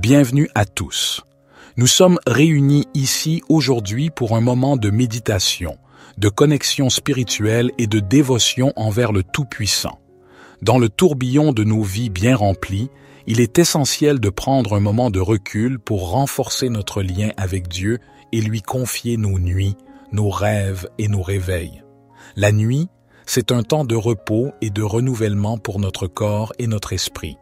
Bienvenue à tous. Nous sommes réunis ici aujourd'hui pour un moment de méditation, de connexion spirituelle et de dévotion envers le Tout-Puissant. Dans le tourbillon de nos vies bien remplies, il est essentiel de prendre un moment de recul pour renforcer notre lien avec Dieu et lui confier nos nuits, nos rêves et nos réveils. La nuit, c'est un temps de repos et de renouvellement pour notre corps et notre esprit.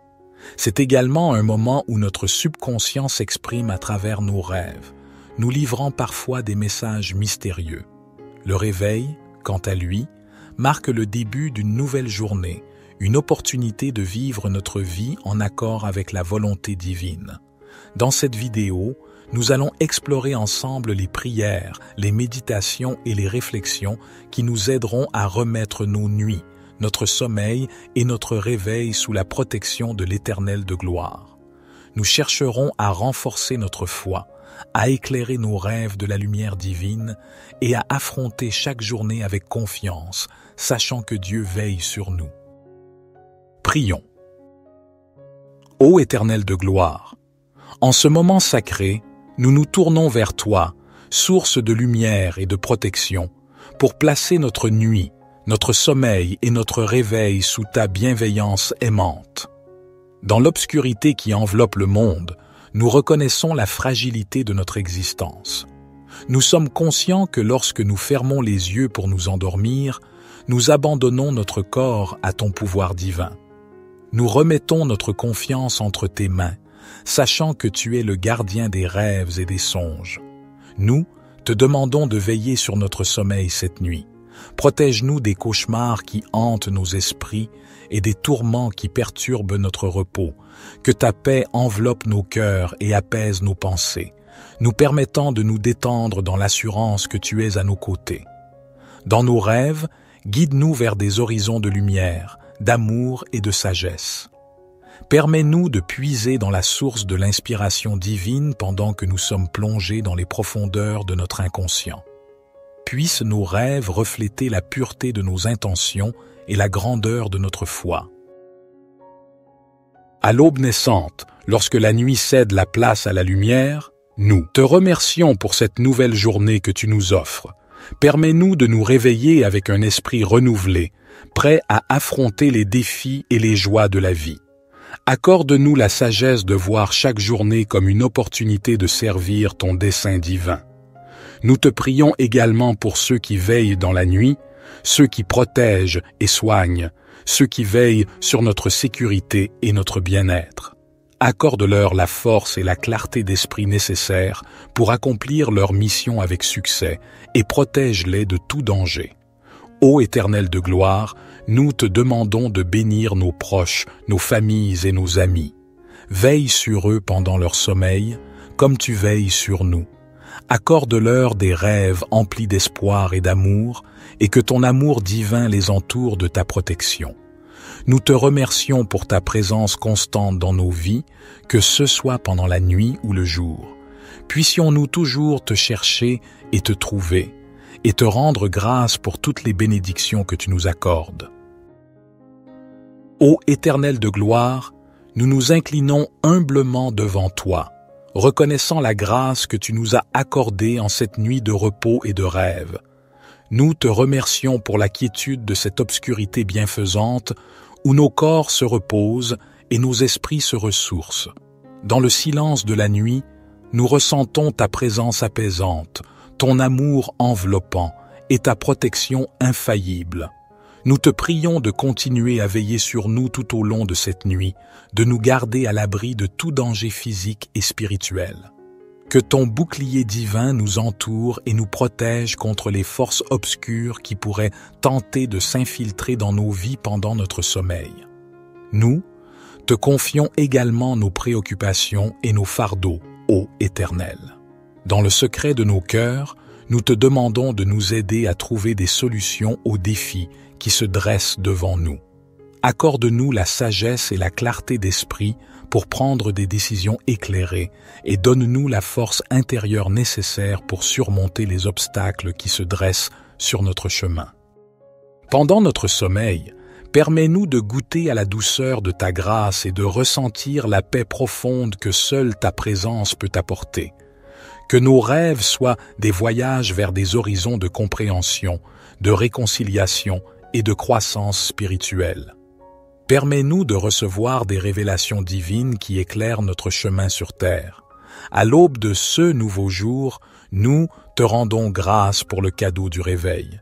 C'est également un moment où notre subconscient s'exprime à travers nos rêves, nous livrant parfois des messages mystérieux. Le réveil, quant à lui, marque le début d'une nouvelle journée, une opportunité de vivre notre vie en accord avec la volonté divine. Dans cette vidéo, nous allons explorer ensemble les prières, les méditations et les réflexions qui nous aideront à remettre nos nuits, notre sommeil et notre réveil sous la protection de l'Éternel de gloire. Nous chercherons à renforcer notre foi, à éclairer nos rêves de la lumière divine et à affronter chaque journée avec confiance, sachant que Dieu veille sur nous. Prions. Ô Éternel de gloire, en ce moment sacré, nous nous tournons vers toi, source de lumière et de protection, pour placer notre nuit, notre sommeil et notre réveil sous ta bienveillance aimante. Dans l'obscurité qui enveloppe le monde, nous reconnaissons la fragilité de notre existence. Nous sommes conscients que lorsque nous fermons les yeux pour nous endormir, nous abandonnons notre corps à ton pouvoir divin. Nous remettons notre confiance entre tes mains, sachant que tu es le gardien des rêves et des songes. Nous te demandons de veiller sur notre sommeil cette nuit. Protège-nous des cauchemars qui hantent nos esprits et des tourments qui perturbent notre repos. Que ta paix enveloppe nos cœurs et apaise nos pensées, nous permettant de nous détendre dans l'assurance que tu es à nos côtés. Dans nos rêves, guide-nous vers des horizons de lumière, d'amour et de sagesse. Permets-nous de puiser dans la source de l'inspiration divine pendant que nous sommes plongés dans les profondeurs de notre inconscient puissent nos rêves refléter la pureté de nos intentions et la grandeur de notre foi. À l'aube naissante, lorsque la nuit cède la place à la lumière, nous te remercions pour cette nouvelle journée que tu nous offres. Permets-nous de nous réveiller avec un esprit renouvelé, prêt à affronter les défis et les joies de la vie. Accorde-nous la sagesse de voir chaque journée comme une opportunité de servir ton dessein divin. Nous te prions également pour ceux qui veillent dans la nuit, ceux qui protègent et soignent, ceux qui veillent sur notre sécurité et notre bien-être. Accorde-leur la force et la clarté d'esprit nécessaires pour accomplir leur mission avec succès et protège-les de tout danger. Ô Éternel de gloire, nous te demandons de bénir nos proches, nos familles et nos amis. Veille sur eux pendant leur sommeil, comme tu veilles sur nous accorde-leur des rêves emplis d'espoir et d'amour, et que ton amour divin les entoure de ta protection. Nous te remercions pour ta présence constante dans nos vies, que ce soit pendant la nuit ou le jour. Puissions-nous toujours te chercher et te trouver, et te rendre grâce pour toutes les bénédictions que tu nous accordes. Ô Éternel de gloire, nous nous inclinons humblement devant toi, reconnaissant la grâce que tu nous as accordée en cette nuit de repos et de rêve. Nous te remercions pour la quiétude de cette obscurité bienfaisante où nos corps se reposent et nos esprits se ressourcent. Dans le silence de la nuit, nous ressentons ta présence apaisante, ton amour enveloppant et ta protection infaillible. Nous te prions de continuer à veiller sur nous tout au long de cette nuit, de nous garder à l'abri de tout danger physique et spirituel. Que ton bouclier divin nous entoure et nous protège contre les forces obscures qui pourraient tenter de s'infiltrer dans nos vies pendant notre sommeil. Nous te confions également nos préoccupations et nos fardeaux, ô Éternel. Dans le secret de nos cœurs, nous te demandons de nous aider à trouver des solutions aux défis qui se dressent devant nous. Accorde-nous la sagesse et la clarté d'esprit pour prendre des décisions éclairées et donne-nous la force intérieure nécessaire pour surmonter les obstacles qui se dressent sur notre chemin. Pendant notre sommeil, Permets-nous de goûter à la douceur de ta grâce et de ressentir la paix profonde que seule ta présence peut apporter. Que nos rêves soient des voyages vers des horizons de compréhension, de réconciliation et de croissance spirituelle. Permets-nous de recevoir des révélations divines qui éclairent notre chemin sur terre. À l'aube de ce nouveau jour, nous te rendons grâce pour le cadeau du réveil.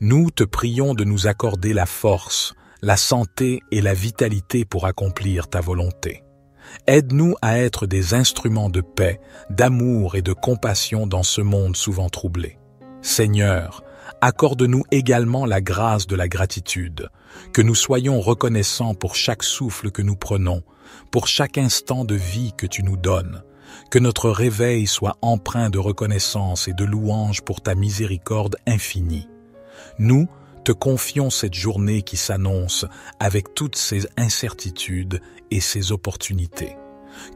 Nous te prions de nous accorder la force, la santé et la vitalité pour accomplir ta volonté. Aide-nous à être des instruments de paix, d'amour et de compassion dans ce monde souvent troublé. Seigneur, accorde-nous également la grâce de la gratitude, que nous soyons reconnaissants pour chaque souffle que nous prenons, pour chaque instant de vie que tu nous donnes, que notre réveil soit empreint de reconnaissance et de louange pour ta miséricorde infinie. Nous te confions cette journée qui s'annonce avec toutes ses incertitudes et ses opportunités.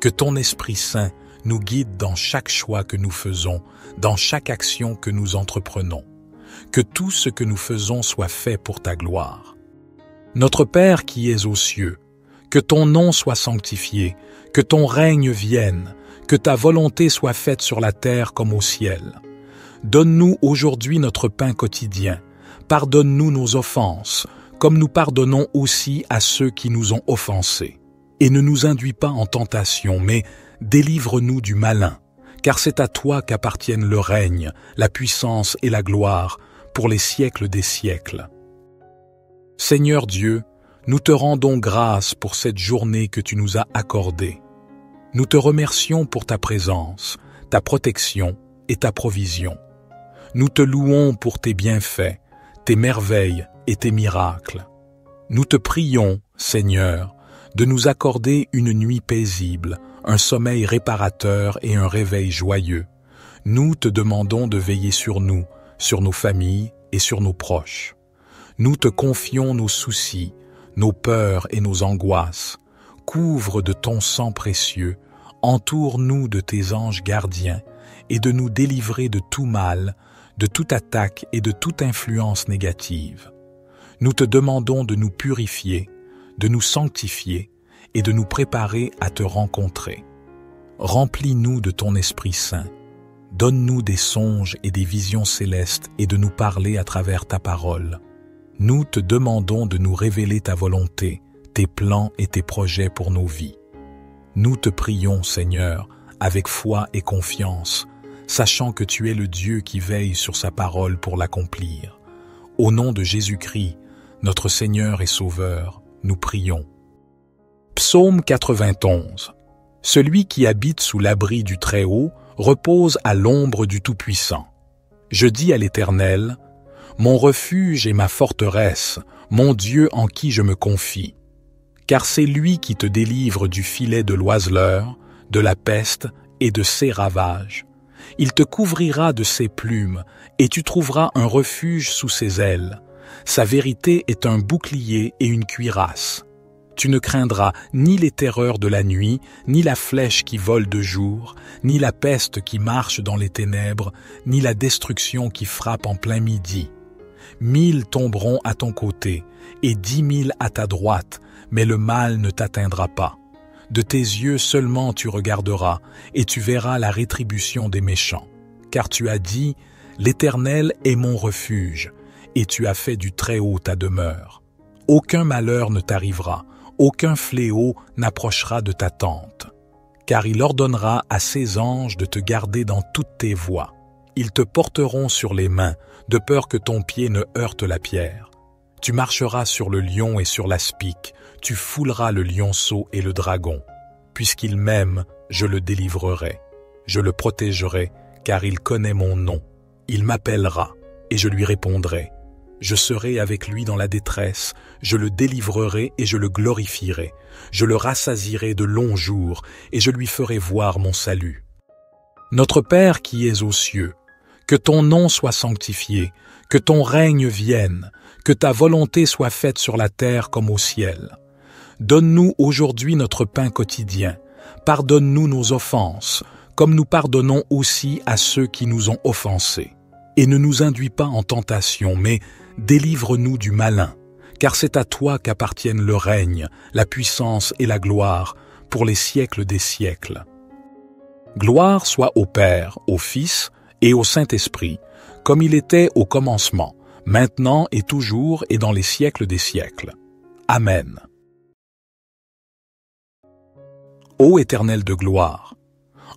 Que ton Esprit Saint nous guide dans chaque choix que nous faisons, dans chaque action que nous entreprenons. Que tout ce que nous faisons soit fait pour ta gloire. Notre Père qui es aux cieux, que ton nom soit sanctifié, que ton règne vienne, que ta volonté soit faite sur la terre comme au ciel. Donne-nous aujourd'hui notre pain quotidien. Pardonne-nous nos offenses, comme nous pardonnons aussi à ceux qui nous ont offensés. Et ne nous induis pas en tentation, mais délivre-nous du malin, car c'est à toi qu'appartiennent le règne, la puissance et la gloire, pour les siècles des siècles. Seigneur Dieu, nous te rendons grâce pour cette journée que tu nous as accordée. Nous te remercions pour ta présence, ta protection et ta provision. Nous te louons pour tes bienfaits, tes merveilles et tes miracles. Nous te prions, Seigneur, de nous accorder une nuit paisible, un sommeil réparateur et un réveil joyeux. Nous te demandons de veiller sur nous, sur nos familles et sur nos proches. Nous te confions nos soucis, nos peurs et nos angoisses. Couvre de ton sang précieux, entoure-nous de tes anges gardiens et de nous délivrer de tout mal, de toute attaque et de toute influence négative. Nous te demandons de nous purifier, de nous sanctifier et de nous préparer à te rencontrer. Remplis-nous de ton Esprit Saint. Donne-nous des songes et des visions célestes et de nous parler à travers ta parole. Nous te demandons de nous révéler ta volonté, tes plans et tes projets pour nos vies. Nous te prions, Seigneur, avec foi et confiance, sachant que tu es le Dieu qui veille sur sa parole pour l'accomplir. Au nom de Jésus-Christ, notre Seigneur et Sauveur, nous prions. Psaume 91 Celui qui habite sous l'abri du Très-Haut repose à l'ombre du Tout-Puissant. Je dis à l'Éternel, Mon refuge et ma forteresse, mon Dieu en qui je me confie. Car c'est lui qui te délivre du filet de l'oiseleur, de la peste et de ses ravages. Il te couvrira de ses plumes, et tu trouveras un refuge sous ses ailes. Sa vérité est un bouclier et une cuirasse. Tu ne craindras ni les terreurs de la nuit, ni la flèche qui vole de jour, ni la peste qui marche dans les ténèbres, ni la destruction qui frappe en plein midi. Mille tomberont à ton côté, et dix mille à ta droite, mais le mal ne t'atteindra pas. De tes yeux seulement tu regarderas, et tu verras la rétribution des méchants. Car tu as dit, L'Éternel est mon refuge, et tu as fait du Très-Haut ta demeure. Aucun malheur ne t'arrivera, aucun fléau n'approchera de ta tente, car il ordonnera à ses anges de te garder dans toutes tes voies. Ils te porteront sur les mains, de peur que ton pied ne heurte la pierre. Tu marcheras sur le lion et sur l'aspic, tu fouleras le lionceau et le dragon. Puisqu'il m'aime, je le délivrerai. Je le protégerai, car il connaît mon nom. Il m'appellera, et je lui répondrai. Je serai avec lui dans la détresse, je le délivrerai et je le glorifierai. Je le rassasierai de longs jours, et je lui ferai voir mon salut. Notre Père qui es aux cieux, que ton nom soit sanctifié, que ton règne vienne, que ta volonté soit faite sur la terre comme au ciel. Donne-nous aujourd'hui notre pain quotidien. Pardonne-nous nos offenses, comme nous pardonnons aussi à ceux qui nous ont offensés. Et ne nous induis pas en tentation, mais délivre-nous du malin, car c'est à toi qu'appartiennent le règne, la puissance et la gloire pour les siècles des siècles. Gloire soit au Père, au Fils et au Saint-Esprit, comme il était au commencement, maintenant et toujours et dans les siècles des siècles. Amen. Ô Éternel de gloire,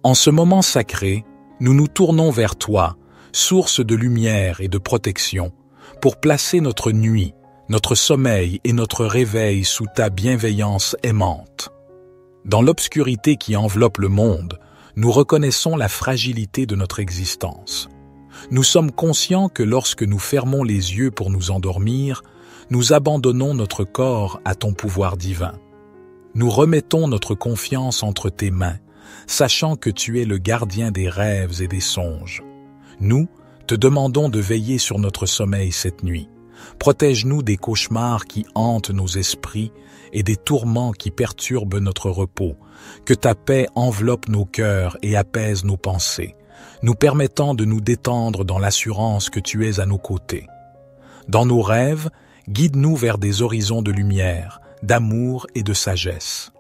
en ce moment sacré, nous nous tournons vers toi, source de lumière et de protection, pour placer notre nuit, notre sommeil et notre réveil sous ta bienveillance aimante. Dans l'obscurité qui enveloppe le monde, nous reconnaissons la fragilité de notre existence. Nous sommes conscients que lorsque nous fermons les yeux pour nous endormir, nous abandonnons notre corps à ton pouvoir divin. Nous remettons notre confiance entre tes mains, sachant que tu es le gardien des rêves et des songes. Nous te demandons de veiller sur notre sommeil cette nuit. Protège-nous des cauchemars qui hantent nos esprits et des tourments qui perturbent notre repos. Que ta paix enveloppe nos cœurs et apaise nos pensées, nous permettant de nous détendre dans l'assurance que tu es à nos côtés. Dans nos rêves, guide-nous vers des horizons de lumière, d'amour et de sagesse.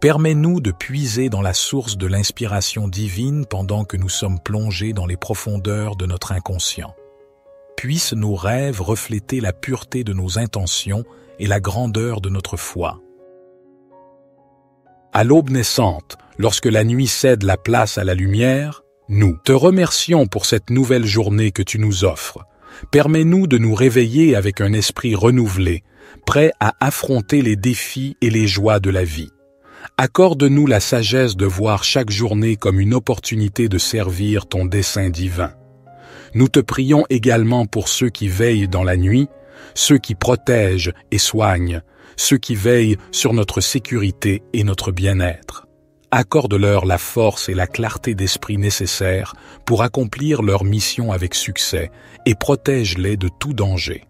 Permets-nous de puiser dans la source de l'inspiration divine pendant que nous sommes plongés dans les profondeurs de notre inconscient. Puissent nos rêves refléter la pureté de nos intentions et la grandeur de notre foi. À l'aube naissante, lorsque la nuit cède la place à la lumière, nous te remercions pour cette nouvelle journée que tu nous offres. Permets-nous de nous réveiller avec un esprit renouvelé, prêt à affronter les défis et les joies de la vie. Accorde-nous la sagesse de voir chaque journée comme une opportunité de servir ton dessein divin. Nous te prions également pour ceux qui veillent dans la nuit, ceux qui protègent et soignent, ceux qui veillent sur notre sécurité et notre bien-être. Accorde-leur la force et la clarté d'esprit nécessaires pour accomplir leur mission avec succès et protège-les de tout danger.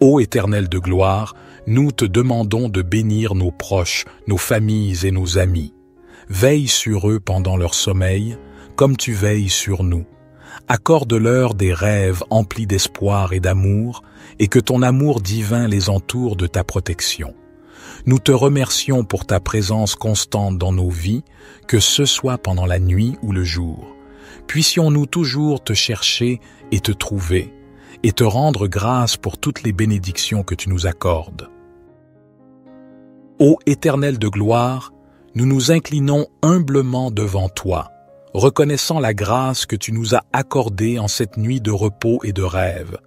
Ô Éternel de gloire, nous te demandons de bénir nos proches, nos familles et nos amis. Veille sur eux pendant leur sommeil, comme tu veilles sur nous. Accorde-leur des rêves emplis d'espoir et d'amour, et que ton amour divin les entoure de ta protection. Nous te remercions pour ta présence constante dans nos vies, que ce soit pendant la nuit ou le jour. Puissions-nous toujours te chercher et te trouver, et te rendre grâce pour toutes les bénédictions que tu nous accordes. Ô Éternel de gloire, nous nous inclinons humblement devant toi, reconnaissant la grâce que tu nous as accordée en cette nuit de repos et de rêve.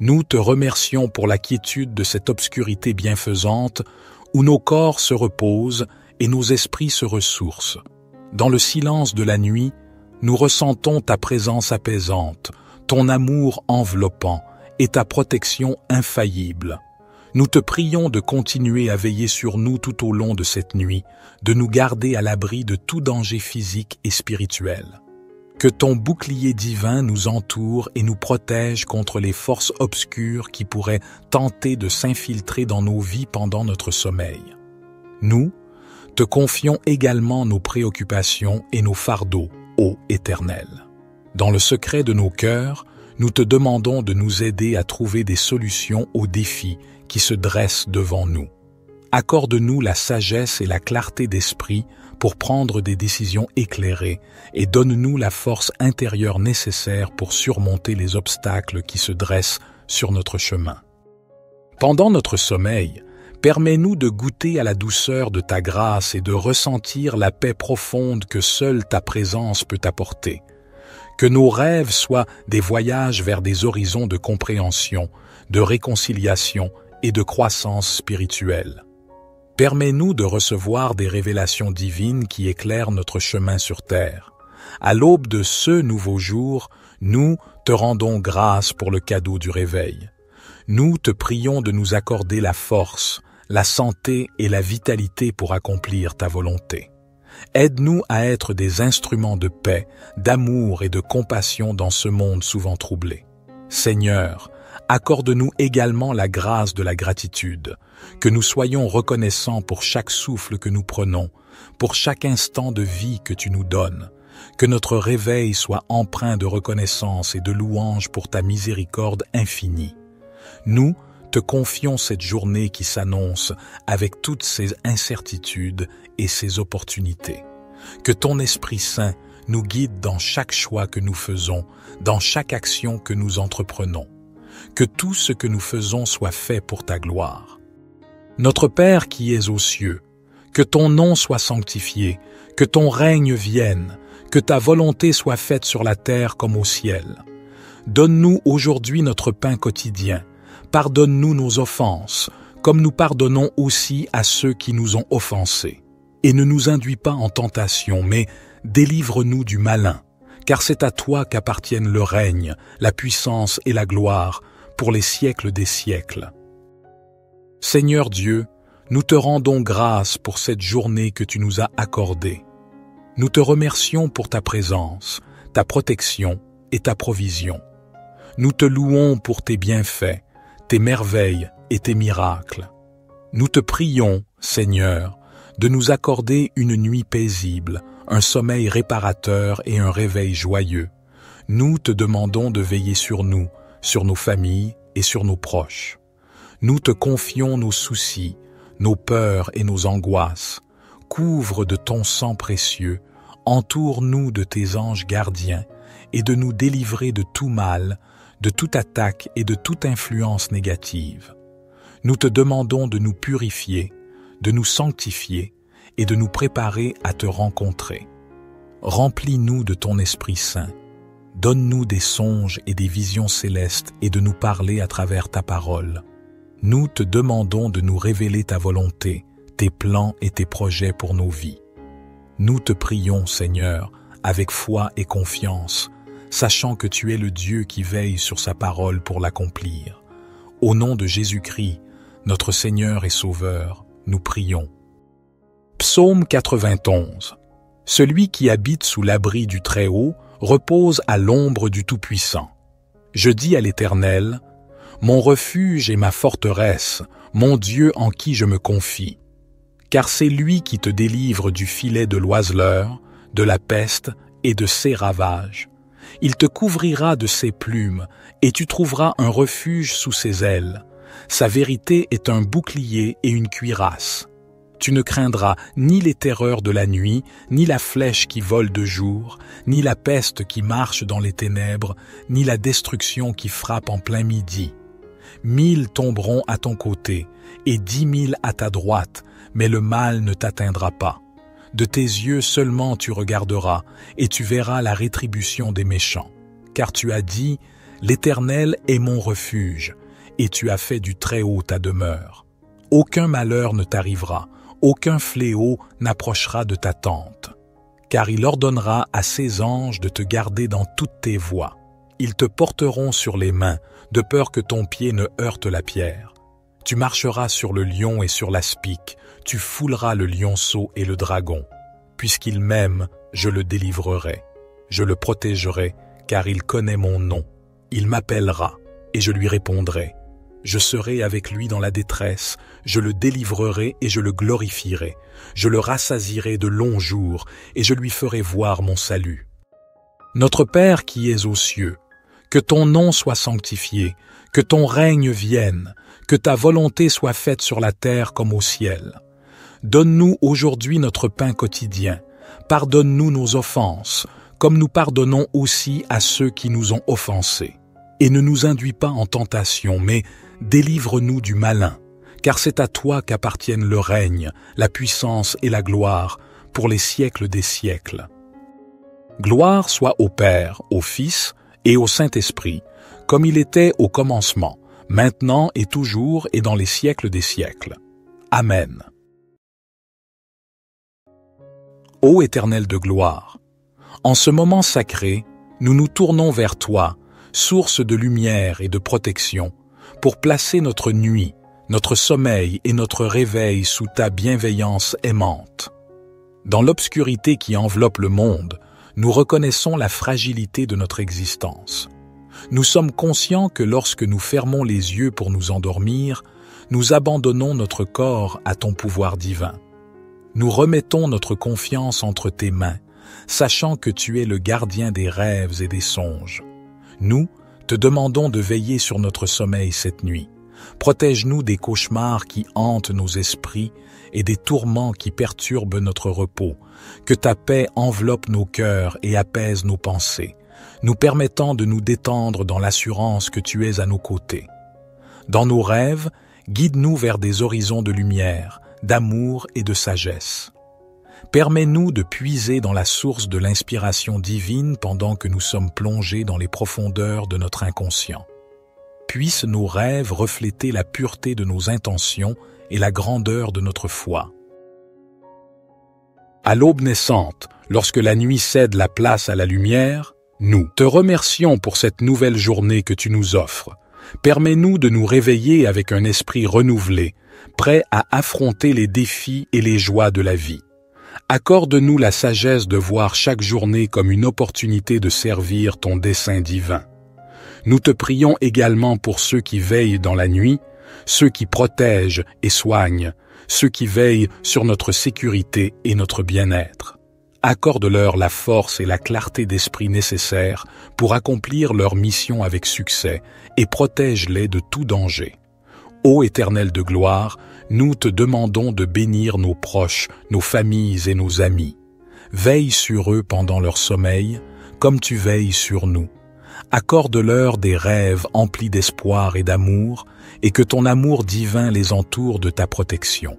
Nous te remercions pour la quiétude de cette obscurité bienfaisante où nos corps se reposent et nos esprits se ressourcent. Dans le silence de la nuit, nous ressentons ta présence apaisante, ton amour enveloppant et ta protection infaillible. Nous te prions de continuer à veiller sur nous tout au long de cette nuit, de nous garder à l'abri de tout danger physique et spirituel. Que ton bouclier divin nous entoure et nous protège contre les forces obscures qui pourraient tenter de s'infiltrer dans nos vies pendant notre sommeil. Nous te confions également nos préoccupations et nos fardeaux, ô Éternel. Dans le secret de nos cœurs, nous te demandons de nous aider à trouver des solutions aux défis qui se dressent devant nous. Accorde-nous la sagesse et la clarté d'esprit pour prendre des décisions éclairées et donne-nous la force intérieure nécessaire pour surmonter les obstacles qui se dressent sur notre chemin. Pendant notre sommeil, permets-nous de goûter à la douceur de ta grâce et de ressentir la paix profonde que seule ta présence peut apporter que nos rêves soient des voyages vers des horizons de compréhension, de réconciliation et de croissance spirituelle. Permets-nous de recevoir des révélations divines qui éclairent notre chemin sur terre. À l'aube de ce nouveau jour, nous te rendons grâce pour le cadeau du réveil. Nous te prions de nous accorder la force, la santé et la vitalité pour accomplir ta volonté. Aide-nous à être des instruments de paix, d'amour et de compassion dans ce monde souvent troublé. Seigneur, accorde-nous également la grâce de la gratitude, que nous soyons reconnaissants pour chaque souffle que nous prenons, pour chaque instant de vie que tu nous donnes, que notre réveil soit empreint de reconnaissance et de louange pour ta miséricorde infinie. Nous te confions cette journée qui s'annonce avec toutes ses incertitudes et ses opportunités. Que ton Esprit Saint nous guide dans chaque choix que nous faisons, dans chaque action que nous entreprenons. Que tout ce que nous faisons soit fait pour ta gloire. Notre Père qui es aux cieux, que ton nom soit sanctifié, que ton règne vienne, que ta volonté soit faite sur la terre comme au ciel. Donne-nous aujourd'hui notre pain quotidien. Pardonne-nous nos offenses, comme nous pardonnons aussi à ceux qui nous ont offensés. Et ne nous induis pas en tentation, mais délivre-nous du malin, car c'est à toi qu'appartiennent le règne, la puissance et la gloire, pour les siècles des siècles. Seigneur Dieu, nous te rendons grâce pour cette journée que tu nous as accordée. Nous te remercions pour ta présence, ta protection et ta provision. Nous te louons pour tes bienfaits, tes merveilles et tes miracles. Nous te prions, Seigneur, de nous accorder une nuit paisible, un sommeil réparateur et un réveil joyeux. Nous te demandons de veiller sur nous, sur nos familles et sur nos proches. Nous te confions nos soucis, nos peurs et nos angoisses. Couvre de ton sang précieux, entoure-nous de tes anges gardiens et de nous délivrer de tout mal, de toute attaque et de toute influence négative. Nous te demandons de nous purifier, de nous sanctifier et de nous préparer à te rencontrer. Remplis-nous de ton Esprit Saint. Donne-nous des songes et des visions célestes et de nous parler à travers ta parole. Nous te demandons de nous révéler ta volonté, tes plans et tes projets pour nos vies. Nous te prions, Seigneur, avec foi et confiance, sachant que tu es le Dieu qui veille sur sa parole pour l'accomplir. Au nom de Jésus-Christ, notre Seigneur et Sauveur, nous prions. Psaume 91 Celui qui habite sous l'abri du Très-Haut repose à l'ombre du Tout-Puissant. Je dis à l'Éternel, Mon refuge et ma forteresse, mon Dieu en qui je me confie. Car c'est lui qui te délivre du filet de l'oiseleur, de la peste et de ses ravages. Il te couvrira de ses plumes, et tu trouveras un refuge sous ses ailes. Sa vérité est un bouclier et une cuirasse. Tu ne craindras ni les terreurs de la nuit, ni la flèche qui vole de jour, ni la peste qui marche dans les ténèbres, ni la destruction qui frappe en plein midi. Mille tomberont à ton côté, et dix mille à ta droite, mais le mal ne t'atteindra pas. De tes yeux seulement tu regarderas, et tu verras la rétribution des méchants. Car tu as dit, L'Éternel est mon refuge, et tu as fait du Très-Haut ta demeure. Aucun malheur ne t'arrivera, aucun fléau n'approchera de ta tente. Car il ordonnera à ses anges de te garder dans toutes tes voies. Ils te porteront sur les mains, de peur que ton pied ne heurte la pierre. Tu marcheras sur le lion et sur l'aspic, tu fouleras le lionceau et le dragon. Puisqu'il m'aime, je le délivrerai. Je le protégerai, car il connaît mon nom. Il m'appellera, et je lui répondrai. Je serai avec lui dans la détresse, je le délivrerai et je le glorifierai. Je le rassasirai de longs jours, et je lui ferai voir mon salut. Notre Père qui es aux cieux, que ton nom soit sanctifié, que ton règne vienne, que ta volonté soit faite sur la terre comme au ciel. Donne-nous aujourd'hui notre pain quotidien. Pardonne-nous nos offenses, comme nous pardonnons aussi à ceux qui nous ont offensés. Et ne nous induis pas en tentation, mais délivre-nous du malin, car c'est à toi qu'appartiennent le règne, la puissance et la gloire, pour les siècles des siècles. Gloire soit au Père, au Fils et au Saint-Esprit, comme il était au commencement, maintenant et toujours et dans les siècles des siècles. Amen. Ô Éternel de gloire, en ce moment sacré, nous nous tournons vers toi, source de lumière et de protection, pour placer notre nuit, notre sommeil et notre réveil sous ta bienveillance aimante. Dans l'obscurité qui enveloppe le monde, nous reconnaissons la fragilité de notre existence. Nous sommes conscients que lorsque nous fermons les yeux pour nous endormir, nous abandonnons notre corps à ton pouvoir divin nous remettons notre confiance entre tes mains, sachant que tu es le gardien des rêves et des songes. Nous te demandons de veiller sur notre sommeil cette nuit, Protège-nous des cauchemars qui hantent nos esprits et des tourments qui perturbent notre repos. Que ta paix enveloppe nos cœurs et apaise nos pensées, nous permettant de nous détendre dans l'assurance que tu es à nos côtés. Dans nos rêves, guide-nous vers des horizons de lumière, d'amour et de sagesse. Permets-nous de puiser dans la source de l'inspiration divine pendant que nous sommes plongés dans les profondeurs de notre inconscient. Puissent nos rêves refléter la pureté de nos intentions et la grandeur de notre foi. À l'aube naissante, lorsque la nuit cède la place à la lumière, nous te remercions pour cette nouvelle journée que tu nous offres. Permets-nous de nous réveiller avec un esprit renouvelé, prêt à affronter les défis et les joies de la vie. Accorde-nous la sagesse de voir chaque journée comme une opportunité de servir ton dessein divin. Nous te prions également pour ceux qui veillent dans la nuit, ceux qui protègent et soignent, ceux qui veillent sur notre sécurité et notre bien-être. Accorde-leur la force et la clarté d'esprit nécessaires pour accomplir leur mission avec succès et protège-les de tout danger. Ô Éternel de gloire, nous te demandons de bénir nos proches, nos familles et nos amis. Veille sur eux pendant leur sommeil, comme tu veilles sur nous. Accorde-leur des rêves emplis d'espoir et d'amour, et que ton amour divin les entoure de ta protection.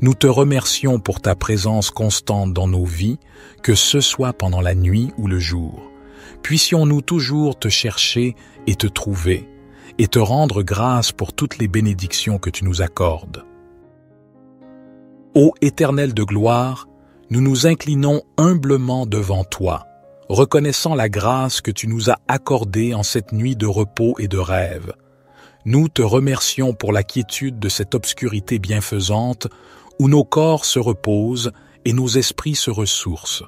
Nous te remercions pour ta présence constante dans nos vies, que ce soit pendant la nuit ou le jour. Puissions-nous toujours te chercher et te trouver, et te rendre grâce pour toutes les bénédictions que tu nous accordes. Ô Éternel de gloire, nous nous inclinons humblement devant toi, reconnaissant la grâce que tu nous as accordée en cette nuit de repos et de rêve. Nous te remercions pour la quiétude de cette obscurité bienfaisante où nos corps se reposent et nos esprits se ressourcent.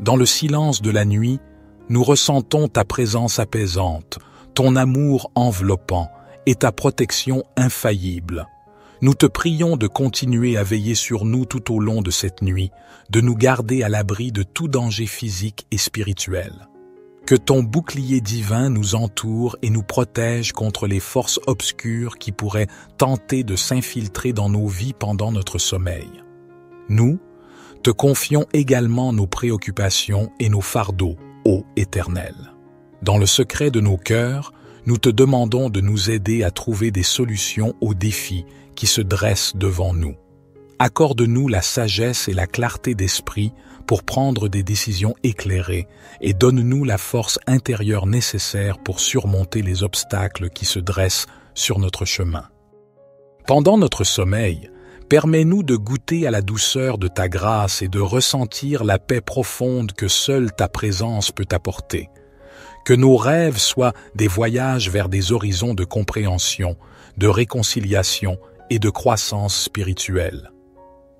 Dans le silence de la nuit, nous ressentons ta présence apaisante, ton amour enveloppant et ta protection infaillible. Nous te prions de continuer à veiller sur nous tout au long de cette nuit, de nous garder à l'abri de tout danger physique et spirituel. Que ton bouclier divin nous entoure et nous protège contre les forces obscures qui pourraient tenter de s'infiltrer dans nos vies pendant notre sommeil. Nous te confions également nos préoccupations et nos fardeaux, ô Éternel. Dans le secret de nos cœurs, nous te demandons de nous aider à trouver des solutions aux défis qui se dressent devant nous. Accorde-nous la sagesse et la clarté d'esprit pour prendre des décisions éclairées et donne-nous la force intérieure nécessaire pour surmonter les obstacles qui se dressent sur notre chemin. Pendant notre sommeil, permets-nous de goûter à la douceur de ta grâce et de ressentir la paix profonde que seule ta présence peut apporter que nos rêves soient des voyages vers des horizons de compréhension, de réconciliation et de croissance spirituelle.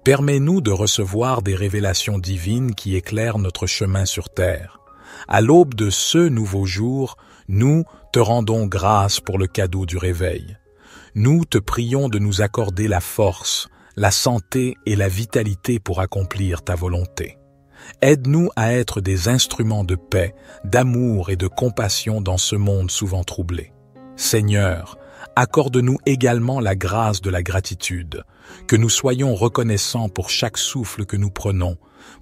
Permets-nous de recevoir des révélations divines qui éclairent notre chemin sur terre. À l'aube de ce nouveau jour, nous te rendons grâce pour le cadeau du réveil. Nous te prions de nous accorder la force, la santé et la vitalité pour accomplir ta volonté. Aide-nous à être des instruments de paix, d'amour et de compassion dans ce monde souvent troublé. Seigneur, accorde-nous également la grâce de la gratitude, que nous soyons reconnaissants pour chaque souffle que nous prenons,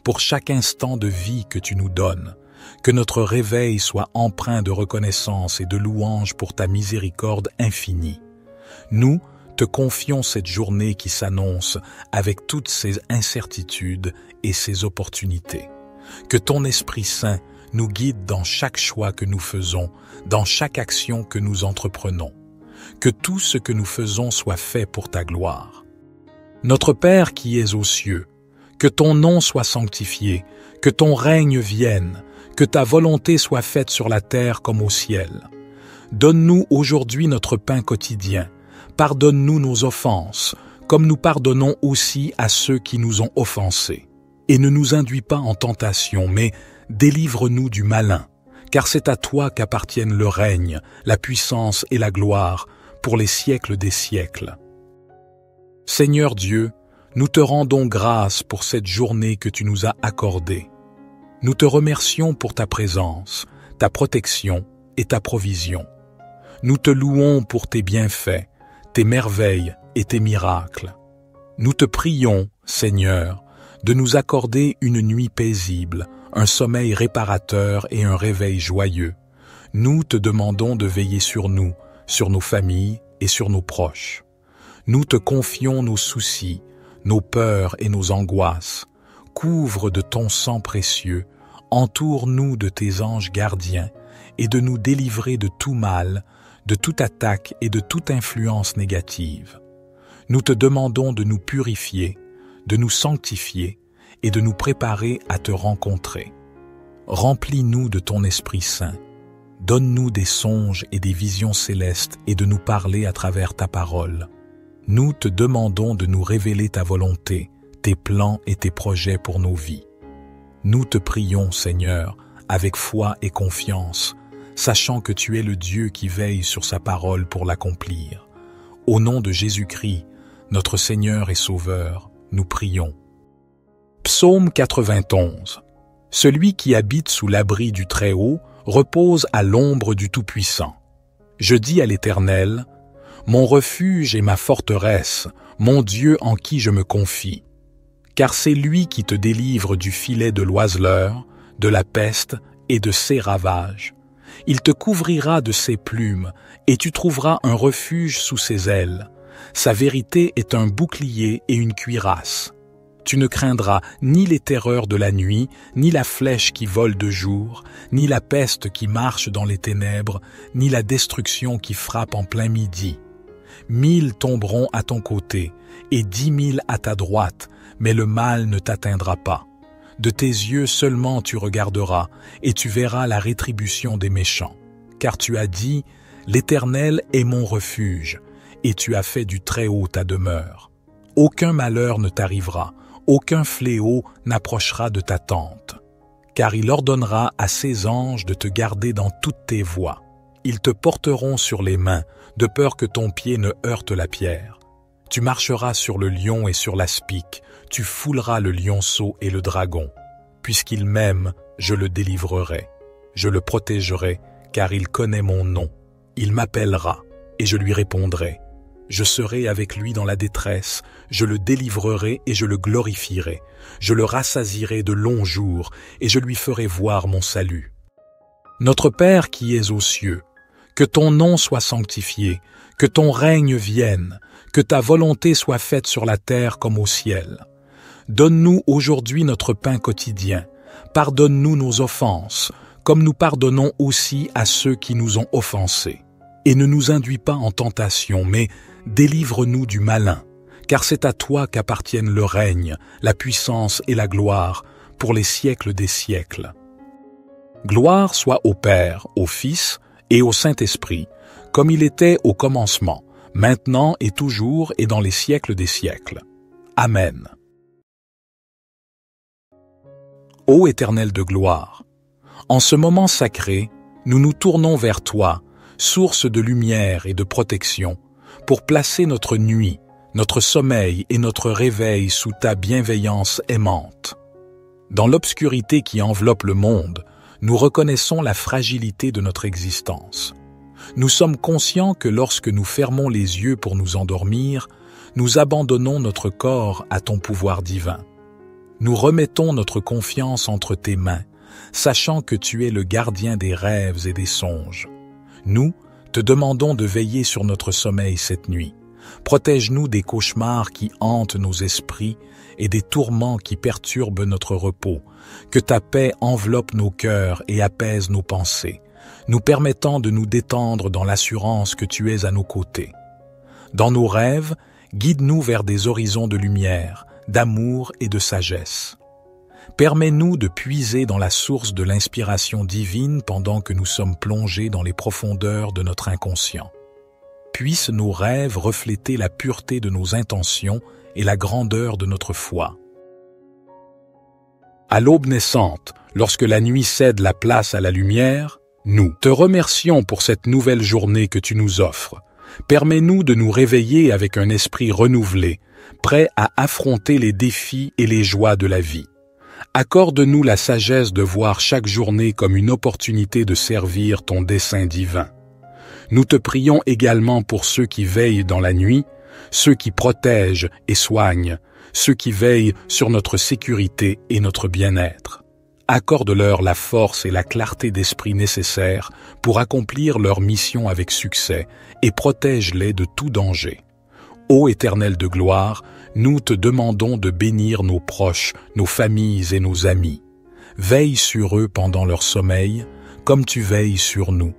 pour chaque instant de vie que tu nous donnes, que notre réveil soit empreint de reconnaissance et de louange pour ta miséricorde infinie. Nous, te confions cette journée qui s'annonce avec toutes ses incertitudes et ses opportunités. Que ton Esprit Saint nous guide dans chaque choix que nous faisons, dans chaque action que nous entreprenons. Que tout ce que nous faisons soit fait pour ta gloire. Notre Père qui es aux cieux, que ton nom soit sanctifié, que ton règne vienne, que ta volonté soit faite sur la terre comme au ciel. Donne-nous aujourd'hui notre pain quotidien Pardonne-nous nos offenses, comme nous pardonnons aussi à ceux qui nous ont offensés. Et ne nous induis pas en tentation, mais délivre-nous du malin, car c'est à toi qu'appartiennent le règne, la puissance et la gloire pour les siècles des siècles. Seigneur Dieu, nous te rendons grâce pour cette journée que tu nous as accordée. Nous te remercions pour ta présence, ta protection et ta provision. Nous te louons pour tes bienfaits, tes merveilles et tes miracles. Nous te prions, Seigneur, de nous accorder une nuit paisible, un sommeil réparateur et un réveil joyeux. Nous te demandons de veiller sur nous, sur nos familles et sur nos proches. Nous te confions nos soucis, nos peurs et nos angoisses. Couvre de ton sang précieux, entoure-nous de tes anges gardiens et de nous délivrer de tout mal, de toute attaque et de toute influence négative. Nous te demandons de nous purifier, de nous sanctifier et de nous préparer à te rencontrer. Remplis-nous de ton Esprit Saint. Donne-nous des songes et des visions célestes et de nous parler à travers ta parole. Nous te demandons de nous révéler ta volonté, tes plans et tes projets pour nos vies. Nous te prions, Seigneur, avec foi et confiance, sachant que tu es le Dieu qui veille sur sa parole pour l'accomplir. Au nom de Jésus-Christ, notre Seigneur et Sauveur, nous prions. Psaume 91 Celui qui habite sous l'abri du Très-Haut repose à l'ombre du Tout-Puissant. Je dis à l'Éternel, Mon refuge et ma forteresse, mon Dieu en qui je me confie. Car c'est lui qui te délivre du filet de l'oiseleur, de la peste et de ses ravages. Il te couvrira de ses plumes, et tu trouveras un refuge sous ses ailes. Sa vérité est un bouclier et une cuirasse. Tu ne craindras ni les terreurs de la nuit, ni la flèche qui vole de jour, ni la peste qui marche dans les ténèbres, ni la destruction qui frappe en plein midi. Mille tomberont à ton côté, et dix mille à ta droite, mais le mal ne t'atteindra pas. De tes yeux seulement tu regarderas, et tu verras la rétribution des méchants. Car tu as dit, L'Éternel est mon refuge, et tu as fait du Très-Haut ta demeure. Aucun malheur ne t'arrivera, aucun fléau n'approchera de ta tente. Car il ordonnera à ses anges de te garder dans toutes tes voies. Ils te porteront sur les mains, de peur que ton pied ne heurte la pierre. Tu marcheras sur le lion et sur l'aspic, tu fouleras le lionceau et le dragon. Puisqu'il m'aime, je le délivrerai. Je le protégerai, car il connaît mon nom. Il m'appellera, et je lui répondrai. Je serai avec lui dans la détresse, je le délivrerai et je le glorifierai. Je le rassasirai de longs jours, et je lui ferai voir mon salut. Notre Père qui es aux cieux, que ton nom soit sanctifié, que ton règne vienne, que ta volonté soit faite sur la terre comme au ciel. Donne-nous aujourd'hui notre pain quotidien. Pardonne-nous nos offenses, comme nous pardonnons aussi à ceux qui nous ont offensés. Et ne nous induis pas en tentation, mais délivre-nous du malin, car c'est à toi qu'appartiennent le règne, la puissance et la gloire, pour les siècles des siècles. Gloire soit au Père, au Fils et au Saint-Esprit, comme il était au commencement, maintenant et toujours et dans les siècles des siècles. Amen. Ô Éternel de gloire, en ce moment sacré, nous nous tournons vers toi, source de lumière et de protection, pour placer notre nuit, notre sommeil et notre réveil sous ta bienveillance aimante. Dans l'obscurité qui enveloppe le monde, nous reconnaissons la fragilité de notre existence. Nous sommes conscients que lorsque nous fermons les yeux pour nous endormir, nous abandonnons notre corps à ton pouvoir divin. Nous remettons notre confiance entre tes mains, sachant que tu es le gardien des rêves et des songes. Nous te demandons de veiller sur notre sommeil cette nuit. Protège-nous des cauchemars qui hantent nos esprits et des tourments qui perturbent notre repos. Que ta paix enveloppe nos cœurs et apaise nos pensées, nous permettant de nous détendre dans l'assurance que tu es à nos côtés. Dans nos rêves, guide-nous vers des horizons de lumière, d'amour et de sagesse. Permets-nous de puiser dans la source de l'inspiration divine pendant que nous sommes plongés dans les profondeurs de notre inconscient. Puissent nos rêves refléter la pureté de nos intentions et la grandeur de notre foi. À l'aube naissante, lorsque la nuit cède la place à la lumière, nous te remercions pour cette nouvelle journée que tu nous offres. Permets-nous de nous réveiller avec un esprit renouvelé, prêt à affronter les défis et les joies de la vie. Accorde-nous la sagesse de voir chaque journée comme une opportunité de servir ton dessein divin. Nous te prions également pour ceux qui veillent dans la nuit, ceux qui protègent et soignent, ceux qui veillent sur notre sécurité et notre bien-être. Accorde-leur la force et la clarté d'esprit nécessaires pour accomplir leur mission avec succès et protège-les de tout danger. Ô Éternel de gloire, nous te demandons de bénir nos proches, nos familles et nos amis. Veille sur eux pendant leur sommeil, comme tu veilles sur nous.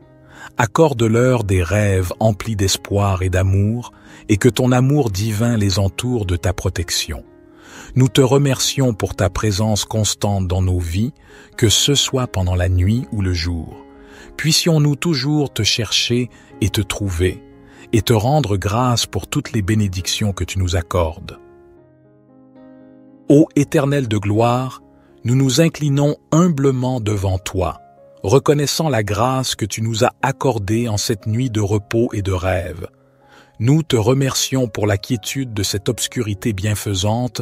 Accorde-leur des rêves emplis d'espoir et d'amour, et que ton amour divin les entoure de ta protection. Nous te remercions pour ta présence constante dans nos vies, que ce soit pendant la nuit ou le jour. Puissions-nous toujours te chercher et te trouver, et te rendre grâce pour toutes les bénédictions que tu nous accordes. Ô Éternel de gloire, nous nous inclinons humblement devant toi, reconnaissant la grâce que tu nous as accordée en cette nuit de repos et de rêve. Nous te remercions pour la quiétude de cette obscurité bienfaisante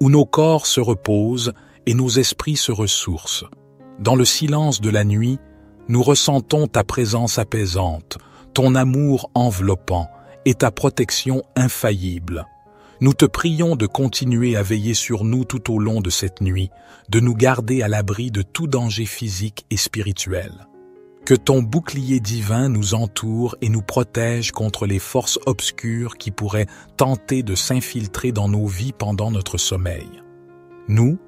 où nos corps se reposent et nos esprits se ressourcent. Dans le silence de la nuit, nous ressentons ta présence apaisante, ton amour enveloppant et ta protection infaillible. Nous te prions de continuer à veiller sur nous tout au long de cette nuit, de nous garder à l'abri de tout danger physique et spirituel. Que ton bouclier divin nous entoure et nous protège contre les forces obscures qui pourraient tenter de s'infiltrer dans nos vies pendant notre sommeil. Nous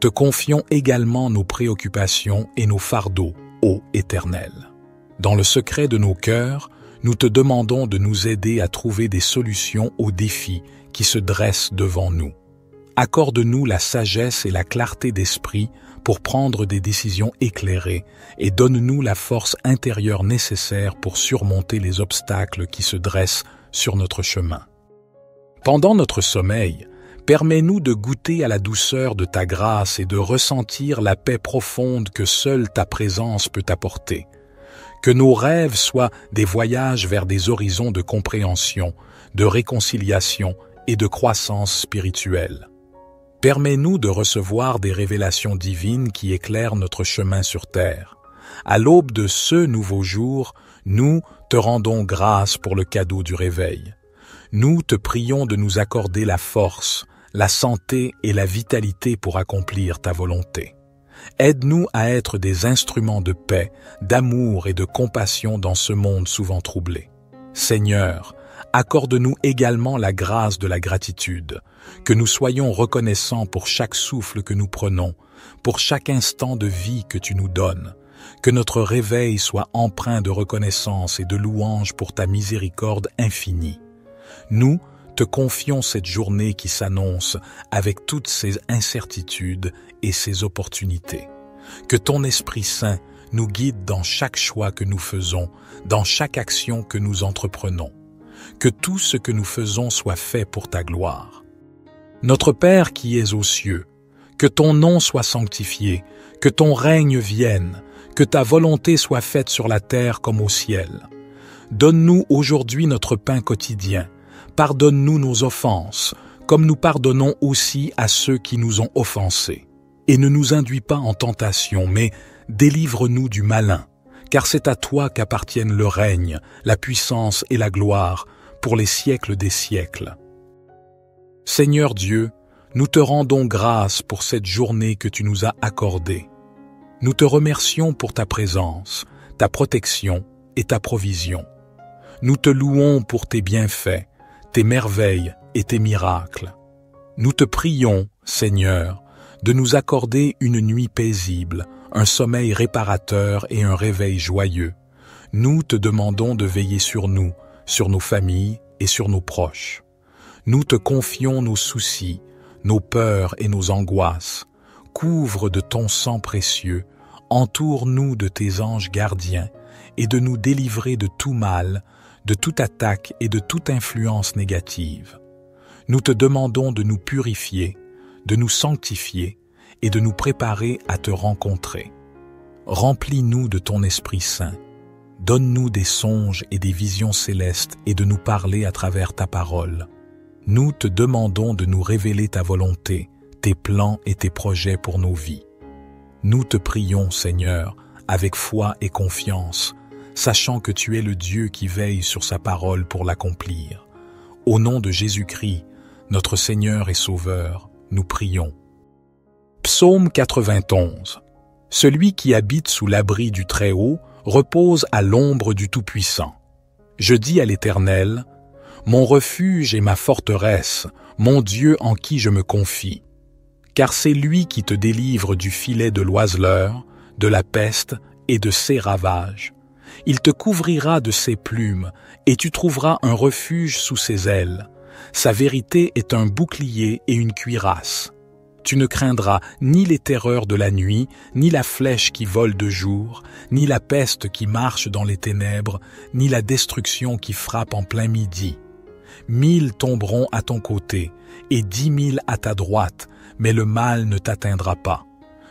te confions également nos préoccupations et nos fardeaux, ô Éternel. Dans le secret de nos cœurs, nous te demandons de nous aider à trouver des solutions aux défis qui se dressent devant nous. Accorde-nous la sagesse et la clarté d'esprit pour prendre des décisions éclairées et donne-nous la force intérieure nécessaire pour surmonter les obstacles qui se dressent sur notre chemin. Pendant notre sommeil, permets-nous de goûter à la douceur de ta grâce et de ressentir la paix profonde que seule ta présence peut apporter. Que nos rêves soient des voyages vers des horizons de compréhension, de réconciliation et de croissance spirituelle. Permets-nous de recevoir des révélations divines qui éclairent notre chemin sur terre. À l'aube de ce nouveau jour, nous te rendons grâce pour le cadeau du réveil. Nous te prions de nous accorder la force, la santé et la vitalité pour accomplir ta volonté. Aide-nous à être des instruments de paix, d'amour et de compassion dans ce monde souvent troublé. Seigneur, accorde-nous également la grâce de la gratitude, que nous soyons reconnaissants pour chaque souffle que nous prenons, pour chaque instant de vie que tu nous donnes, que notre réveil soit empreint de reconnaissance et de louange pour ta miséricorde infinie. Nous te confions cette journée qui s'annonce avec toutes ses incertitudes et ses opportunités. Que ton Esprit Saint nous guide dans chaque choix que nous faisons, dans chaque action que nous entreprenons. Que tout ce que nous faisons soit fait pour ta gloire. Notre Père qui es aux cieux, que ton nom soit sanctifié, que ton règne vienne, que ta volonté soit faite sur la terre comme au ciel. Donne-nous aujourd'hui notre pain quotidien. Pardonne-nous nos offenses, comme nous pardonnons aussi à ceux qui nous ont offensés. Et ne nous induis pas en tentation, mais délivre-nous du malin, car c'est à toi qu'appartiennent le règne, la puissance et la gloire pour les siècles des siècles. Seigneur Dieu, nous te rendons grâce pour cette journée que tu nous as accordée. Nous te remercions pour ta présence, ta protection et ta provision. Nous te louons pour tes bienfaits, tes merveilles et tes miracles. Nous te prions, Seigneur, de nous accorder une nuit paisible, un sommeil réparateur et un réveil joyeux. Nous te demandons de veiller sur nous, sur nos familles et sur nos proches. Nous te confions nos soucis, nos peurs et nos angoisses. Couvre de ton sang précieux, entoure-nous de tes anges gardiens et de nous délivrer de tout mal, de toute attaque et de toute influence négative. Nous te demandons de nous purifier, de nous sanctifier et de nous préparer à te rencontrer. Remplis-nous de ton Esprit Saint. Donne-nous des songes et des visions célestes et de nous parler à travers ta parole. Nous te demandons de nous révéler ta volonté, tes plans et tes projets pour nos vies. Nous te prions, Seigneur, avec foi et confiance, sachant que tu es le Dieu qui veille sur sa parole pour l'accomplir. Au nom de Jésus-Christ, notre Seigneur et Sauveur, nous prions. Psaume 91 Celui qui habite sous l'abri du Très-Haut repose à l'ombre du Tout-Puissant. Je dis à l'Éternel, Mon refuge et ma forteresse, mon Dieu en qui je me confie. Car c'est lui qui te délivre du filet de l'oiseleur, de la peste et de ses ravages. Il te couvrira de ses plumes, et tu trouveras un refuge sous ses ailes. Sa vérité est un bouclier et une cuirasse. Tu ne craindras ni les terreurs de la nuit, ni la flèche qui vole de jour, ni la peste qui marche dans les ténèbres, ni la destruction qui frappe en plein midi. Mille tomberont à ton côté, et dix mille à ta droite, mais le mal ne t'atteindra pas.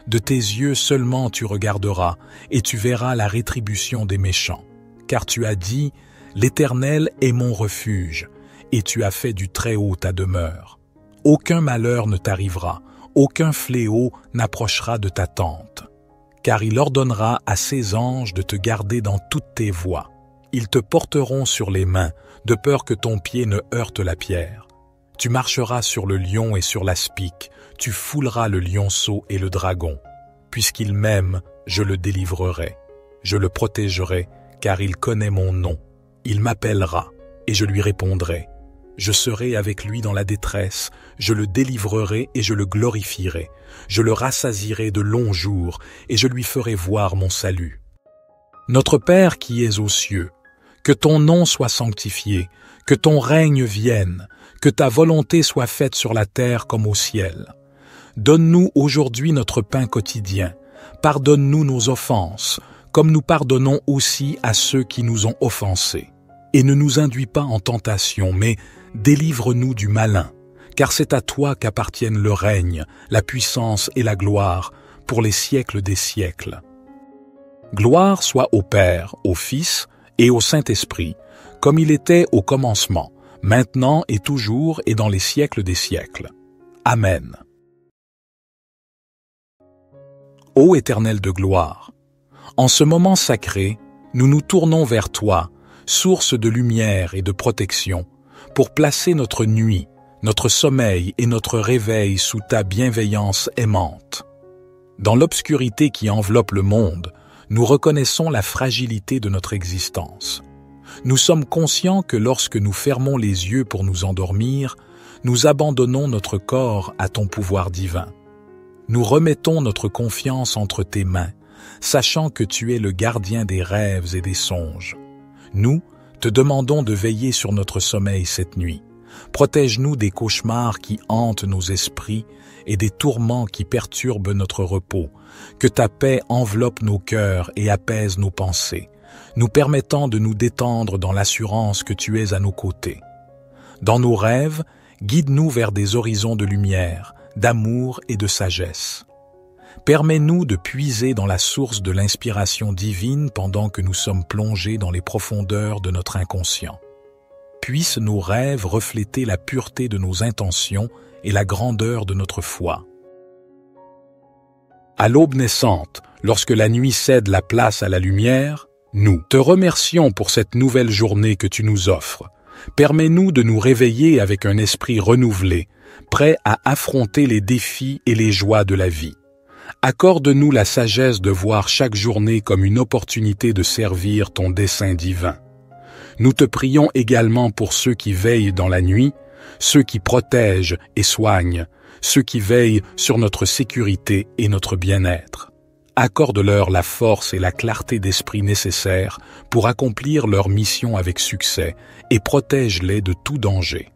De tes yeux seulement tu regarderas, et tu verras la rétribution des méchants. Car tu as dit, L'Éternel est mon refuge, et tu as fait du Très-Haut ta demeure. Aucun malheur ne t'arrivera, aucun fléau n'approchera de ta tente. Car il ordonnera à ses anges de te garder dans toutes tes voies. Ils te porteront sur les mains, de peur que ton pied ne heurte la pierre. Tu marcheras sur le lion et sur l'aspic, tu fouleras le lionceau et le dragon. Puisqu'il m'aime, je le délivrerai. Je le protégerai, car il connaît mon nom. Il m'appellera, et je lui répondrai. Je serai avec lui dans la détresse, je le délivrerai et je le glorifierai. Je le rassasierai de longs jours, et je lui ferai voir mon salut. Notre Père qui es aux cieux, que ton nom soit sanctifié, que ton règne vienne, que ta volonté soit faite sur la terre comme au ciel. Donne-nous aujourd'hui notre pain quotidien. Pardonne-nous nos offenses, comme nous pardonnons aussi à ceux qui nous ont offensés. Et ne nous induis pas en tentation, mais délivre-nous du malin, car c'est à toi qu'appartiennent le règne, la puissance et la gloire, pour les siècles des siècles. Gloire soit au Père, au Fils et au Saint-Esprit, comme il était au commencement, maintenant et toujours et dans les siècles des siècles. Amen. Ô Éternel de gloire, en ce moment sacré, nous nous tournons vers toi, source de lumière et de protection, pour placer notre nuit, notre sommeil et notre réveil sous ta bienveillance aimante. Dans l'obscurité qui enveloppe le monde, nous reconnaissons la fragilité de notre existence. Nous sommes conscients que lorsque nous fermons les yeux pour nous endormir, nous abandonnons notre corps à ton pouvoir divin nous remettons notre confiance entre tes mains, sachant que tu es le gardien des rêves et des songes. Nous te demandons de veiller sur notre sommeil cette nuit. Protège-nous des cauchemars qui hantent nos esprits et des tourments qui perturbent notre repos. Que ta paix enveloppe nos cœurs et apaise nos pensées, nous permettant de nous détendre dans l'assurance que tu es à nos côtés. Dans nos rêves, guide-nous vers des horizons de lumière, d'amour et de sagesse. Permets-nous de puiser dans la source de l'inspiration divine pendant que nous sommes plongés dans les profondeurs de notre inconscient. Puissent nos rêves refléter la pureté de nos intentions et la grandeur de notre foi. À l'aube naissante, lorsque la nuit cède la place à la lumière, nous te remercions pour cette nouvelle journée que tu nous offres. Permets-nous de nous réveiller avec un esprit renouvelé, prêt à affronter les défis et les joies de la vie. Accorde-nous la sagesse de voir chaque journée comme une opportunité de servir ton dessein divin. Nous te prions également pour ceux qui veillent dans la nuit, ceux qui protègent et soignent, ceux qui veillent sur notre sécurité et notre bien-être. Accorde-leur la force et la clarté d'esprit nécessaires pour accomplir leur mission avec succès et protège-les de tout danger.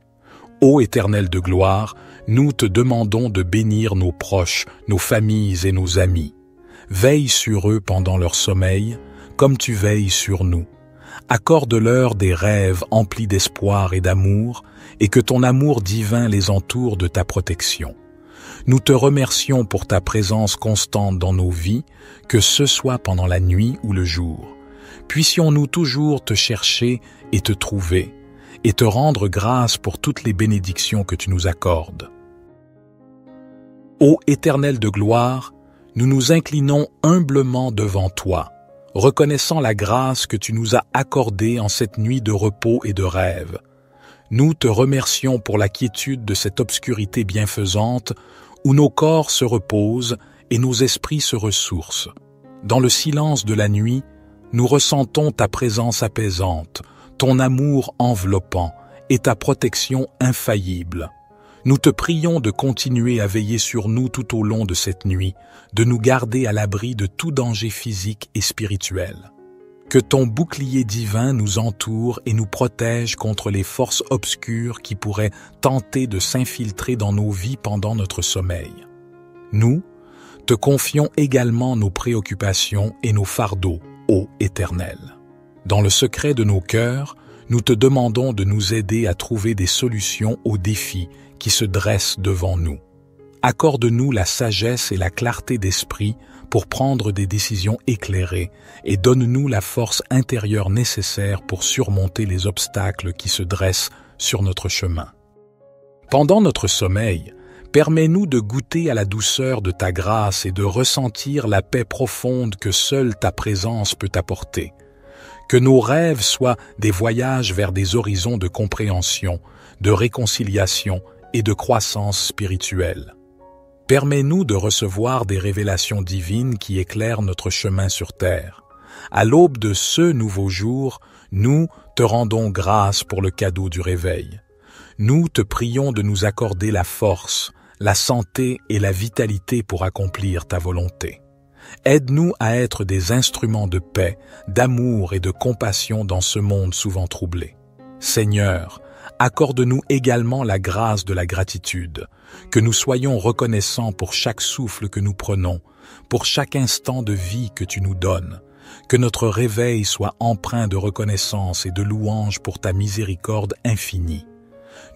Ô Éternel de gloire, nous te demandons de bénir nos proches, nos familles et nos amis. Veille sur eux pendant leur sommeil, comme tu veilles sur nous. Accorde-leur des rêves emplis d'espoir et d'amour, et que ton amour divin les entoure de ta protection. Nous te remercions pour ta présence constante dans nos vies, que ce soit pendant la nuit ou le jour. Puissions-nous toujours te chercher et te trouver, et te rendre grâce pour toutes les bénédictions que tu nous accordes. Ô Éternel de gloire, nous nous inclinons humblement devant toi, reconnaissant la grâce que tu nous as accordée en cette nuit de repos et de rêve. Nous te remercions pour la quiétude de cette obscurité bienfaisante où nos corps se reposent et nos esprits se ressourcent. Dans le silence de la nuit, nous ressentons ta présence apaisante, ton amour enveloppant et ta protection infaillible. Nous te prions de continuer à veiller sur nous tout au long de cette nuit, de nous garder à l'abri de tout danger physique et spirituel. Que ton bouclier divin nous entoure et nous protège contre les forces obscures qui pourraient tenter de s'infiltrer dans nos vies pendant notre sommeil. Nous, te confions également nos préoccupations et nos fardeaux, ô Éternel. Dans le secret de nos cœurs, nous te demandons de nous aider à trouver des solutions aux défis qui se dressent devant nous. Accorde-nous la sagesse et la clarté d'esprit pour prendre des décisions éclairées et donne-nous la force intérieure nécessaire pour surmonter les obstacles qui se dressent sur notre chemin. Pendant notre sommeil, permets-nous de goûter à la douceur de ta grâce et de ressentir la paix profonde que seule ta présence peut apporter. Que nos rêves soient des voyages vers des horizons de compréhension, de réconciliation et de croissance spirituelle. Permets-nous de recevoir des révélations divines qui éclairent notre chemin sur terre. À l'aube de ce nouveau jour, nous te rendons grâce pour le cadeau du réveil. Nous te prions de nous accorder la force, la santé et la vitalité pour accomplir ta volonté. Aide-nous à être des instruments de paix, d'amour et de compassion dans ce monde souvent troublé. Seigneur, accorde-nous également la grâce de la gratitude, que nous soyons reconnaissants pour chaque souffle que nous prenons, pour chaque instant de vie que tu nous donnes, que notre réveil soit empreint de reconnaissance et de louange pour ta miséricorde infinie.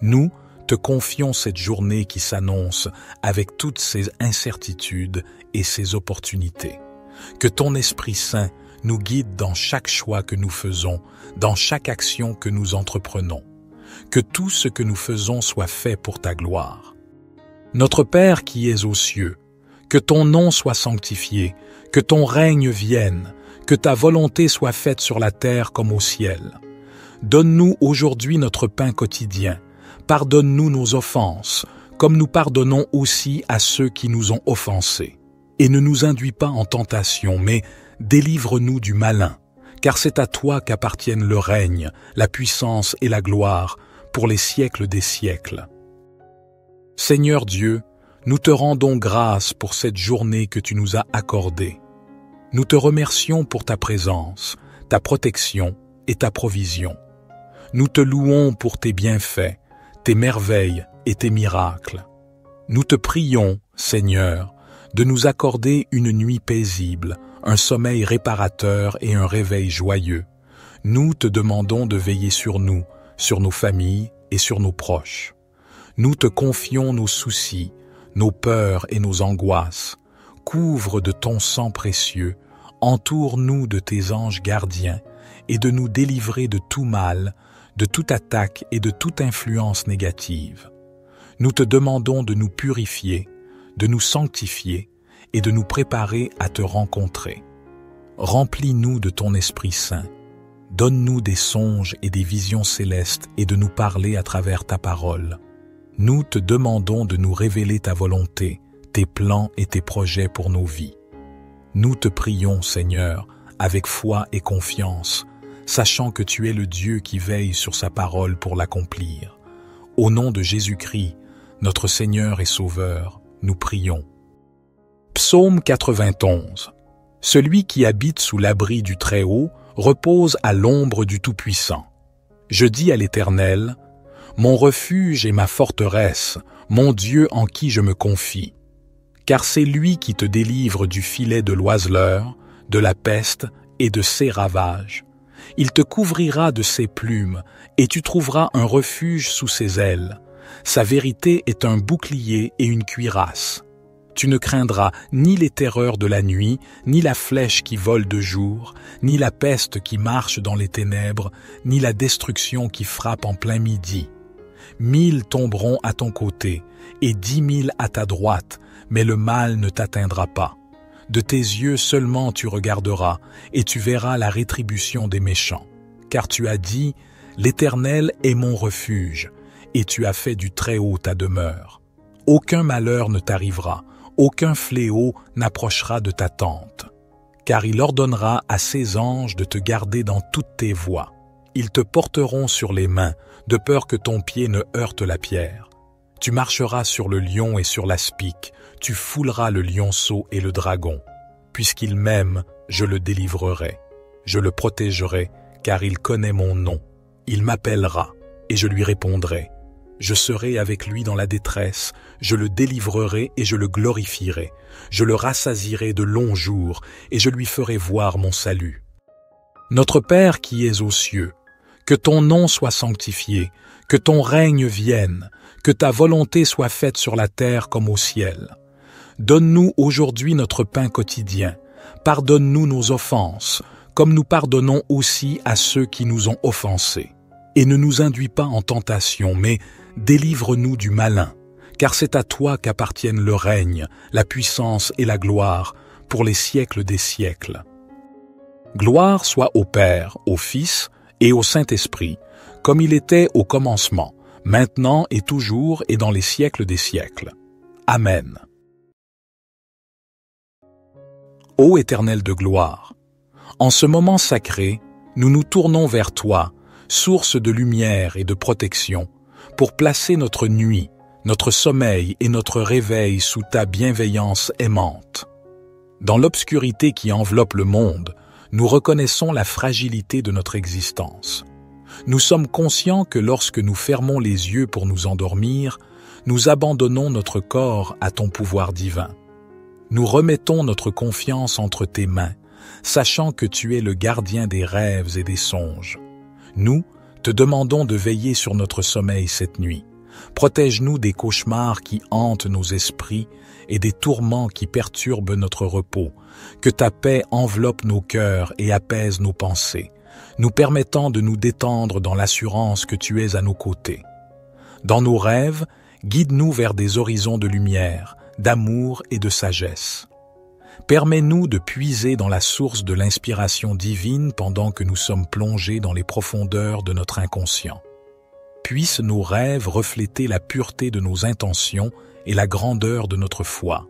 Nous te confions cette journée qui s'annonce avec toutes ses incertitudes et ses opportunités. Que ton Esprit Saint nous guide dans chaque choix que nous faisons, dans chaque action que nous entreprenons que tout ce que nous faisons soit fait pour ta gloire. Notre Père qui es aux cieux, que ton nom soit sanctifié, que ton règne vienne, que ta volonté soit faite sur la terre comme au ciel. Donne-nous aujourd'hui notre pain quotidien. Pardonne-nous nos offenses, comme nous pardonnons aussi à ceux qui nous ont offensés. Et ne nous induis pas en tentation, mais délivre-nous du malin, car c'est à toi qu'appartiennent le règne, la puissance et la gloire, pour les siècles des siècles. Seigneur Dieu, nous te rendons grâce pour cette journée que tu nous as accordée. Nous te remercions pour ta présence, ta protection et ta provision. Nous te louons pour tes bienfaits, tes merveilles et tes miracles. Nous te prions, Seigneur, de nous accorder une nuit paisible, un sommeil réparateur et un réveil joyeux. Nous te demandons de veiller sur nous, sur nos familles et sur nos proches. Nous te confions nos soucis, nos peurs et nos angoisses. Couvre de ton sang précieux, entoure-nous de tes anges gardiens et de nous délivrer de tout mal, de toute attaque et de toute influence négative. Nous te demandons de nous purifier, de nous sanctifier et de nous préparer à te rencontrer. Remplis-nous de ton Esprit Saint Donne-nous des songes et des visions célestes et de nous parler à travers ta parole. Nous te demandons de nous révéler ta volonté, tes plans et tes projets pour nos vies. Nous te prions, Seigneur, avec foi et confiance, sachant que tu es le Dieu qui veille sur sa parole pour l'accomplir. Au nom de Jésus-Christ, notre Seigneur et Sauveur, nous prions. Psaume 91 Celui qui habite sous l'abri du Très-Haut repose à l'ombre du Tout-Puissant. Je dis à l'Éternel, Mon refuge et ma forteresse, mon Dieu en qui je me confie. Car c'est lui qui te délivre du filet de l'oiseleur, de la peste et de ses ravages. Il te couvrira de ses plumes, et tu trouveras un refuge sous ses ailes. Sa vérité est un bouclier et une cuirasse. Tu ne craindras ni les terreurs de la nuit, ni la flèche qui vole de jour, ni la peste qui marche dans les ténèbres, ni la destruction qui frappe en plein midi. Mille tomberont à ton côté, et dix mille à ta droite, mais le mal ne t'atteindra pas. De tes yeux seulement tu regarderas, et tu verras la rétribution des méchants. Car tu as dit, L'Éternel est mon refuge, et tu as fait du Très-Haut ta demeure. Aucun malheur ne t'arrivera, aucun fléau n'approchera de ta tente. Car il ordonnera à ses anges de te garder dans toutes tes voies. Ils te porteront sur les mains, de peur que ton pied ne heurte la pierre. Tu marcheras sur le lion et sur l'aspic, tu fouleras le lionceau et le dragon. Puisqu'il m'aime, je le délivrerai. Je le protégerai, car il connaît mon nom. Il m'appellera, et je lui répondrai. Je serai avec lui dans la détresse, je le délivrerai et je le glorifierai. Je le rassasirai de longs jours, et je lui ferai voir mon salut. Notre Père qui es aux cieux, que ton nom soit sanctifié, que ton règne vienne, que ta volonté soit faite sur la terre comme au ciel. Donne-nous aujourd'hui notre pain quotidien. Pardonne-nous nos offenses, comme nous pardonnons aussi à ceux qui nous ont offensés. Et ne nous induis pas en tentation, mais délivre-nous du malin, car c'est à toi qu'appartiennent le règne, la puissance et la gloire, pour les siècles des siècles. Gloire soit au Père, au Fils et au Saint-Esprit, comme il était au commencement, maintenant et toujours et dans les siècles des siècles. Amen. Ô Éternel de gloire, en ce moment sacré, nous nous tournons vers toi, source de lumière et de protection, pour placer notre nuit, notre sommeil et notre réveil sous ta bienveillance aimante. Dans l'obscurité qui enveloppe le monde, nous reconnaissons la fragilité de notre existence. Nous sommes conscients que lorsque nous fermons les yeux pour nous endormir, nous abandonnons notre corps à ton pouvoir divin. Nous remettons notre confiance entre tes mains, sachant que tu es le gardien des rêves et des songes. Nous te demandons de veiller sur notre sommeil cette nuit. Protège-nous des cauchemars qui hantent nos esprits et des tourments qui perturbent notre repos. Que ta paix enveloppe nos cœurs et apaise nos pensées nous permettant de nous détendre dans l'assurance que tu es à nos côtés. Dans nos rêves, guide-nous vers des horizons de lumière, d'amour et de sagesse. Permets-nous de puiser dans la source de l'inspiration divine pendant que nous sommes plongés dans les profondeurs de notre inconscient. Puissent nos rêves refléter la pureté de nos intentions et la grandeur de notre foi.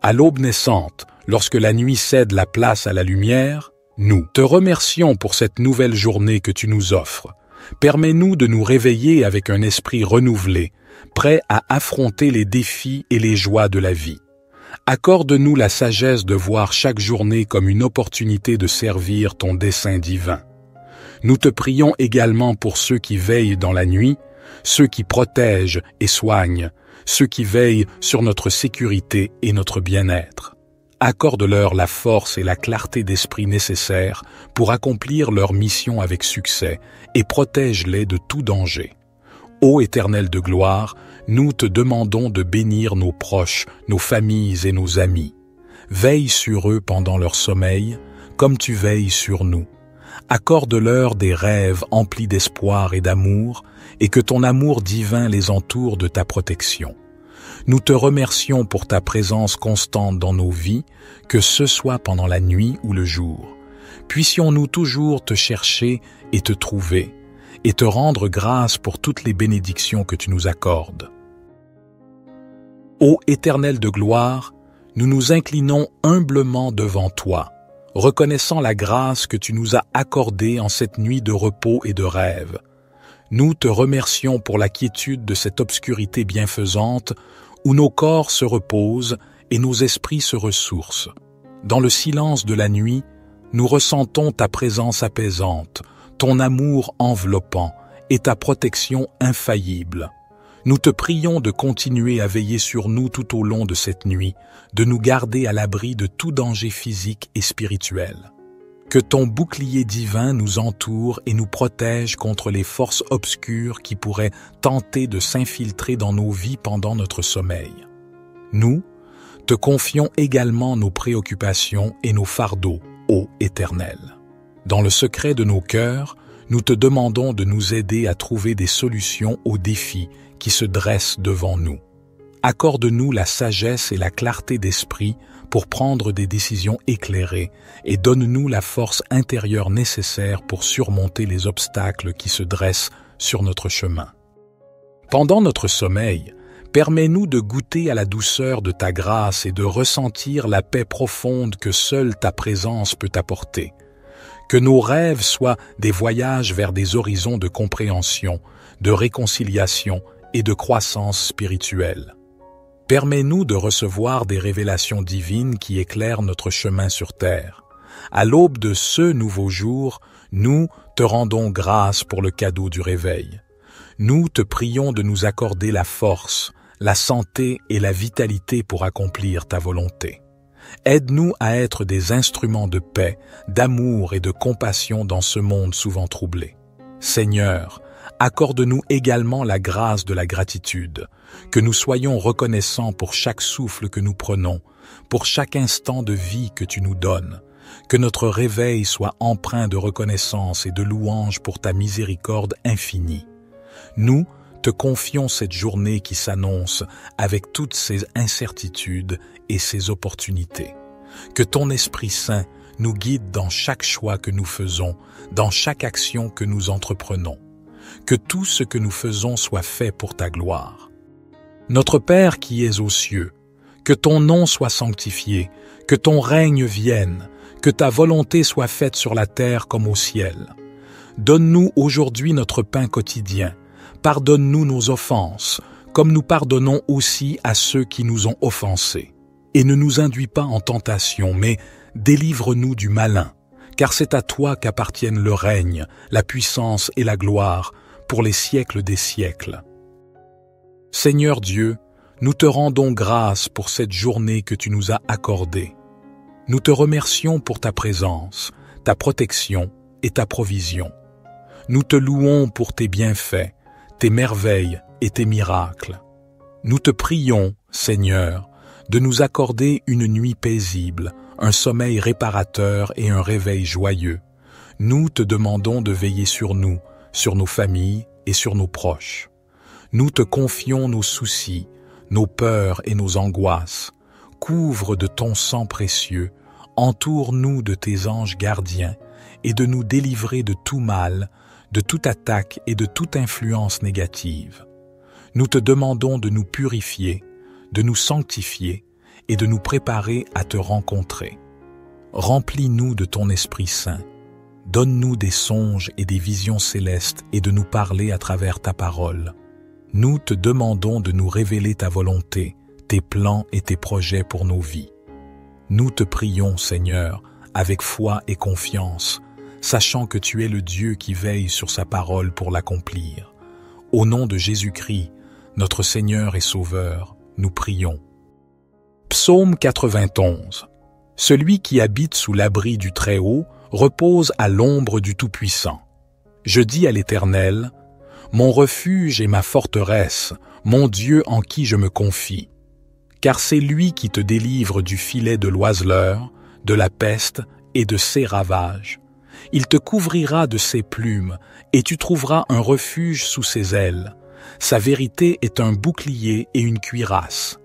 À l'aube naissante, lorsque la nuit cède la place à la lumière, nous te remercions pour cette nouvelle journée que tu nous offres. Permets-nous de nous réveiller avec un esprit renouvelé, prêt à affronter les défis et les joies de la vie. Accorde-nous la sagesse de voir chaque journée comme une opportunité de servir ton dessein divin. Nous te prions également pour ceux qui veillent dans la nuit, ceux qui protègent et soignent, ceux qui veillent sur notre sécurité et notre bien-être accorde-leur la force et la clarté d'esprit nécessaires pour accomplir leur mission avec succès et protège-les de tout danger. Ô Éternel de gloire, nous te demandons de bénir nos proches, nos familles et nos amis. Veille sur eux pendant leur sommeil, comme tu veilles sur nous. Accorde-leur des rêves emplis d'espoir et d'amour, et que ton amour divin les entoure de ta protection. Nous te remercions pour ta présence constante dans nos vies, que ce soit pendant la nuit ou le jour. Puissions-nous toujours te chercher et te trouver, et te rendre grâce pour toutes les bénédictions que tu nous accordes. Ô Éternel de gloire, nous nous inclinons humblement devant toi, reconnaissant la grâce que tu nous as accordée en cette nuit de repos et de rêve. Nous te remercions pour la quiétude de cette obscurité bienfaisante où nos corps se reposent et nos esprits se ressourcent. Dans le silence de la nuit, nous ressentons ta présence apaisante, ton amour enveloppant et ta protection infaillible. Nous te prions de continuer à veiller sur nous tout au long de cette nuit, de nous garder à l'abri de tout danger physique et spirituel. Que ton bouclier divin nous entoure et nous protège contre les forces obscures qui pourraient tenter de s'infiltrer dans nos vies pendant notre sommeil. Nous, te confions également nos préoccupations et nos fardeaux, ô Éternel. Dans le secret de nos cœurs, nous te demandons de nous aider à trouver des solutions aux défis qui se dressent devant nous. accorde-nous la sagesse et la clarté d'esprit pour prendre des décisions éclairées et donne-nous la force intérieure nécessaire pour surmonter les obstacles qui se dressent sur notre chemin. Pendant notre sommeil, permets-nous de goûter à la douceur de ta grâce et de ressentir la paix profonde que seule ta présence peut apporter. Que nos rêves soient des voyages vers des horizons de compréhension, de réconciliation et de croissance spirituelle. Permets-nous de recevoir des révélations divines qui éclairent notre chemin sur terre. À l'aube de ce nouveau jour, nous te rendons grâce pour le cadeau du réveil. Nous te prions de nous accorder la force, la santé et la vitalité pour accomplir ta volonté. Aide-nous à être des instruments de paix, d'amour et de compassion dans ce monde souvent troublé. Seigneur, accorde-nous également la grâce de la gratitude, que nous soyons reconnaissants pour chaque souffle que nous prenons, pour chaque instant de vie que tu nous donnes, que notre réveil soit empreint de reconnaissance et de louange pour ta miséricorde infinie. Nous, te confions cette journée qui s'annonce avec toutes ses incertitudes et ses opportunités. Que ton Esprit Saint nous guide dans chaque choix que nous faisons, dans chaque action que nous entreprenons. Que tout ce que nous faisons soit fait pour ta gloire. Notre Père qui es aux cieux, que ton nom soit sanctifié, que ton règne vienne, que ta volonté soit faite sur la terre comme au ciel. Donne-nous aujourd'hui notre pain quotidien Pardonne-nous nos offenses, comme nous pardonnons aussi à ceux qui nous ont offensés. Et ne nous induis pas en tentation, mais délivre-nous du malin, car c'est à toi qu'appartiennent le règne, la puissance et la gloire, pour les siècles des siècles. Seigneur Dieu, nous te rendons grâce pour cette journée que tu nous as accordée. Nous te remercions pour ta présence, ta protection et ta provision. Nous te louons pour tes bienfaits, tes merveilles et tes miracles. Nous te prions, Seigneur, de nous accorder une nuit paisible, un sommeil réparateur et un réveil joyeux. Nous te demandons de veiller sur nous, sur nos familles et sur nos proches. Nous te confions nos soucis, nos peurs et nos angoisses. Couvre de ton sang précieux, entoure-nous de tes anges gardiens, et de nous délivrer de tout mal, de toute attaque et de toute influence négative. Nous te demandons de nous purifier, de nous sanctifier et de nous préparer à te rencontrer. Remplis-nous de ton Esprit Saint. Donne-nous des songes et des visions célestes et de nous parler à travers ta parole. Nous te demandons de nous révéler ta volonté, tes plans et tes projets pour nos vies. Nous te prions, Seigneur, avec foi et confiance, sachant que tu es le Dieu qui veille sur sa parole pour l'accomplir. Au nom de Jésus-Christ, notre Seigneur et Sauveur, nous prions. Psaume 91 Celui qui habite sous l'abri du Très-Haut repose à l'ombre du Tout-Puissant. Je dis à l'Éternel, Mon refuge et ma forteresse, mon Dieu en qui je me confie. Car c'est lui qui te délivre du filet de l'oiseleur, de la peste et de ses ravages. Il te couvrira de ses plumes, et tu trouveras un refuge sous ses ailes. Sa vérité est un bouclier et une cuirasse.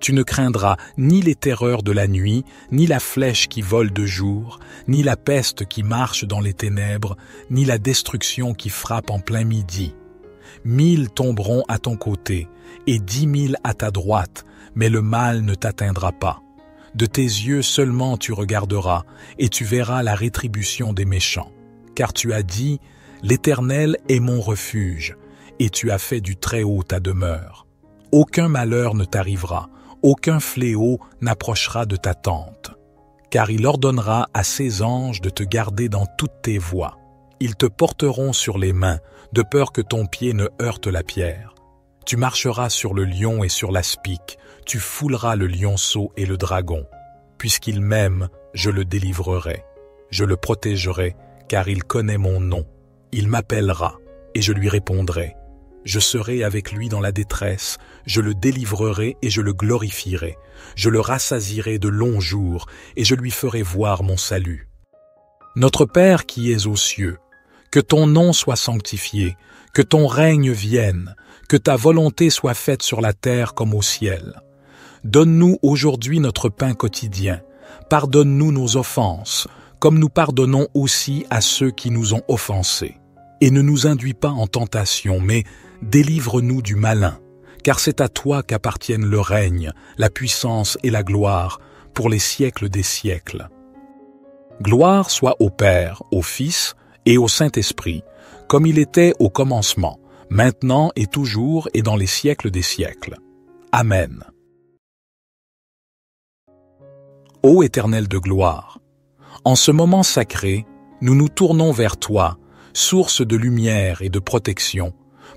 Tu ne craindras ni les terreurs de la nuit, ni la flèche qui vole de jour, ni la peste qui marche dans les ténèbres, ni la destruction qui frappe en plein midi. Mille tomberont à ton côté, et dix mille à ta droite, mais le mal ne t'atteindra pas. De tes yeux seulement tu regarderas, et tu verras la rétribution des méchants. Car tu as dit, L'Éternel est mon refuge, et tu as fait du Très-Haut ta demeure. Aucun malheur ne t'arrivera, aucun fléau n'approchera de ta tente. Car il ordonnera à ses anges de te garder dans toutes tes voies. Ils te porteront sur les mains, de peur que ton pied ne heurte la pierre. Tu marcheras sur le lion et sur l'aspic, tu fouleras le lionceau et le dragon. Puisqu'il m'aime, je le délivrerai. Je le protégerai, car il connaît mon nom. Il m'appellera, et je lui répondrai. Je serai avec lui dans la détresse, je le délivrerai et je le glorifierai. Je le rassasirai de longs jours, et je lui ferai voir mon salut. Notre Père qui es aux cieux, Que ton nom soit sanctifié, que ton règne vienne, que ta volonté soit faite sur la terre comme au ciel. Donne-nous aujourd'hui notre pain quotidien. Pardonne-nous nos offenses, comme nous pardonnons aussi à ceux qui nous ont offensés. Et ne nous induis pas en tentation, mais délivre-nous du malin, car c'est à toi qu'appartiennent le règne, la puissance et la gloire, pour les siècles des siècles. Gloire soit au Père, au Fils et au Saint-Esprit, comme il était au commencement, maintenant et toujours et dans les siècles des siècles. Amen. Ô Éternel de gloire, en ce moment sacré, nous nous tournons vers toi, source de lumière et de protection,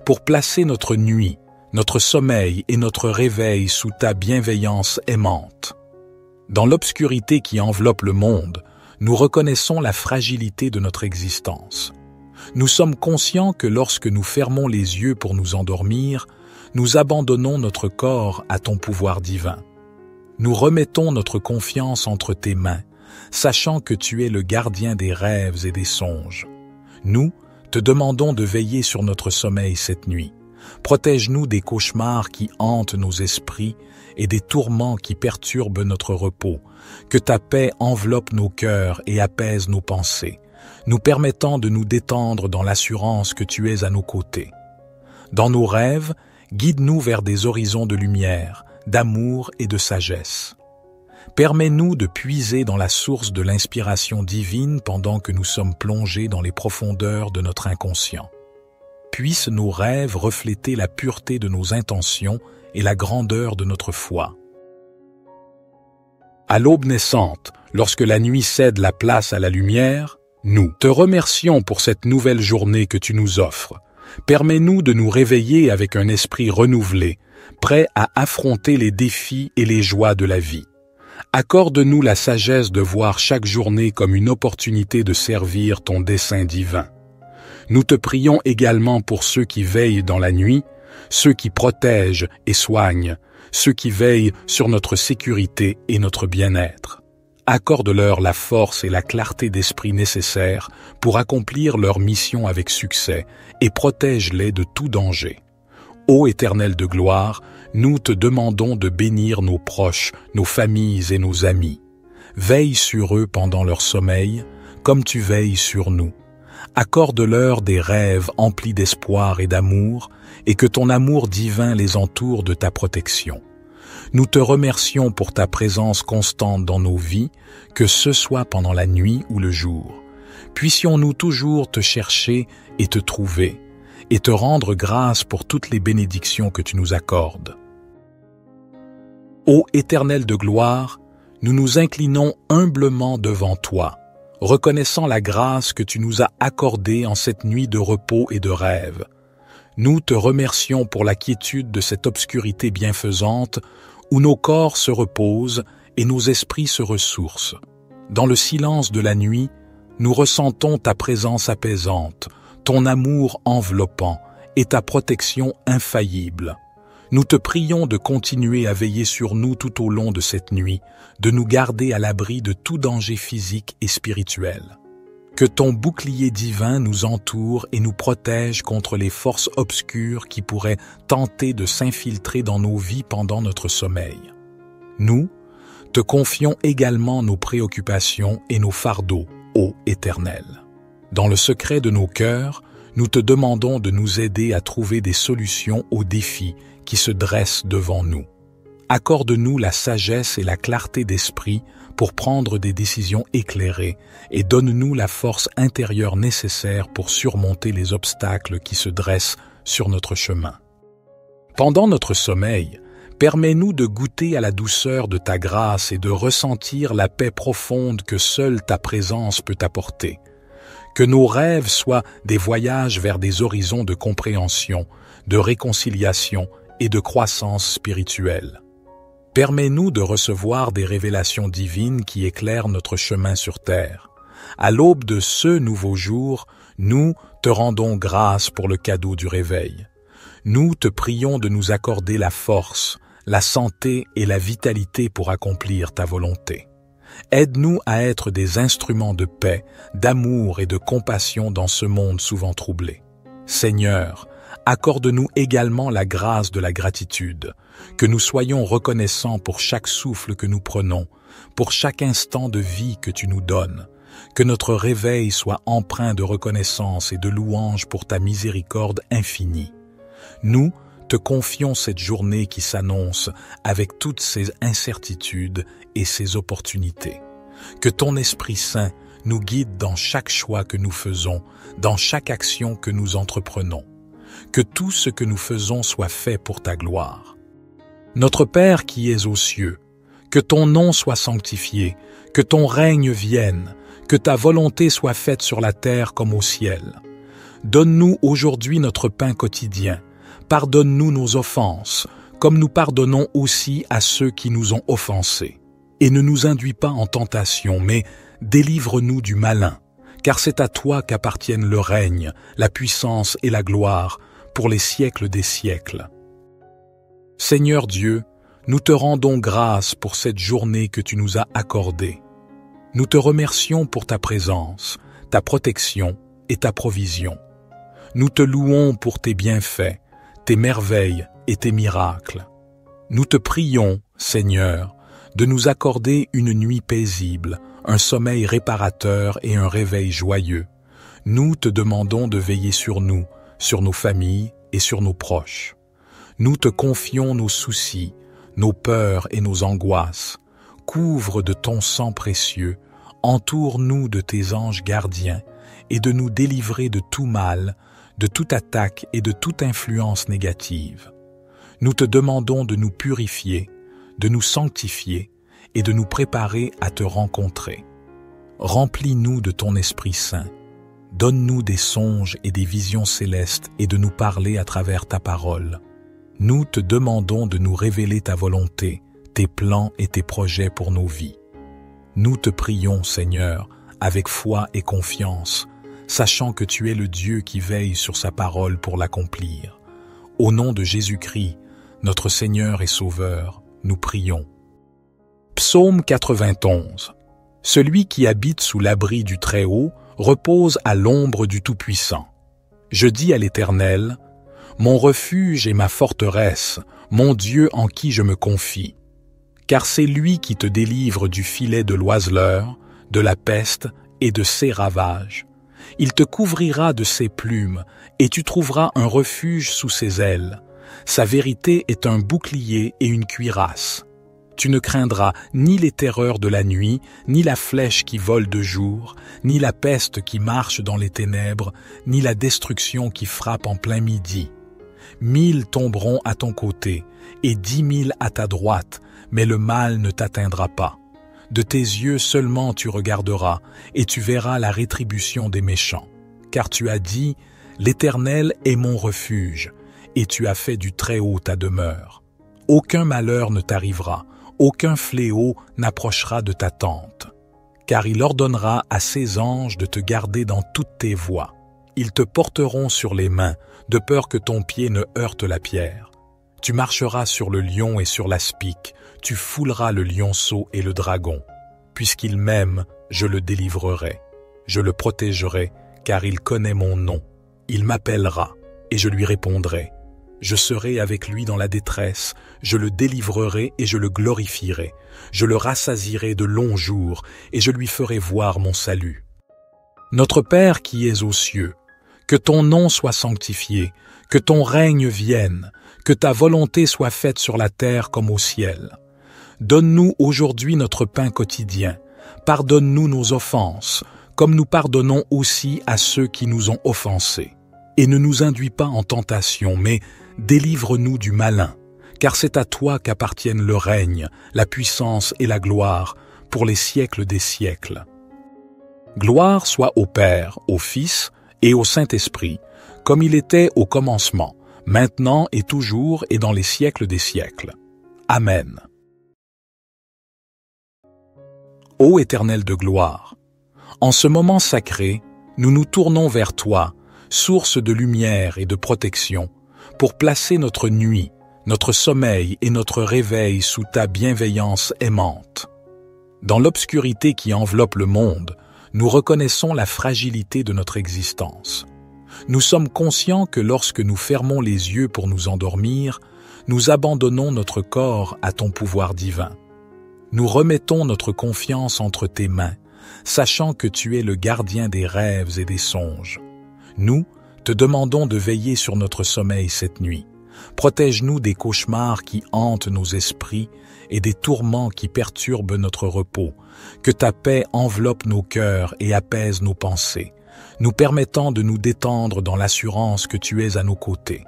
pour placer notre nuit, notre sommeil et notre réveil sous ta bienveillance aimante. Dans l'obscurité qui enveloppe le monde, nous reconnaissons la fragilité de notre existence. Nous sommes conscients que lorsque nous fermons les yeux pour nous endormir, nous abandonnons notre corps à ton pouvoir divin. Nous remettons notre confiance entre tes mains, sachant que tu es le gardien des rêves et des songes. Nous te demandons de veiller sur notre sommeil cette nuit. Protège-nous des cauchemars qui hantent nos esprits et des tourments qui perturbent notre repos. Que ta paix enveloppe nos cœurs et apaise nos pensées, nous permettant de nous détendre dans l'assurance que tu es à nos côtés. Dans nos rêves, guide-nous vers des horizons de lumière, d'amour et de sagesse. Permets-nous de puiser dans la source de l'inspiration divine pendant que nous sommes plongés dans les profondeurs de notre inconscient. Puissent nos rêves refléter la pureté de nos intentions et la grandeur de notre foi. À l'aube naissante, lorsque la nuit cède la place à la lumière, nous te remercions pour cette nouvelle journée que tu nous offres. Permets-nous de nous réveiller avec un esprit renouvelé, prêt à affronter les défis et les joies de la vie. Accorde-nous la sagesse de voir chaque journée comme une opportunité de servir ton dessein divin. Nous te prions également pour ceux qui veillent dans la nuit, ceux qui protègent et soignent, ceux qui veillent sur notre sécurité et notre bien-être. Accorde-leur la force et la clarté d'esprit nécessaires pour accomplir leur mission avec succès et protège-les de tout danger. Ô Éternel de gloire, nous te demandons de bénir nos proches, nos familles et nos amis. Veille sur eux pendant leur sommeil, comme tu veilles sur nous. Accorde-leur des rêves emplis d'espoir et d'amour, et que ton amour divin les entoure de ta protection. Nous te remercions pour ta présence constante dans nos vies, que ce soit pendant la nuit ou le jour. Puissions-nous toujours te chercher et te trouver, et te rendre grâce pour toutes les bénédictions que tu nous accordes. Ô Éternel de gloire, nous nous inclinons humblement devant toi, reconnaissant la grâce que tu nous as accordée en cette nuit de repos et de rêve. Nous te remercions pour la quiétude de cette obscurité bienfaisante où nos corps se reposent et nos esprits se ressourcent. Dans le silence de la nuit, nous ressentons ta présence apaisante, ton amour enveloppant et ta protection infaillible. Nous te prions de continuer à veiller sur nous tout au long de cette nuit, de nous garder à l'abri de tout danger physique et spirituel. Que ton bouclier divin nous entoure et nous protège contre les forces obscures qui pourraient tenter de s'infiltrer dans nos vies pendant notre sommeil. Nous te confions également nos préoccupations et nos fardeaux, ô Éternel. Dans le secret de nos cœurs, nous te demandons de nous aider à trouver des solutions aux défis qui se dressent devant nous. Accorde-nous la sagesse et la clarté d'esprit pour prendre des décisions éclairées et donne-nous la force intérieure nécessaire pour surmonter les obstacles qui se dressent sur notre chemin. Pendant notre sommeil, permets-nous de goûter à la douceur de ta grâce et de ressentir la paix profonde que seule ta présence peut apporter. Que nos rêves soient des voyages vers des horizons de compréhension, de réconciliation et de croissance spirituelle. Permets-nous de recevoir des révélations divines qui éclairent notre chemin sur terre. À l'aube de ce nouveau jour, nous te rendons grâce pour le cadeau du réveil. Nous te prions de nous accorder la force, la santé et la vitalité pour accomplir ta volonté. Aide-nous à être des instruments de paix, d'amour et de compassion dans ce monde souvent troublé. Seigneur, accorde-nous également la grâce de la gratitude, que nous soyons reconnaissants pour chaque souffle que nous prenons, pour chaque instant de vie que tu nous donnes, que notre réveil soit empreint de reconnaissance et de louange pour ta miséricorde infinie. Nous te confions cette journée qui s'annonce avec toutes ses incertitudes et ses opportunités. Que ton Esprit Saint nous guide dans chaque choix que nous faisons, dans chaque action que nous entreprenons. Que tout ce que nous faisons soit fait pour ta gloire. Notre Père qui es aux cieux, que ton nom soit sanctifié, que ton règne vienne, que ta volonté soit faite sur la terre comme au ciel. Donne-nous aujourd'hui notre pain quotidien. Pardonne-nous nos offenses, comme nous pardonnons aussi à ceux qui nous ont offensés. Et ne nous induis pas en tentation, mais délivre-nous du malin, car c'est à toi qu'appartiennent le règne, la puissance et la gloire, pour les siècles des siècles. Seigneur Dieu, nous te rendons grâce pour cette journée que tu nous as accordée. Nous te remercions pour ta présence, ta protection et ta provision. Nous te louons pour tes bienfaits, tes merveilles et tes miracles. Nous te prions, Seigneur, de nous accorder une nuit paisible, un sommeil réparateur et un réveil joyeux. Nous te demandons de veiller sur nous, sur nos familles et sur nos proches. Nous te confions nos soucis, nos peurs et nos angoisses. Couvre de ton sang précieux Entoure-nous de tes anges gardiens et de nous délivrer de tout mal, de toute attaque et de toute influence négative. Nous te demandons de nous purifier, de nous sanctifier et de nous préparer à te rencontrer. Remplis-nous de ton Esprit Saint. Donne-nous des songes et des visions célestes et de nous parler à travers ta parole. Nous te demandons de nous révéler ta volonté, tes plans et tes projets pour nos vies. Nous te prions, Seigneur, avec foi et confiance, sachant que tu es le Dieu qui veille sur sa parole pour l'accomplir. Au nom de Jésus-Christ, notre Seigneur et Sauveur, nous prions. Psaume 91 Celui qui habite sous l'abri du Très-Haut repose à l'ombre du Tout-Puissant. Je dis à l'Éternel, Mon refuge et ma forteresse, mon Dieu en qui je me confie car c'est lui qui te délivre du filet de l'oiseleur, de la peste et de ses ravages. Il te couvrira de ses plumes, et tu trouveras un refuge sous ses ailes. Sa vérité est un bouclier et une cuirasse. Tu ne craindras ni les terreurs de la nuit, ni la flèche qui vole de jour, ni la peste qui marche dans les ténèbres, ni la destruction qui frappe en plein midi. Mille tomberont à ton côté, et dix mille à ta droite, mais le mal ne t'atteindra pas. De tes yeux seulement tu regarderas, et tu verras la rétribution des méchants. Car tu as dit, L'Éternel est mon refuge, et tu as fait du Très-Haut ta demeure. Aucun malheur ne t'arrivera, aucun fléau n'approchera de ta tente. Car il ordonnera à ses anges de te garder dans toutes tes voies. Ils te porteront sur les mains, de peur que ton pied ne heurte la pierre. Tu marcheras sur le lion et sur l'aspic, tu fouleras le lionceau et le dragon. Puisqu'il m'aime, je le délivrerai. Je le protégerai, car il connaît mon nom. Il m'appellera, et je lui répondrai. Je serai avec lui dans la détresse, je le délivrerai et je le glorifierai. Je le rassasirai de longs jours, et je lui ferai voir mon salut. Notre Père qui es aux cieux, que ton nom soit sanctifié, que ton règne vienne, que ta volonté soit faite sur la terre comme au ciel. Donne-nous aujourd'hui notre pain quotidien. Pardonne-nous nos offenses, comme nous pardonnons aussi à ceux qui nous ont offensés. Et ne nous induis pas en tentation, mais délivre-nous du malin, car c'est à toi qu'appartiennent le règne, la puissance et la gloire, pour les siècles des siècles. Gloire soit au Père, au Fils et au Saint-Esprit, comme il était au commencement, maintenant et toujours et dans les siècles des siècles. Amen. Ô Éternel de gloire, en ce moment sacré, nous nous tournons vers toi, source de lumière et de protection, pour placer notre nuit, notre sommeil et notre réveil sous ta bienveillance aimante. Dans l'obscurité qui enveloppe le monde, nous reconnaissons la fragilité de notre existence. Nous sommes conscients que lorsque nous fermons les yeux pour nous endormir, nous abandonnons notre corps à ton pouvoir divin. Nous remettons notre confiance entre tes mains, sachant que tu es le gardien des rêves et des songes. Nous te demandons de veiller sur notre sommeil cette nuit. Protège-nous des cauchemars qui hantent nos esprits et des tourments qui perturbent notre repos. Que ta paix enveloppe nos cœurs et apaise nos pensées, nous permettant de nous détendre dans l'assurance que tu es à nos côtés.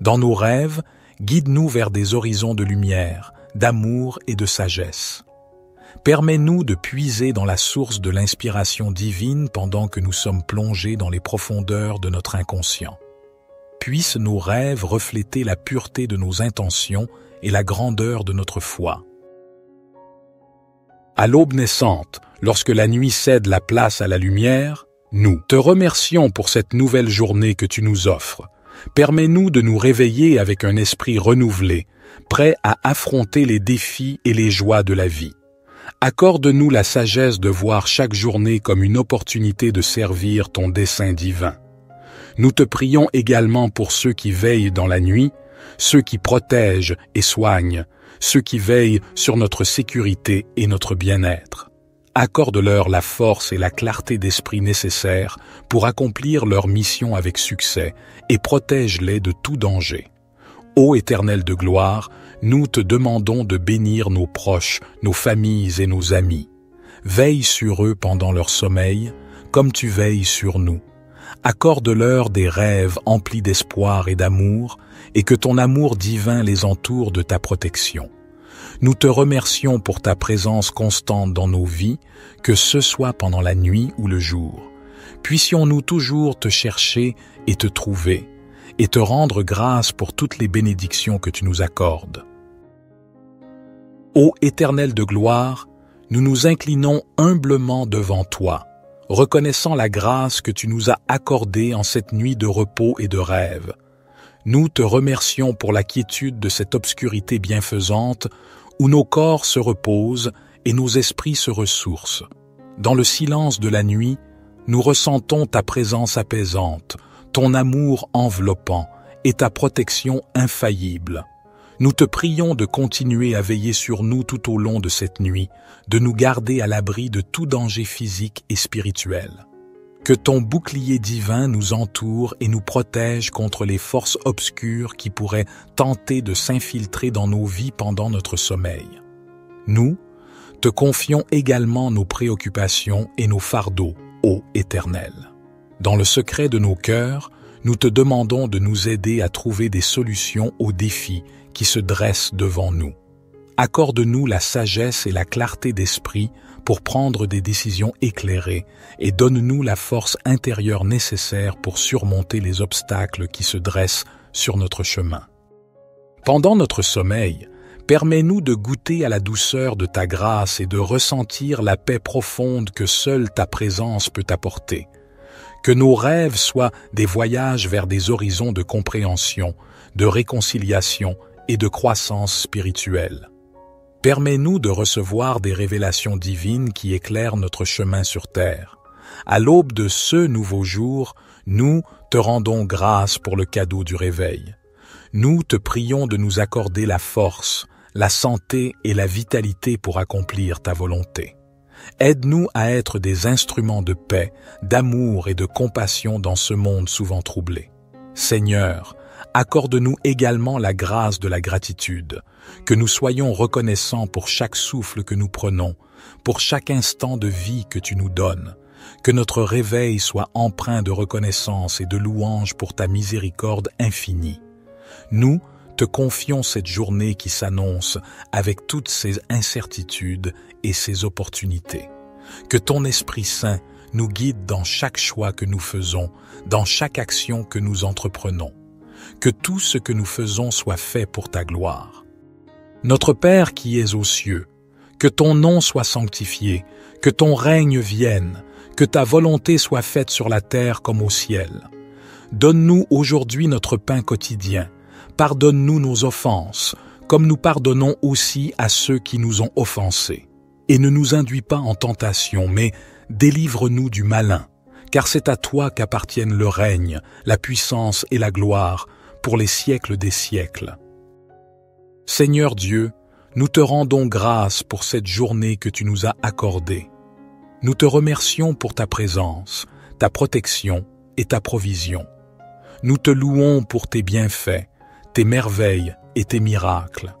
Dans nos rêves, guide-nous vers des horizons de lumière, d'amour et de sagesse. Permets-nous de puiser dans la source de l'inspiration divine pendant que nous sommes plongés dans les profondeurs de notre inconscient. Puissent nos rêves refléter la pureté de nos intentions et la grandeur de notre foi. À l'aube naissante, lorsque la nuit cède la place à la lumière, nous te remercions pour cette nouvelle journée que tu nous offres. Permets-nous de nous réveiller avec un esprit renouvelé, prêt à affronter les défis et les joies de la vie. Accorde-nous la sagesse de voir chaque journée comme une opportunité de servir ton dessein divin. Nous te prions également pour ceux qui veillent dans la nuit, ceux qui protègent et soignent, ceux qui veillent sur notre sécurité et notre bien-être. Accorde-leur la force et la clarté d'esprit nécessaires pour accomplir leur mission avec succès et protège-les de tout danger. Ô Éternel de gloire, nous te demandons de bénir nos proches, nos familles et nos amis. Veille sur eux pendant leur sommeil, comme tu veilles sur nous. Accorde-leur des rêves emplis d'espoir et d'amour, et que ton amour divin les entoure de ta protection. Nous te remercions pour ta présence constante dans nos vies, que ce soit pendant la nuit ou le jour. Puissions-nous toujours te chercher et te trouver, et te rendre grâce pour toutes les bénédictions que tu nous accordes. Ô Éternel de gloire, nous nous inclinons humblement devant toi, reconnaissant la grâce que tu nous as accordée en cette nuit de repos et de rêve. Nous te remercions pour la quiétude de cette obscurité bienfaisante où nos corps se reposent et nos esprits se ressourcent. Dans le silence de la nuit, nous ressentons ta présence apaisante, ton amour enveloppant et ta protection infaillible. Nous te prions de continuer à veiller sur nous tout au long de cette nuit, de nous garder à l'abri de tout danger physique et spirituel. Que ton bouclier divin nous entoure et nous protège contre les forces obscures qui pourraient tenter de s'infiltrer dans nos vies pendant notre sommeil. Nous, te confions également nos préoccupations et nos fardeaux, ô Éternel. Dans le secret de nos cœurs, nous te demandons de nous aider à trouver des solutions aux défis qui se dressent devant nous. Accorde-nous la sagesse et la clarté d'esprit pour prendre des décisions éclairées et donne-nous la force intérieure nécessaire pour surmonter les obstacles qui se dressent sur notre chemin. Pendant notre sommeil, permets-nous de goûter à la douceur de ta grâce et de ressentir la paix profonde que seule ta présence peut apporter. Que nos rêves soient des voyages vers des horizons de compréhension, de réconciliation et de croissance spirituelle. Permets-nous de recevoir des révélations divines qui éclairent notre chemin sur terre. À l'aube de ce nouveau jour, nous te rendons grâce pour le cadeau du réveil. Nous te prions de nous accorder la force, la santé et la vitalité pour accomplir ta volonté. Aide-nous à être des instruments de paix, d'amour et de compassion dans ce monde souvent troublé. Seigneur, accorde-nous également la grâce de la gratitude, que nous soyons reconnaissants pour chaque souffle que nous prenons, pour chaque instant de vie que tu nous donnes, que notre réveil soit empreint de reconnaissance et de louange pour ta miséricorde infinie. Te confions cette journée qui s'annonce avec toutes ses incertitudes et ses opportunités. Que ton Esprit Saint nous guide dans chaque choix que nous faisons, dans chaque action que nous entreprenons. Que tout ce que nous faisons soit fait pour ta gloire. Notre Père qui es aux cieux, que ton nom soit sanctifié, que ton règne vienne, que ta volonté soit faite sur la terre comme au ciel. Donne-nous aujourd'hui notre pain quotidien. Pardonne-nous nos offenses, comme nous pardonnons aussi à ceux qui nous ont offensés. et ne nous induis pas en tentation, mais délivre-nous du malin, car c'est à toi qu'appartiennent le règne, la puissance et la gloire, pour les siècles des siècles. Seigneur Dieu, nous te rendons grâce pour cette journée que tu nous as accordée. Nous te remercions pour ta présence, ta protection et ta provision. Nous te louons pour tes bienfaits, tes merveilles et tes miracles.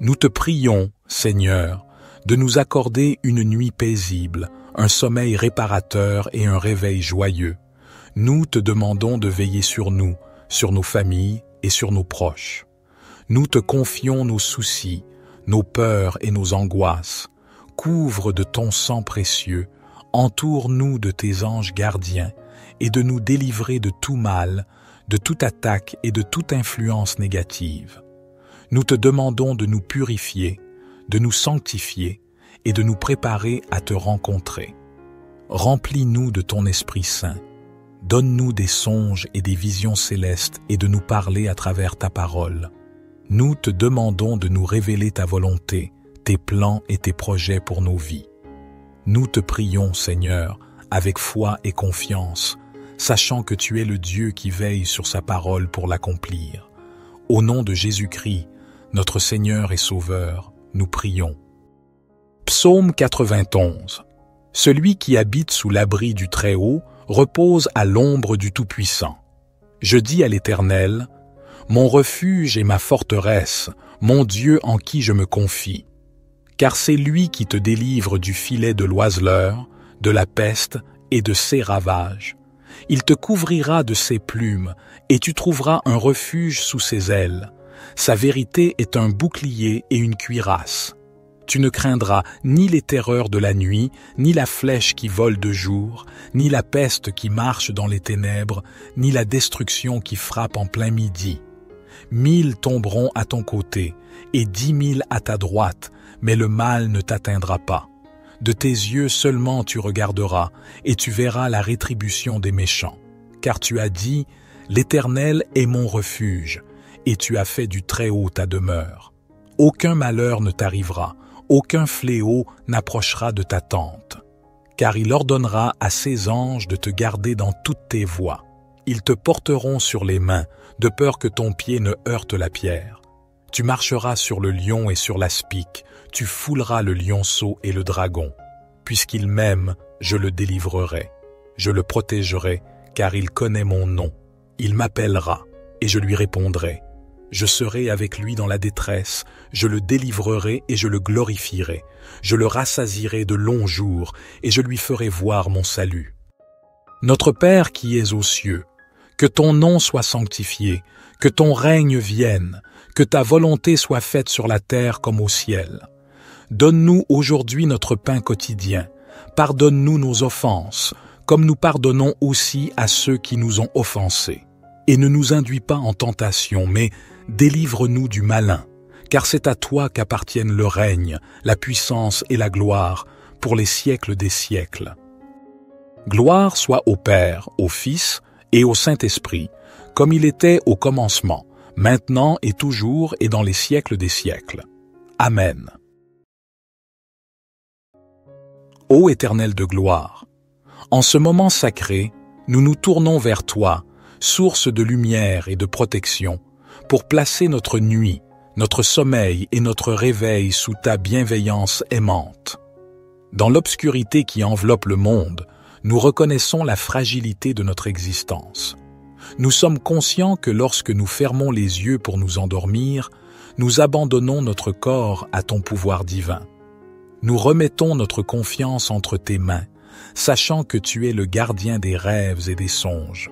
Nous te prions, Seigneur, de nous accorder une nuit paisible, un sommeil réparateur et un réveil joyeux. Nous te demandons de veiller sur nous, sur nos familles et sur nos proches. Nous te confions nos soucis, nos peurs et nos angoisses. Couvre de ton sang précieux, entoure-nous de tes anges gardiens, et de nous délivrer de tout mal, de toute attaque et de toute influence négative. Nous te demandons de nous purifier, de nous sanctifier et de nous préparer à te rencontrer. Remplis-nous de ton Esprit Saint. Donne-nous des songes et des visions célestes et de nous parler à travers ta parole. Nous te demandons de nous révéler ta volonté, tes plans et tes projets pour nos vies. Nous te prions, Seigneur, avec foi et confiance, sachant que tu es le Dieu qui veille sur sa parole pour l'accomplir. Au nom de Jésus-Christ, notre Seigneur et Sauveur, nous prions. Psaume 91 Celui qui habite sous l'abri du Très-Haut repose à l'ombre du Tout-Puissant. Je dis à l'Éternel, Mon refuge et ma forteresse, mon Dieu en qui je me confie. Car c'est lui qui te délivre du filet de l'oiseleur, de la peste et de ses ravages. Il te couvrira de ses plumes, et tu trouveras un refuge sous ses ailes. Sa vérité est un bouclier et une cuirasse. Tu ne craindras ni les terreurs de la nuit, ni la flèche qui vole de jour, ni la peste qui marche dans les ténèbres, ni la destruction qui frappe en plein midi. Mille tomberont à ton côté, et dix mille à ta droite, mais le mal ne t'atteindra pas. De tes yeux seulement tu regarderas, et tu verras la rétribution des méchants. Car tu as dit, L'Éternel est mon refuge, et tu as fait du Très-Haut ta demeure. Aucun malheur ne t'arrivera, aucun fléau n'approchera de ta tente, car il ordonnera à ses anges de te garder dans toutes tes voies. Ils te porteront sur les mains, de peur que ton pied ne heurte la pierre. Tu marcheras sur le lion et sur l'aspic, tu fouleras le lionceau et le dragon. Puisqu'il m'aime, je le délivrerai. Je le protégerai, car il connaît mon nom. Il m'appellera, et je lui répondrai. Je serai avec lui dans la détresse, je le délivrerai et je le glorifierai. Je le rassasirai de longs jours, et je lui ferai voir mon salut. Notre Père qui es aux cieux, que ton nom soit sanctifié, que ton règne vienne, que ta volonté soit faite sur la terre comme au ciel. Donne-nous aujourd'hui notre pain quotidien. Pardonne-nous nos offenses, comme nous pardonnons aussi à ceux qui nous ont offensés. Et ne nous induis pas en tentation, mais délivre-nous du malin, car c'est à toi qu'appartiennent le règne, la puissance et la gloire, pour les siècles des siècles. Gloire soit au Père, au Fils et au Saint-Esprit, comme il était au commencement, maintenant et toujours et dans les siècles des siècles. Amen. Ô Éternel de gloire, en ce moment sacré, nous nous tournons vers toi, source de lumière et de protection, pour placer notre nuit, notre sommeil et notre réveil sous ta bienveillance aimante. Dans l'obscurité qui enveloppe le monde, nous reconnaissons la fragilité de notre existence. Nous sommes conscients que lorsque nous fermons les yeux pour nous endormir, nous abandonnons notre corps à ton pouvoir divin. Nous remettons notre confiance entre tes mains, sachant que tu es le gardien des rêves et des songes.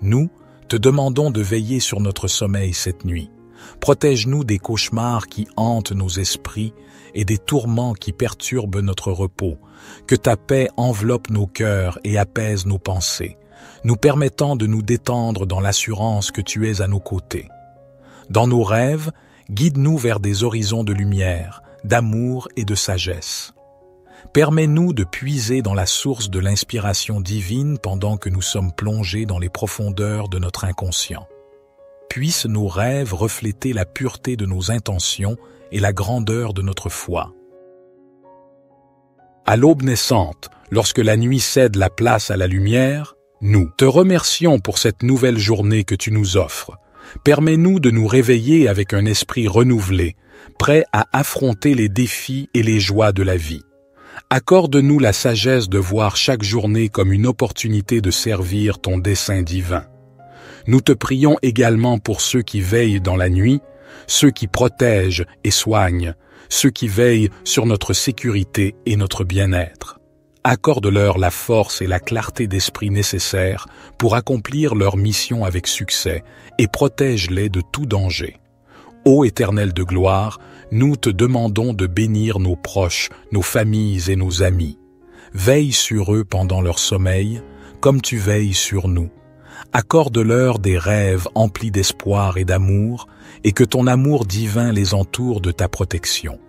Nous, te demandons de veiller sur notre sommeil cette nuit. Protège-nous des cauchemars qui hantent nos esprits et des tourments qui perturbent notre repos. Que ta paix enveloppe nos cœurs et apaise nos pensées, nous permettant de nous détendre dans l'assurance que tu es à nos côtés. Dans nos rêves, guide-nous vers des horizons de lumière, d'amour et de sagesse. Permets-nous de puiser dans la source de l'inspiration divine pendant que nous sommes plongés dans les profondeurs de notre inconscient. Puissent nos rêves refléter la pureté de nos intentions et la grandeur de notre foi. À l'aube naissante, lorsque la nuit cède la place à la lumière, nous te remercions pour cette nouvelle journée que tu nous offres. Permets-nous de nous réveiller avec un esprit renouvelé, prêt à affronter les défis et les joies de la vie. Accorde-nous la sagesse de voir chaque journée comme une opportunité de servir ton dessein divin. Nous te prions également pour ceux qui veillent dans la nuit, ceux qui protègent et soignent, ceux qui veillent sur notre sécurité et notre bien-être. Accorde-leur la force et la clarté d'esprit nécessaires pour accomplir leur mission avec succès et protège-les de tout danger. Ô Éternel de gloire, nous te demandons de bénir nos proches, nos familles et nos amis. Veille sur eux pendant leur sommeil, comme tu veilles sur nous. Accorde-leur des rêves emplis d'espoir et d'amour, et que ton amour divin les entoure de ta protection.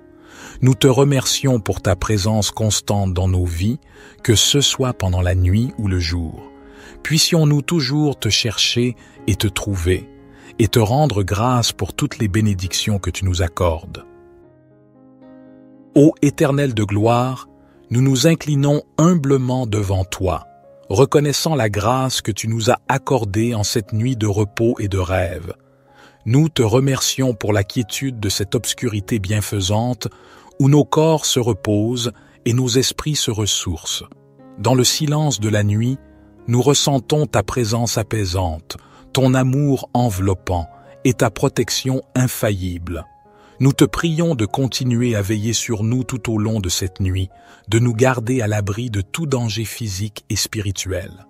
Nous te remercions pour ta présence constante dans nos vies, que ce soit pendant la nuit ou le jour. Puissions-nous toujours te chercher et te trouver, et te rendre grâce pour toutes les bénédictions que tu nous accordes. Ô Éternel de gloire, nous nous inclinons humblement devant toi, reconnaissant la grâce que tu nous as accordée en cette nuit de repos et de rêve. Nous te remercions pour la quiétude de cette obscurité bienfaisante où nos corps se reposent et nos esprits se ressourcent. Dans le silence de la nuit, nous ressentons ta présence apaisante, ton amour enveloppant et ta protection infaillible. Nous te prions de continuer à veiller sur nous tout au long de cette nuit, de nous garder à l'abri de tout danger physique et spirituel.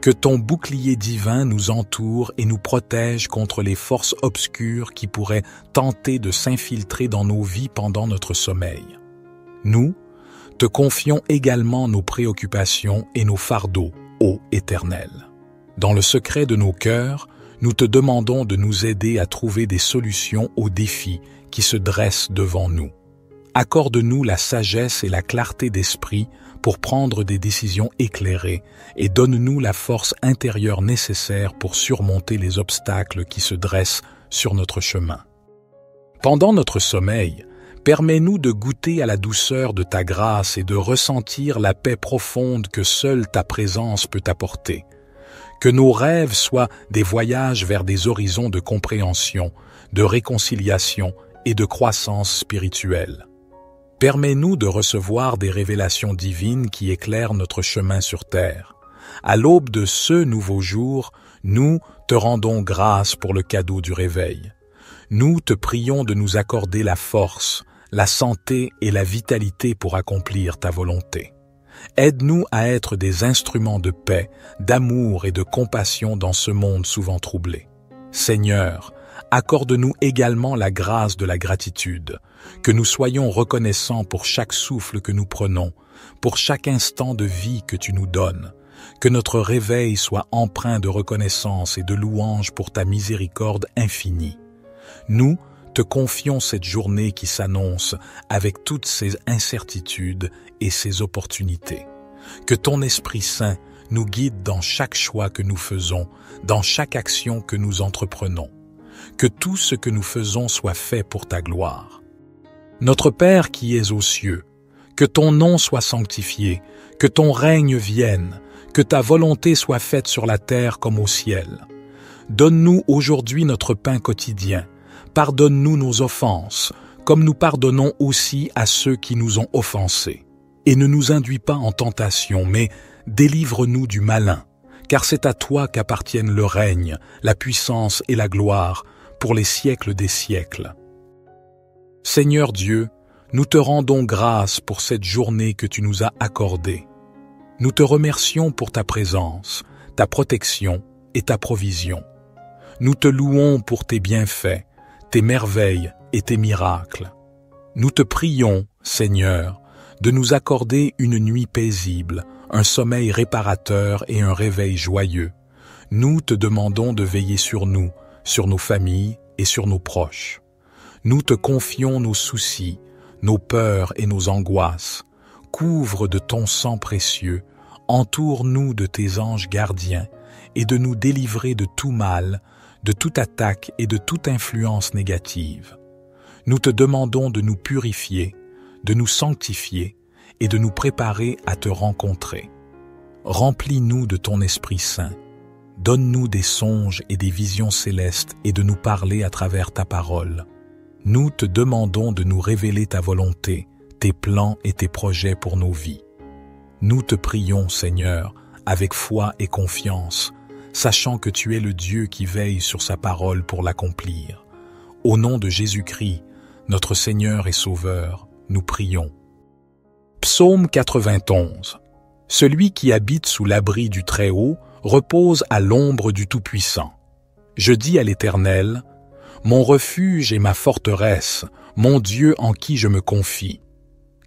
Que ton bouclier divin nous entoure et nous protège contre les forces obscures qui pourraient tenter de s'infiltrer dans nos vies pendant notre sommeil. Nous, te confions également nos préoccupations et nos fardeaux, ô Éternel. Dans le secret de nos cœurs, nous te demandons de nous aider à trouver des solutions aux défis qui se dressent devant nous. Accorde-nous la sagesse et la clarté d'esprit pour prendre des décisions éclairées et donne-nous la force intérieure nécessaire pour surmonter les obstacles qui se dressent sur notre chemin. Pendant notre sommeil, permets-nous de goûter à la douceur de ta grâce et de ressentir la paix profonde que seule ta présence peut apporter. Que nos rêves soient des voyages vers des horizons de compréhension, de réconciliation et de croissance spirituelle. Permets-nous de recevoir des révélations divines qui éclairent notre chemin sur terre. À l'aube de ce nouveau jour, nous te rendons grâce pour le cadeau du réveil. Nous te prions de nous accorder la force, la santé et la vitalité pour accomplir ta volonté. Aide-nous à être des instruments de paix, d'amour et de compassion dans ce monde souvent troublé. Seigneur, accorde-nous également la grâce de la gratitude, que nous soyons reconnaissants pour chaque souffle que nous prenons, pour chaque instant de vie que tu nous donnes, que notre réveil soit empreint de reconnaissance et de louange pour ta miséricorde infinie. Nous, te confions cette journée qui s'annonce avec toutes ses incertitudes et ses opportunités. Que ton Esprit Saint nous guide dans chaque choix que nous faisons, dans chaque action que nous entreprenons. Que tout ce que nous faisons soit fait pour ta gloire. Notre Père qui es aux cieux, que ton nom soit sanctifié, que ton règne vienne, que ta volonté soit faite sur la terre comme au ciel. Donne-nous aujourd'hui notre pain quotidien Pardonne-nous nos offenses, comme nous pardonnons aussi à ceux qui nous ont offensés. Et ne nous induis pas en tentation, mais délivre-nous du malin, car c'est à toi qu'appartiennent le règne, la puissance et la gloire pour les siècles des siècles. Seigneur Dieu, nous te rendons grâce pour cette journée que tu nous as accordée. Nous te remercions pour ta présence, ta protection et ta provision. Nous te louons pour tes bienfaits, tes merveilles et tes miracles. Nous te prions, Seigneur, de nous accorder une nuit paisible, un sommeil réparateur et un réveil joyeux. Nous te demandons de veiller sur nous, sur nos familles et sur nos proches. Nous te confions nos soucis, nos peurs et nos angoisses. Couvre de ton sang précieux, entoure-nous de tes anges gardiens, et de nous délivrer de tout mal, de toute attaque et de toute influence négative. Nous te demandons de nous purifier, de nous sanctifier et de nous préparer à te rencontrer. Remplis-nous de ton Esprit Saint. Donne-nous des songes et des visions célestes et de nous parler à travers ta parole. Nous te demandons de nous révéler ta volonté, tes plans et tes projets pour nos vies. Nous te prions, Seigneur, avec foi et confiance, sachant que tu es le Dieu qui veille sur sa parole pour l'accomplir. Au nom de Jésus-Christ, notre Seigneur et Sauveur, nous prions. Psaume 91 Celui qui habite sous l'abri du Très-Haut repose à l'ombre du Tout-Puissant. Je dis à l'Éternel, Mon refuge et ma forteresse, mon Dieu en qui je me confie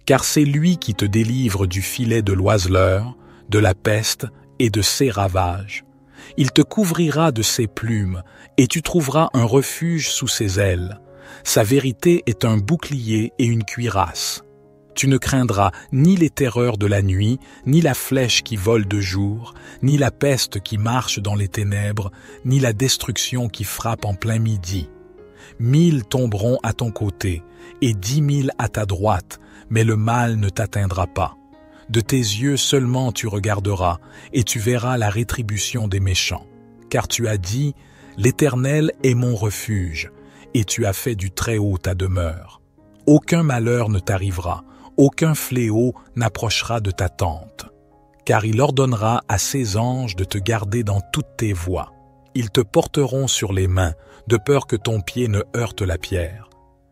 car c'est lui qui te délivre du filet de l'oiseleur, de la peste et de ses ravages. Il te couvrira de ses plumes, et tu trouveras un refuge sous ses ailes. Sa vérité est un bouclier et une cuirasse. Tu ne craindras ni les terreurs de la nuit, ni la flèche qui vole de jour, ni la peste qui marche dans les ténèbres, ni la destruction qui frappe en plein midi. Mille tomberont à ton côté, et dix mille à ta droite, mais le mal ne t'atteindra pas. De tes yeux seulement tu regarderas, et tu verras la rétribution des méchants. Car tu as dit, L'Éternel est mon refuge, et tu as fait du Très-Haut ta demeure. Aucun malheur ne t'arrivera, aucun fléau n'approchera de ta tente. Car il ordonnera à ses anges de te garder dans toutes tes voies. Ils te porteront sur les mains, de peur que ton pied ne heurte la pierre.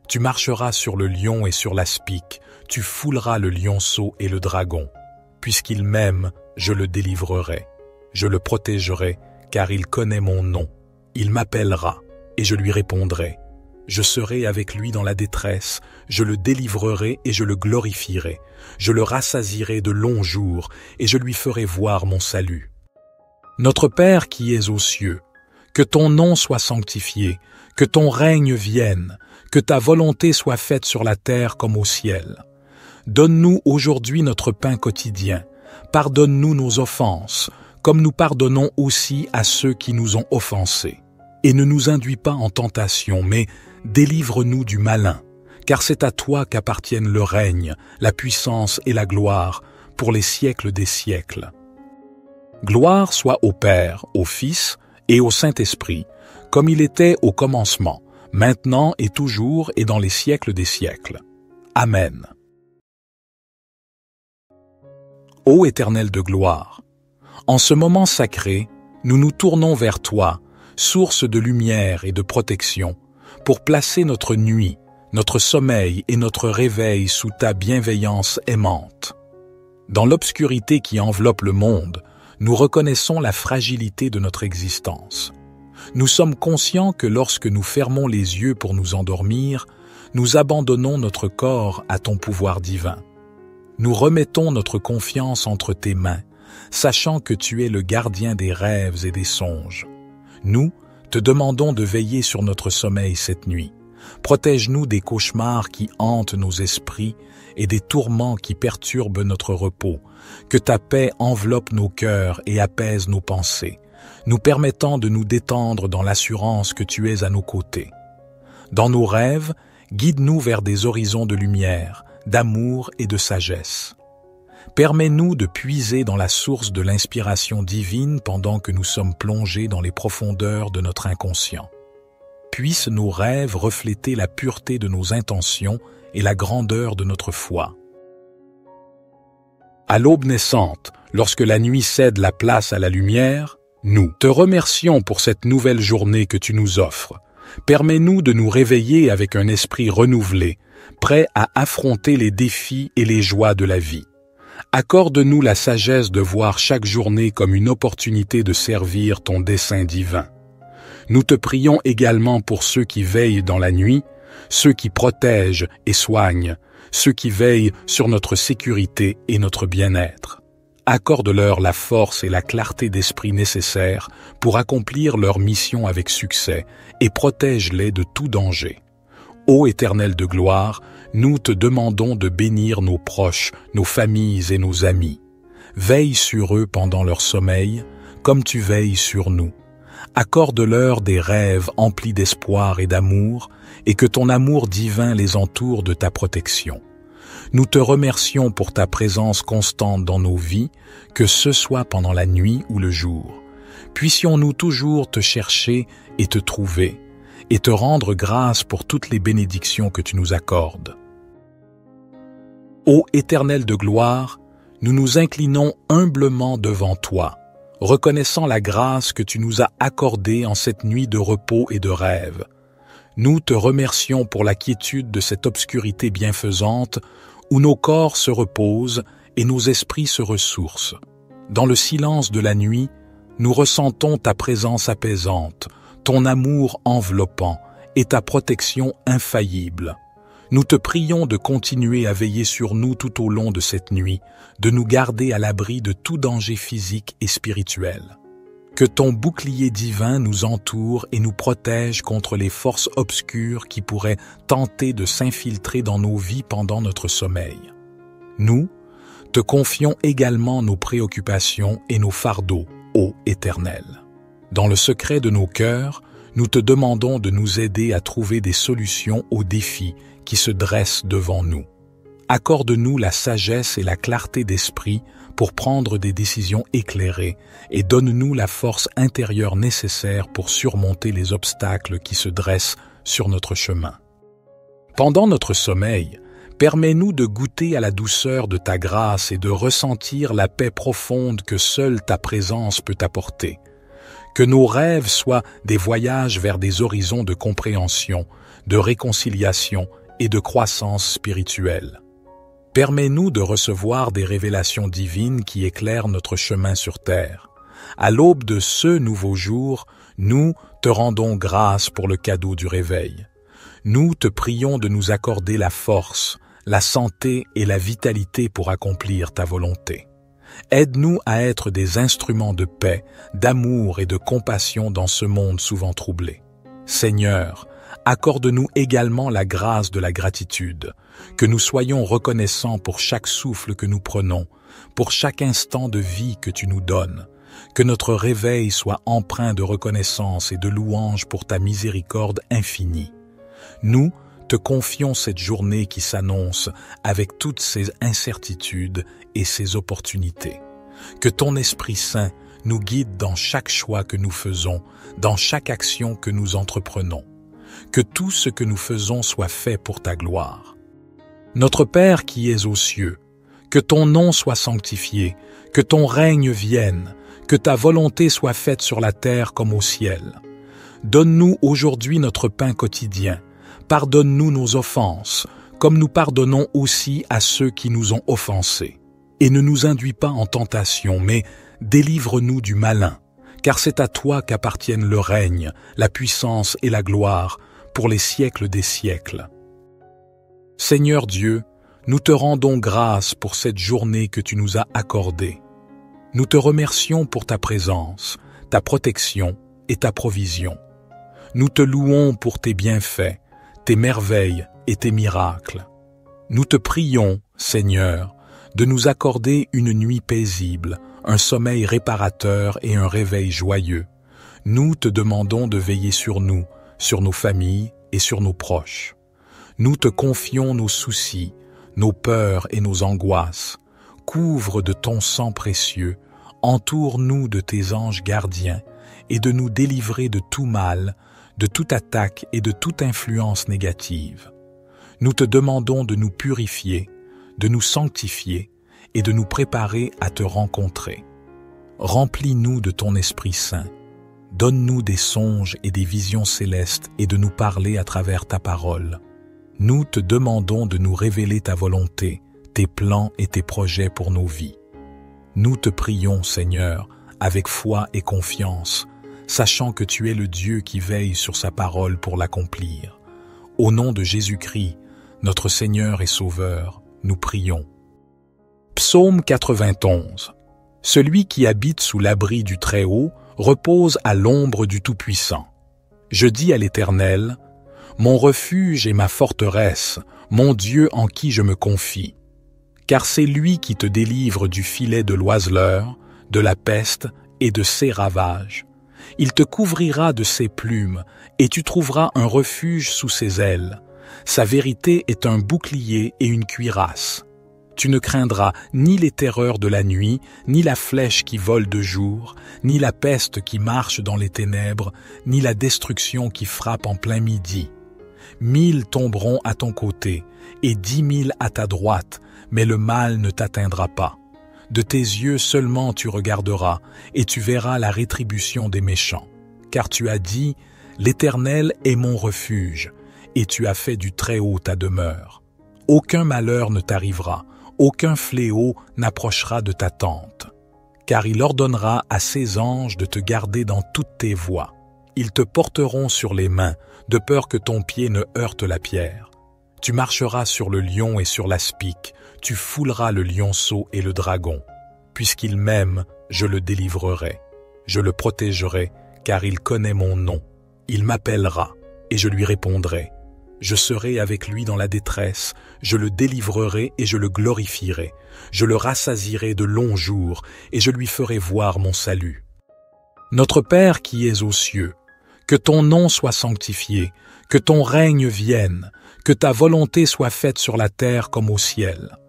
Tu marcheras sur le lion et sur l'aspic, tu fouleras le lionceau et le dragon. Puisqu'il m'aime, je le délivrerai. Je le protégerai, car il connaît mon nom. Il m'appellera, et je lui répondrai. Je serai avec lui dans la détresse, je le délivrerai et je le glorifierai. Je le rassasirai de longs jours, et je lui ferai voir mon salut. Notre Père qui es aux cieux, que ton nom soit sanctifié, que ton règne vienne, que ta volonté soit faite sur la terre comme au ciel. Donne-nous aujourd'hui notre pain quotidien. Pardonne-nous nos offenses, comme nous pardonnons aussi à ceux qui nous ont offensés. Et ne nous induis pas en tentation, mais délivre-nous du malin, car c'est à toi qu'appartiennent le règne, la puissance et la gloire, pour les siècles des siècles. Gloire soit au Père, au Fils et au Saint-Esprit, comme il était au commencement, maintenant et toujours et dans les siècles des siècles. Amen. Ô Éternel de gloire, en ce moment sacré, nous nous tournons vers toi, source de lumière et de protection, pour placer notre nuit, notre sommeil et notre réveil sous ta bienveillance aimante. Dans l'obscurité qui enveloppe le monde, nous reconnaissons la fragilité de notre existence. Nous sommes conscients que lorsque nous fermons les yeux pour nous endormir, nous abandonnons notre corps à ton pouvoir divin nous remettons notre confiance entre tes mains, sachant que tu es le gardien des rêves et des songes. Nous te demandons de veiller sur notre sommeil cette nuit. Protège-nous des cauchemars qui hantent nos esprits et des tourments qui perturbent notre repos. Que ta paix enveloppe nos cœurs et apaise nos pensées, nous permettant de nous détendre dans l'assurance que tu es à nos côtés. Dans nos rêves, guide-nous vers des horizons de lumière, d'amour et de sagesse. Permets-nous de puiser dans la source de l'inspiration divine pendant que nous sommes plongés dans les profondeurs de notre inconscient. Puissent nos rêves refléter la pureté de nos intentions et la grandeur de notre foi. À l'aube naissante, lorsque la nuit cède la place à la lumière, nous te remercions pour cette nouvelle journée que tu nous offres. Permets-nous de nous réveiller avec un esprit renouvelé, prêt à affronter les défis et les joies de la vie. Accorde-nous la sagesse de voir chaque journée comme une opportunité de servir ton dessein divin. Nous te prions également pour ceux qui veillent dans la nuit, ceux qui protègent et soignent, ceux qui veillent sur notre sécurité et notre bien-être. Accorde-leur la force et la clarté d'esprit nécessaires pour accomplir leur mission avec succès et protège-les de tout danger. Ô Éternel de gloire, nous te demandons de bénir nos proches, nos familles et nos amis. Veille sur eux pendant leur sommeil, comme tu veilles sur nous. Accorde-leur des rêves emplis d'espoir et d'amour, et que ton amour divin les entoure de ta protection. Nous te remercions pour ta présence constante dans nos vies, que ce soit pendant la nuit ou le jour. Puissions-nous toujours te chercher et te trouver, et te rendre grâce pour toutes les bénédictions que tu nous accordes. Ô Éternel de gloire, nous nous inclinons humblement devant toi, reconnaissant la grâce que tu nous as accordée en cette nuit de repos et de rêve. Nous te remercions pour la quiétude de cette obscurité bienfaisante où nos corps se reposent et nos esprits se ressourcent. Dans le silence de la nuit, nous ressentons ta présence apaisante, ton amour enveloppant et ta protection infaillible. Nous te prions de continuer à veiller sur nous tout au long de cette nuit, de nous garder à l'abri de tout danger physique et spirituel. Que ton bouclier divin nous entoure et nous protège contre les forces obscures qui pourraient tenter de s'infiltrer dans nos vies pendant notre sommeil. Nous te confions également nos préoccupations et nos fardeaux, ô Éternel. Dans le secret de nos cœurs, nous te demandons de nous aider à trouver des solutions aux défis qui se dressent devant nous. Accorde-nous la sagesse et la clarté d'esprit pour prendre des décisions éclairées et donne-nous la force intérieure nécessaire pour surmonter les obstacles qui se dressent sur notre chemin. Pendant notre sommeil, permets-nous de goûter à la douceur de ta grâce et de ressentir la paix profonde que seule ta présence peut apporter. Que nos rêves soient des voyages vers des horizons de compréhension, de réconciliation et de croissance spirituelle. Permets-nous de recevoir des révélations divines qui éclairent notre chemin sur terre. À l'aube de ce nouveau jour, nous te rendons grâce pour le cadeau du réveil. Nous te prions de nous accorder la force, la santé et la vitalité pour accomplir ta volonté. Aide-nous à être des instruments de paix, d'amour et de compassion dans ce monde souvent troublé. Seigneur, accorde-nous également la grâce de la gratitude, que nous soyons reconnaissants pour chaque souffle que nous prenons, pour chaque instant de vie que tu nous donnes, que notre réveil soit empreint de reconnaissance et de louange pour ta miséricorde infinie. Nous te confions cette journée qui s'annonce avec toutes ses incertitudes et ses opportunités. Que ton Esprit Saint nous guide dans chaque choix que nous faisons, dans chaque action que nous entreprenons que tout ce que nous faisons soit fait pour ta gloire. Notre Père qui es aux cieux, que ton nom soit sanctifié, que ton règne vienne, que ta volonté soit faite sur la terre comme au ciel. Donne-nous aujourd'hui notre pain quotidien, pardonne-nous nos offenses, comme nous pardonnons aussi à ceux qui nous ont offensés. Et ne nous induis pas en tentation, mais délivre-nous du malin, car c'est à toi qu'appartiennent le règne, la puissance et la gloire, pour les siècles des siècles. Seigneur Dieu, nous te rendons grâce pour cette journée que tu nous as accordée. Nous te remercions pour ta présence, ta protection et ta provision. Nous te louons pour tes bienfaits, tes merveilles et tes miracles. Nous te prions, Seigneur, de nous accorder une nuit paisible, un sommeil réparateur et un réveil joyeux. Nous te demandons de veiller sur nous sur nos familles et sur nos proches. Nous te confions nos soucis, nos peurs et nos angoisses. Couvre de ton sang précieux, entoure-nous de tes anges gardiens et de nous délivrer de tout mal, de toute attaque et de toute influence négative. Nous te demandons de nous purifier, de nous sanctifier et de nous préparer à te rencontrer. Remplis-nous de ton Esprit Saint Donne-nous des songes et des visions célestes et de nous parler à travers ta parole. Nous te demandons de nous révéler ta volonté, tes plans et tes projets pour nos vies. Nous te prions, Seigneur, avec foi et confiance, sachant que tu es le Dieu qui veille sur sa parole pour l'accomplir. Au nom de Jésus-Christ, notre Seigneur et Sauveur, nous prions. Psaume 91 Celui qui habite sous l'abri du Très-Haut repose à l'ombre du Tout-Puissant. Je dis à l'Éternel, Mon refuge et ma forteresse, mon Dieu en qui je me confie. Car c'est lui qui te délivre du filet de l'oiseleur, de la peste et de ses ravages. Il te couvrira de ses plumes, et tu trouveras un refuge sous ses ailes. Sa vérité est un bouclier et une cuirasse. Tu ne craindras ni les terreurs de la nuit, ni la flèche qui vole de jour, ni la peste qui marche dans les ténèbres, ni la destruction qui frappe en plein midi. Mille tomberont à ton côté, et dix mille à ta droite, mais le mal ne t'atteindra pas. De tes yeux seulement tu regarderas, et tu verras la rétribution des méchants. Car tu as dit, L'Éternel est mon refuge, et tu as fait du Très-Haut ta demeure. Aucun malheur ne t'arrivera, aucun fléau n'approchera de ta tente. Car il ordonnera à ses anges de te garder dans toutes tes voies. Ils te porteront sur les mains, de peur que ton pied ne heurte la pierre. Tu marcheras sur le lion et sur l'aspic, tu fouleras le lionceau et le dragon. Puisqu'il m'aime, je le délivrerai. Je le protégerai, car il connaît mon nom. Il m'appellera, et je lui répondrai. Je serai avec lui dans la détresse, je le délivrerai et je le glorifierai. Je le rassasierai de longs jours, et je lui ferai voir mon salut. Notre Père qui es aux cieux, que ton nom soit sanctifié, que ton règne vienne, que ta volonté soit faite sur la terre comme au ciel.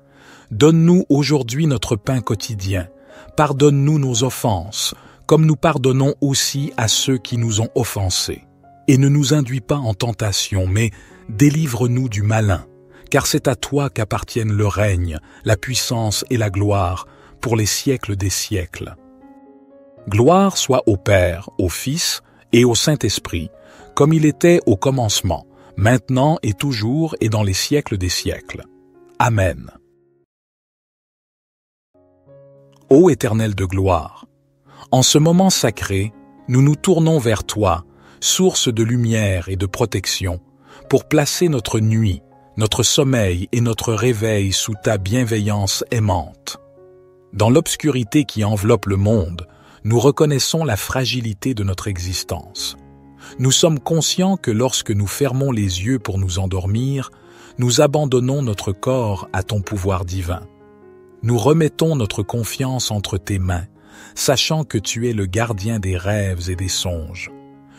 Donne-nous aujourd'hui notre pain quotidien. Pardonne-nous nos offenses, comme nous pardonnons aussi à ceux qui nous ont offensés. Et ne nous induis pas en tentation, mais délivre-nous du malin, car c'est à toi qu'appartiennent le règne, la puissance et la gloire, pour les siècles des siècles. Gloire soit au Père, au Fils et au Saint-Esprit, comme il était au commencement, maintenant et toujours et dans les siècles des siècles. Amen. Ô Éternel de gloire, en ce moment sacré, nous nous tournons vers toi, source de lumière et de protection, pour placer notre nuit, notre sommeil et notre réveil sous ta bienveillance aimante. Dans l'obscurité qui enveloppe le monde, nous reconnaissons la fragilité de notre existence. Nous sommes conscients que lorsque nous fermons les yeux pour nous endormir, nous abandonnons notre corps à ton pouvoir divin. Nous remettons notre confiance entre tes mains, sachant que tu es le gardien des rêves et des songes.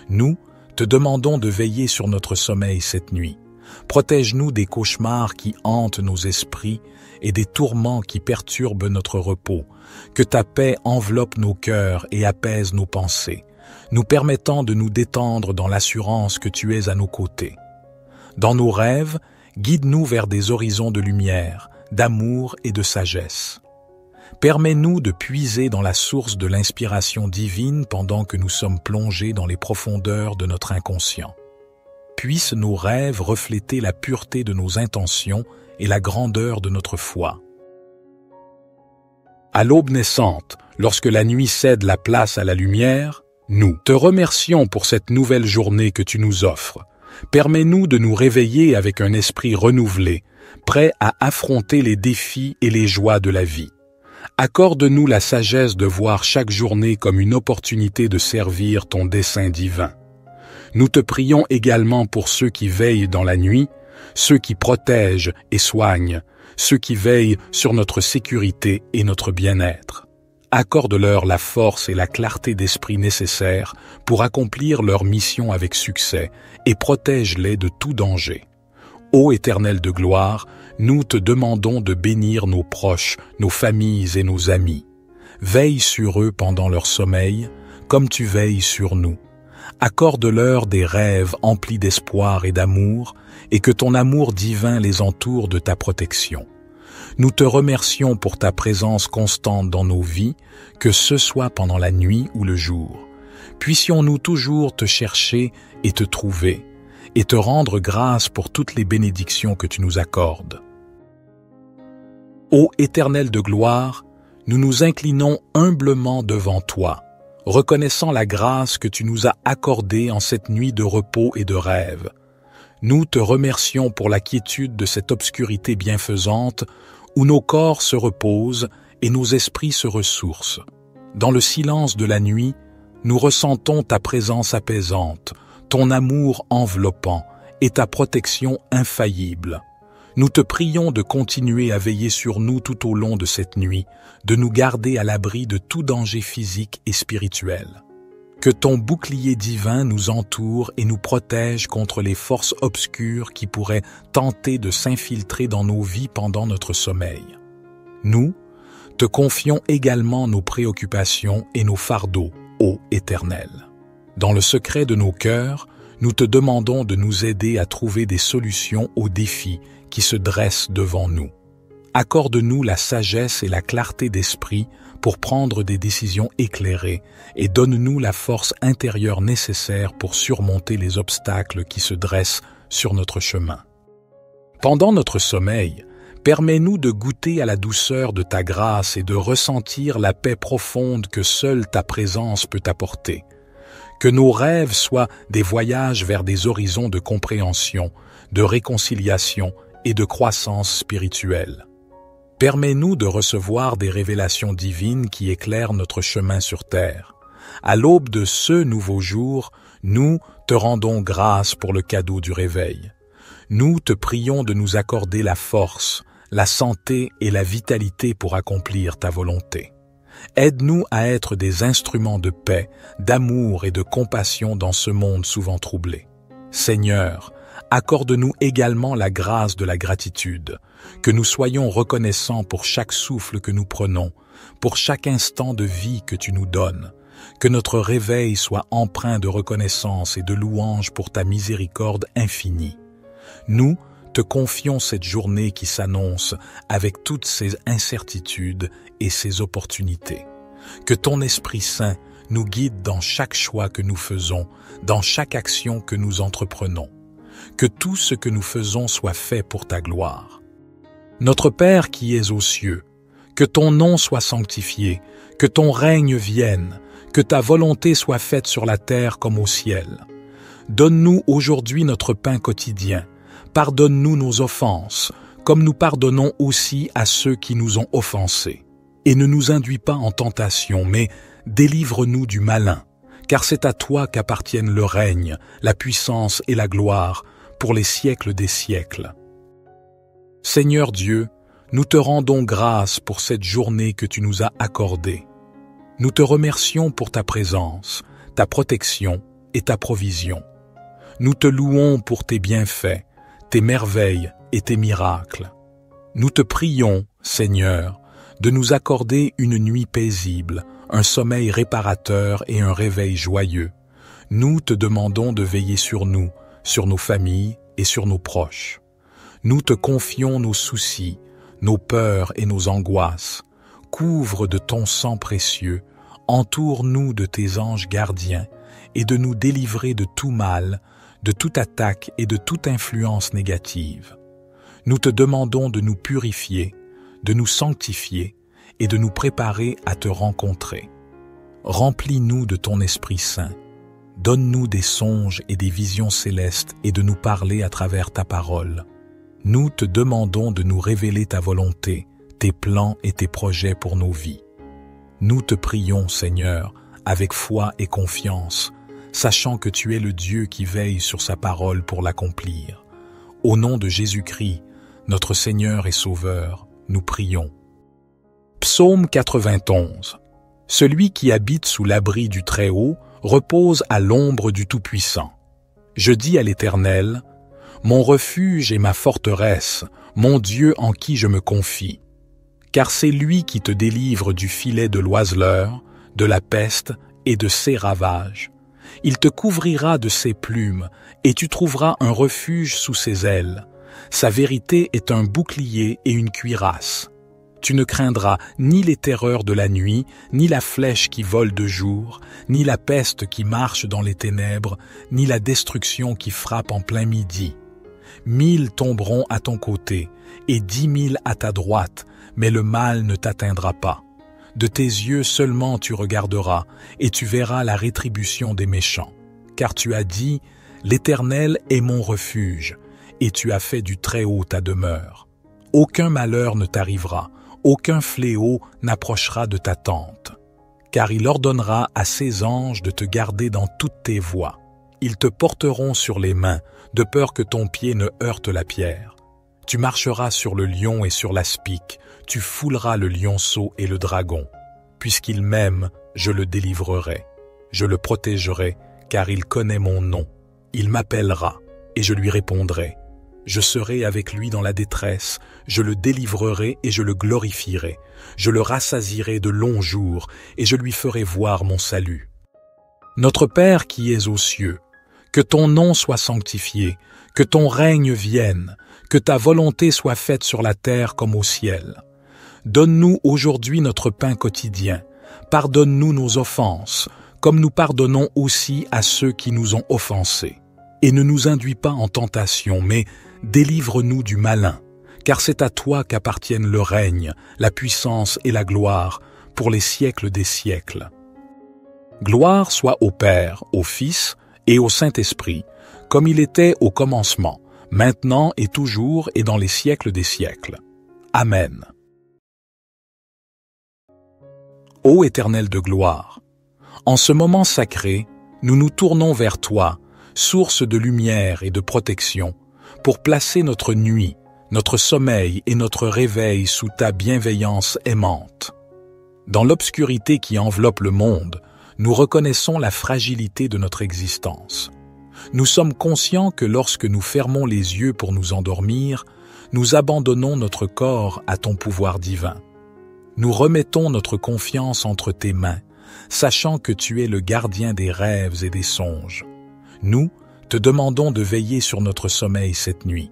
Nous te demandons de veiller sur notre sommeil cette nuit. Protège-nous des cauchemars qui hantent nos esprits et des tourments qui perturbent notre repos. Que ta paix enveloppe nos cœurs et apaise nos pensées, nous permettant de nous détendre dans l'assurance que tu es à nos côtés. Dans nos rêves, guide-nous vers des horizons de lumière, d'amour et de sagesse. Permets-nous de puiser dans la source de l'inspiration divine pendant que nous sommes plongés dans les profondeurs de notre inconscient. Puissent nos rêves refléter la pureté de nos intentions et la grandeur de notre foi. À l'aube naissante, lorsque la nuit cède la place à la lumière, nous te remercions pour cette nouvelle journée que tu nous offres. Permets-nous de nous réveiller avec un esprit renouvelé, prêt à affronter les défis et les joies de la vie. Accorde-nous la sagesse de voir chaque journée comme une opportunité de servir ton dessein divin. Nous te prions également pour ceux qui veillent dans la nuit, ceux qui protègent et soignent, ceux qui veillent sur notre sécurité et notre bien-être. Accorde-leur la force et la clarté d'esprit nécessaires pour accomplir leur mission avec succès et protège-les de tout danger. Ô Éternel de gloire, nous te demandons de bénir nos proches, nos familles et nos amis. Veille sur eux pendant leur sommeil, comme tu veilles sur nous. Accorde-leur des rêves emplis d'espoir et d'amour, et que ton amour divin les entoure de ta protection. Nous te remercions pour ta présence constante dans nos vies, que ce soit pendant la nuit ou le jour. Puissions-nous toujours te chercher et te trouver, et te rendre grâce pour toutes les bénédictions que tu nous accordes. Ô Éternel de gloire, nous nous inclinons humblement devant toi, reconnaissant la grâce que tu nous as accordée en cette nuit de repos et de rêve. Nous te remercions pour la quiétude de cette obscurité bienfaisante où nos corps se reposent et nos esprits se ressourcent. Dans le silence de la nuit, nous ressentons ta présence apaisante, ton amour enveloppant et ta protection infaillible. Nous te prions de continuer à veiller sur nous tout au long de cette nuit, de nous garder à l'abri de tout danger physique et spirituel. Que ton bouclier divin nous entoure et nous protège contre les forces obscures qui pourraient tenter de s'infiltrer dans nos vies pendant notre sommeil. Nous, te confions également nos préoccupations et nos fardeaux, ô Éternel. Dans le secret de nos cœurs, nous te demandons de nous aider à trouver des solutions aux défis qui se dressent devant nous. Accorde-nous la sagesse et la clarté d'esprit pour prendre des décisions éclairées et donne-nous la force intérieure nécessaire pour surmonter les obstacles qui se dressent sur notre chemin. Pendant notre sommeil, permets-nous de goûter à la douceur de ta grâce et de ressentir la paix profonde que seule ta présence peut apporter. Que nos rêves soient des voyages vers des horizons de compréhension, de réconciliation et de croissance spirituelle. Permets-nous de recevoir des révélations divines qui éclairent notre chemin sur terre. À l'aube de ce nouveau jour, nous te rendons grâce pour le cadeau du réveil. Nous te prions de nous accorder la force, la santé et la vitalité pour accomplir ta volonté. Aide-nous à être des instruments de paix, d'amour et de compassion dans ce monde souvent troublé. Seigneur, accorde-nous également la grâce de la gratitude, que nous soyons reconnaissants pour chaque souffle que nous prenons, pour chaque instant de vie que tu nous donnes, que notre réveil soit empreint de reconnaissance et de louange pour ta miséricorde infinie. Nous te confions cette journée qui s'annonce avec toutes ses incertitudes et ses opportunités. Que ton Esprit Saint nous guide dans chaque choix que nous faisons, dans chaque action que nous entreprenons. Que tout ce que nous faisons soit fait pour ta gloire. Notre Père qui es aux cieux, que ton nom soit sanctifié, que ton règne vienne, que ta volonté soit faite sur la terre comme au ciel. Donne-nous aujourd'hui notre pain quotidien. Pardonne-nous nos offenses, comme nous pardonnons aussi à ceux qui nous ont offensés. Et ne nous induis pas en tentation, mais délivre-nous du malin, car c'est à toi qu'appartiennent le règne, la puissance et la gloire, pour les siècles des siècles. Seigneur Dieu, nous te rendons grâce pour cette journée que tu nous as accordée. Nous te remercions pour ta présence, ta protection et ta provision. Nous te louons pour tes bienfaits, tes merveilles et tes miracles. Nous te prions, Seigneur, de nous accorder une nuit paisible, un sommeil réparateur et un réveil joyeux. Nous te demandons de veiller sur nous, sur nos familles et sur nos proches. Nous te confions nos soucis, nos peurs et nos angoisses. Couvre de ton sang précieux, entoure-nous de tes anges gardiens, et de nous délivrer de tout mal, de toute attaque et de toute influence négative. Nous te demandons de nous purifier, de nous sanctifier et de nous préparer à te rencontrer. Remplis-nous de ton Esprit Saint. Donne-nous des songes et des visions célestes et de nous parler à travers ta parole nous te demandons de nous révéler ta volonté, tes plans et tes projets pour nos vies. Nous te prions, Seigneur, avec foi et confiance, sachant que tu es le Dieu qui veille sur sa parole pour l'accomplir. Au nom de Jésus-Christ, notre Seigneur et Sauveur, nous prions. Psaume 91 Celui qui habite sous l'abri du Très-Haut repose à l'ombre du Tout-Puissant. Je dis à l'Éternel, mon refuge et ma forteresse, mon Dieu en qui je me confie. Car c'est lui qui te délivre du filet de l'oiseleur, de la peste et de ses ravages. Il te couvrira de ses plumes, et tu trouveras un refuge sous ses ailes. Sa vérité est un bouclier et une cuirasse. Tu ne craindras ni les terreurs de la nuit, ni la flèche qui vole de jour, ni la peste qui marche dans les ténèbres, ni la destruction qui frappe en plein midi. Mille tomberont à ton côté et dix mille à ta droite, mais le mal ne t'atteindra pas. De tes yeux seulement tu regarderas, et tu verras la rétribution des méchants. Car tu as dit, L'Éternel est mon refuge, et tu as fait du Très-Haut ta demeure. Aucun malheur ne t'arrivera, aucun fléau n'approchera de ta tente. Car il ordonnera à ses anges de te garder dans toutes tes voies. Ils te porteront sur les mains, de peur que ton pied ne heurte la pierre. Tu marcheras sur le lion et sur l'aspic, tu fouleras le lionceau et le dragon. Puisqu'il m'aime, je le délivrerai. Je le protégerai, car il connaît mon nom. Il m'appellera, et je lui répondrai. Je serai avec lui dans la détresse, je le délivrerai et je le glorifierai. Je le rassasirai de longs jours, et je lui ferai voir mon salut. Notre Père qui es aux cieux, que ton nom soit sanctifié, que ton règne vienne, que ta volonté soit faite sur la terre comme au ciel. Donne-nous aujourd'hui notre pain quotidien. Pardonne-nous nos offenses, comme nous pardonnons aussi à ceux qui nous ont offensés. Et ne nous induis pas en tentation, mais délivre-nous du malin, car c'est à toi qu'appartiennent le règne, la puissance et la gloire, pour les siècles des siècles. Gloire soit au Père, au Fils et au Saint-Esprit, comme il était au commencement, maintenant et toujours et dans les siècles des siècles. Amen. Ô Éternel de gloire, en ce moment sacré, nous nous tournons vers toi, source de lumière et de protection, pour placer notre nuit, notre sommeil et notre réveil sous ta bienveillance aimante. Dans l'obscurité qui enveloppe le monde, nous reconnaissons la fragilité de notre existence. Nous sommes conscients que lorsque nous fermons les yeux pour nous endormir, nous abandonnons notre corps à ton pouvoir divin. Nous remettons notre confiance entre tes mains, sachant que tu es le gardien des rêves et des songes. Nous te demandons de veiller sur notre sommeil cette nuit.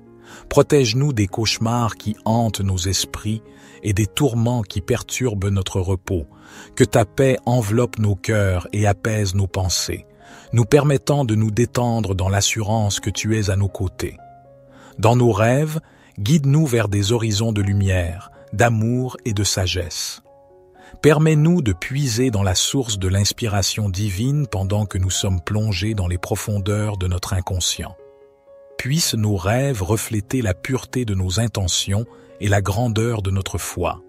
Protège-nous des cauchemars qui hantent nos esprits et des tourments qui perturbent notre repos. Que ta paix enveloppe nos cœurs et apaise nos pensées, nous permettant de nous détendre dans l'assurance que tu es à nos côtés. Dans nos rêves, guide-nous vers des horizons de lumière, d'amour et de sagesse. Permets-nous de puiser dans la source de l'inspiration divine pendant que nous sommes plongés dans les profondeurs de notre inconscient. Puissent nos rêves refléter la pureté de nos intentions et la grandeur de notre foi.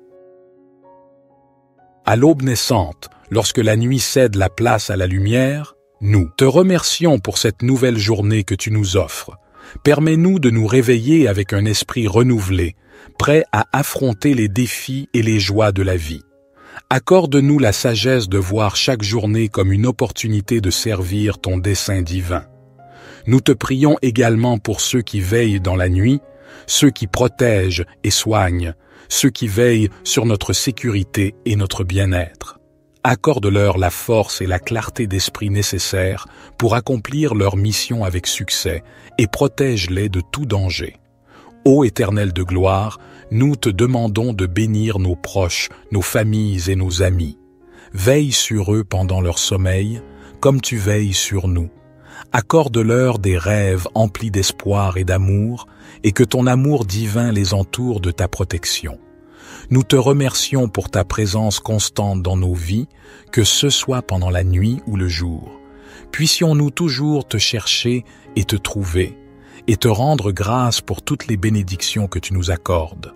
À l'aube naissante, lorsque la nuit cède la place à la lumière, nous te remercions pour cette nouvelle journée que tu nous offres. Permets-nous de nous réveiller avec un esprit renouvelé, prêt à affronter les défis et les joies de la vie. Accorde-nous la sagesse de voir chaque journée comme une opportunité de servir ton dessein divin. Nous te prions également pour ceux qui veillent dans la nuit, ceux qui protègent et soignent, ceux qui veillent sur notre sécurité et notre bien-être. Accorde-leur la force et la clarté d'esprit nécessaires pour accomplir leur mission avec succès et protège-les de tout danger. Ô Éternel de gloire, nous te demandons de bénir nos proches, nos familles et nos amis. Veille sur eux pendant leur sommeil, comme tu veilles sur nous. Accorde-leur des rêves emplis d'espoir et d'amour, et que ton amour divin les entoure de ta protection. Nous te remercions pour ta présence constante dans nos vies, que ce soit pendant la nuit ou le jour. Puissions-nous toujours te chercher et te trouver, et te rendre grâce pour toutes les bénédictions que tu nous accordes.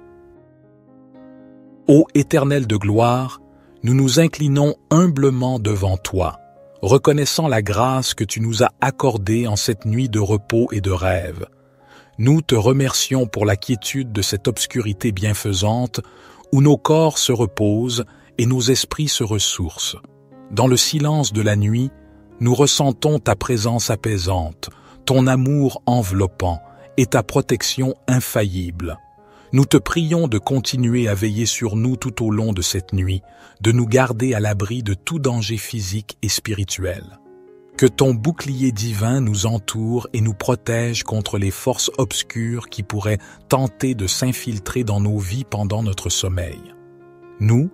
Ô Éternel de gloire, nous nous inclinons humblement devant toi, reconnaissant la grâce que tu nous as accordée en cette nuit de repos et de rêve. Nous te remercions pour la quiétude de cette obscurité bienfaisante où nos corps se reposent et nos esprits se ressourcent. Dans le silence de la nuit, nous ressentons ta présence apaisante, ton amour enveloppant et ta protection infaillible. Nous te prions de continuer à veiller sur nous tout au long de cette nuit, de nous garder à l'abri de tout danger physique et spirituel. Que ton bouclier divin nous entoure et nous protège contre les forces obscures qui pourraient tenter de s'infiltrer dans nos vies pendant notre sommeil. Nous,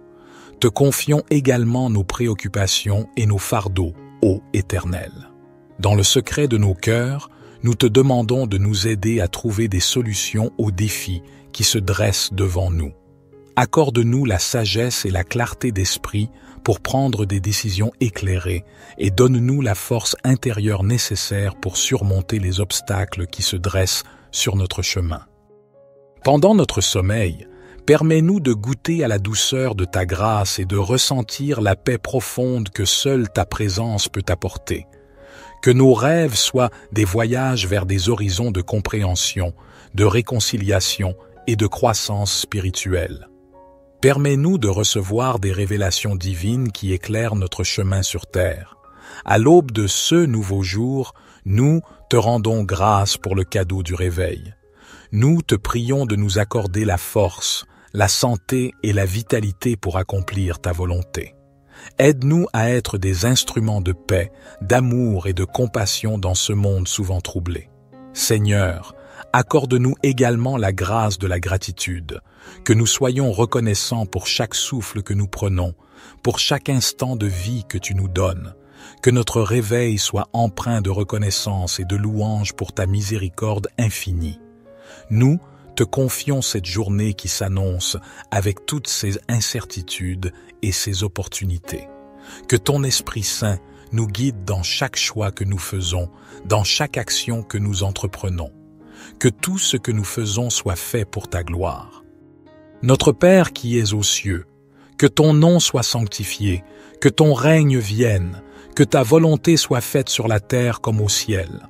te confions également nos préoccupations et nos fardeaux, ô Éternel. Dans le secret de nos cœurs, nous te demandons de nous aider à trouver des solutions aux défis qui se dressent devant nous. Accorde-nous la sagesse et la clarté d'esprit pour prendre des décisions éclairées et donne-nous la force intérieure nécessaire pour surmonter les obstacles qui se dressent sur notre chemin. Pendant notre sommeil, permets-nous de goûter à la douceur de ta grâce et de ressentir la paix profonde que seule ta présence peut apporter que nos rêves soient des voyages vers des horizons de compréhension, de réconciliation et de croissance spirituelle. Permets-nous de recevoir des révélations divines qui éclairent notre chemin sur terre. À l'aube de ce nouveau jour, nous te rendons grâce pour le cadeau du réveil. Nous te prions de nous accorder la force, la santé et la vitalité pour accomplir ta volonté. Aide-nous à être des instruments de paix, d'amour et de compassion dans ce monde souvent troublé. Seigneur, accorde-nous également la grâce de la gratitude, que nous soyons reconnaissants pour chaque souffle que nous prenons, pour chaque instant de vie que tu nous donnes, que notre réveil soit empreint de reconnaissance et de louange pour ta miséricorde infinie. Nous te confions cette journée qui s'annonce avec toutes ses incertitudes et ses opportunités. Que ton Esprit Saint nous guide dans chaque choix que nous faisons, dans chaque action que nous entreprenons. Que tout ce que nous faisons soit fait pour ta gloire. Notre Père qui es aux cieux, que ton nom soit sanctifié, que ton règne vienne, que ta volonté soit faite sur la terre comme au ciel.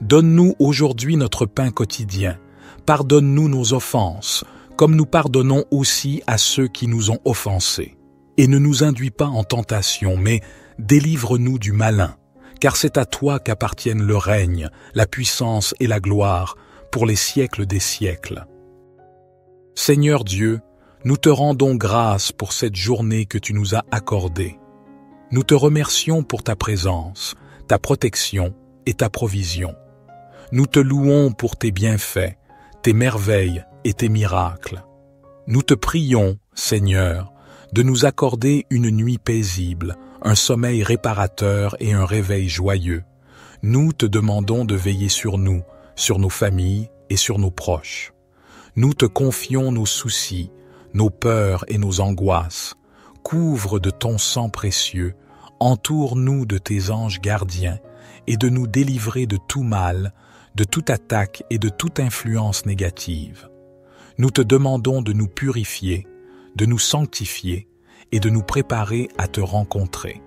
Donne-nous aujourd'hui notre pain quotidien. Pardonne-nous nos offenses, comme nous pardonnons aussi à ceux qui nous ont offensés. Et ne nous induis pas en tentation, mais délivre-nous du malin, car c'est à toi qu'appartiennent le règne, la puissance et la gloire, pour les siècles des siècles. Seigneur Dieu, nous te rendons grâce pour cette journée que tu nous as accordée. Nous te remercions pour ta présence, ta protection et ta provision. Nous te louons pour tes bienfaits, tes merveilles et tes miracles. Nous te prions, Seigneur, de nous accorder une nuit paisible, un sommeil réparateur et un réveil joyeux. Nous te demandons de veiller sur nous, sur nos familles et sur nos proches. Nous te confions nos soucis, nos peurs et nos angoisses couvre de ton sang précieux, entoure-nous de tes anges gardiens, et de nous délivrer de tout mal, de toute attaque et de toute influence négative. Nous te demandons de nous purifier, de nous sanctifier et de nous préparer à te rencontrer.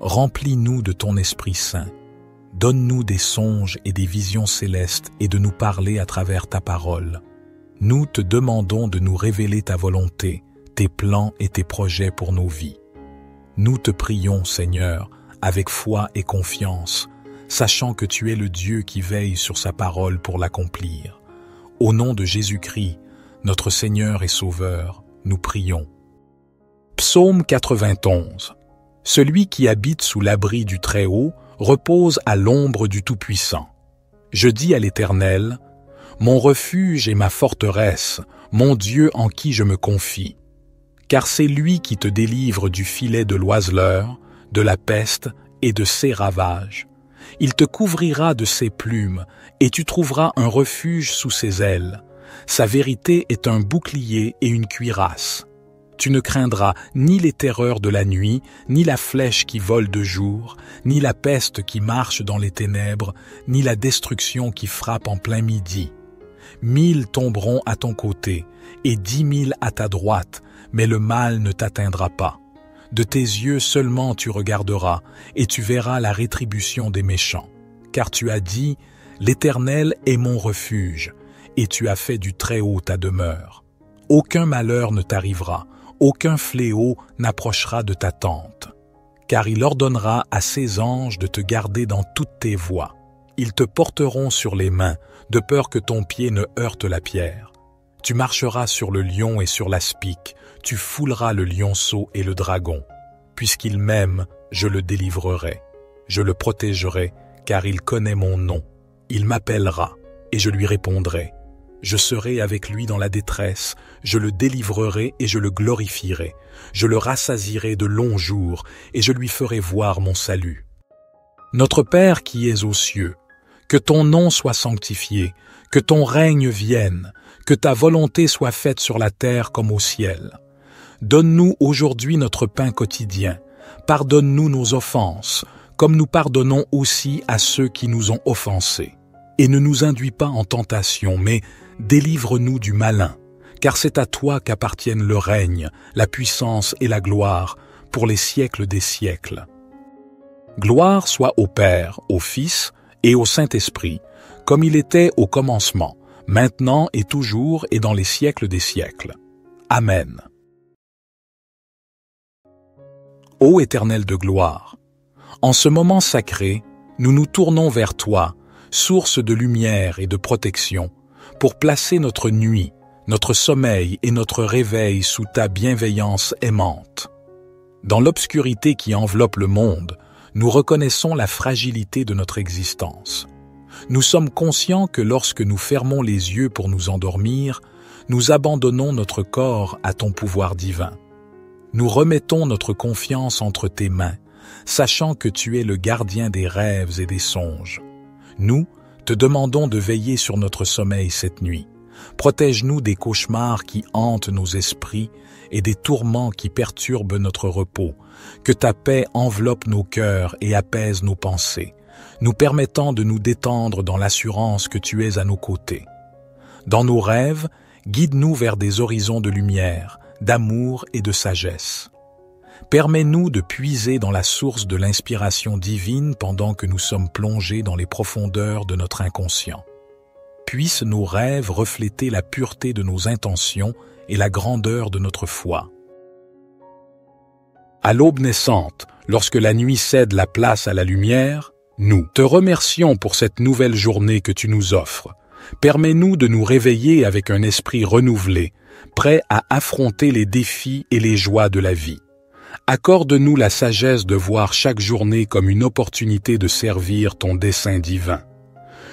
Remplis-nous de ton Esprit Saint. Donne-nous des songes et des visions célestes et de nous parler à travers ta parole. Nous te demandons de nous révéler ta volonté, tes plans et tes projets pour nos vies. Nous te prions, Seigneur, avec foi et confiance, sachant que tu es le Dieu qui veille sur sa parole pour l'accomplir. Au nom de Jésus-Christ, notre Seigneur et Sauveur, nous prions. Psaume 91 Celui qui habite sous l'abri du Très-Haut repose à l'ombre du Tout-Puissant. Je dis à l'Éternel, Mon refuge et ma forteresse, mon Dieu en qui je me confie car c'est lui qui te délivre du filet de l'oiseleur, de la peste et de ses ravages. Il te couvrira de ses plumes, et tu trouveras un refuge sous ses ailes. Sa vérité est un bouclier et une cuirasse. Tu ne craindras ni les terreurs de la nuit, ni la flèche qui vole de jour, ni la peste qui marche dans les ténèbres, ni la destruction qui frappe en plein midi. Mille tomberont à ton côté, et dix mille à ta droite, mais le mal ne t'atteindra pas. De tes yeux seulement tu regarderas, et tu verras la rétribution des méchants. Car tu as dit, L'Éternel est mon refuge, et tu as fait du Très-Haut ta demeure. Aucun malheur ne t'arrivera, aucun fléau n'approchera de ta tente. Car il ordonnera à ses anges de te garder dans toutes tes voies. Ils te porteront sur les mains, de peur que ton pied ne heurte la pierre. Tu marcheras sur le lion et sur l'aspic, tu fouleras le lionceau et le dragon. Puisqu'il m'aime, je le délivrerai. Je le protégerai, car il connaît mon nom. Il m'appellera, et je lui répondrai. Je serai avec lui dans la détresse, je le délivrerai et je le glorifierai. Je le rassasirai de longs jours, et je lui ferai voir mon salut. Notre Père qui es aux cieux, que ton nom soit sanctifié, que ton règne vienne, que ta volonté soit faite sur la terre comme au ciel. Donne-nous aujourd'hui notre pain quotidien. Pardonne-nous nos offenses, comme nous pardonnons aussi à ceux qui nous ont offensés. Et ne nous induis pas en tentation, mais délivre-nous du malin, car c'est à toi qu'appartiennent le règne, la puissance et la gloire, pour les siècles des siècles. Gloire soit au Père, au Fils et au Saint-Esprit, comme il était au commencement, maintenant et toujours et dans les siècles des siècles. Amen. Ô Éternel de gloire, En ce moment sacré, nous nous tournons vers toi, source de lumière et de protection, pour placer notre nuit, notre sommeil et notre réveil sous ta bienveillance aimante. Dans l'obscurité qui enveloppe le monde, nous reconnaissons la fragilité de notre existence. Nous sommes conscients que lorsque nous fermons les yeux pour nous endormir, nous abandonnons notre corps à ton pouvoir divin. Nous remettons notre confiance entre tes mains, sachant que tu es le gardien des rêves et des songes. Nous te demandons de veiller sur notre sommeil cette nuit. Protège-nous des cauchemars qui hantent nos esprits et des tourments qui perturbent notre repos. Que ta paix enveloppe nos cœurs et apaise nos pensées, nous permettant de nous détendre dans l'assurance que tu es à nos côtés. Dans nos rêves, guide-nous vers des horizons de lumière, d'amour et de sagesse. Permets-nous de puiser dans la source de l'inspiration divine pendant que nous sommes plongés dans les profondeurs de notre inconscient. Puissent nos rêves refléter la pureté de nos intentions et la grandeur de notre foi. À l'aube naissante, lorsque la nuit cède la place à la lumière, nous te remercions pour cette nouvelle journée que tu nous offres. Permets-nous de nous réveiller avec un esprit renouvelé, prêt à affronter les défis et les joies de la vie. Accorde-nous la sagesse de voir chaque journée comme une opportunité de servir ton dessein divin.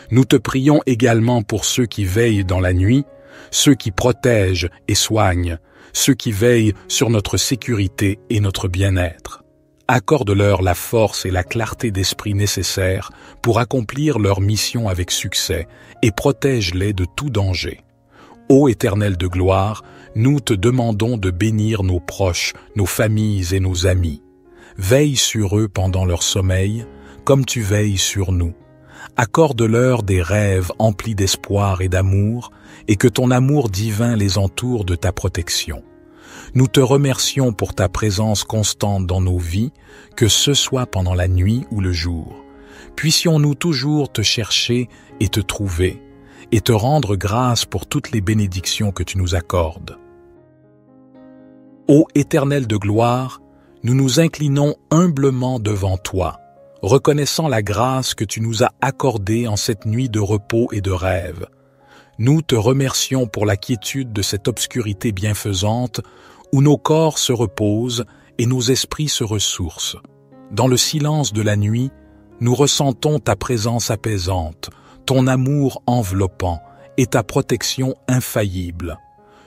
Nous te prions également pour ceux qui veillent dans la nuit, ceux qui protègent et soignent, ceux qui veillent sur notre sécurité et notre bien-être. Accorde-leur la force et la clarté d'esprit nécessaires pour accomplir leur mission avec succès et protège-les de tout danger. Ô Éternel de gloire, nous te demandons de bénir nos proches, nos familles et nos amis. Veille sur eux pendant leur sommeil, comme tu veilles sur nous. Accorde-leur des rêves emplis d'espoir et d'amour, et que ton amour divin les entoure de ta protection. Nous te remercions pour ta présence constante dans nos vies, que ce soit pendant la nuit ou le jour. Puissions-nous toujours te chercher et te trouver, et te rendre grâce pour toutes les bénédictions que tu nous accordes. Ô Éternel de gloire, nous nous inclinons humblement devant toi, reconnaissant la grâce que tu nous as accordée en cette nuit de repos et de rêve. Nous te remercions pour la quiétude de cette obscurité bienfaisante où nos corps se reposent et nos esprits se ressourcent. Dans le silence de la nuit, nous ressentons ta présence apaisante, ton amour enveloppant et ta protection infaillible.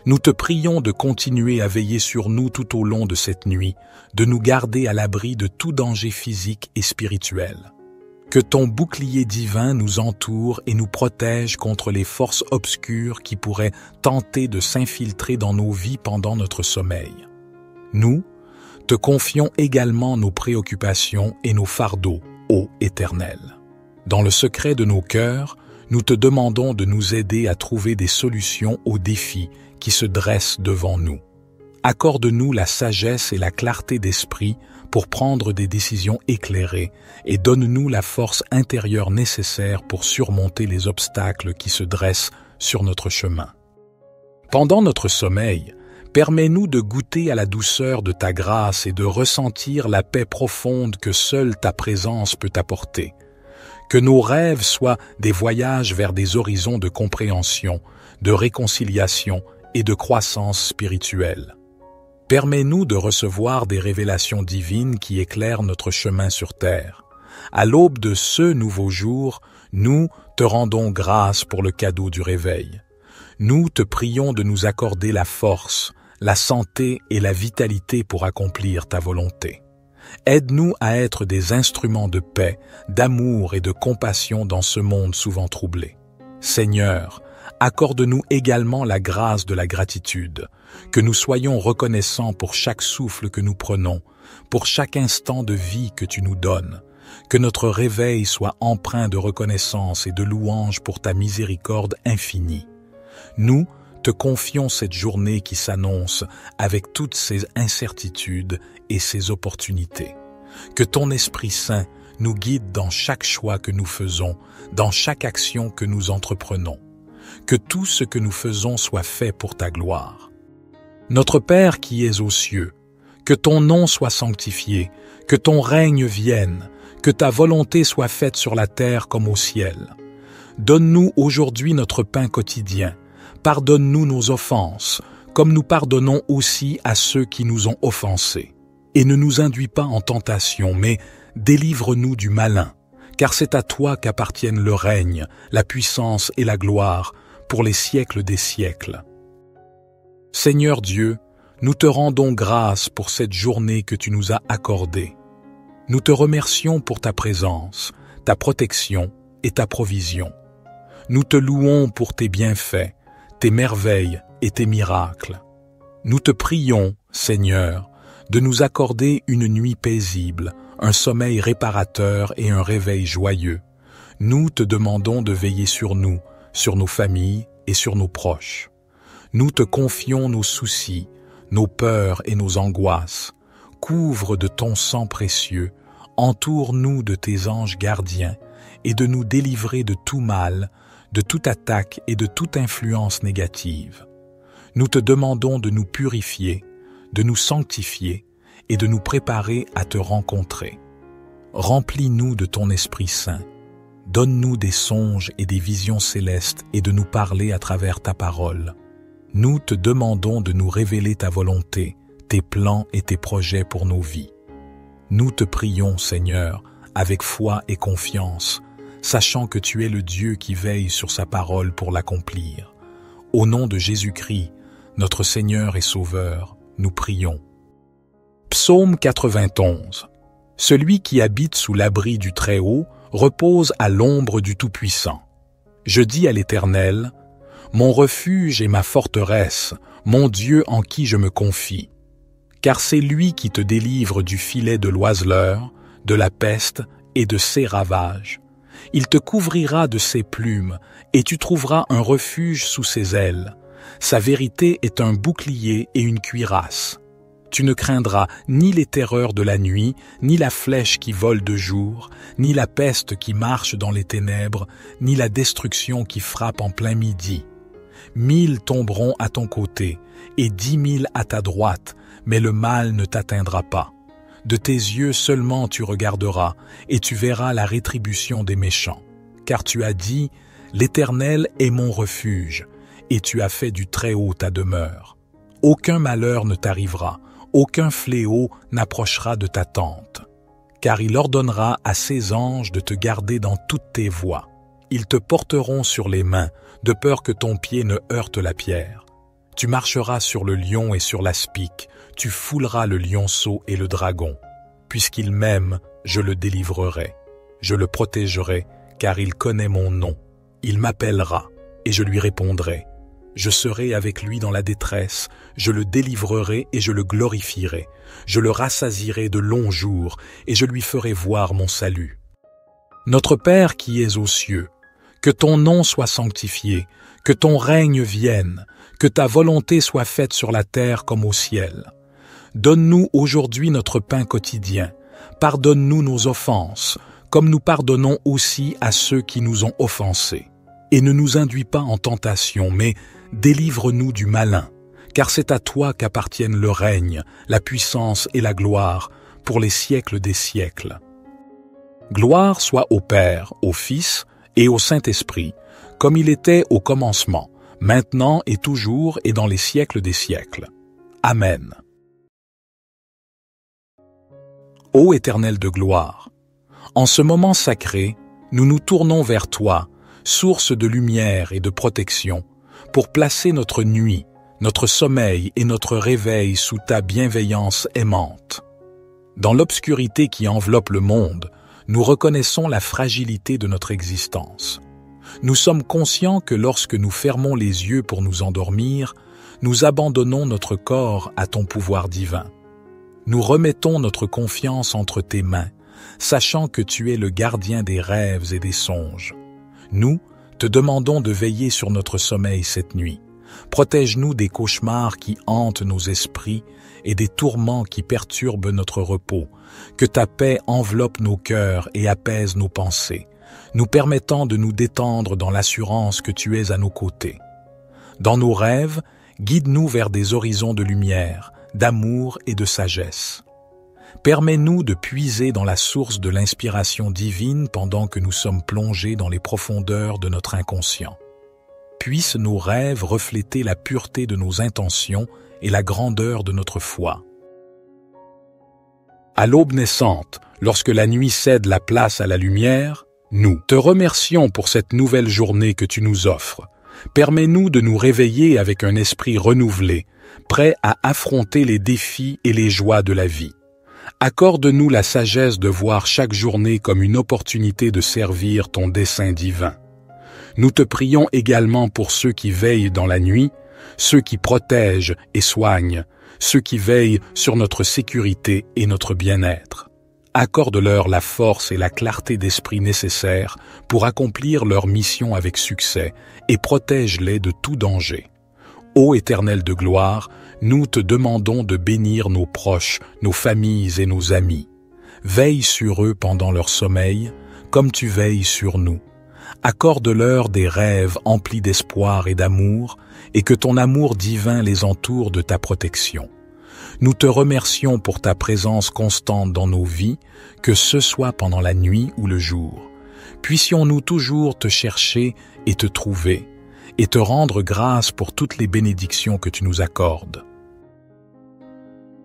Nous te prions de continuer à veiller sur nous tout au long de cette nuit, de nous garder à l'abri de tout danger physique et spirituel. Que ton bouclier divin nous entoure et nous protège contre les forces obscures qui pourraient tenter de s'infiltrer dans nos vies pendant notre sommeil. Nous te confions également nos préoccupations et nos fardeaux, ô Éternel. Dans le secret de nos cœurs, nous te demandons de nous aider à trouver des solutions aux défis qui se dressent devant nous. Accorde-nous la sagesse et la clarté d'esprit pour prendre des décisions éclairées et donne-nous la force intérieure nécessaire pour surmonter les obstacles qui se dressent sur notre chemin. Pendant notre sommeil, permets-nous de goûter à la douceur de ta grâce et de ressentir la paix profonde que seule ta présence peut apporter que nos rêves soient des voyages vers des horizons de compréhension, de réconciliation et de croissance spirituelle. Permets-nous de recevoir des révélations divines qui éclairent notre chemin sur terre. À l'aube de ce nouveau jour, nous te rendons grâce pour le cadeau du réveil. Nous te prions de nous accorder la force, la santé et la vitalité pour accomplir ta volonté. Aide-nous à être des instruments de paix, d'amour et de compassion dans ce monde souvent troublé. Seigneur, accorde-nous également la grâce de la gratitude, que nous soyons reconnaissants pour chaque souffle que nous prenons, pour chaque instant de vie que tu nous donnes, que notre réveil soit empreint de reconnaissance et de louange pour ta miséricorde infinie. Nous, te confions cette journée qui s'annonce avec toutes ses incertitudes et ses opportunités. Que ton Esprit Saint nous guide dans chaque choix que nous faisons, dans chaque action que nous entreprenons. Que tout ce que nous faisons soit fait pour ta gloire. Notre Père qui es aux cieux, que ton nom soit sanctifié, que ton règne vienne, que ta volonté soit faite sur la terre comme au ciel. Donne-nous aujourd'hui notre pain quotidien. Pardonne-nous nos offenses, comme nous pardonnons aussi à ceux qui nous ont offensés. Et ne nous induis pas en tentation, mais délivre-nous du malin, car c'est à toi qu'appartiennent le règne, la puissance et la gloire, pour les siècles des siècles. Seigneur Dieu, nous te rendons grâce pour cette journée que tu nous as accordée. Nous te remercions pour ta présence, ta protection et ta provision. Nous te louons pour tes bienfaits, tes merveilles et tes miracles. Nous te prions, Seigneur, de nous accorder une nuit paisible, un sommeil réparateur et un réveil joyeux. Nous te demandons de veiller sur nous, sur nos familles et sur nos proches. Nous te confions nos soucis, nos peurs et nos angoisses. Couvre de ton sang précieux, entoure-nous de tes anges gardiens, et de nous délivrer de tout mal, de toute attaque et de toute influence négative. Nous te demandons de nous purifier, de nous sanctifier et de nous préparer à te rencontrer. Remplis-nous de ton Esprit Saint. Donne-nous des songes et des visions célestes et de nous parler à travers ta parole. Nous te demandons de nous révéler ta volonté, tes plans et tes projets pour nos vies. Nous te prions, Seigneur, avec foi et confiance, sachant que tu es le Dieu qui veille sur sa parole pour l'accomplir. Au nom de Jésus-Christ, notre Seigneur et Sauveur, nous prions. Psaume 91 Celui qui habite sous l'abri du Très-Haut repose à l'ombre du Tout-Puissant. Je dis à l'Éternel, Mon refuge et ma forteresse, mon Dieu en qui je me confie. Car c'est lui qui te délivre du filet de l'oiseleur, de la peste et de ses ravages. Il te couvrira de ses plumes, et tu trouveras un refuge sous ses ailes. Sa vérité est un bouclier et une cuirasse. Tu ne craindras ni les terreurs de la nuit, ni la flèche qui vole de jour, ni la peste qui marche dans les ténèbres, ni la destruction qui frappe en plein midi. Mille tomberont à ton côté, et dix mille à ta droite, mais le mal ne t'atteindra pas. De tes yeux seulement tu regarderas, et tu verras la rétribution des méchants. Car tu as dit, L'Éternel est mon refuge, et tu as fait du Très-Haut ta demeure. Aucun malheur ne t'arrivera, aucun fléau n'approchera de ta tente, car il ordonnera à ses anges de te garder dans toutes tes voies. Ils te porteront sur les mains, de peur que ton pied ne heurte la pierre. Tu marcheras sur le lion et sur l'aspic, tu fouleras le lionceau et le dragon. Puisqu'il m'aime, je le délivrerai. Je le protégerai, car il connaît mon nom. Il m'appellera, et je lui répondrai. Je serai avec lui dans la détresse, je le délivrerai et je le glorifierai, je le rassasirai de longs jours, et je lui ferai voir mon salut. Notre Père qui es aux cieux, que ton nom soit sanctifié, que ton règne vienne, que ta volonté soit faite sur la terre comme au ciel. Donne-nous aujourd'hui notre pain quotidien, pardonne-nous nos offenses, comme nous pardonnons aussi à ceux qui nous ont offensés. Et ne nous induis pas en tentation, mais délivre-nous du malin, car c'est à toi qu'appartiennent le règne, la puissance et la gloire pour les siècles des siècles. Gloire soit au Père, au Fils et au Saint-Esprit, comme il était au commencement, maintenant et toujours et dans les siècles des siècles. Amen. Ô Éternel de gloire, en ce moment sacré, nous nous tournons vers toi, source de lumière et de protection, pour placer notre nuit, notre sommeil et notre réveil sous ta bienveillance aimante. Dans l'obscurité qui enveloppe le monde, nous reconnaissons la fragilité de notre existence. Nous sommes conscients que lorsque nous fermons les yeux pour nous endormir, nous abandonnons notre corps à ton pouvoir divin. Nous remettons notre confiance entre tes mains, sachant que tu es le gardien des rêves et des songes. Nous, te demandons de veiller sur notre sommeil cette nuit. Protège-nous des cauchemars qui hantent nos esprits et des tourments qui perturbent notre repos. Que ta paix enveloppe nos cœurs et apaise nos pensées, nous permettant de nous détendre dans l'assurance que tu es à nos côtés. Dans nos rêves, guide-nous vers des horizons de lumière, d'amour et de sagesse. Permets-nous de puiser dans la source de l'inspiration divine pendant que nous sommes plongés dans les profondeurs de notre inconscient. Puissent nos rêves refléter la pureté de nos intentions et la grandeur de notre foi. À l'aube naissante, lorsque la nuit cède la place à la lumière, nous te remercions pour cette nouvelle journée que tu nous offres. Permets-nous de nous réveiller avec un esprit renouvelé, prêt à affronter les défis et les joies de la vie. Accorde-nous la sagesse de voir chaque journée comme une opportunité de servir ton dessein divin. Nous te prions également pour ceux qui veillent dans la nuit, ceux qui protègent et soignent, ceux qui veillent sur notre sécurité et notre bien-être. Accorde-leur la force et la clarté d'esprit nécessaires pour accomplir leur mission avec succès et protège-les de tout danger. Ô Éternel de gloire, nous te demandons de bénir nos proches, nos familles et nos amis. Veille sur eux pendant leur sommeil, comme tu veilles sur nous. Accorde-leur des rêves emplis d'espoir et d'amour, et que ton amour divin les entoure de ta protection. Nous te remercions pour ta présence constante dans nos vies, que ce soit pendant la nuit ou le jour. Puissions-nous toujours te chercher et te trouver, et te rendre grâce pour toutes les bénédictions que tu nous accordes.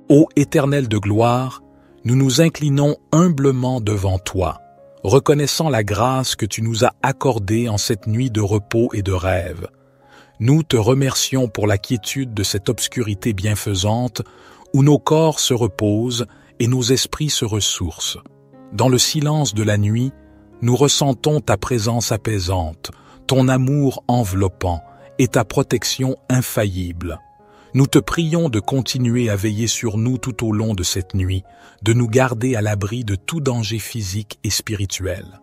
Ô Éternel de gloire, nous nous inclinons humblement devant toi, reconnaissant la grâce que tu nous as accordée en cette nuit de repos et de rêve. Nous te remercions pour la quiétude de cette obscurité bienfaisante où nos corps se reposent et nos esprits se ressourcent. Dans le silence de la nuit, nous ressentons ta présence apaisante, ton amour enveloppant et ta protection infaillible. Nous te prions de continuer à veiller sur nous tout au long de cette nuit, de nous garder à l'abri de tout danger physique et spirituel.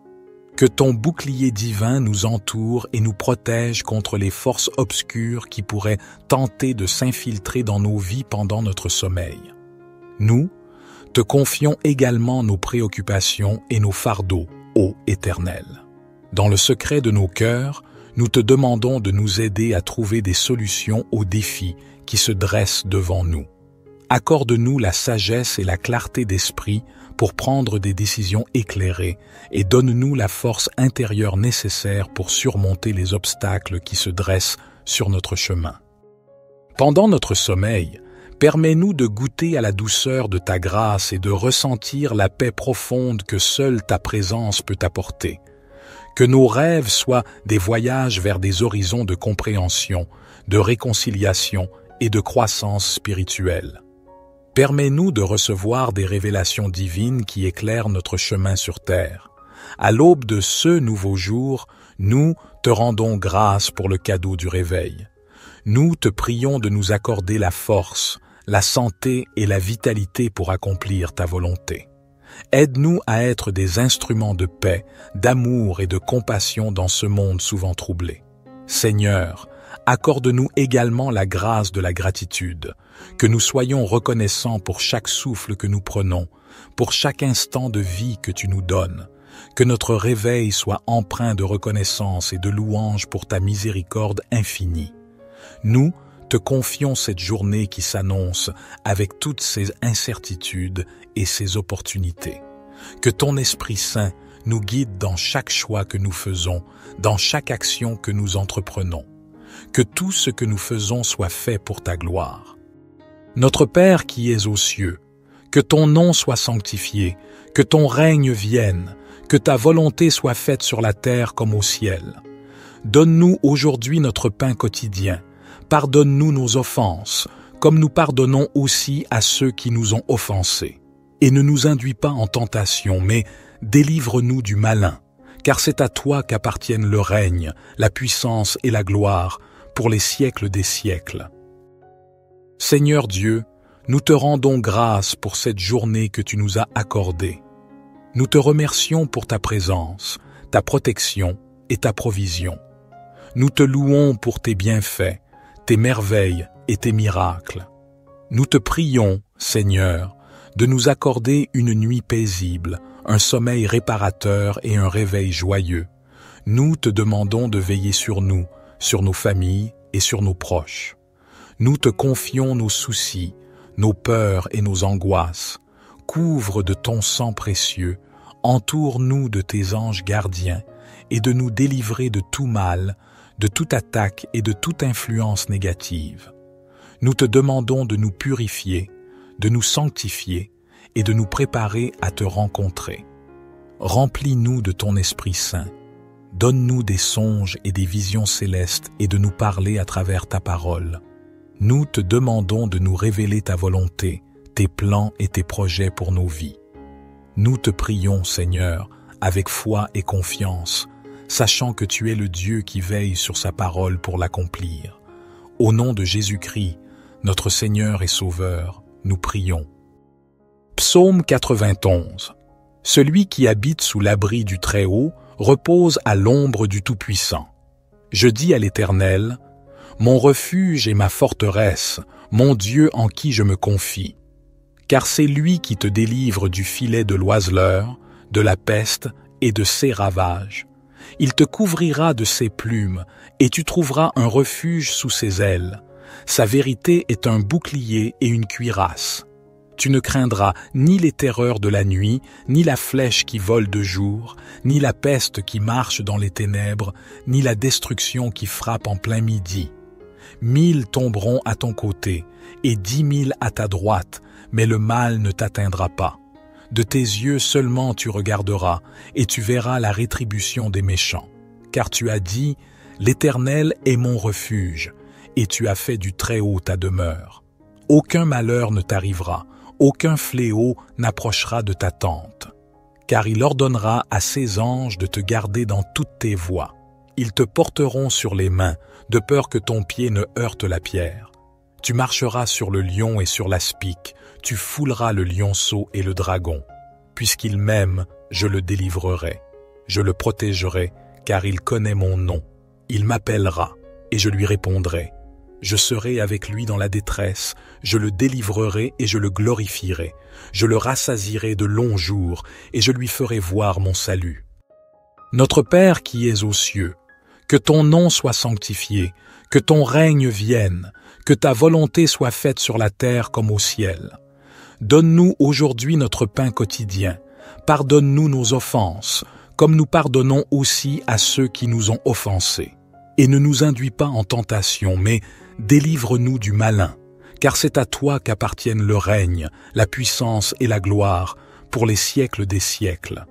Que ton bouclier divin nous entoure et nous protège contre les forces obscures qui pourraient tenter de s'infiltrer dans nos vies pendant notre sommeil. Nous, te confions également nos préoccupations et nos fardeaux, ô Éternel. Dans le secret de nos cœurs, nous te demandons de nous aider à trouver des solutions aux défis qui se dressent devant nous. Accorde-nous la sagesse et la clarté d'esprit pour prendre des décisions éclairées et donne-nous la force intérieure nécessaire pour surmonter les obstacles qui se dressent sur notre chemin. Pendant notre sommeil, permets-nous de goûter à la douceur de ta grâce et de ressentir la paix profonde que seule ta présence peut apporter. Que nos rêves soient des voyages vers des horizons de compréhension, de réconciliation et de croissance spirituelle. Permets-nous de recevoir des révélations divines qui éclairent notre chemin sur terre. À l'aube de ce nouveau jour, nous te rendons grâce pour le cadeau du réveil. Nous te prions de nous accorder la force, la santé et la vitalité pour accomplir ta volonté. Aide-nous à être des instruments de paix, d'amour et de compassion dans ce monde souvent troublé. Seigneur, accorde-nous également la grâce de la gratitude, que nous soyons reconnaissants pour chaque souffle que nous prenons, pour chaque instant de vie que tu nous donnes, que notre réveil soit empreint de reconnaissance et de louange pour ta miséricorde infinie. Nous te confions cette journée qui s'annonce avec toutes ses incertitudes et ses opportunités. Que ton Esprit Saint nous guide dans chaque choix que nous faisons, dans chaque action que nous entreprenons que tout ce que nous faisons soit fait pour ta gloire. Notre Père qui es aux cieux, que ton nom soit sanctifié, que ton règne vienne, que ta volonté soit faite sur la terre comme au ciel. Donne-nous aujourd'hui notre pain quotidien. Pardonne-nous nos offenses, comme nous pardonnons aussi à ceux qui nous ont offensés. Et ne nous induis pas en tentation, mais délivre-nous du malin, car c'est à toi qu'appartiennent le règne, la puissance et la gloire, pour les siècles des siècles. Seigneur Dieu, nous te rendons grâce pour cette journée que tu nous as accordée. Nous te remercions pour ta présence, ta protection et ta provision. Nous te louons pour tes bienfaits, tes merveilles et tes miracles. Nous te prions, Seigneur, de nous accorder une nuit paisible, un sommeil réparateur et un réveil joyeux. Nous te demandons de veiller sur nous, sur nos familles et sur nos proches. Nous te confions nos soucis, nos peurs et nos angoisses. couvre de ton sang précieux, entoure-nous de tes anges gardiens, et de nous délivrer de tout mal, de toute attaque et de toute influence négative. Nous te demandons de nous purifier, de nous sanctifier et de nous préparer à te rencontrer. Remplis-nous de ton Esprit Saint. Donne-nous des songes et des visions célestes et de nous parler à travers ta parole. Nous te demandons de nous révéler ta volonté, tes plans et tes projets pour nos vies. Nous te prions, Seigneur, avec foi et confiance, sachant que tu es le Dieu qui veille sur sa parole pour l'accomplir. Au nom de Jésus-Christ, notre Seigneur et Sauveur, nous prions. Psaume 91 Celui qui habite sous l'abri du Très-Haut repose à l'ombre du Tout-Puissant. Je dis à l'Éternel, Mon refuge et ma forteresse, mon Dieu en qui je me confie. Car c'est lui qui te délivre du filet de l'oiseleur, de la peste et de ses ravages. Il te couvrira de ses plumes, et tu trouveras un refuge sous ses ailes. Sa vérité est un bouclier et une cuirasse. Tu ne craindras ni les terreurs de la nuit, ni la flèche qui vole de jour, ni la peste qui marche dans les ténèbres, ni la destruction qui frappe en plein midi. Mille tomberont à ton côté, et dix mille à ta droite, mais le mal ne t'atteindra pas. De tes yeux seulement tu regarderas, et tu verras la rétribution des méchants. Car tu as dit, L'Éternel est mon refuge, et tu as fait du Très-Haut ta demeure. Aucun malheur ne t'arrivera, aucun fléau n'approchera de ta tente. Car il ordonnera à ses anges de te garder dans toutes tes voies. Ils te porteront sur les mains, de peur que ton pied ne heurte la pierre. Tu marcheras sur le lion et sur l'aspic, tu fouleras le lionceau et le dragon. Puisqu'il m'aime, je le délivrerai. Je le protégerai, car il connaît mon nom. Il m'appellera, et je lui répondrai. Je serai avec lui dans la détresse, je le délivrerai et je le glorifierai. Je le rassasirai de longs jours, et je lui ferai voir mon salut. Notre Père qui es aux cieux, que ton nom soit sanctifié, que ton règne vienne, que ta volonté soit faite sur la terre comme au ciel. Donne-nous aujourd'hui notre pain quotidien. Pardonne-nous nos offenses, comme nous pardonnons aussi à ceux qui nous ont offensés. Et ne nous induis pas en tentation, mais délivre-nous du malin, car c'est à toi qu'appartiennent le règne, la puissance et la gloire, pour les siècles des siècles.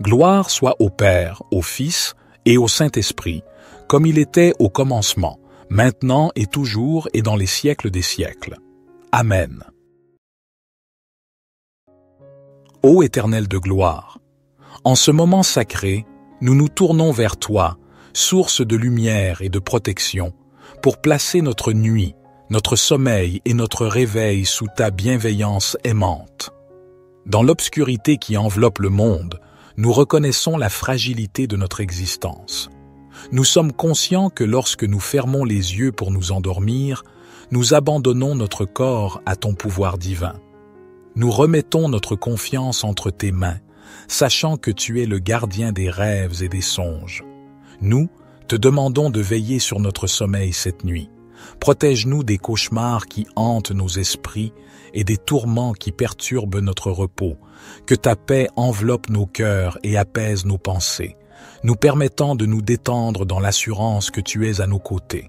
Gloire soit au Père, au Fils et au Saint-Esprit, comme il était au commencement, maintenant et toujours et dans les siècles des siècles. Amen. Ô Éternel de gloire, en ce moment sacré, nous nous tournons vers toi, source de lumière et de protection, pour placer notre nuit, notre sommeil et notre réveil sous ta bienveillance aimante. Dans l'obscurité qui enveloppe le monde, nous reconnaissons la fragilité de notre existence. Nous sommes conscients que lorsque nous fermons les yeux pour nous endormir, nous abandonnons notre corps à ton pouvoir divin nous remettons notre confiance entre tes mains, sachant que tu es le gardien des rêves et des songes. Nous te demandons de veiller sur notre sommeil cette nuit. Protège-nous des cauchemars qui hantent nos esprits et des tourments qui perturbent notre repos. Que ta paix enveloppe nos cœurs et apaise nos pensées, nous permettant de nous détendre dans l'assurance que tu es à nos côtés.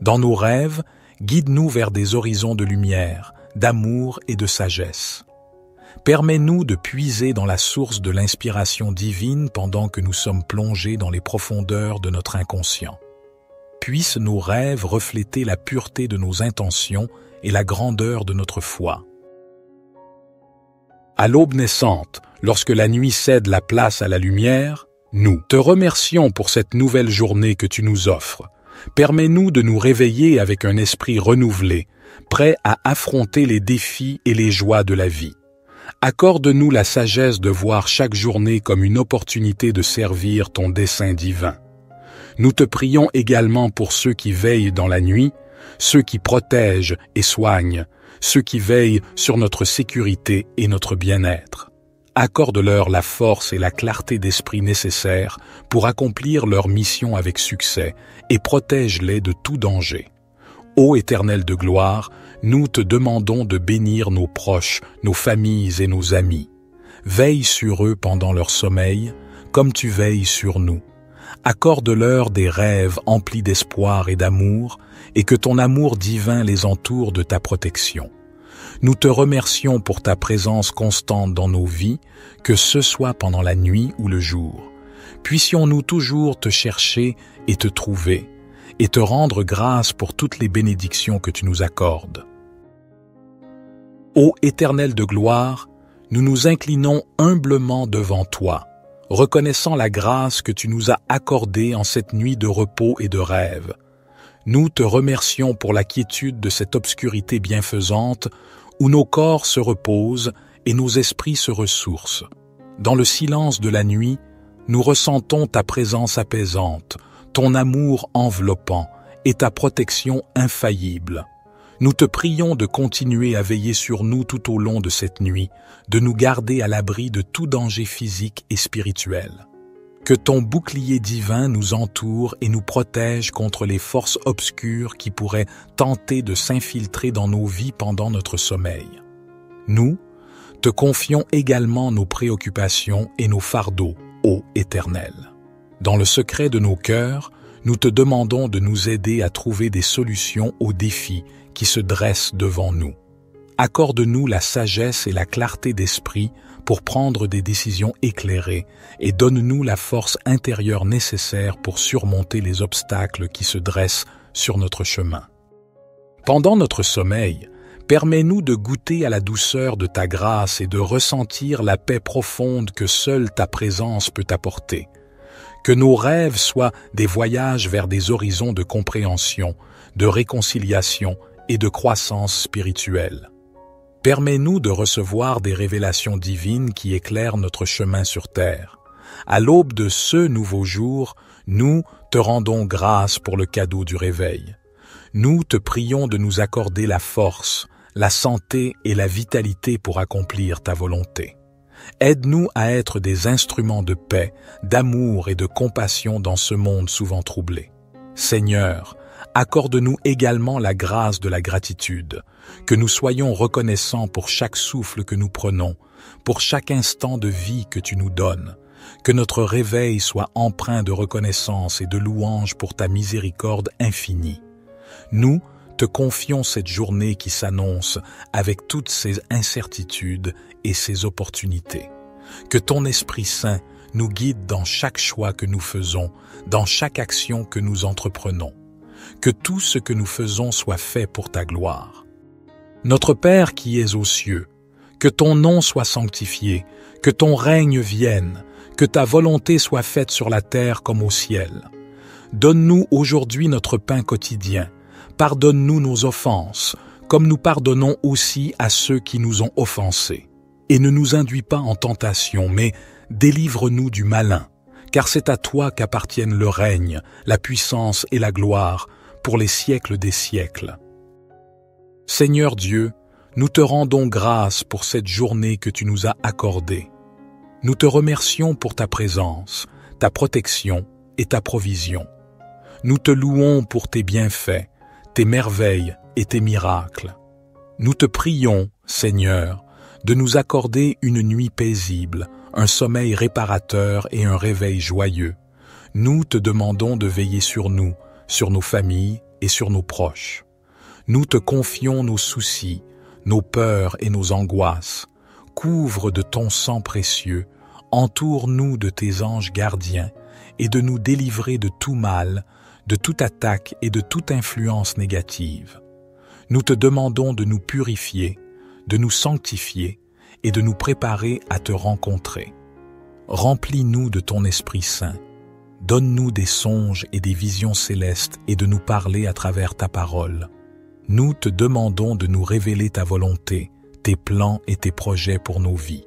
Dans nos rêves, guide-nous vers des horizons de lumière, d'amour et de sagesse. Permets-nous de puiser dans la source de l'inspiration divine pendant que nous sommes plongés dans les profondeurs de notre inconscient. Puissent nos rêves refléter la pureté de nos intentions et la grandeur de notre foi. À l'aube naissante, lorsque la nuit cède la place à la lumière, nous te remercions pour cette nouvelle journée que tu nous offres. Permets-nous de nous réveiller avec un esprit renouvelé, prêt à affronter les défis et les joies de la vie. Accorde-nous la sagesse de voir chaque journée comme une opportunité de servir ton dessein divin. Nous te prions également pour ceux qui veillent dans la nuit, ceux qui protègent et soignent, ceux qui veillent sur notre sécurité et notre bien-être. Accorde-leur la force et la clarté d'esprit nécessaires pour accomplir leur mission avec succès et protège-les de tout danger. Ô Éternel de gloire, nous te demandons de bénir nos proches, nos familles et nos amis. Veille sur eux pendant leur sommeil, comme tu veilles sur nous. Accorde-leur des rêves emplis d'espoir et d'amour, et que ton amour divin les entoure de ta protection. Nous te remercions pour ta présence constante dans nos vies, que ce soit pendant la nuit ou le jour. Puissions-nous toujours te chercher et te trouver, et te rendre grâce pour toutes les bénédictions que tu nous accordes. Ô Éternel de gloire, nous nous inclinons humblement devant toi, reconnaissant la grâce que tu nous as accordée en cette nuit de repos et de rêve. Nous te remercions pour la quiétude de cette obscurité bienfaisante où nos corps se reposent et nos esprits se ressourcent. Dans le silence de la nuit, nous ressentons ta présence apaisante, ton amour enveloppant et ta protection infaillible. Nous te prions de continuer à veiller sur nous tout au long de cette nuit, de nous garder à l'abri de tout danger physique et spirituel. Que ton bouclier divin nous entoure et nous protège contre les forces obscures qui pourraient tenter de s'infiltrer dans nos vies pendant notre sommeil. Nous te confions également nos préoccupations et nos fardeaux, ô Éternel. Dans le secret de nos cœurs, nous te demandons de nous aider à trouver des solutions aux défis qui se dressent devant nous. Accorde-nous la sagesse et la clarté d'esprit pour prendre des décisions éclairées et donne-nous la force intérieure nécessaire pour surmonter les obstacles qui se dressent sur notre chemin. Pendant notre sommeil, permets-nous de goûter à la douceur de ta grâce et de ressentir la paix profonde que seule ta présence peut apporter que nos rêves soient des voyages vers des horizons de compréhension, de réconciliation et de croissance spirituelle. Permets-nous de recevoir des révélations divines qui éclairent notre chemin sur terre. À l'aube de ce nouveau jour, nous te rendons grâce pour le cadeau du réveil. Nous te prions de nous accorder la force, la santé et la vitalité pour accomplir ta volonté. Aide-nous à être des instruments de paix, d'amour et de compassion dans ce monde souvent troublé. Seigneur, accorde-nous également la grâce de la gratitude, que nous soyons reconnaissants pour chaque souffle que nous prenons, pour chaque instant de vie que tu nous donnes, que notre réveil soit empreint de reconnaissance et de louange pour ta miséricorde infinie. Nous, te confions cette journée qui s'annonce avec toutes ses incertitudes et ses opportunités. Que ton Esprit Saint nous guide dans chaque choix que nous faisons, dans chaque action que nous entreprenons. Que tout ce que nous faisons soit fait pour ta gloire. Notre Père qui es aux cieux, que ton nom soit sanctifié, que ton règne vienne, que ta volonté soit faite sur la terre comme au ciel. Donne-nous aujourd'hui notre pain quotidien Pardonne-nous nos offenses, comme nous pardonnons aussi à ceux qui nous ont offensés. Et ne nous induis pas en tentation, mais délivre-nous du malin, car c'est à toi qu'appartiennent le règne, la puissance et la gloire pour les siècles des siècles. Seigneur Dieu, nous te rendons grâce pour cette journée que tu nous as accordée. Nous te remercions pour ta présence, ta protection et ta provision. Nous te louons pour tes bienfaits, tes merveilles et tes miracles. Nous te prions, Seigneur, de nous accorder une nuit paisible, un sommeil réparateur et un réveil joyeux. Nous te demandons de veiller sur nous, sur nos familles et sur nos proches. Nous te confions nos soucis, nos peurs et nos angoisses. Couvre de ton sang précieux, entoure-nous de tes anges gardiens, et de nous délivrer de tout mal, de toute attaque et de toute influence négative. Nous te demandons de nous purifier, de nous sanctifier et de nous préparer à te rencontrer. Remplis-nous de ton Esprit Saint. Donne-nous des songes et des visions célestes et de nous parler à travers ta parole. Nous te demandons de nous révéler ta volonté, tes plans et tes projets pour nos vies.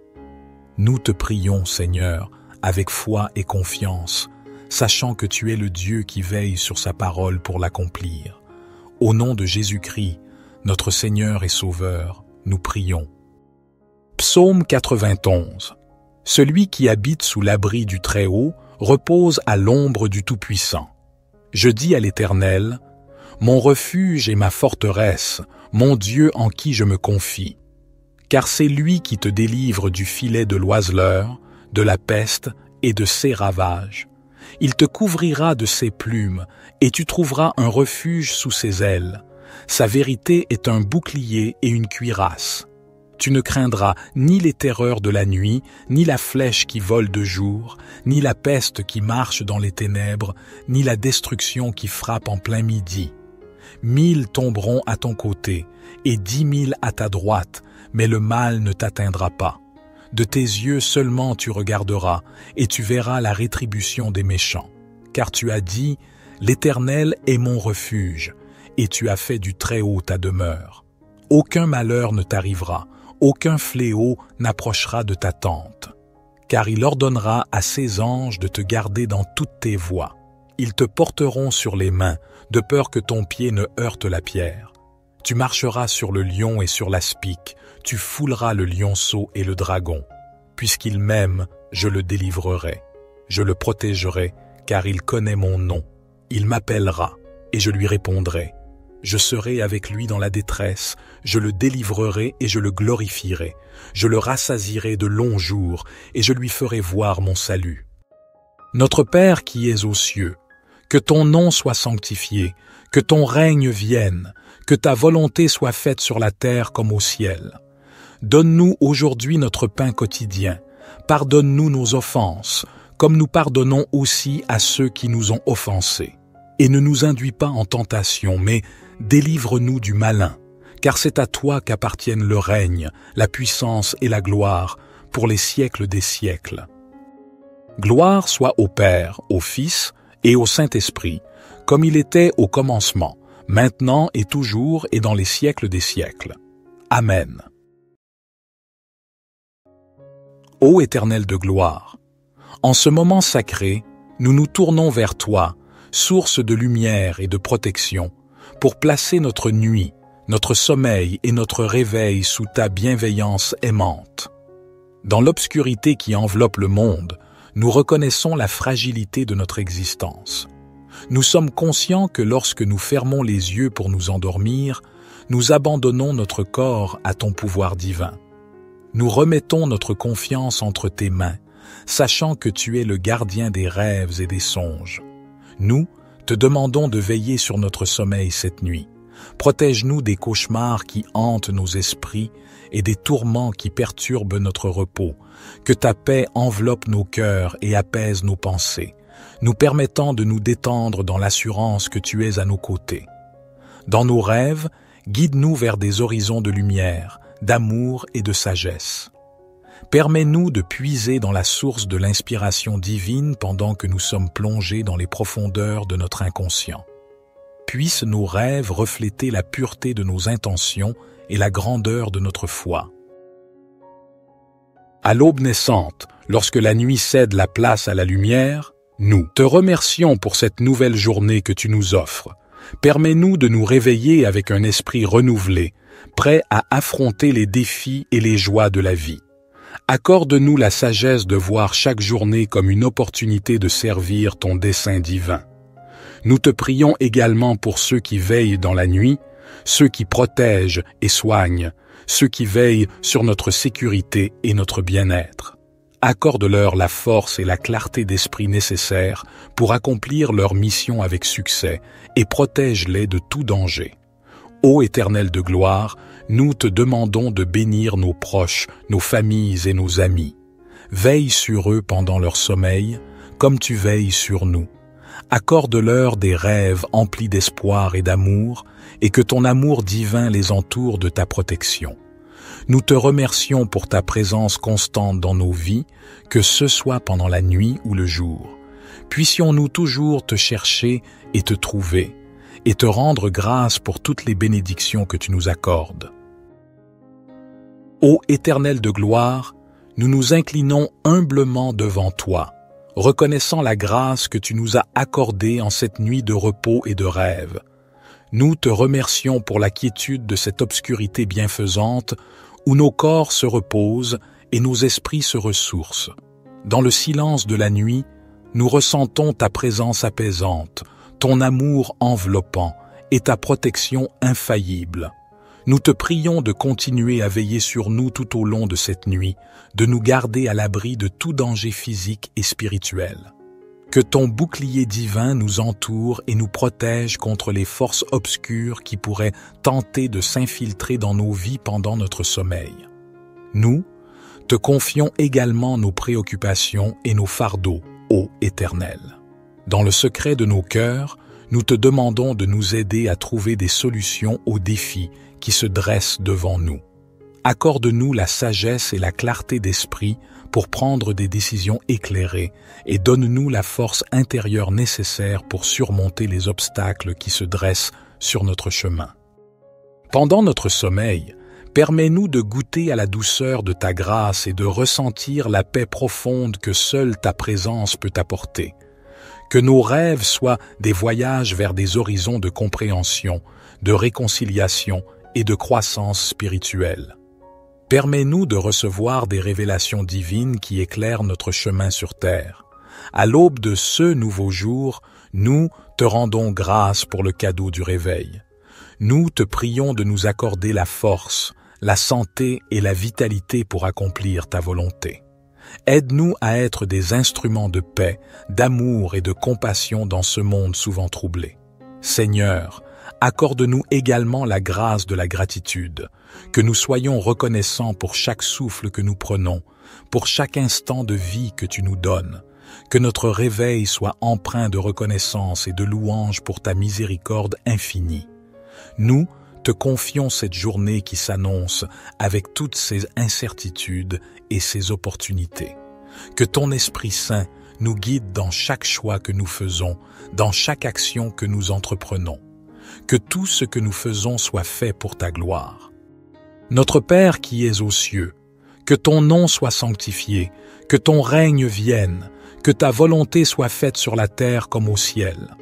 Nous te prions, Seigneur, avec foi et confiance, sachant que tu es le Dieu qui veille sur sa parole pour l'accomplir. Au nom de Jésus-Christ, notre Seigneur et Sauveur, nous prions. Psaume 91 Celui qui habite sous l'abri du Très-Haut repose à l'ombre du Tout-Puissant. Je dis à l'Éternel, mon refuge et ma forteresse, mon Dieu en qui je me confie. Car c'est lui qui te délivre du filet de l'oiseleur, de la peste et de ses ravages. Il te couvrira de ses plumes, et tu trouveras un refuge sous ses ailes. Sa vérité est un bouclier et une cuirasse. Tu ne craindras ni les terreurs de la nuit, ni la flèche qui vole de jour, ni la peste qui marche dans les ténèbres, ni la destruction qui frappe en plein midi. Mille tomberont à ton côté, et dix mille à ta droite, mais le mal ne t'atteindra pas. De tes yeux seulement tu regarderas, et tu verras la rétribution des méchants. Car tu as dit, L'Éternel est mon refuge, et tu as fait du Très-Haut ta demeure. Aucun malheur ne t'arrivera, aucun fléau n'approchera de ta tente, car il ordonnera à ses anges de te garder dans toutes tes voies. Ils te porteront sur les mains, de peur que ton pied ne heurte la pierre. Tu marcheras sur le lion et sur l'aspic, tu fouleras le lionceau et le dragon. Puisqu'il m'aime, je le délivrerai. Je le protégerai, car il connaît mon nom. Il m'appellera, et je lui répondrai. Je serai avec lui dans la détresse, je le délivrerai et je le glorifierai, je le rassasirai de longs jours, et je lui ferai voir mon salut. Notre Père qui es aux cieux, que ton nom soit sanctifié, que ton règne vienne, que ta volonté soit faite sur la terre comme au ciel. Donne-nous aujourd'hui notre pain quotidien, pardonne-nous nos offenses, comme nous pardonnons aussi à ceux qui nous ont offensés. Et ne nous induis pas en tentation, mais délivre-nous du malin, car c'est à toi qu'appartiennent le règne, la puissance et la gloire pour les siècles des siècles. Gloire soit au Père, au Fils et au Saint-Esprit, comme il était au commencement, maintenant et toujours et dans les siècles des siècles. Amen. Ô Éternel de gloire, en ce moment sacré, nous nous tournons vers toi, source de lumière et de protection, pour placer notre nuit, notre sommeil et notre réveil sous ta bienveillance aimante. Dans l'obscurité qui enveloppe le monde, nous reconnaissons la fragilité de notre existence. Nous sommes conscients que lorsque nous fermons les yeux pour nous endormir, nous abandonnons notre corps à ton pouvoir divin. Nous remettons notre confiance entre tes mains, sachant que tu es le gardien des rêves et des songes. Nous, te demandons de veiller sur notre sommeil cette nuit. Protège-nous des cauchemars qui hantent nos esprits et des tourments qui perturbent notre repos. Que ta paix enveloppe nos cœurs et apaise nos pensées, nous permettant de nous détendre dans l'assurance que tu es à nos côtés. Dans nos rêves, guide-nous vers des horizons de lumière, d'amour et de sagesse. Permets-nous de puiser dans la source de l'inspiration divine pendant que nous sommes plongés dans les profondeurs de notre inconscient. Puissent nos rêves refléter la pureté de nos intentions et la grandeur de notre foi. À l'aube naissante, lorsque la nuit cède la place à la lumière, nous te remercions pour cette nouvelle journée que tu nous offres. Permets-nous de nous réveiller avec un esprit renouvelé, prêt à affronter les défis et les joies de la vie. Accorde-nous la sagesse de voir chaque journée comme une opportunité de servir ton dessein divin. Nous te prions également pour ceux qui veillent dans la nuit, ceux qui protègent et soignent, ceux qui veillent sur notre sécurité et notre bien-être. Accorde-leur la force et la clarté d'esprit nécessaires pour accomplir leur mission avec succès et protège-les de tout danger. Ô Éternel de gloire, nous te demandons de bénir nos proches, nos familles et nos amis. Veille sur eux pendant leur sommeil, comme tu veilles sur nous. Accorde-leur des rêves emplis d'espoir et d'amour, et que ton amour divin les entoure de ta protection. Nous te remercions pour ta présence constante dans nos vies, que ce soit pendant la nuit ou le jour. Puissions-nous toujours te chercher et te trouver, et te rendre grâce pour toutes les bénédictions que tu nous accordes. Ô Éternel de gloire, nous nous inclinons humblement devant toi, reconnaissant la grâce que tu nous as accordée en cette nuit de repos et de rêve. Nous te remercions pour la quiétude de cette obscurité bienfaisante où nos corps se reposent et nos esprits se ressourcent. Dans le silence de la nuit, nous ressentons ta présence apaisante, ton amour enveloppant et ta protection infaillible. Nous te prions de continuer à veiller sur nous tout au long de cette nuit, de nous garder à l'abri de tout danger physique et spirituel. Que ton bouclier divin nous entoure et nous protège contre les forces obscures qui pourraient tenter de s'infiltrer dans nos vies pendant notre sommeil. Nous, te confions également nos préoccupations et nos fardeaux, ô Éternel. Dans le secret de nos cœurs, nous te demandons de nous aider à trouver des solutions aux défis qui se dressent devant nous. Accorde-nous la sagesse et la clarté d'esprit pour prendre des décisions éclairées et donne-nous la force intérieure nécessaire pour surmonter les obstacles qui se dressent sur notre chemin. Pendant notre sommeil, permets-nous de goûter à la douceur de ta grâce et de ressentir la paix profonde que seule ta présence peut apporter. Que nos rêves soient des voyages vers des horizons de compréhension, de réconciliation et de croissance spirituelle. Permets-nous de recevoir des révélations divines qui éclairent notre chemin sur terre. À l'aube de ce nouveau jour, nous te rendons grâce pour le cadeau du réveil. Nous te prions de nous accorder la force, la santé et la vitalité pour accomplir ta volonté. Aide-nous à être des instruments de paix, d'amour et de compassion dans ce monde souvent troublé. Seigneur, accorde-nous également la grâce de la gratitude, que nous soyons reconnaissants pour chaque souffle que nous prenons, pour chaque instant de vie que tu nous donnes, que notre réveil soit empreint de reconnaissance et de louange pour ta miséricorde infinie. Nous te confions cette journée qui s'annonce avec toutes ses incertitudes et ses opportunités. Que ton Esprit Saint nous guide dans chaque choix que nous faisons, dans chaque action que nous entreprenons que tout ce que nous faisons soit fait pour ta gloire. Notre Père qui es aux cieux, que ton nom soit sanctifié, que ton règne vienne, que ta volonté soit faite sur la terre comme au ciel.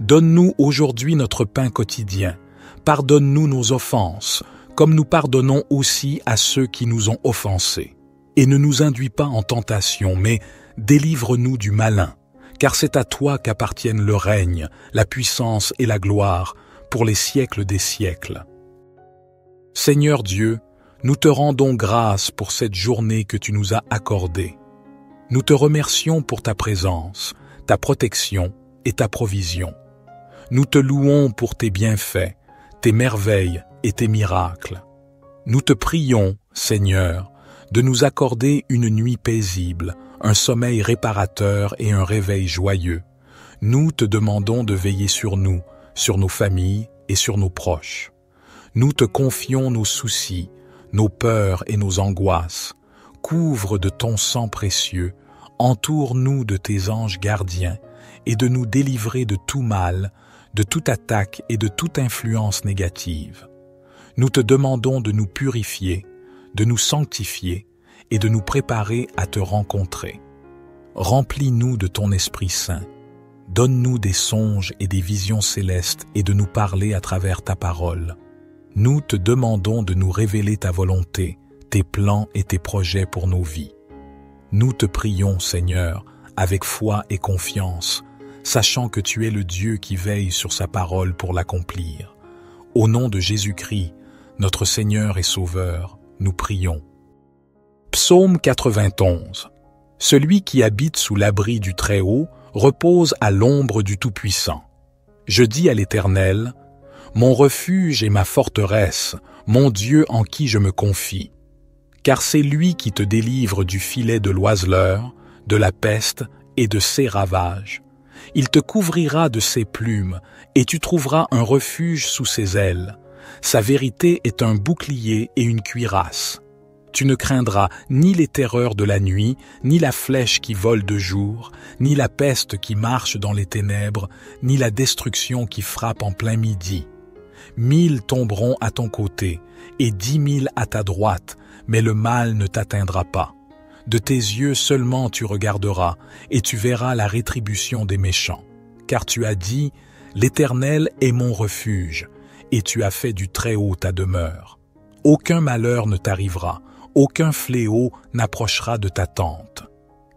Donne-nous aujourd'hui notre pain quotidien, pardonne-nous nos offenses, comme nous pardonnons aussi à ceux qui nous ont offensés. Et ne nous induis pas en tentation, mais délivre-nous du malin, car c'est à toi qu'appartiennent le règne, la puissance et la gloire, pour les siècles des siècles. Seigneur Dieu, nous te rendons grâce pour cette journée que tu nous as accordée. Nous te remercions pour ta présence, ta protection et ta provision. Nous te louons pour tes bienfaits, tes merveilles et tes miracles. Nous te prions, Seigneur, de nous accorder une nuit paisible, un sommeil réparateur et un réveil joyeux. Nous te demandons de veiller sur nous sur nos familles et sur nos proches. Nous te confions nos soucis, nos peurs et nos angoisses. Couvre de ton sang précieux, entoure-nous de tes anges gardiens et de nous délivrer de tout mal, de toute attaque et de toute influence négative. Nous te demandons de nous purifier, de nous sanctifier et de nous préparer à te rencontrer. Remplis-nous de ton Esprit Saint Donne-nous des songes et des visions célestes et de nous parler à travers ta parole. Nous te demandons de nous révéler ta volonté, tes plans et tes projets pour nos vies. Nous te prions, Seigneur, avec foi et confiance, sachant que tu es le Dieu qui veille sur sa parole pour l'accomplir. Au nom de Jésus-Christ, notre Seigneur et Sauveur, nous prions. Psaume 91 Celui qui habite sous l'abri du Très-Haut repose à l'ombre du Tout-Puissant. Je dis à l'Éternel, Mon refuge et ma forteresse, mon Dieu en qui je me confie. Car c'est lui qui te délivre du filet de l'oiseleur, de la peste et de ses ravages. Il te couvrira de ses plumes, et tu trouveras un refuge sous ses ailes. Sa vérité est un bouclier et une cuirasse. Tu ne craindras ni les terreurs de la nuit, ni la flèche qui vole de jour, ni la peste qui marche dans les ténèbres, ni la destruction qui frappe en plein midi. Mille tomberont à ton côté, et dix mille à ta droite, mais le mal ne t'atteindra pas. De tes yeux seulement tu regarderas, et tu verras la rétribution des méchants. Car tu as dit, L'Éternel est mon refuge, et tu as fait du Très-Haut ta demeure. Aucun malheur ne t'arrivera, aucun fléau n'approchera de ta tente,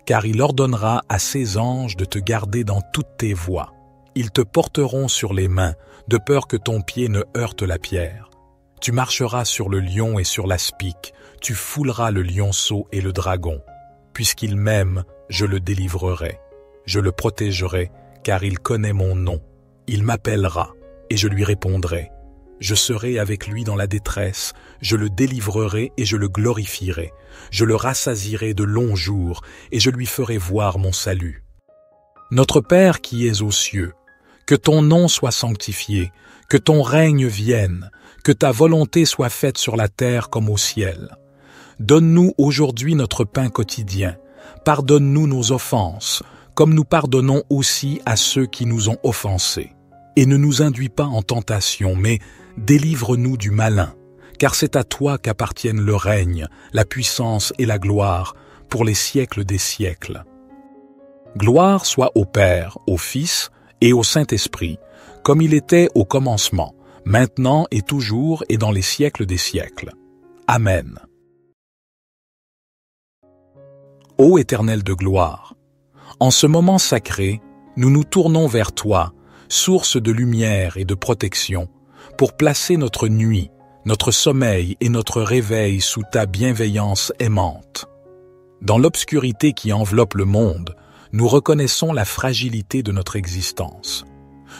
car il ordonnera à ses anges de te garder dans toutes tes voies. ils te porteront sur les mains, de peur que ton pied ne heurte la pierre. Tu marcheras sur le lion et sur l'aspic, tu fouleras le lionceau et le dragon. Puisqu'il m'aime, je le délivrerai. Je le protégerai, car il connaît mon nom. Il m'appellera, et je lui répondrai. Je serai avec lui dans la détresse, je le délivrerai et je le glorifierai. Je le rassasirai de longs jours, et je lui ferai voir mon salut. Notre Père qui es aux cieux, que ton nom soit sanctifié, que ton règne vienne, que ta volonté soit faite sur la terre comme au ciel. Donne-nous aujourd'hui notre pain quotidien. Pardonne-nous nos offenses, comme nous pardonnons aussi à ceux qui nous ont offensés. Et ne nous induis pas en tentation, mais délivre-nous du malin, car c'est à toi qu'appartiennent le règne, la puissance et la gloire, pour les siècles des siècles. Gloire soit au Père, au Fils et au Saint-Esprit, comme il était au commencement, maintenant et toujours et dans les siècles des siècles. Amen. Ô Éternel de gloire, en ce moment sacré, nous nous tournons vers toi, source de lumière et de protection, pour placer notre nuit, notre sommeil et notre réveil sous ta bienveillance aimante. Dans l'obscurité qui enveloppe le monde, nous reconnaissons la fragilité de notre existence.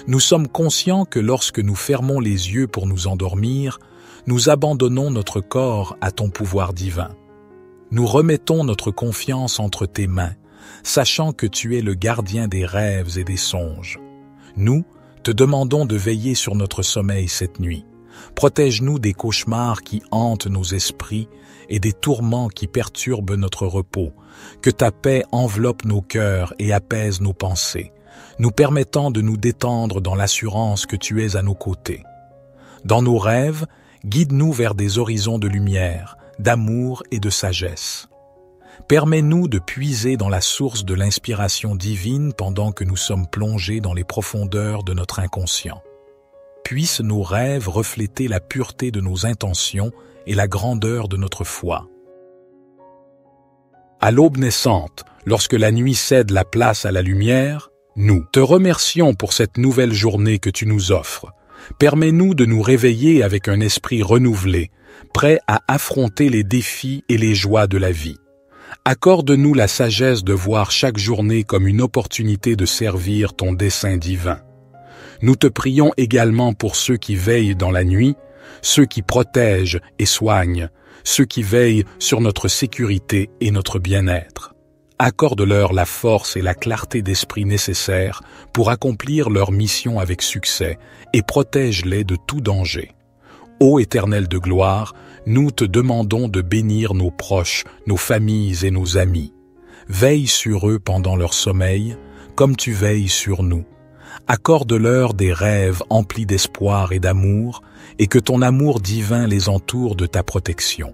Nous sommes conscients que lorsque nous fermons les yeux pour nous endormir, nous abandonnons notre corps à ton pouvoir divin. Nous remettons notre confiance entre tes mains, sachant que tu es le gardien des rêves et des songes. Nous te demandons de veiller sur notre sommeil cette nuit. Protège-nous des cauchemars qui hantent nos esprits et des tourments qui perturbent notre repos, que ta paix enveloppe nos cœurs et apaise nos pensées, nous permettant de nous détendre dans l'assurance que tu es à nos côtés. Dans nos rêves, guide-nous vers des horizons de lumière, d'amour et de sagesse. Permets-nous de puiser dans la source de l'inspiration divine pendant que nous sommes plongés dans les profondeurs de notre inconscient. Puissent nos rêves refléter la pureté de nos intentions et la grandeur de notre foi. À l'aube naissante, lorsque la nuit cède la place à la lumière, nous te remercions pour cette nouvelle journée que tu nous offres. Permets-nous de nous réveiller avec un esprit renouvelé, prêt à affronter les défis et les joies de la vie. Accorde-nous la sagesse de voir chaque journée comme une opportunité de servir ton dessein divin. Nous te prions également pour ceux qui veillent dans la nuit, ceux qui protègent et soignent, ceux qui veillent sur notre sécurité et notre bien-être. Accorde-leur la force et la clarté d'esprit nécessaires pour accomplir leur mission avec succès et protège-les de tout danger. Ô Éternel de gloire, nous te demandons de bénir nos proches, nos familles et nos amis. Veille sur eux pendant leur sommeil, comme tu veilles sur nous. Accorde-leur des rêves emplis d'espoir et d'amour, et que ton amour divin les entoure de ta protection.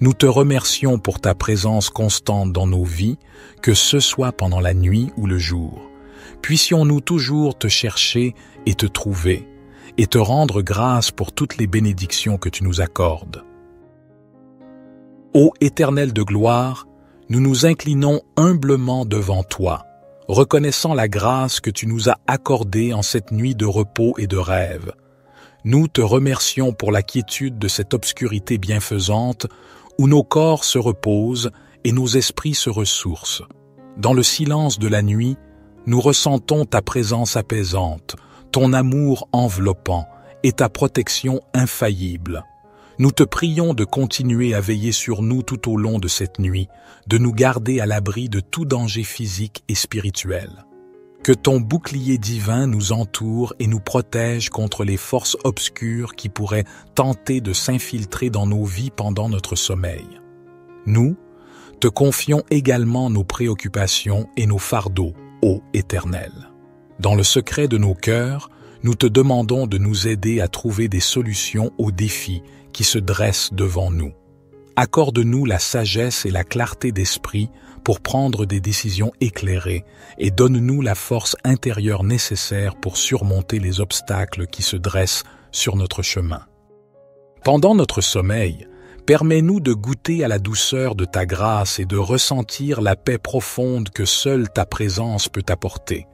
Nous te remercions pour ta présence constante dans nos vies, que ce soit pendant la nuit ou le jour. Puissions-nous toujours te chercher et te trouver, et te rendre grâce pour toutes les bénédictions que tu nous accordes. Ô Éternel de gloire, nous nous inclinons humblement devant toi, reconnaissant la grâce que tu nous as accordée en cette nuit de repos et de rêve. Nous te remercions pour la quiétude de cette obscurité bienfaisante où nos corps se reposent et nos esprits se ressourcent. Dans le silence de la nuit, nous ressentons ta présence apaisante, ton amour enveloppant et ta protection infaillible. Nous te prions de continuer à veiller sur nous tout au long de cette nuit, de nous garder à l'abri de tout danger physique et spirituel. Que ton bouclier divin nous entoure et nous protège contre les forces obscures qui pourraient tenter de s'infiltrer dans nos vies pendant notre sommeil. Nous, te confions également nos préoccupations et nos fardeaux, ô Éternel. Dans le secret de nos cœurs, nous te demandons de nous aider à trouver des solutions aux défis qui se dressent devant nous. Accorde-nous la sagesse et la clarté d'esprit pour prendre des décisions éclairées et donne-nous la force intérieure nécessaire pour surmonter les obstacles qui se dressent sur notre chemin. Pendant notre sommeil, permets-nous de goûter à la douceur de ta grâce et de ressentir la paix profonde que seule ta présence peut apporter.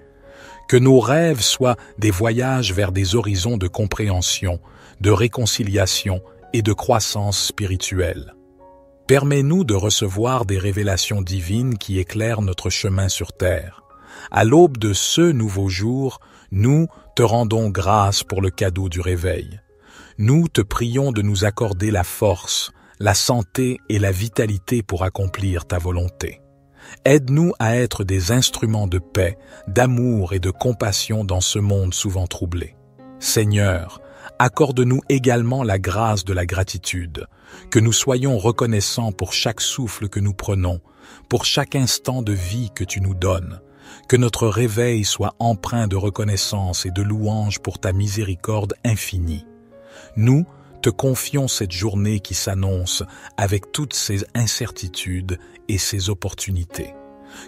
Que nos rêves soient des voyages vers des horizons de compréhension, de réconciliation et de croissance spirituelle. Permets-nous de recevoir des révélations divines qui éclairent notre chemin sur terre. À l'aube de ce nouveau jour, nous te rendons grâce pour le cadeau du réveil. Nous te prions de nous accorder la force, la santé et la vitalité pour accomplir ta volonté. Aide-nous à être des instruments de paix, d'amour et de compassion dans ce monde souvent troublé. Seigneur, accorde-nous également la grâce de la gratitude, que nous soyons reconnaissants pour chaque souffle que nous prenons, pour chaque instant de vie que tu nous donnes, que notre réveil soit empreint de reconnaissance et de louange pour ta miséricorde infinie. Nous te confions cette journée qui s'annonce avec toutes ses incertitudes et ses opportunités.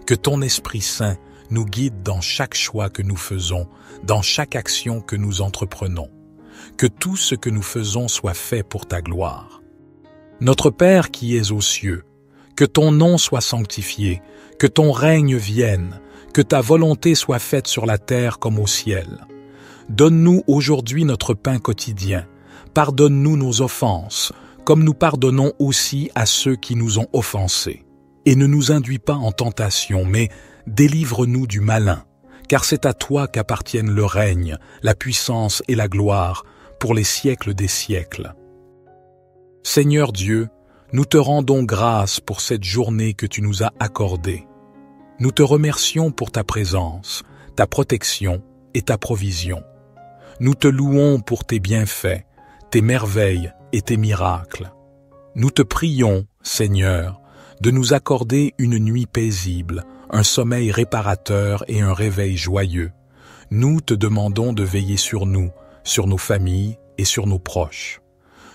Que ton Esprit Saint nous guide dans chaque choix que nous faisons, dans chaque action que nous entreprenons. Que tout ce que nous faisons soit fait pour ta gloire. Notre Père qui es aux cieux, que ton nom soit sanctifié, que ton règne vienne, que ta volonté soit faite sur la terre comme au ciel. Donne-nous aujourd'hui notre pain quotidien. Pardonne-nous nos offenses, comme nous pardonnons aussi à ceux qui nous ont offensés. Et ne nous induis pas en tentation, mais délivre-nous du malin, car c'est à toi qu'appartiennent le règne, la puissance et la gloire, pour les siècles des siècles. Seigneur Dieu, nous te rendons grâce pour cette journée que tu nous as accordée. Nous te remercions pour ta présence, ta protection et ta provision. Nous te louons pour tes bienfaits, tes merveilles et tes miracles. Nous te prions, Seigneur, de nous accorder une nuit paisible, un sommeil réparateur et un réveil joyeux. Nous te demandons de veiller sur nous, sur nos familles et sur nos proches.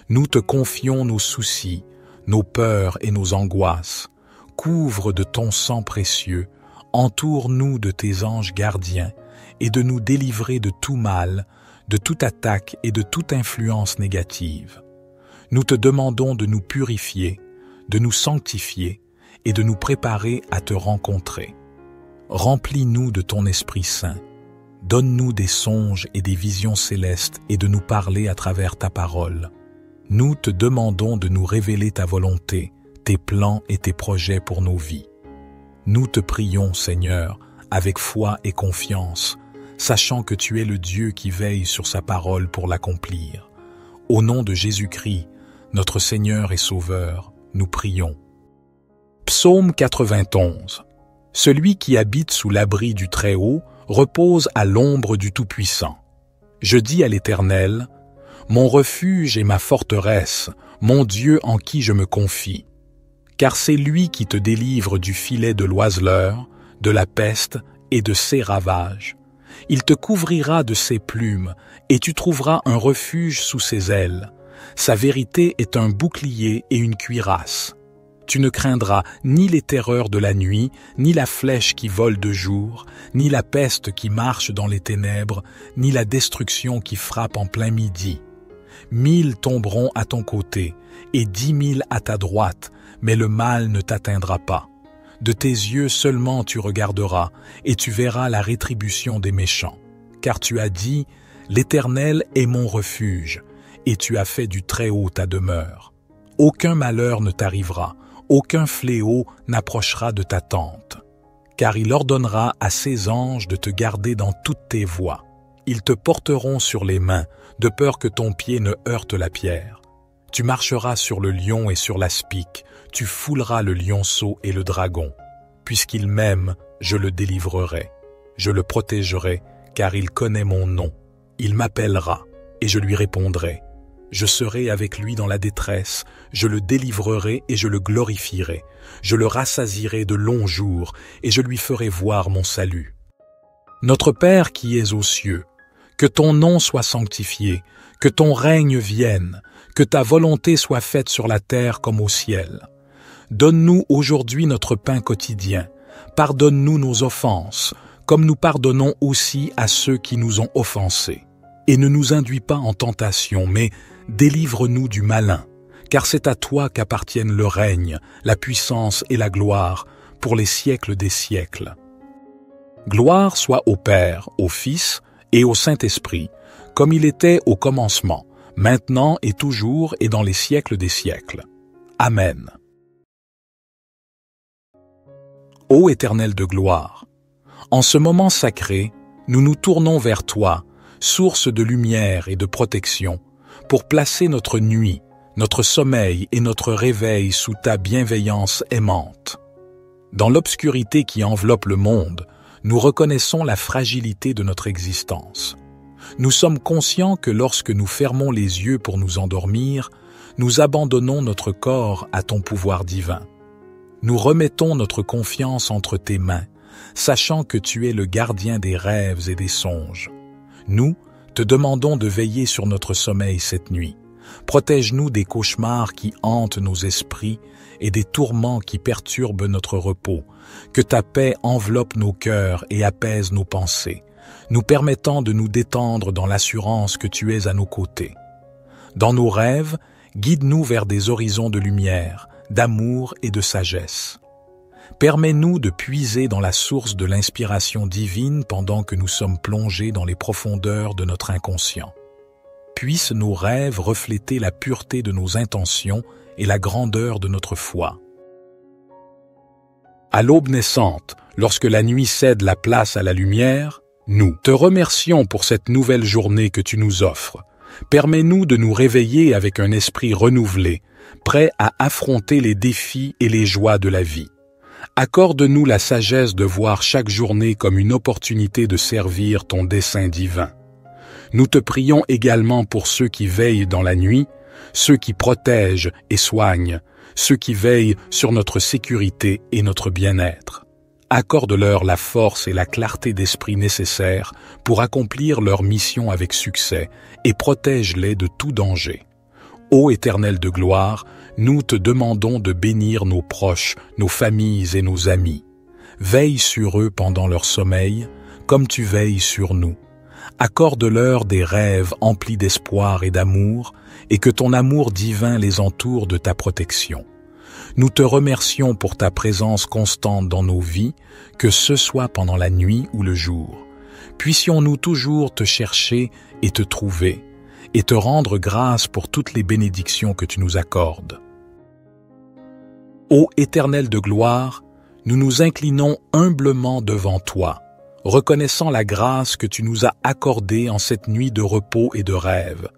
Nous te confions nos soucis, nos peurs et nos angoisses. Couvre de ton sang précieux, entoure-nous de tes anges gardiens et de nous délivrer de tout mal, de toute attaque et de toute influence négative. Nous te demandons de nous purifier, de nous sanctifier et de nous préparer à te rencontrer. Remplis-nous de ton Esprit Saint. Donne-nous des songes et des visions célestes et de nous parler à travers ta parole. Nous te demandons de nous révéler ta volonté, tes plans et tes projets pour nos vies. Nous te prions, Seigneur, avec foi et confiance, sachant que tu es le Dieu qui veille sur sa parole pour l'accomplir. Au nom de Jésus-Christ, notre Seigneur et Sauveur, nous prions. Psaume 91 Celui qui habite sous l'abri du Très-Haut repose à l'ombre du Tout-Puissant. Je dis à l'Éternel, Mon refuge et ma forteresse, mon Dieu en qui je me confie. Car c'est lui qui te délivre du filet de l'oiseleur, de la peste et de ses ravages. Il te couvrira de ses plumes, et tu trouveras un refuge sous ses ailes. Sa vérité est un bouclier et une cuirasse. Tu ne craindras ni les terreurs de la nuit, ni la flèche qui vole de jour, ni la peste qui marche dans les ténèbres, ni la destruction qui frappe en plein midi. Mille tomberont à ton côté, et dix mille à ta droite, mais le mal ne t'atteindra pas. De tes yeux seulement tu regarderas, et tu verras la rétribution des méchants. Car tu as dit, L'Éternel est mon refuge, et tu as fait du Très-Haut ta demeure. Aucun malheur ne t'arrivera, aucun fléau n'approchera de ta tente. Car il ordonnera à ses anges de te garder dans toutes tes voies. Ils te porteront sur les mains, de peur que ton pied ne heurte la pierre. Tu marcheras sur le lion et sur l'aspic, tu fouleras le lionceau et le dragon. Puisqu'il m'aime, je le délivrerai. Je le protégerai, car il connaît mon nom. Il m'appellera, et je lui répondrai. Je serai avec lui dans la détresse, je le délivrerai et je le glorifierai. Je le rassasirai de longs jours, et je lui ferai voir mon salut. Notre Père qui es aux cieux, que ton nom soit sanctifié, que ton règne vienne, que ta volonté soit faite sur la terre comme au ciel. Donne-nous aujourd'hui notre pain quotidien. Pardonne-nous nos offenses, comme nous pardonnons aussi à ceux qui nous ont offensés. Et ne nous induis pas en tentation, mais délivre-nous du malin, car c'est à toi qu'appartiennent le règne, la puissance et la gloire, pour les siècles des siècles. Gloire soit au Père, au Fils et au Saint-Esprit, comme il était au commencement, maintenant et toujours et dans les siècles des siècles. Amen. Ô Éternel de gloire, en ce moment sacré, nous nous tournons vers toi, source de lumière et de protection, pour placer notre nuit, notre sommeil et notre réveil sous ta bienveillance aimante. Dans l'obscurité qui enveloppe le monde, nous reconnaissons la fragilité de notre existence. Nous sommes conscients que lorsque nous fermons les yeux pour nous endormir, nous abandonnons notre corps à ton pouvoir divin. Nous remettons notre confiance entre tes mains, sachant que tu es le gardien des rêves et des songes. Nous te demandons de veiller sur notre sommeil cette nuit. Protège-nous des cauchemars qui hantent nos esprits et des tourments qui perturbent notre repos. Que ta paix enveloppe nos cœurs et apaise nos pensées, nous permettant de nous détendre dans l'assurance que tu es à nos côtés. Dans nos rêves, guide-nous vers des horizons de lumière, d'amour et de sagesse. Permets-nous de puiser dans la source de l'inspiration divine pendant que nous sommes plongés dans les profondeurs de notre inconscient. Puissent nos rêves refléter la pureté de nos intentions et la grandeur de notre foi. À l'aube naissante, lorsque la nuit cède la place à la lumière, nous te remercions pour cette nouvelle journée que tu nous offres. Permets-nous de nous réveiller avec un esprit renouvelé, prêt à affronter les défis et les joies de la vie. Accorde-nous la sagesse de voir chaque journée comme une opportunité de servir ton dessein divin. Nous te prions également pour ceux qui veillent dans la nuit, ceux qui protègent et soignent, ceux qui veillent sur notre sécurité et notre bien-être. Accorde-leur la force et la clarté d'esprit nécessaires pour accomplir leur mission avec succès et protège-les de tout danger. Ô Éternel de gloire, nous te demandons de bénir nos proches, nos familles et nos amis. Veille sur eux pendant leur sommeil, comme tu veilles sur nous. Accorde-leur des rêves emplis d'espoir et d'amour, et que ton amour divin les entoure de ta protection. Nous te remercions pour ta présence constante dans nos vies, que ce soit pendant la nuit ou le jour. Puissions-nous toujours te chercher et te trouver, et te rendre grâce pour toutes les bénédictions que tu nous accordes. Ô Éternel de gloire, nous nous inclinons humblement devant toi, reconnaissant la grâce que tu nous as accordée en cette nuit de repos et de rêve.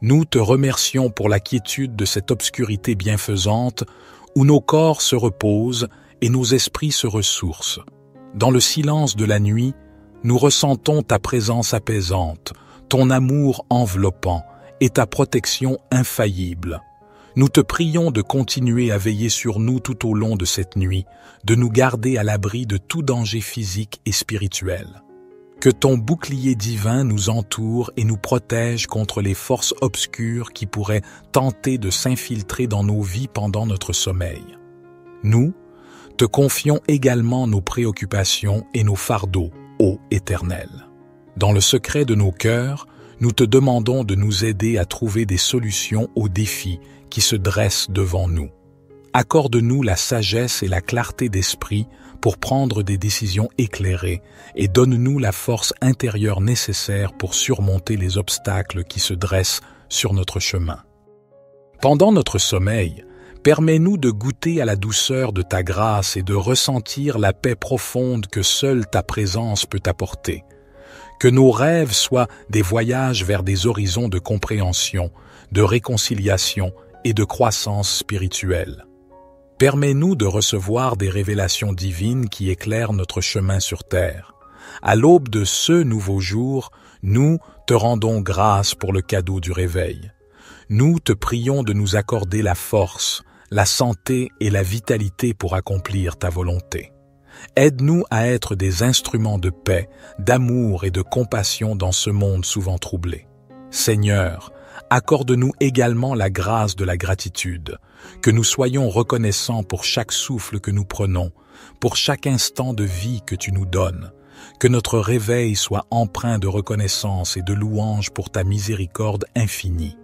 Nous te remercions pour la quiétude de cette obscurité bienfaisante où nos corps se reposent et nos esprits se ressourcent. Dans le silence de la nuit, nous ressentons ta présence apaisante, ton amour enveloppant et ta protection infaillible. Nous te prions de continuer à veiller sur nous tout au long de cette nuit, de nous garder à l'abri de tout danger physique et spirituel. Que ton bouclier divin nous entoure et nous protège contre les forces obscures qui pourraient tenter de s'infiltrer dans nos vies pendant notre sommeil. Nous te confions également nos préoccupations et nos fardeaux, ô Éternel. Dans le secret de nos cœurs, nous te demandons de nous aider à trouver des solutions aux défis qui se dressent devant nous. Accorde-nous la sagesse et la clarté d'esprit pour prendre des décisions éclairées et donne-nous la force intérieure nécessaire pour surmonter les obstacles qui se dressent sur notre chemin. Pendant notre sommeil, permets-nous de goûter à la douceur de ta grâce et de ressentir la paix profonde que seule ta présence peut apporter que nos rêves soient des voyages vers des horizons de compréhension, de réconciliation et de croissance spirituelle. Permets-nous de recevoir des révélations divines qui éclairent notre chemin sur terre. À l'aube de ce nouveau jour, nous te rendons grâce pour le cadeau du réveil. Nous te prions de nous accorder la force, la santé et la vitalité pour accomplir ta volonté. Aide-nous à être des instruments de paix, d'amour et de compassion dans ce monde souvent troublé. Seigneur, accorde-nous également la grâce de la gratitude, que nous soyons reconnaissants pour chaque souffle que nous prenons, pour chaque instant de vie que tu nous donnes, que notre réveil soit empreint de reconnaissance et de louange pour ta miséricorde infinie.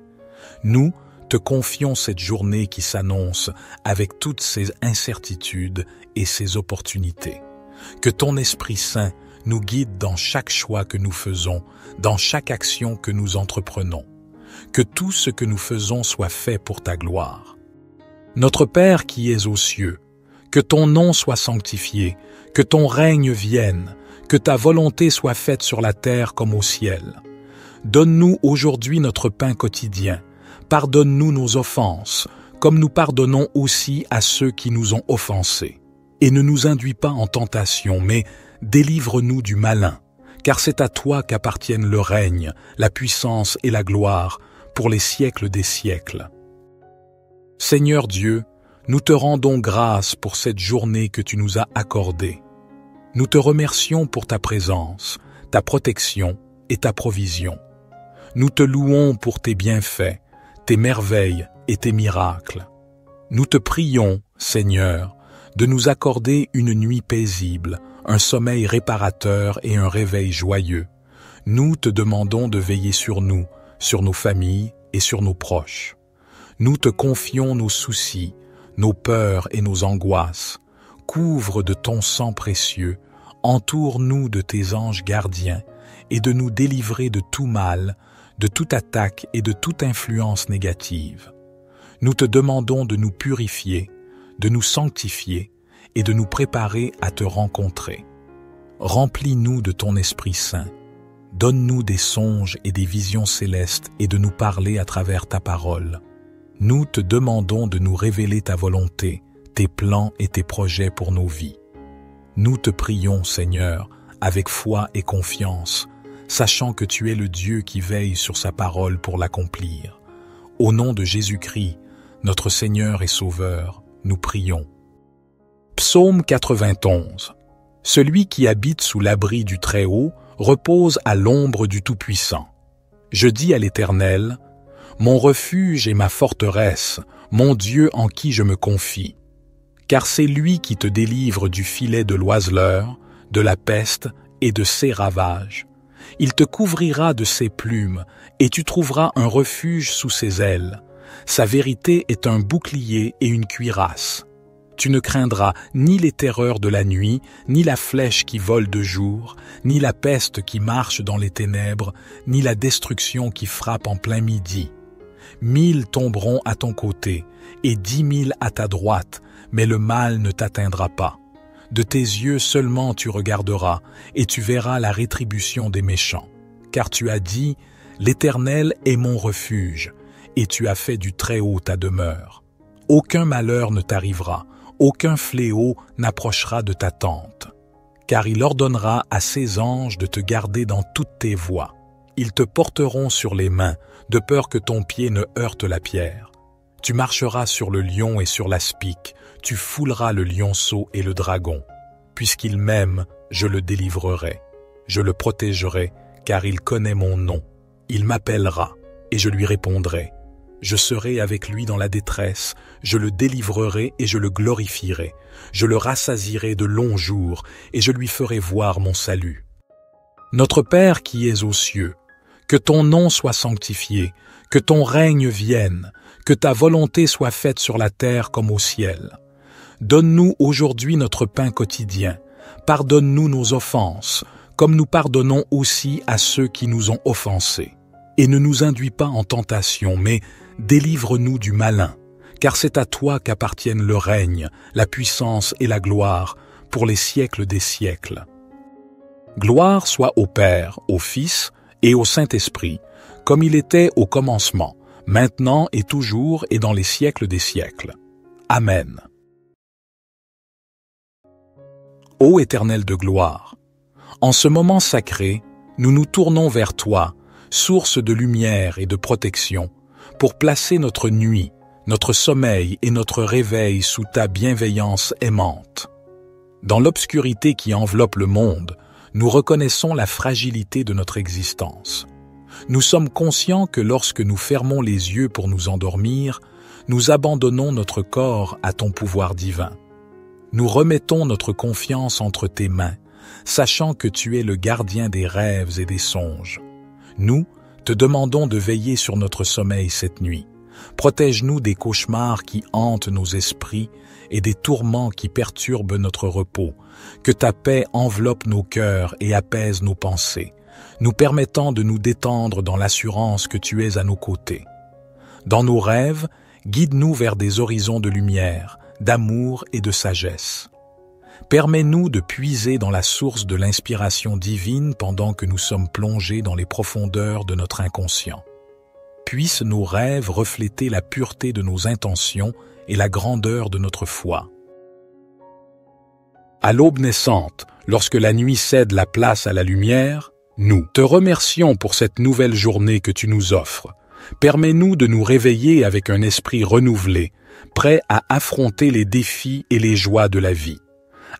Nous, te confions cette journée qui s'annonce avec toutes ses incertitudes et ses opportunités. Que ton Esprit Saint nous guide dans chaque choix que nous faisons, dans chaque action que nous entreprenons. Que tout ce que nous faisons soit fait pour ta gloire. Notre Père qui es aux cieux, que ton nom soit sanctifié, que ton règne vienne, que ta volonté soit faite sur la terre comme au ciel. Donne-nous aujourd'hui notre pain quotidien. Pardonne-nous nos offenses, comme nous pardonnons aussi à ceux qui nous ont offensés. Et ne nous induis pas en tentation, mais délivre-nous du malin, car c'est à toi qu'appartiennent le règne, la puissance et la gloire pour les siècles des siècles. Seigneur Dieu, nous te rendons grâce pour cette journée que tu nous as accordée. Nous te remercions pour ta présence, ta protection et ta provision. Nous te louons pour tes bienfaits, tes merveilles et tes miracles. Nous te prions, Seigneur, de nous accorder une nuit paisible, un sommeil réparateur et un réveil joyeux. Nous te demandons de veiller sur nous, sur nos familles et sur nos proches. Nous te confions nos soucis, nos peurs et nos angoisses. Couvre de ton sang précieux, entoure-nous de tes anges gardiens et de nous délivrer de tout mal, de toute attaque et de toute influence négative. Nous te demandons de nous purifier, de nous sanctifier et de nous préparer à te rencontrer. Remplis-nous de ton Esprit Saint. Donne-nous des songes et des visions célestes et de nous parler à travers ta parole. Nous te demandons de nous révéler ta volonté, tes plans et tes projets pour nos vies. Nous te prions, Seigneur, avec foi et confiance, sachant que tu es le Dieu qui veille sur sa parole pour l'accomplir. Au nom de Jésus-Christ, notre Seigneur et Sauveur, nous prions. Psaume 91 Celui qui habite sous l'abri du Très-Haut repose à l'ombre du Tout-Puissant. Je dis à l'Éternel, Mon refuge et ma forteresse, mon Dieu en qui je me confie car c'est lui qui te délivre du filet de l'oiseleur, de la peste et de ses ravages. Il te couvrira de ses plumes, et tu trouveras un refuge sous ses ailes. Sa vérité est un bouclier et une cuirasse. Tu ne craindras ni les terreurs de la nuit, ni la flèche qui vole de jour, ni la peste qui marche dans les ténèbres, ni la destruction qui frappe en plein midi. Mille tomberont à ton côté, et dix mille à ta droite, mais le mal ne t'atteindra pas. De tes yeux seulement tu regarderas, et tu verras la rétribution des méchants. Car tu as dit, L'Éternel est mon refuge, et tu as fait du Très-Haut ta demeure. Aucun malheur ne t'arrivera, aucun fléau n'approchera de ta tente. Car il ordonnera à ses anges de te garder dans toutes tes voies. Ils te porteront sur les mains, de peur que ton pied ne heurte la pierre. Tu marcheras sur le lion et sur l'aspic, tu fouleras le lionceau et le dragon. Puisqu'il m'aime, je le délivrerai. Je le protégerai, car il connaît mon nom. Il m'appellera, et je lui répondrai. Je serai avec lui dans la détresse, je le délivrerai et je le glorifierai. Je le rassasirai de longs jours, et je lui ferai voir mon salut. Notre Père qui es aux cieux, que ton nom soit sanctifié, que ton règne vienne, que ta volonté soit faite sur la terre comme au ciel. Donne-nous aujourd'hui notre pain quotidien. Pardonne-nous nos offenses, comme nous pardonnons aussi à ceux qui nous ont offensés. Et ne nous induis pas en tentation, mais délivre-nous du malin, car c'est à toi qu'appartiennent le règne, la puissance et la gloire pour les siècles des siècles. Gloire soit au Père, au Fils et au Saint-Esprit, comme il était au commencement, maintenant et toujours et dans les siècles des siècles. Amen. Ô Éternel de gloire, en ce moment sacré, nous nous tournons vers toi, source de lumière et de protection, pour placer notre nuit, notre sommeil et notre réveil sous ta bienveillance aimante. Dans l'obscurité qui enveloppe le monde, nous reconnaissons la fragilité de notre existence. Nous sommes conscients que lorsque nous fermons les yeux pour nous endormir, nous abandonnons notre corps à ton pouvoir divin nous remettons notre confiance entre tes mains, sachant que tu es le gardien des rêves et des songes. Nous te demandons de veiller sur notre sommeil cette nuit, Protège-nous des cauchemars qui hantent nos esprits et des tourments qui perturbent notre repos. Que ta paix enveloppe nos cœurs et apaise nos pensées, nous permettant de nous détendre dans l'assurance que tu es à nos côtés. Dans nos rêves, guide-nous vers des horizons de lumière, d'amour et de sagesse. Permets-nous de puiser dans la source de l'inspiration divine pendant que nous sommes plongés dans les profondeurs de notre inconscient. Puissent nos rêves refléter la pureté de nos intentions et la grandeur de notre foi. À l'aube naissante, lorsque la nuit cède la place à la lumière, nous te remercions pour cette nouvelle journée que tu nous offres. Permets-nous de nous réveiller avec un esprit renouvelé, prêt à affronter les défis et les joies de la vie.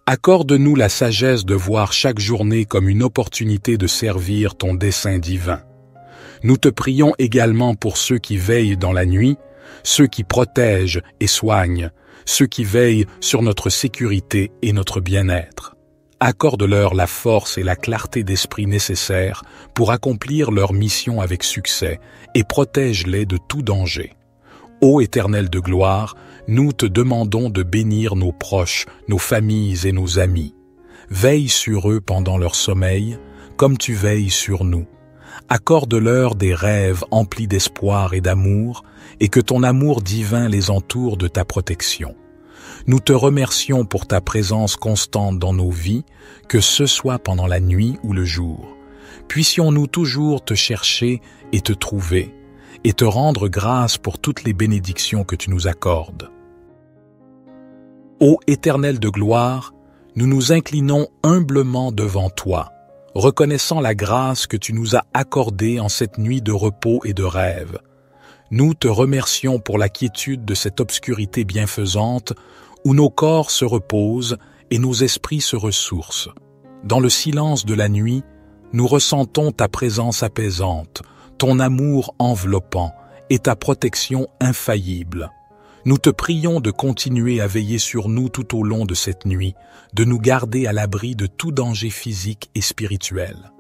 Accorde-nous la sagesse de voir chaque journée comme une opportunité de servir ton dessein divin. Nous te prions également pour ceux qui veillent dans la nuit, ceux qui protègent et soignent, ceux qui veillent sur notre sécurité et notre bien-être. Accorde-leur la force et la clarté d'esprit nécessaires pour accomplir leur mission avec succès et protège-les de tout danger. Ô Éternel de gloire, nous te demandons de bénir nos proches, nos familles et nos amis. Veille sur eux pendant leur sommeil, comme tu veilles sur nous. Accorde-leur des rêves emplis d'espoir et d'amour, et que ton amour divin les entoure de ta protection. Nous te remercions pour ta présence constante dans nos vies, que ce soit pendant la nuit ou le jour. Puissions-nous toujours te chercher et te trouver, et te rendre grâce pour toutes les bénédictions que tu nous accordes. Ô Éternel de gloire, nous nous inclinons humblement devant toi, reconnaissant la grâce que tu nous as accordée en cette nuit de repos et de rêve. Nous te remercions pour la quiétude de cette obscurité bienfaisante où nos corps se reposent et nos esprits se ressourcent. Dans le silence de la nuit, nous ressentons ta présence apaisante, ton amour enveloppant et ta protection infaillible. Nous te prions de continuer à veiller sur nous tout au long de cette nuit, de nous garder à l'abri de tout danger physique et spirituel.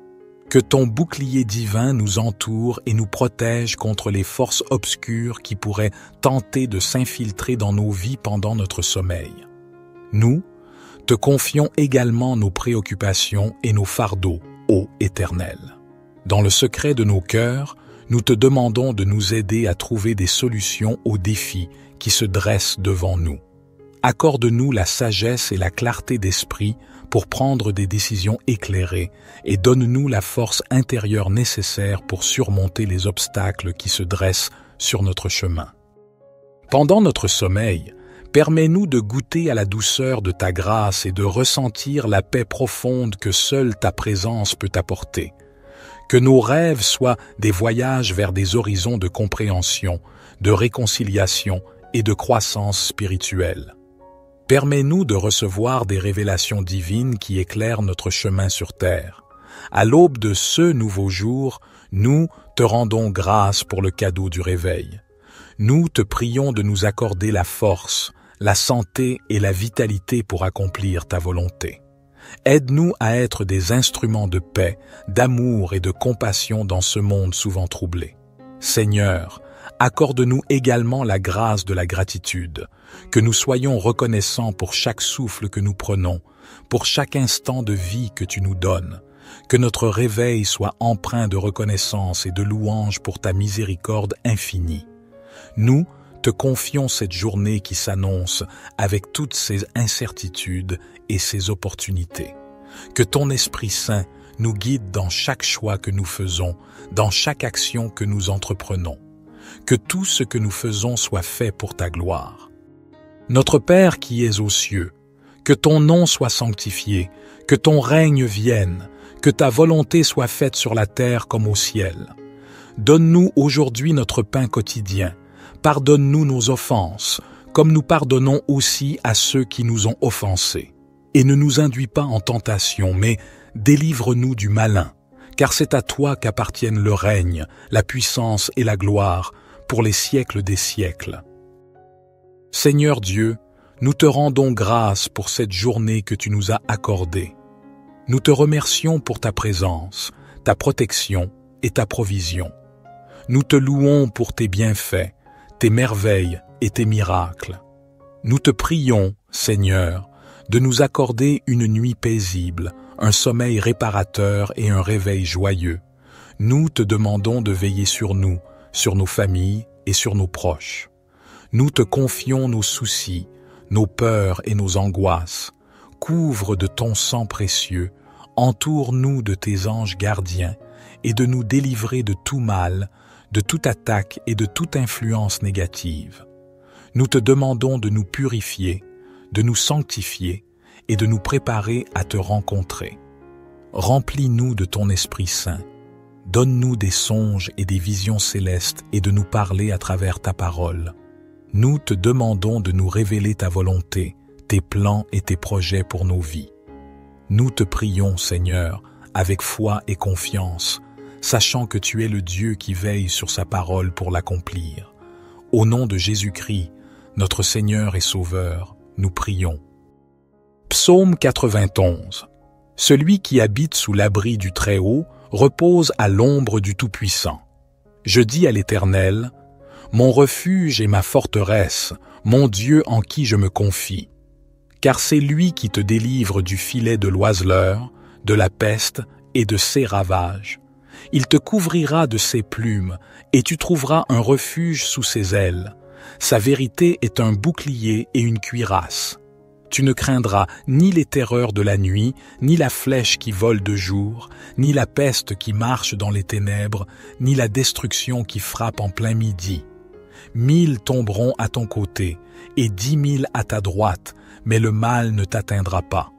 Que ton bouclier divin nous entoure et nous protège contre les forces obscures qui pourraient tenter de s'infiltrer dans nos vies pendant notre sommeil. Nous te confions également nos préoccupations et nos fardeaux, ô Éternel. Dans le secret de nos cœurs, nous te demandons de nous aider à trouver des solutions aux défis qui se dressent devant nous. Accorde-nous la sagesse et la clarté d'esprit pour prendre des décisions éclairées et donne-nous la force intérieure nécessaire pour surmonter les obstacles qui se dressent sur notre chemin. Pendant notre sommeil, permets-nous de goûter à la douceur de ta grâce et de ressentir la paix profonde que seule ta présence peut apporter. Que nos rêves soient des voyages vers des horizons de compréhension, de réconciliation et de croissance spirituelle. Permets-nous de recevoir des révélations divines qui éclairent notre chemin sur terre. À l'aube de ce nouveau jour, nous te rendons grâce pour le cadeau du réveil. Nous te prions de nous accorder la force, la santé et la vitalité pour accomplir ta volonté. Aide-nous à être des instruments de paix, d'amour et de compassion dans ce monde souvent troublé. Seigneur, accorde-nous également la grâce de la gratitude, que nous soyons reconnaissants pour chaque souffle que nous prenons, pour chaque instant de vie que tu nous donnes, que notre réveil soit empreint de reconnaissance et de louange pour ta miséricorde infinie. Nous te confions cette journée qui s'annonce avec toutes ses incertitudes et ses opportunités. Que ton Esprit Saint nous guide dans chaque choix que nous faisons, dans chaque action que nous entreprenons. Que tout ce que nous faisons soit fait pour ta gloire. Notre Père qui es aux cieux, que ton nom soit sanctifié, que ton règne vienne, que ta volonté soit faite sur la terre comme au ciel. Donne-nous aujourd'hui notre pain quotidien. Pardonne-nous nos offenses, comme nous pardonnons aussi à ceux qui nous ont offensés. Et ne nous induis pas en tentation, mais délivre-nous du malin, car c'est à toi qu'appartiennent le règne, la puissance et la gloire pour les siècles des siècles. Seigneur Dieu, nous te rendons grâce pour cette journée que tu nous as accordée. Nous te remercions pour ta présence, ta protection et ta provision. Nous te louons pour tes bienfaits, tes merveilles et tes miracles. Nous te prions, Seigneur, de nous accorder une nuit paisible, un sommeil réparateur et un réveil joyeux. Nous te demandons de veiller sur nous, sur nos familles et sur nos proches. Nous te confions nos soucis, nos peurs et nos angoisses. Couvre de ton sang précieux, entoure-nous de tes anges gardiens, et de nous délivrer de tout mal, de toute attaque et de toute influence négative. Nous te demandons de nous purifier, de nous sanctifier et de nous préparer à te rencontrer. Remplis-nous de ton Esprit Saint. Donne-nous des songes et des visions célestes et de nous parler à travers ta parole. Nous te demandons de nous révéler ta volonté, tes plans et tes projets pour nos vies. Nous te prions, Seigneur, avec foi et confiance, sachant que tu es le Dieu qui veille sur sa parole pour l'accomplir. Au nom de Jésus-Christ, notre Seigneur et Sauveur, nous prions. Psaume 91 Celui qui habite sous l'abri du Très-Haut repose à l'ombre du Tout-Puissant. Je dis à l'Éternel, Mon refuge et ma forteresse, mon Dieu en qui je me confie. Car c'est lui qui te délivre du filet de l'oiseleur, de la peste et de ses ravages. Il te couvrira de ses plumes, et tu trouveras un refuge sous ses ailes. Sa vérité est un bouclier et une cuirasse. Tu ne craindras ni les terreurs de la nuit, ni la flèche qui vole de jour, ni la peste qui marche dans les ténèbres, ni la destruction qui frappe en plein midi. Mille tomberont à ton côté, et dix mille à ta droite, mais le mal ne t'atteindra pas.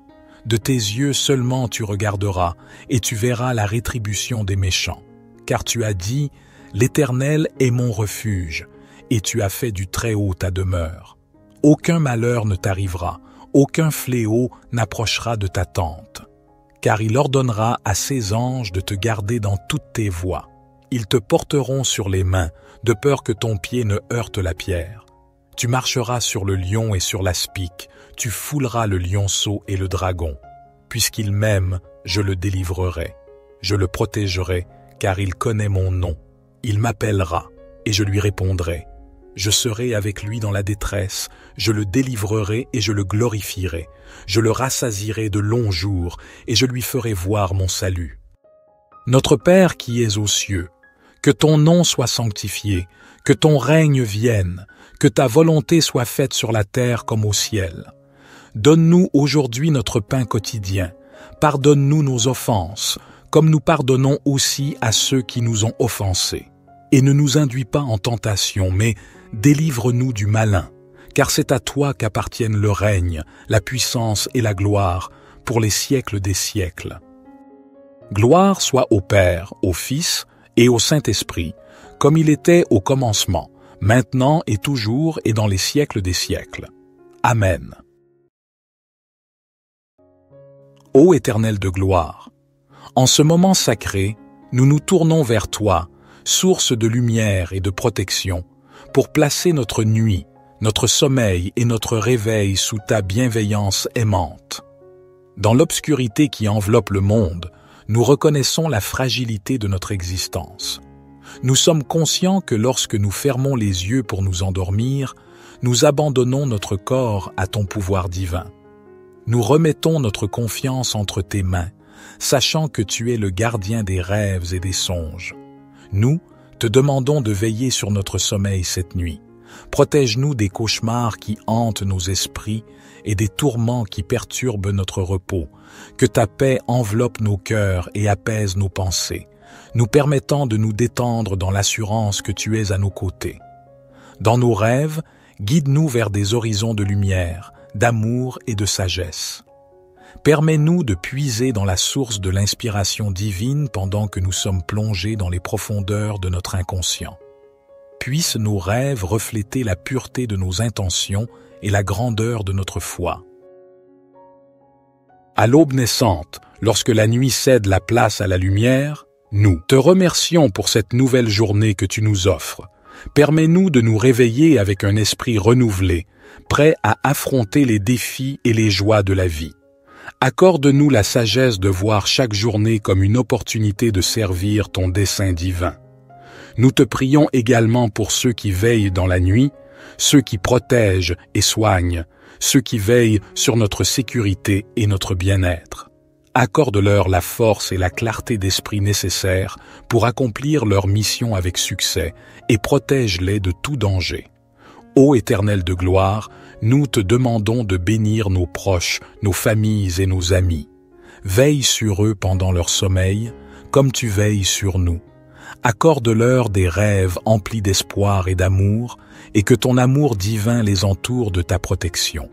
De tes yeux seulement tu regarderas, et tu verras la rétribution des méchants. Car tu as dit, L'Éternel est mon refuge, et tu as fait du Très-Haut ta demeure. Aucun malheur ne t'arrivera, aucun fléau n'approchera de ta tente, car il ordonnera à ses anges de te garder dans toutes tes voies. Ils te porteront sur les mains, de peur que ton pied ne heurte la pierre. Tu marcheras sur le lion et sur l'aspic, tu fouleras le lionceau et le dragon. Puisqu'il m'aime, je le délivrerai. Je le protégerai, car il connaît mon nom. Il m'appellera, et je lui répondrai. Je serai avec lui dans la détresse, je le délivrerai et je le glorifierai. Je le rassasirai de longs jours, et je lui ferai voir mon salut. Notre Père qui es aux cieux, que ton nom soit sanctifié, que ton règne vienne, que ta volonté soit faite sur la terre comme au ciel. Donne-nous aujourd'hui notre pain quotidien. Pardonne-nous nos offenses, comme nous pardonnons aussi à ceux qui nous ont offensés. Et ne nous induis pas en tentation, mais délivre-nous du malin, car c'est à toi qu'appartiennent le règne, la puissance et la gloire pour les siècles des siècles. Gloire soit au Père, au Fils et au Saint-Esprit, comme il était au commencement, maintenant et toujours et dans les siècles des siècles. Amen. Ô Éternel de gloire, en ce moment sacré, nous nous tournons vers toi, source de lumière et de protection, pour placer notre nuit, notre sommeil et notre réveil sous ta bienveillance aimante. Dans l'obscurité qui enveloppe le monde, nous reconnaissons la fragilité de notre existence. Nous sommes conscients que lorsque nous fermons les yeux pour nous endormir, nous abandonnons notre corps à ton pouvoir divin. Nous remettons notre confiance entre tes mains, sachant que tu es le gardien des rêves et des songes. Nous, te demandons de veiller sur notre sommeil cette nuit. Protège-nous des cauchemars qui hantent nos esprits et des tourments qui perturbent notre repos. Que ta paix enveloppe nos cœurs et apaise nos pensées, nous permettant de nous détendre dans l'assurance que tu es à nos côtés. Dans nos rêves, guide-nous vers des horizons de lumière, d'amour et de sagesse. Permets-nous de puiser dans la source de l'inspiration divine pendant que nous sommes plongés dans les profondeurs de notre inconscient. Puissent nos rêves refléter la pureté de nos intentions et la grandeur de notre foi. À l'aube naissante, lorsque la nuit cède la place à la lumière, nous te remercions pour cette nouvelle journée que tu nous offres. Permets-nous de nous réveiller avec un esprit renouvelé, prêt à affronter les défis et les joies de la vie. Accorde-nous la sagesse de voir chaque journée comme une opportunité de servir ton dessein divin. Nous te prions également pour ceux qui veillent dans la nuit, ceux qui protègent et soignent, ceux qui veillent sur notre sécurité et notre bien-être. Accorde-leur la force et la clarté d'esprit nécessaires pour accomplir leur mission avec succès et protège-les de tout danger. Ô Éternel de gloire, nous te demandons de bénir nos proches, nos familles et nos amis. Veille sur eux pendant leur sommeil, comme tu veilles sur nous. Accorde-leur des rêves emplis d'espoir et d'amour, et que ton amour divin les entoure de ta protection.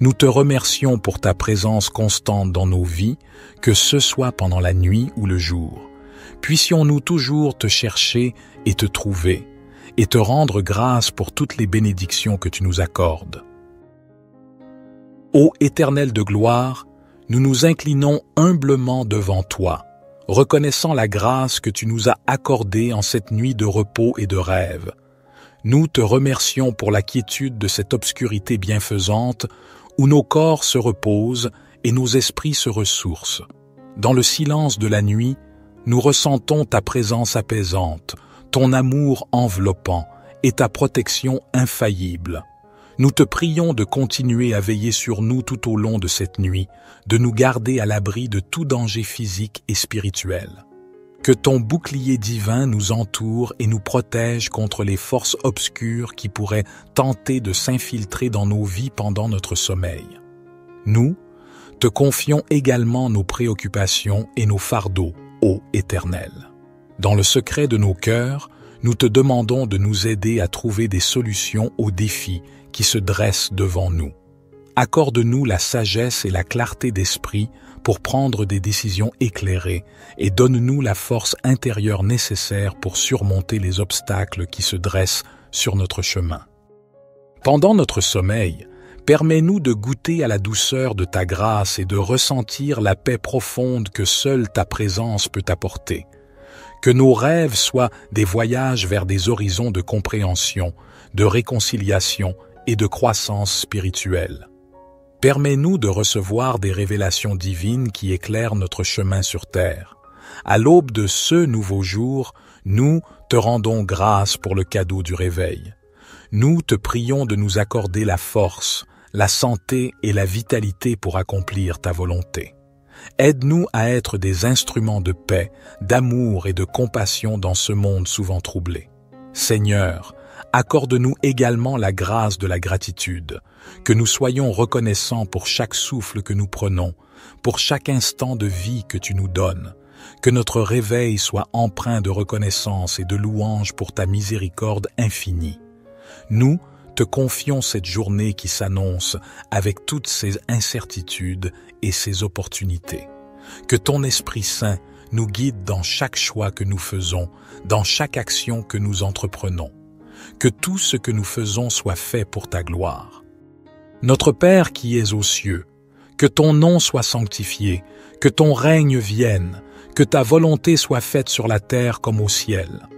Nous te remercions pour ta présence constante dans nos vies, que ce soit pendant la nuit ou le jour. Puissions-nous toujours te chercher et te trouver, et te rendre grâce pour toutes les bénédictions que tu nous accordes. Ô Éternel de gloire, nous nous inclinons humblement devant toi, reconnaissant la grâce que tu nous as accordée en cette nuit de repos et de rêve. Nous te remercions pour la quiétude de cette obscurité bienfaisante où nos corps se reposent et nos esprits se ressourcent. Dans le silence de la nuit, nous ressentons ta présence apaisante, ton amour enveloppant et ta protection infaillible. Nous te prions de continuer à veiller sur nous tout au long de cette nuit, de nous garder à l'abri de tout danger physique et spirituel. Que ton bouclier divin nous entoure et nous protège contre les forces obscures qui pourraient tenter de s'infiltrer dans nos vies pendant notre sommeil. Nous, te confions également nos préoccupations et nos fardeaux, ô Éternel. Dans le secret de nos cœurs, nous te demandons de nous aider à trouver des solutions aux défis qui se dressent devant nous. Accorde-nous la sagesse et la clarté d'esprit pour prendre des décisions éclairées et donne-nous la force intérieure nécessaire pour surmonter les obstacles qui se dressent sur notre chemin. Pendant notre sommeil, permets-nous de goûter à la douceur de ta grâce et de ressentir la paix profonde que seule ta présence peut apporter. Que nos rêves soient des voyages vers des horizons de compréhension, de réconciliation et de croissance spirituelle. Permets-nous de recevoir des révélations divines qui éclairent notre chemin sur terre. À l'aube de ce nouveau jour, nous te rendons grâce pour le cadeau du réveil. Nous te prions de nous accorder la force, la santé et la vitalité pour accomplir ta volonté. Aide-nous à être des instruments de paix, d'amour et de compassion dans ce monde souvent troublé. Seigneur, accorde-nous également la grâce de la gratitude, que nous soyons reconnaissants pour chaque souffle que nous prenons, pour chaque instant de vie que tu nous donnes, que notre réveil soit empreint de reconnaissance et de louange pour ta miséricorde infinie. Nous te confions cette journée qui s'annonce avec toutes ses incertitudes et ses opportunités. Que ton Esprit Saint nous guide dans chaque choix que nous faisons, dans chaque action que nous entreprenons que tout ce que nous faisons soit fait pour ta gloire. Notre Père qui es aux cieux, que ton nom soit sanctifié, que ton règne vienne, que ta volonté soit faite sur la terre comme au ciel.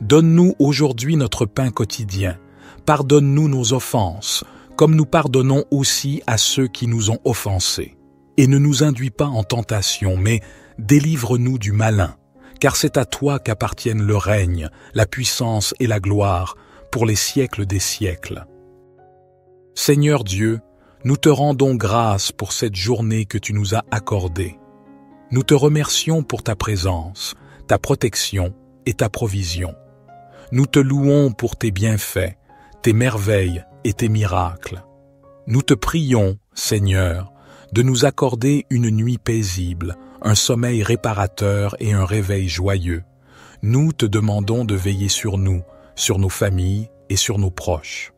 Donne-nous aujourd'hui notre pain quotidien. Pardonne-nous nos offenses, comme nous pardonnons aussi à ceux qui nous ont offensés. Et ne nous induis pas en tentation, mais délivre-nous du malin, car c'est à toi qu'appartiennent le règne, la puissance et la gloire, pour les siècles des siècles. Seigneur Dieu, nous te rendons grâce pour cette journée que tu nous as accordée. Nous te remercions pour ta présence, ta protection et ta provision. Nous te louons pour tes bienfaits, tes merveilles et tes miracles. Nous te prions, Seigneur, de nous accorder une nuit paisible, un sommeil réparateur et un réveil joyeux. Nous te demandons de veiller sur nous, sur nos familles et sur nos proches.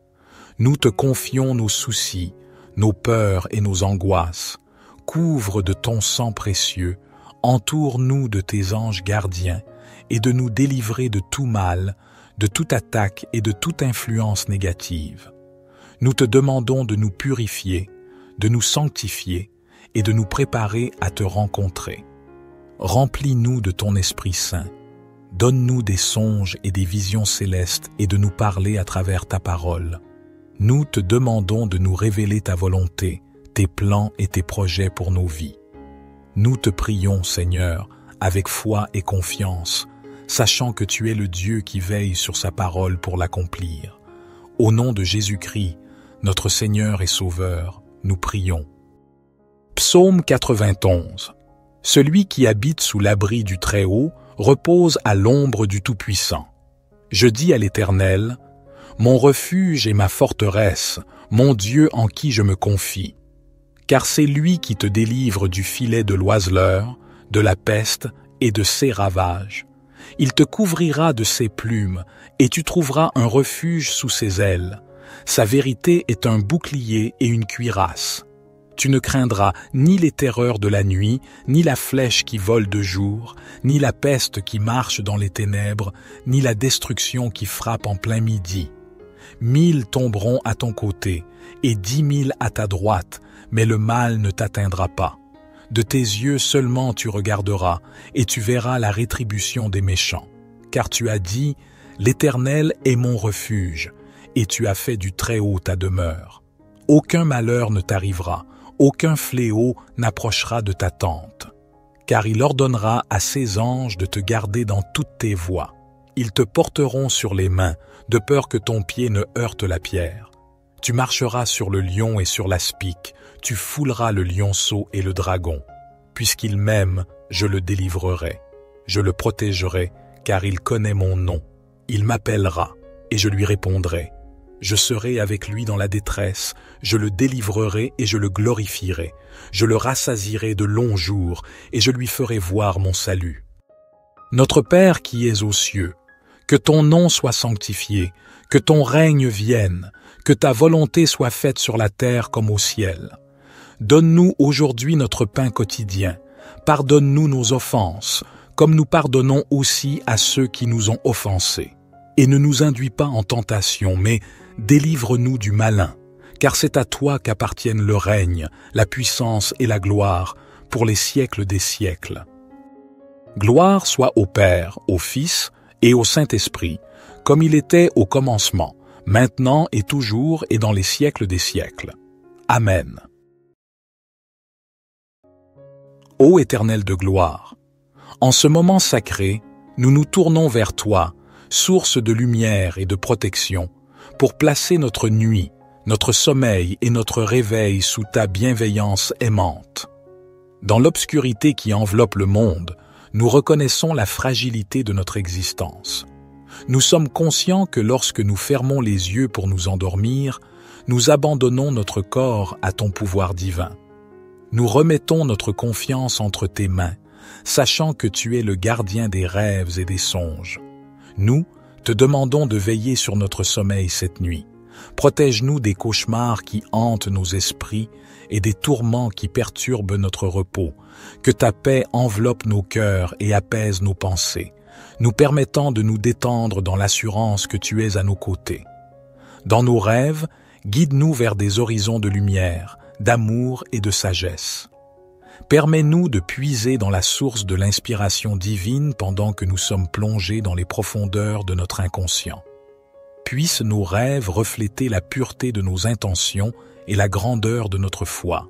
Nous te confions nos soucis, nos peurs et nos angoisses. Couvre de ton sang précieux, entoure-nous de tes anges gardiens et de nous délivrer de tout mal, de toute attaque et de toute influence négative. Nous te demandons de nous purifier, de nous sanctifier et de nous préparer à te rencontrer. Remplis-nous de ton Esprit Saint Donne-nous des songes et des visions célestes et de nous parler à travers ta parole. Nous te demandons de nous révéler ta volonté, tes plans et tes projets pour nos vies. Nous te prions, Seigneur, avec foi et confiance, sachant que tu es le Dieu qui veille sur sa parole pour l'accomplir. Au nom de Jésus-Christ, notre Seigneur et Sauveur, nous prions. Psaume 91 Celui qui habite sous l'abri du Très-Haut repose à l'ombre du Tout-Puissant. Je dis à l'Éternel, Mon refuge et ma forteresse, mon Dieu en qui je me confie. Car c'est lui qui te délivre du filet de l'oiseleur, de la peste et de ses ravages. Il te couvrira de ses plumes, et tu trouveras un refuge sous ses ailes. Sa vérité est un bouclier et une cuirasse. Tu ne craindras ni les terreurs de la nuit, ni la flèche qui vole de jour, ni la peste qui marche dans les ténèbres, ni la destruction qui frappe en plein midi. Mille tomberont à ton côté, et dix mille à ta droite, mais le mal ne t'atteindra pas. De tes yeux seulement tu regarderas, et tu verras la rétribution des méchants. Car tu as dit, L'Éternel est mon refuge, et tu as fait du Très-Haut ta demeure. Aucun malheur ne t'arrivera, aucun fléau n'approchera de ta tente. Car il ordonnera à ses anges de te garder dans toutes tes voies. Ils te porteront sur les mains, de peur que ton pied ne heurte la pierre. Tu marcheras sur le lion et sur l'aspic, tu fouleras le lionceau et le dragon. Puisqu'il m'aime, je le délivrerai. Je le protégerai, car il connaît mon nom. Il m'appellera, et je lui répondrai. Je serai avec lui dans la détresse, je le délivrerai et je le glorifierai. Je le rassasirai de longs jours, et je lui ferai voir mon salut. Notre Père qui es aux cieux, que ton nom soit sanctifié, que ton règne vienne, que ta volonté soit faite sur la terre comme au ciel. Donne-nous aujourd'hui notre pain quotidien. Pardonne-nous nos offenses, comme nous pardonnons aussi à ceux qui nous ont offensés. Et ne nous induis pas en tentation, mais délivre-nous du malin, car c'est à toi qu'appartiennent le règne, la puissance et la gloire, pour les siècles des siècles. Gloire soit au Père, au Fils et au Saint-Esprit, comme il était au commencement, maintenant et toujours et dans les siècles des siècles. Amen. Ô Éternel de gloire, en ce moment sacré, nous nous tournons vers toi, source de lumière et de protection, pour placer notre nuit, notre sommeil et notre réveil sous ta bienveillance aimante. Dans l'obscurité qui enveloppe le monde, nous reconnaissons la fragilité de notre existence. Nous sommes conscients que lorsque nous fermons les yeux pour nous endormir, nous abandonnons notre corps à ton pouvoir divin. Nous remettons notre confiance entre tes mains, sachant que tu es le gardien des rêves et des songes. Nous te demandons de veiller sur notre sommeil cette nuit. Protège-nous des cauchemars qui hantent nos esprits et des tourments qui perturbent notre repos. Que ta paix enveloppe nos cœurs et apaise nos pensées nous permettant de nous détendre dans l'assurance que tu es à nos côtés. Dans nos rêves, guide-nous vers des horizons de lumière, d'amour et de sagesse. Permets-nous de puiser dans la source de l'inspiration divine pendant que nous sommes plongés dans les profondeurs de notre inconscient. Puissent nos rêves refléter la pureté de nos intentions et la grandeur de notre foi.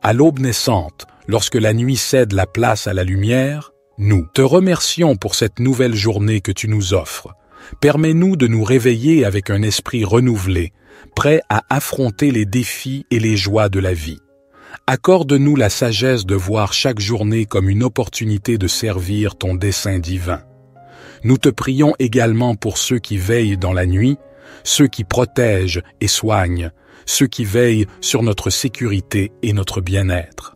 À l'aube naissante, lorsque la nuit cède la place à la lumière, nous te remercions pour cette nouvelle journée que tu nous offres. Permets-nous de nous réveiller avec un esprit renouvelé, prêt à affronter les défis et les joies de la vie. Accorde-nous la sagesse de voir chaque journée comme une opportunité de servir ton dessein divin. Nous te prions également pour ceux qui veillent dans la nuit, ceux qui protègent et soignent, ceux qui veillent sur notre sécurité et notre bien-être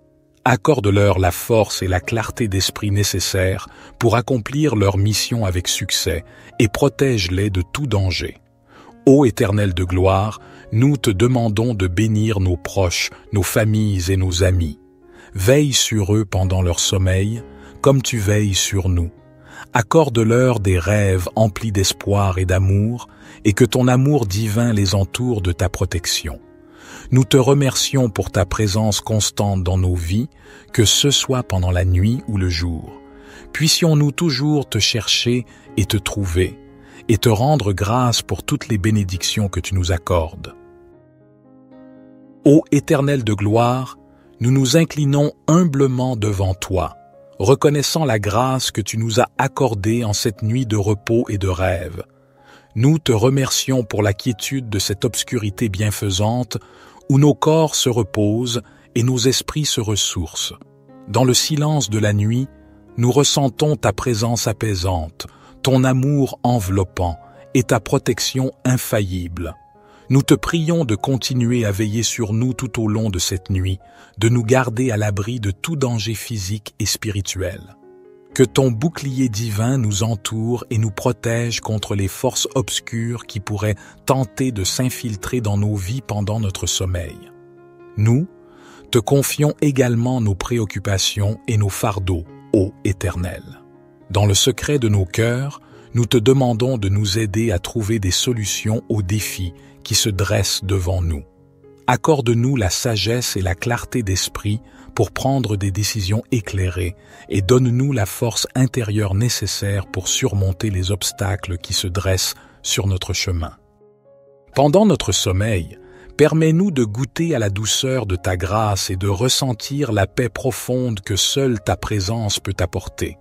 accorde-leur la force et la clarté d'esprit nécessaires pour accomplir leur mission avec succès et protège-les de tout danger. Ô Éternel de gloire, nous te demandons de bénir nos proches, nos familles et nos amis. Veille sur eux pendant leur sommeil, comme tu veilles sur nous. Accorde-leur des rêves emplis d'espoir et d'amour, et que ton amour divin les entoure de ta protection. Nous te remercions pour ta présence constante dans nos vies, que ce soit pendant la nuit ou le jour. Puissions-nous toujours te chercher et te trouver, et te rendre grâce pour toutes les bénédictions que tu nous accordes. Ô Éternel de gloire, nous nous inclinons humblement devant toi, reconnaissant la grâce que tu nous as accordée en cette nuit de repos et de rêve. Nous te remercions pour la quiétude de cette obscurité bienfaisante où nos corps se reposent et nos esprits se ressourcent. Dans le silence de la nuit, nous ressentons ta présence apaisante, ton amour enveloppant et ta protection infaillible. Nous te prions de continuer à veiller sur nous tout au long de cette nuit, de nous garder à l'abri de tout danger physique et spirituel. Que ton bouclier divin nous entoure et nous protège contre les forces obscures qui pourraient tenter de s'infiltrer dans nos vies pendant notre sommeil. Nous te confions également nos préoccupations et nos fardeaux, ô Éternel. Dans le secret de nos cœurs, nous te demandons de nous aider à trouver des solutions aux défis qui se dressent devant nous. Accorde-nous la sagesse et la clarté d'esprit pour prendre des décisions éclairées et donne-nous la force intérieure nécessaire pour surmonter les obstacles qui se dressent sur notre chemin. Pendant notre sommeil, permets-nous de goûter à la douceur de ta grâce et de ressentir la paix profonde que seule ta présence peut apporter.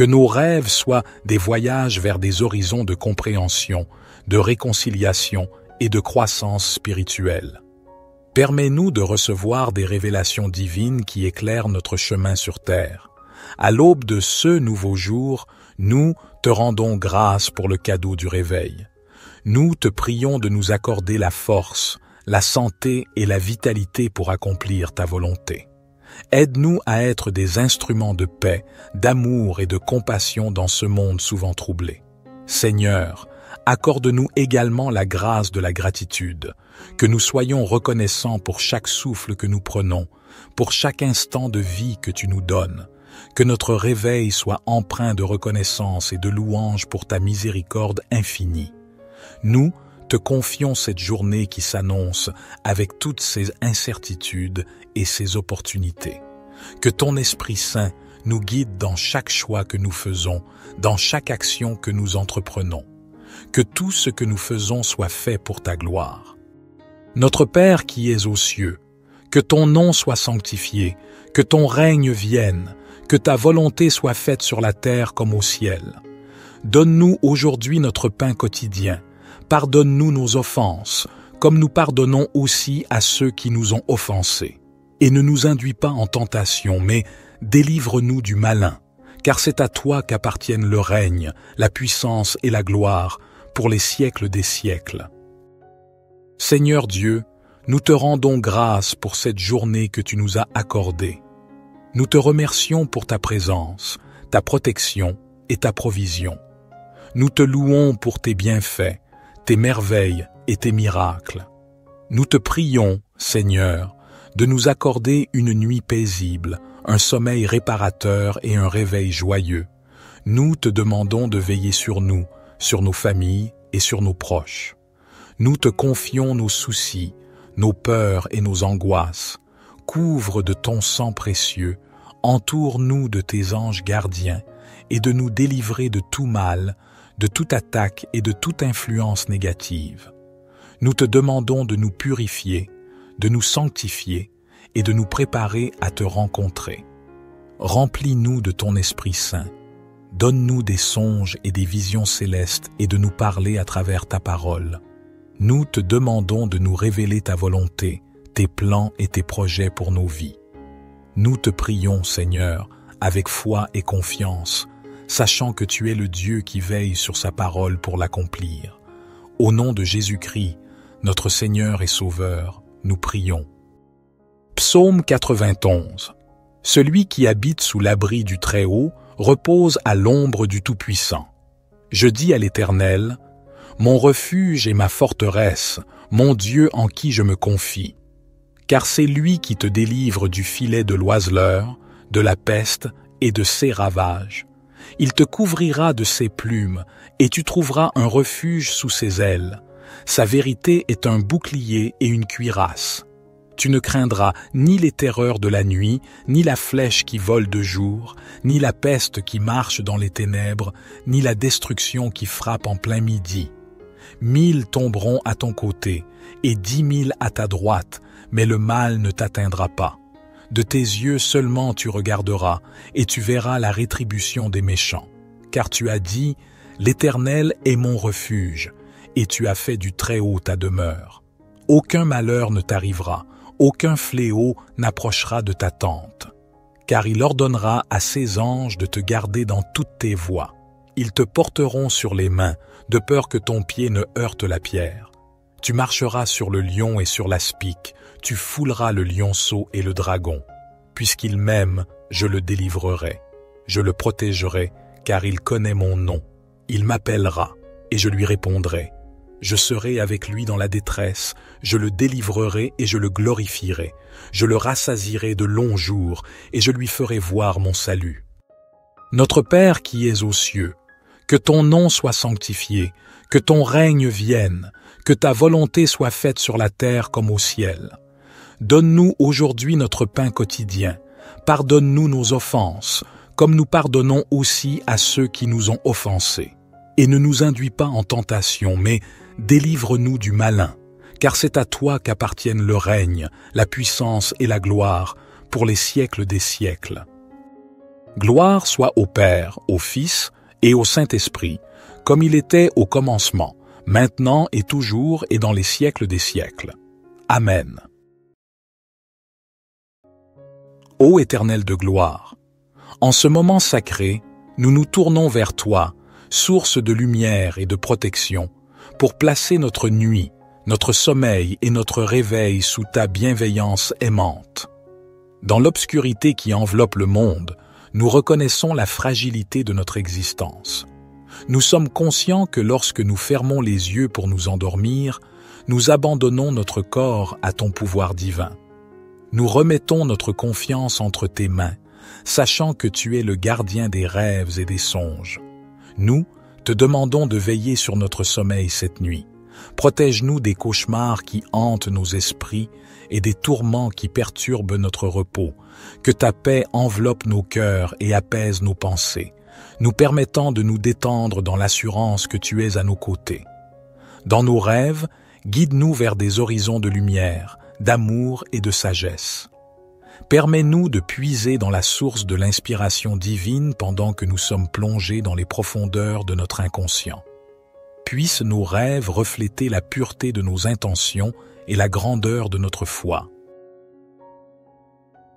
Que nos rêves soient des voyages vers des horizons de compréhension, de réconciliation et de croissance spirituelle. Permets-nous de recevoir des révélations divines qui éclairent notre chemin sur terre. À l'aube de ce nouveau jour, nous te rendons grâce pour le cadeau du réveil. Nous te prions de nous accorder la force, la santé et la vitalité pour accomplir ta volonté. Aide-nous à être des instruments de paix, d'amour et de compassion dans ce monde souvent troublé. Seigneur, accorde-nous également la grâce de la gratitude, que nous soyons reconnaissants pour chaque souffle que nous prenons, pour chaque instant de vie que tu nous donnes, que notre réveil soit empreint de reconnaissance et de louange pour ta miséricorde infinie. Nous te confions cette journée qui s'annonce avec toutes ses incertitudes et ses opportunités. Que ton Esprit Saint nous guide dans chaque choix que nous faisons, dans chaque action que nous entreprenons que tout ce que nous faisons soit fait pour ta gloire. Notre Père qui es aux cieux, que ton nom soit sanctifié, que ton règne vienne, que ta volonté soit faite sur la terre comme au ciel. Donne-nous aujourd'hui notre pain quotidien. Pardonne-nous nos offenses, comme nous pardonnons aussi à ceux qui nous ont offensés. Et ne nous induis pas en tentation, mais délivre-nous du malin, car c'est à toi qu'appartiennent le règne, la puissance et la gloire, pour les siècles des siècles. Seigneur Dieu, nous te rendons grâce pour cette journée que tu nous as accordée. Nous te remercions pour ta présence, ta protection et ta provision. Nous te louons pour tes bienfaits, tes merveilles et tes miracles. Nous te prions, Seigneur, de nous accorder une nuit paisible, un sommeil réparateur et un réveil joyeux. Nous te demandons de veiller sur nous, sur nos familles et sur nos proches. Nous te confions nos soucis, nos peurs et nos angoisses. Couvre de ton sang précieux, entoure-nous de tes anges gardiens et de nous délivrer de tout mal, de toute attaque et de toute influence négative. Nous te demandons de nous purifier, de nous sanctifier et de nous préparer à te rencontrer. Remplis-nous de ton Esprit Saint Donne-nous des songes et des visions célestes et de nous parler à travers ta parole. Nous te demandons de nous révéler ta volonté, tes plans et tes projets pour nos vies. Nous te prions, Seigneur, avec foi et confiance, sachant que tu es le Dieu qui veille sur sa parole pour l'accomplir. Au nom de Jésus-Christ, notre Seigneur et Sauveur, nous prions. Psaume 91 Celui qui habite sous l'abri du Très-Haut repose à l'ombre du Tout-Puissant. Je dis à l'Éternel, Mon refuge et ma forteresse, mon Dieu en qui je me confie. Car c'est lui qui te délivre du filet de l'oiseleur, de la peste et de ses ravages. Il te couvrira de ses plumes, et tu trouveras un refuge sous ses ailes. Sa vérité est un bouclier et une cuirasse. Tu ne craindras ni les terreurs de la nuit, ni la flèche qui vole de jour, ni la peste qui marche dans les ténèbres, ni la destruction qui frappe en plein midi. Mille tomberont à ton côté, et dix mille à ta droite, mais le mal ne t'atteindra pas. De tes yeux seulement tu regarderas, et tu verras la rétribution des méchants. Car tu as dit, L'Éternel est mon refuge, et tu as fait du Très-Haut ta demeure. Aucun malheur ne t'arrivera, aucun fléau n'approchera de ta tente. Car il ordonnera à ses anges de te garder dans toutes tes voies. Ils te porteront sur les mains, de peur que ton pied ne heurte la pierre. Tu marcheras sur le lion et sur l'aspic, tu fouleras le lionceau et le dragon. Puisqu'il m'aime, je le délivrerai. Je le protégerai, car il connaît mon nom. Il m'appellera, et je lui répondrai. Je serai avec lui dans la détresse, je le délivrerai et je le glorifierai. Je le rassasirai de longs jours, et je lui ferai voir mon salut. Notre Père qui es aux cieux, que ton nom soit sanctifié, que ton règne vienne, que ta volonté soit faite sur la terre comme au ciel. Donne-nous aujourd'hui notre pain quotidien. Pardonne-nous nos offenses, comme nous pardonnons aussi à ceux qui nous ont offensés et ne nous induis pas en tentation, mais délivre-nous du malin, car c'est à toi qu'appartiennent le règne, la puissance et la gloire, pour les siècles des siècles. Gloire soit au Père, au Fils et au Saint-Esprit, comme il était au commencement, maintenant et toujours et dans les siècles des siècles. Amen. Ô Éternel de gloire, en ce moment sacré, nous nous tournons vers toi, source de lumière et de protection, pour placer notre nuit, notre sommeil et notre réveil sous ta bienveillance aimante. Dans l'obscurité qui enveloppe le monde, nous reconnaissons la fragilité de notre existence. Nous sommes conscients que lorsque nous fermons les yeux pour nous endormir, nous abandonnons notre corps à ton pouvoir divin. Nous remettons notre confiance entre tes mains, sachant que tu es le gardien des rêves et des songes. Nous, te demandons de veiller sur notre sommeil cette nuit. Protège-nous des cauchemars qui hantent nos esprits et des tourments qui perturbent notre repos. Que ta paix enveloppe nos cœurs et apaise nos pensées, nous permettant de nous détendre dans l'assurance que tu es à nos côtés. Dans nos rêves, guide-nous vers des horizons de lumière, d'amour et de sagesse. Permets-nous de puiser dans la source de l'inspiration divine pendant que nous sommes plongés dans les profondeurs de notre inconscient. Puissent nos rêves refléter la pureté de nos intentions et la grandeur de notre foi.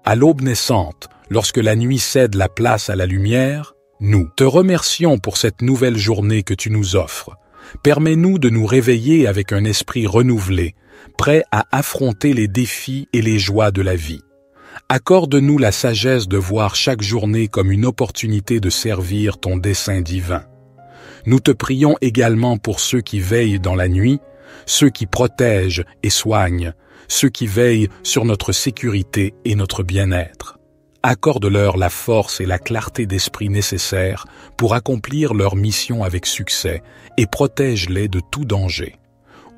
À l'aube naissante, lorsque la nuit cède la place à la lumière, nous te remercions pour cette nouvelle journée que tu nous offres. Permets-nous de nous réveiller avec un esprit renouvelé, prêt à affronter les défis et les joies de la vie. Accorde-nous la sagesse de voir chaque journée comme une opportunité de servir ton dessein divin. Nous te prions également pour ceux qui veillent dans la nuit, ceux qui protègent et soignent, ceux qui veillent sur notre sécurité et notre bien-être. Accorde-leur la force et la clarté d'esprit nécessaires pour accomplir leur mission avec succès et protège-les de tout danger.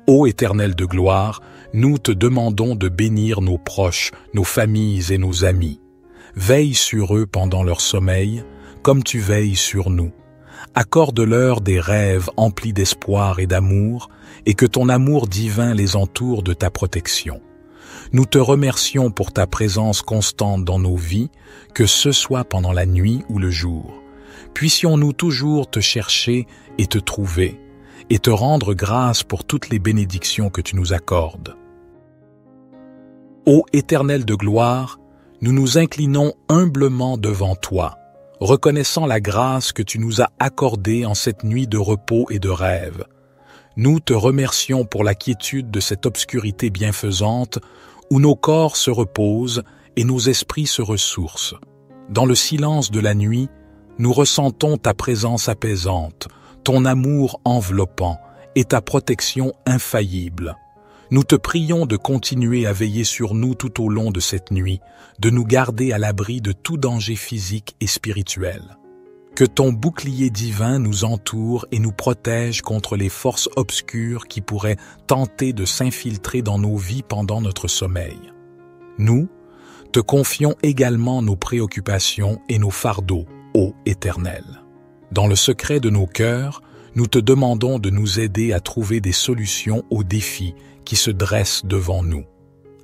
Ô Éternel de gloire, nous te demandons de bénir nos proches, nos familles et nos amis. Veille sur eux pendant leur sommeil, comme tu veilles sur nous. Accorde-leur des rêves emplis d'espoir et d'amour, et que ton amour divin les entoure de ta protection. Nous te remercions pour ta présence constante dans nos vies, que ce soit pendant la nuit ou le jour. Puissions-nous toujours te chercher et te trouver, et te rendre grâce pour toutes les bénédictions que tu nous accordes. Ô Éternel de gloire, nous nous inclinons humblement devant toi, reconnaissant la grâce que tu nous as accordée en cette nuit de repos et de rêve. Nous te remercions pour la quiétude de cette obscurité bienfaisante où nos corps se reposent et nos esprits se ressourcent. Dans le silence de la nuit, nous ressentons ta présence apaisante, ton amour enveloppant et ta protection infaillible. Nous te prions de continuer à veiller sur nous tout au long de cette nuit, de nous garder à l'abri de tout danger physique et spirituel. Que ton bouclier divin nous entoure et nous protège contre les forces obscures qui pourraient tenter de s'infiltrer dans nos vies pendant notre sommeil. Nous te confions également nos préoccupations et nos fardeaux, ô Éternel. Dans le secret de nos cœurs, nous te demandons de nous aider à trouver des solutions aux défis qui se dressent devant nous.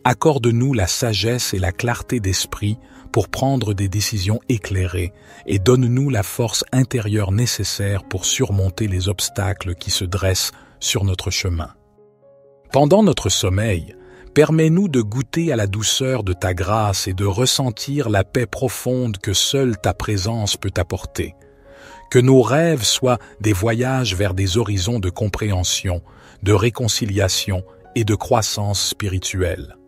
accorde-nous la sagesse et la clarté d'esprit pour prendre des décisions éclairées et donne-nous la force intérieure nécessaire pour surmonter les obstacles qui se dressent sur notre chemin. Pendant notre sommeil, permets-nous de goûter à la douceur de ta grâce et de ressentir la paix profonde que seule ta présence peut apporter. Que nos rêves soient des voyages vers des horizons de compréhension, de réconciliation et de croissance spirituelle.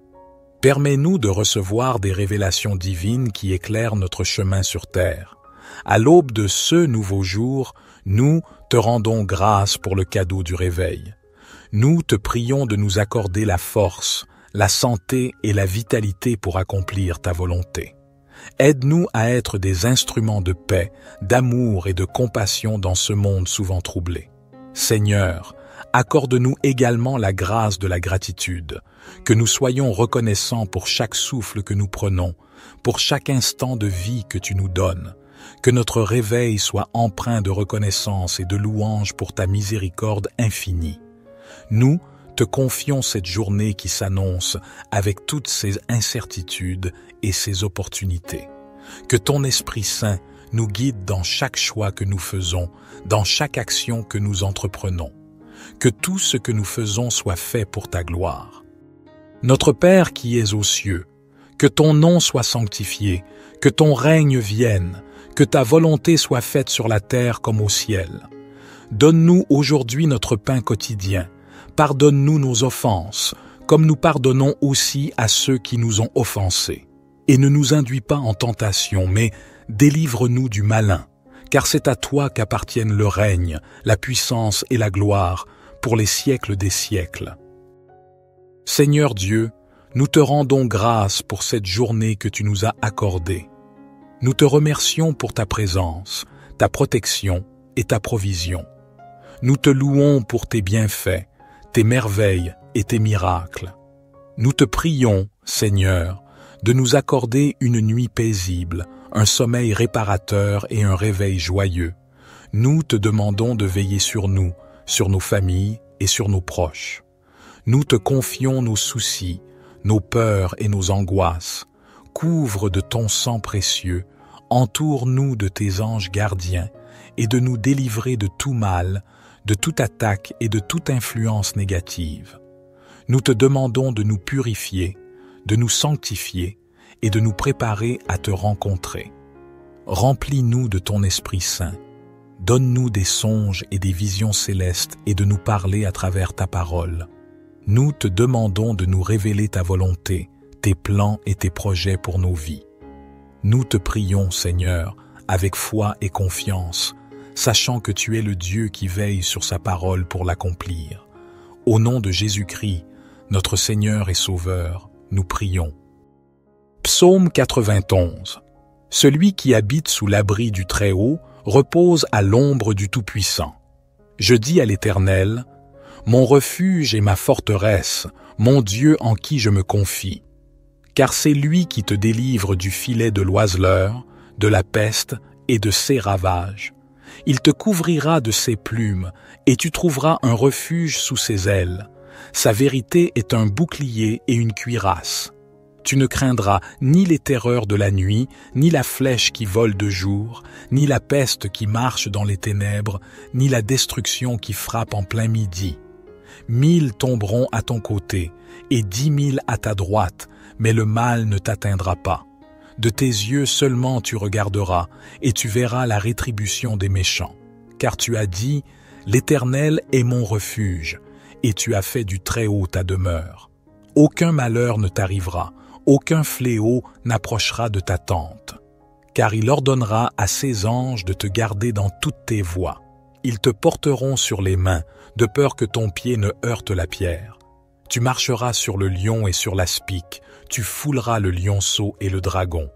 Permets-nous de recevoir des révélations divines qui éclairent notre chemin sur terre. À l'aube de ce nouveau jour, nous te rendons grâce pour le cadeau du réveil. Nous te prions de nous accorder la force, la santé et la vitalité pour accomplir ta volonté. Aide-nous à être des instruments de paix, d'amour et de compassion dans ce monde souvent troublé. Seigneur, accorde-nous également la grâce de la gratitude, que nous soyons reconnaissants pour chaque souffle que nous prenons, pour chaque instant de vie que tu nous donnes, que notre réveil soit empreint de reconnaissance et de louange pour ta miséricorde infinie. Nous te confions cette journée qui s'annonce avec toutes ses incertitudes et ses opportunités. Que ton Esprit Saint nous guide dans chaque choix que nous faisons, dans chaque action que nous entreprenons que tout ce que nous faisons soit fait pour ta gloire. Notre Père qui es aux cieux, que ton nom soit sanctifié, que ton règne vienne, que ta volonté soit faite sur la terre comme au ciel. Donne-nous aujourd'hui notre pain quotidien. Pardonne-nous nos offenses, comme nous pardonnons aussi à ceux qui nous ont offensés. Et ne nous induis pas en tentation, mais délivre-nous du malin, car c'est à toi qu'appartiennent le règne, la puissance et la gloire, pour les siècles des siècles. Seigneur Dieu, nous te rendons grâce pour cette journée que tu nous as accordée. Nous te remercions pour ta présence, ta protection et ta provision. Nous te louons pour tes bienfaits, tes merveilles et tes miracles. Nous te prions, Seigneur, de nous accorder une nuit paisible, un sommeil réparateur et un réveil joyeux. Nous te demandons de veiller sur nous, sur nos familles et sur nos proches. Nous te confions nos soucis, nos peurs et nos angoisses. Couvre de ton sang précieux, entoure-nous de tes anges gardiens et de nous délivrer de tout mal, de toute attaque et de toute influence négative. Nous te demandons de nous purifier, de nous sanctifier et de nous préparer à te rencontrer. Remplis-nous de ton Esprit Saint Donne-nous des songes et des visions célestes et de nous parler à travers ta parole. Nous te demandons de nous révéler ta volonté, tes plans et tes projets pour nos vies. Nous te prions, Seigneur, avec foi et confiance, sachant que tu es le Dieu qui veille sur sa parole pour l'accomplir. Au nom de Jésus-Christ, notre Seigneur et Sauveur, nous prions. Psaume 91 Celui qui habite sous l'abri du Très-Haut repose à l'ombre du Tout-Puissant. Je dis à l'Éternel, Mon refuge et ma forteresse, mon Dieu en qui je me confie. Car c'est lui qui te délivre du filet de l'oiseleur, de la peste et de ses ravages. Il te couvrira de ses plumes, et tu trouveras un refuge sous ses ailes. Sa vérité est un bouclier et une cuirasse. Tu ne craindras ni les terreurs de la nuit, ni la flèche qui vole de jour, ni la peste qui marche dans les ténèbres, ni la destruction qui frappe en plein midi. Mille tomberont à ton côté, et dix mille à ta droite, mais le mal ne t'atteindra pas. De tes yeux seulement tu regarderas, et tu verras la rétribution des méchants. Car tu as dit, L'Éternel est mon refuge, et tu as fait du Très-Haut ta demeure. Aucun malheur ne t'arrivera, aucun fléau n'approchera de ta tente, car il ordonnera à ses anges de te garder dans toutes tes voies. Ils te porteront sur les mains, de peur que ton pied ne heurte la pierre. Tu marcheras sur le lion et sur l'aspic, tu fouleras le lionceau et le dragon.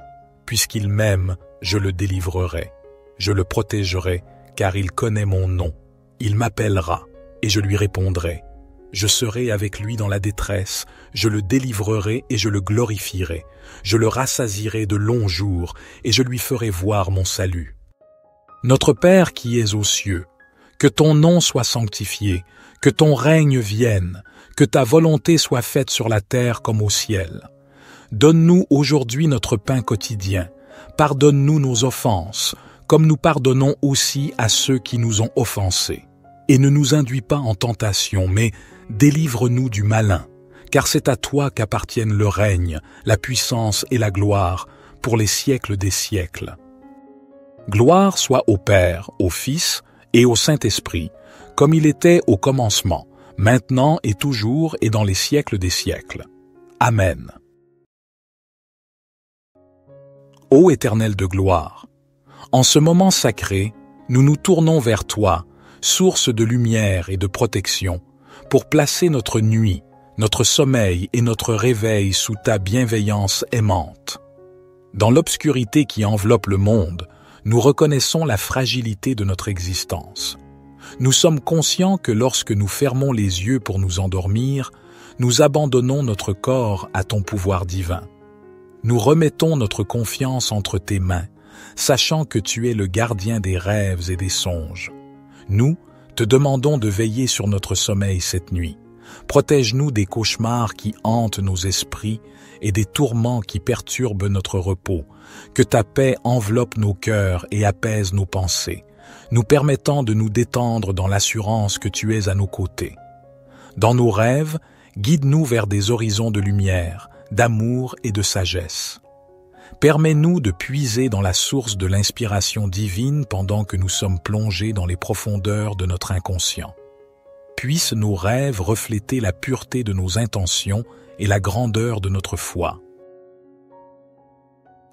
Puisqu'il m'aime, je le délivrerai. Je le protégerai, car il connaît mon nom. Il m'appellera, et je lui répondrai. Je serai avec lui dans la détresse, je le délivrerai et je le glorifierai, je le rassasirai de longs jours, et je lui ferai voir mon salut. Notre Père qui es aux cieux, que ton nom soit sanctifié, Que ton règne vienne, que ta volonté soit faite sur la terre comme au ciel. Donne-nous aujourd'hui notre pain quotidien. Pardonne-nous nos offenses, comme nous pardonnons aussi à ceux qui nous ont offensés. Et ne nous induis pas en tentation, mais délivre-nous du malin, car c'est à toi qu'appartiennent le règne, la puissance et la gloire, pour les siècles des siècles. Gloire soit au Père, au Fils et au Saint-Esprit, comme il était au commencement, maintenant et toujours et dans les siècles des siècles. Amen. Ô Éternel de gloire, en ce moment sacré, nous nous tournons vers toi, source de lumière et de protection, pour placer notre nuit, notre sommeil et notre réveil sous ta bienveillance aimante. Dans l'obscurité qui enveloppe le monde, nous reconnaissons la fragilité de notre existence. Nous sommes conscients que lorsque nous fermons les yeux pour nous endormir, nous abandonnons notre corps à ton pouvoir divin. Nous remettons notre confiance entre tes mains, sachant que tu es le gardien des rêves et des songes. Nous te demandons de veiller sur notre sommeil cette nuit. Protège-nous des cauchemars qui hantent nos esprits et des tourments qui perturbent notre repos. Que ta paix enveloppe nos cœurs et apaise nos pensées, nous permettant de nous détendre dans l'assurance que tu es à nos côtés. Dans nos rêves, guide-nous vers des horizons de lumière, d'amour et de sagesse. Permets-nous de puiser dans la source de l'inspiration divine pendant que nous sommes plongés dans les profondeurs de notre inconscient. Puissent nos rêves refléter la pureté de nos intentions et la grandeur de notre foi.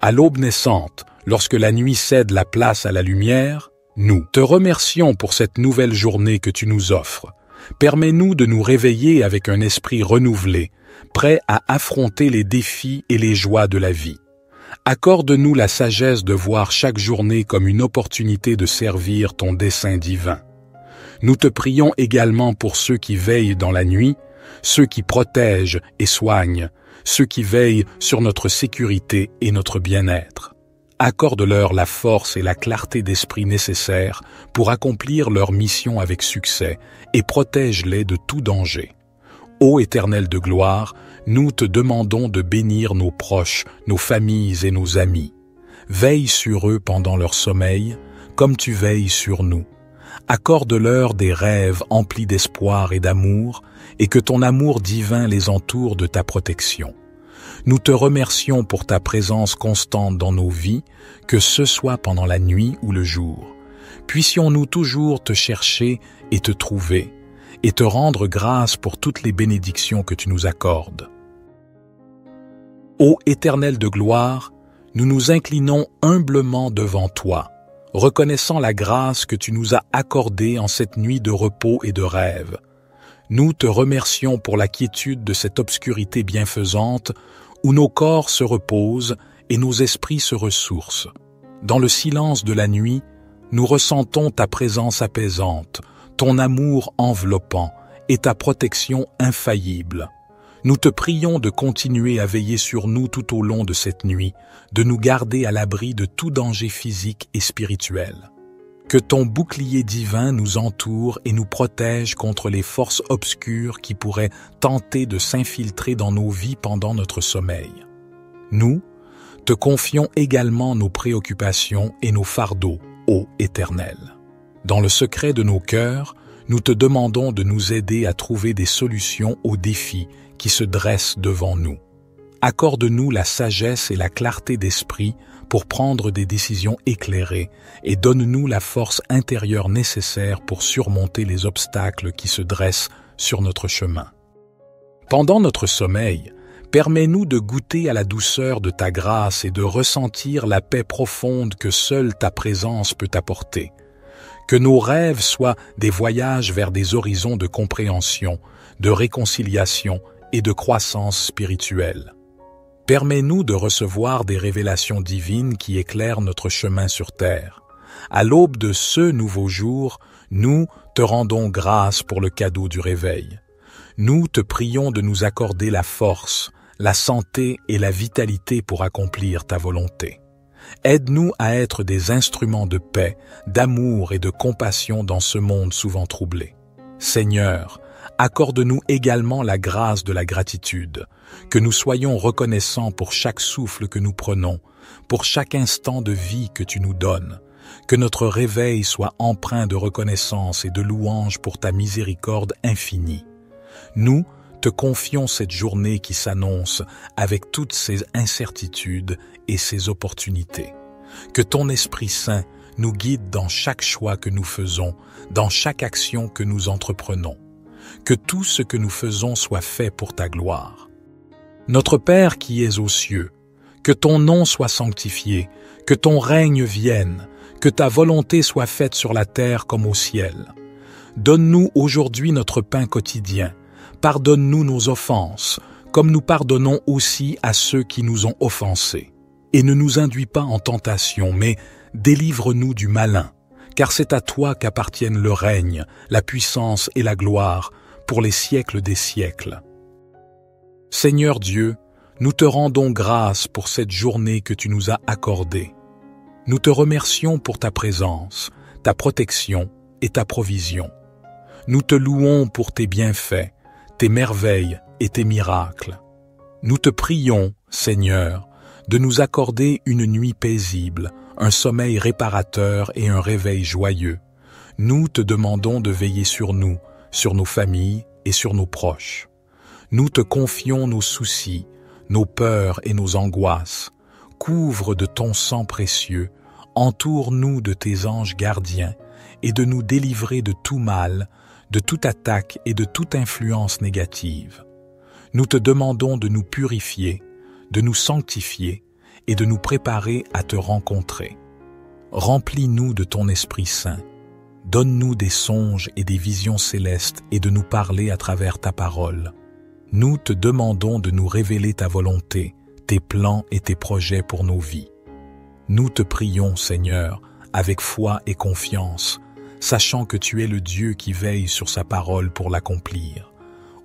À l'aube naissante, lorsque la nuit cède la place à la lumière, nous te remercions pour cette nouvelle journée que tu nous offres. Permets-nous de nous réveiller avec un esprit renouvelé, prêt à affronter les défis et les joies de la vie. Accorde-nous la sagesse de voir chaque journée comme une opportunité de servir ton dessein divin. Nous te prions également pour ceux qui veillent dans la nuit, ceux qui protègent et soignent, ceux qui veillent sur notre sécurité et notre bien-être. Accorde-leur la force et la clarté d'esprit nécessaires pour accomplir leur mission avec succès et protège-les de tout danger. Ô Éternel de gloire, nous te demandons de bénir nos proches, nos familles et nos amis. Veille sur eux pendant leur sommeil, comme tu veilles sur nous. Accorde-leur des rêves emplis d'espoir et d'amour, et que ton amour divin les entoure de ta protection. Nous te remercions pour ta présence constante dans nos vies, que ce soit pendant la nuit ou le jour. Puissions-nous toujours te chercher et te trouver, et te rendre grâce pour toutes les bénédictions que tu nous accordes. Ô Éternel de gloire, nous nous inclinons humblement devant toi, reconnaissant la grâce que tu nous as accordée en cette nuit de repos et de rêve. Nous te remercions pour la quiétude de cette obscurité bienfaisante où nos corps se reposent et nos esprits se ressourcent. Dans le silence de la nuit, nous ressentons ta présence apaisante, ton amour enveloppant et ta protection infaillible. Nous te prions de continuer à veiller sur nous tout au long de cette nuit, de nous garder à l'abri de tout danger physique et spirituel. Que ton bouclier divin nous entoure et nous protège contre les forces obscures qui pourraient tenter de s'infiltrer dans nos vies pendant notre sommeil. Nous te confions également nos préoccupations et nos fardeaux, ô Éternel. Dans le secret de nos cœurs, nous te demandons de nous aider à trouver des solutions aux défis qui se dresse devant nous. Accorde-nous la sagesse et la clarté d'esprit pour prendre des décisions éclairées et donne-nous la force intérieure nécessaire pour surmonter les obstacles qui se dressent sur notre chemin. Pendant notre sommeil, permets-nous de goûter à la douceur de ta grâce et de ressentir la paix profonde que seule ta présence peut apporter. Que nos rêves soient des voyages vers des horizons de compréhension, de réconciliation et de croissance spirituelle. Permets-nous de recevoir des révélations divines qui éclairent notre chemin sur terre. À l'aube de ce nouveau jour, nous te rendons grâce pour le cadeau du réveil. Nous te prions de nous accorder la force, la santé et la vitalité pour accomplir ta volonté. Aide-nous à être des instruments de paix, d'amour et de compassion dans ce monde souvent troublé. Seigneur, accorde-nous également la grâce de la gratitude, que nous soyons reconnaissants pour chaque souffle que nous prenons, pour chaque instant de vie que tu nous donnes, que notre réveil soit empreint de reconnaissance et de louange pour ta miséricorde infinie. Nous te confions cette journée qui s'annonce avec toutes ses incertitudes et ses opportunités. Que ton Esprit Saint nous guide dans chaque choix que nous faisons, dans chaque action que nous entreprenons. Que tout ce que nous faisons soit fait pour ta gloire. Notre Père qui es aux cieux, que ton nom soit sanctifié, que ton règne vienne, que ta volonté soit faite sur la terre comme au ciel. Donne-nous aujourd'hui notre pain quotidien. Pardonne-nous nos offenses, comme nous pardonnons aussi à ceux qui nous ont offensés. Et ne nous induis pas en tentation, mais délivre-nous du malin, car c'est à toi qu'appartiennent le règne, la puissance et la gloire, pour les siècles des siècles. Seigneur Dieu, nous te rendons grâce pour cette journée que tu nous as accordée. Nous te remercions pour ta présence, ta protection et ta provision. Nous te louons pour tes bienfaits, tes merveilles et tes miracles. Nous te prions, Seigneur, de nous accorder une nuit paisible, un sommeil réparateur et un réveil joyeux. Nous te demandons de veiller sur nous, sur nos familles et sur nos proches. Nous te confions nos soucis, nos peurs et nos angoisses. Couvre de ton sang précieux, entoure-nous de tes anges gardiens et de nous délivrer de tout mal, de toute attaque et de toute influence négative. Nous te demandons de nous purifier, de nous sanctifier et de nous préparer à te rencontrer. Remplis-nous de ton Esprit Saint. Donne-nous des songes et des visions célestes et de nous parler à travers ta parole. Nous te demandons de nous révéler ta volonté, tes plans et tes projets pour nos vies. Nous te prions, Seigneur, avec foi et confiance, sachant que tu es le Dieu qui veille sur sa parole pour l'accomplir.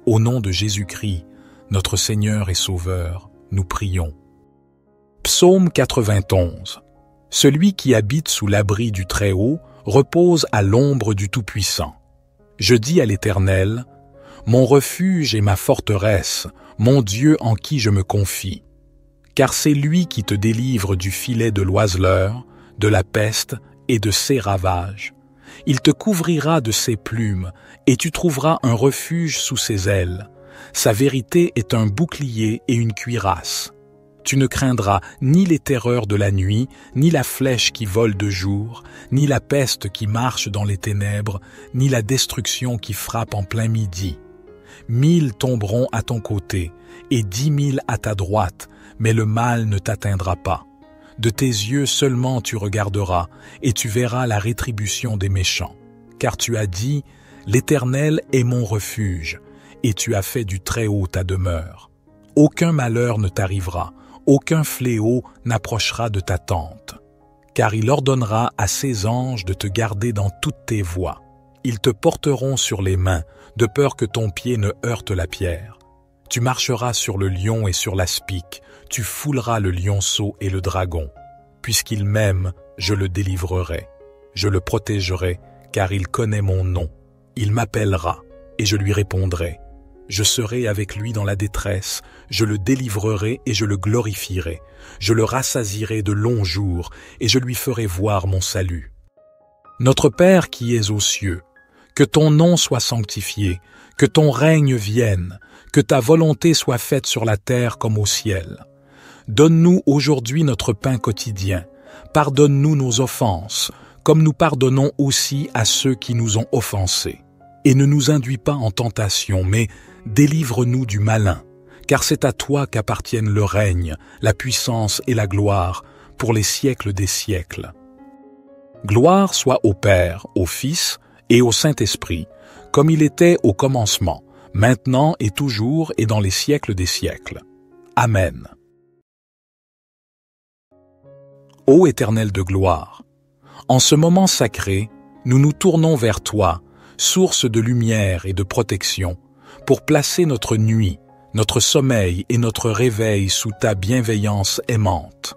Au nom de Jésus-Christ, notre Seigneur et Sauveur, nous prions. Psaume 91 Celui qui habite sous l'abri du Très-Haut repose à l'ombre du Tout-Puissant. Je dis à l'Éternel, Mon refuge et ma forteresse, mon Dieu en qui je me confie. Car c'est lui qui te délivre du filet de l'oiseleur, de la peste et de ses ravages. Il te couvrira de ses plumes, et tu trouveras un refuge sous ses ailes. Sa vérité est un bouclier et une cuirasse. Tu ne craindras ni les terreurs de la nuit, ni la flèche qui vole de jour, ni la peste qui marche dans les ténèbres, ni la destruction qui frappe en plein midi. Mille tomberont à ton côté, et dix mille à ta droite, mais le mal ne t'atteindra pas. De tes yeux seulement tu regarderas, et tu verras la rétribution des méchants. Car tu as dit, L'Éternel est mon refuge, et tu as fait du Très-Haut ta demeure. Aucun malheur ne t'arrivera, aucun fléau n'approchera de ta tente, car il ordonnera à ses anges de te garder dans toutes tes voies. Ils te porteront sur les mains, de peur que ton pied ne heurte la pierre. Tu marcheras sur le lion et sur l'aspic, tu fouleras le lionceau et le dragon. Puisqu'il m'aime, je le délivrerai. Je le protégerai, car il connaît mon nom. Il m'appellera, et je lui répondrai. Je serai avec lui dans la détresse, je le délivrerai et je le glorifierai. Je le rassasirai de longs jours et je lui ferai voir mon salut. Notre Père qui es aux cieux, que ton nom soit sanctifié, que ton règne vienne, que ta volonté soit faite sur la terre comme au ciel. Donne-nous aujourd'hui notre pain quotidien. Pardonne-nous nos offenses, comme nous pardonnons aussi à ceux qui nous ont offensés. Et ne nous induis pas en tentation, mais délivre-nous du malin, car c'est à toi qu'appartiennent le règne, la puissance et la gloire pour les siècles des siècles. Gloire soit au Père, au Fils et au Saint-Esprit, comme il était au commencement, maintenant et toujours et dans les siècles des siècles. Amen. Ô Éternel de gloire, en ce moment sacré, nous nous tournons vers toi, source de lumière et de protection, pour placer notre nuit, notre sommeil et notre réveil sous ta bienveillance aimante.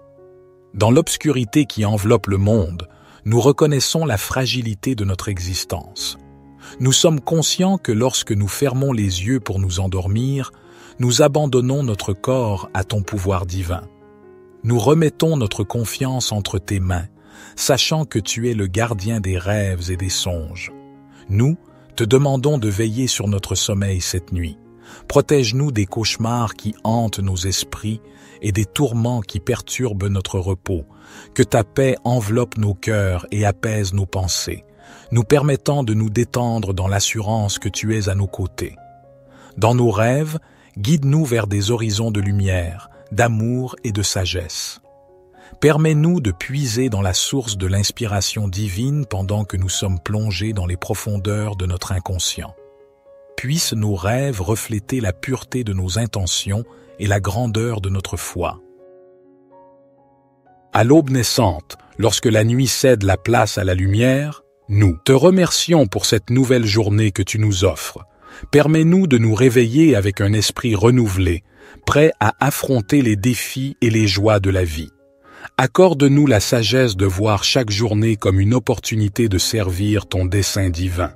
Dans l'obscurité qui enveloppe le monde, nous reconnaissons la fragilité de notre existence. Nous sommes conscients que lorsque nous fermons les yeux pour nous endormir, nous abandonnons notre corps à ton pouvoir divin. Nous remettons notre confiance entre tes mains, sachant que tu es le gardien des rêves et des songes. Nous te demandons de veiller sur notre sommeil cette nuit. Protège-nous des cauchemars qui hantent nos esprits et des tourments qui perturbent notre repos. Que ta paix enveloppe nos cœurs et apaise nos pensées, nous permettant de nous détendre dans l'assurance que tu es à nos côtés. Dans nos rêves, guide-nous vers des horizons de lumière, d'amour et de sagesse. Permets-nous de puiser dans la source de l'inspiration divine pendant que nous sommes plongés dans les profondeurs de notre inconscient. Puissent nos rêves refléter la pureté de nos intentions et la grandeur de notre foi. À l'aube naissante, lorsque la nuit cède la place à la lumière, nous te remercions pour cette nouvelle journée que tu nous offres. Permets-nous de nous réveiller avec un esprit renouvelé, prêt à affronter les défis et les joies de la vie. Accorde-nous la sagesse de voir chaque journée comme une opportunité de servir ton dessein divin.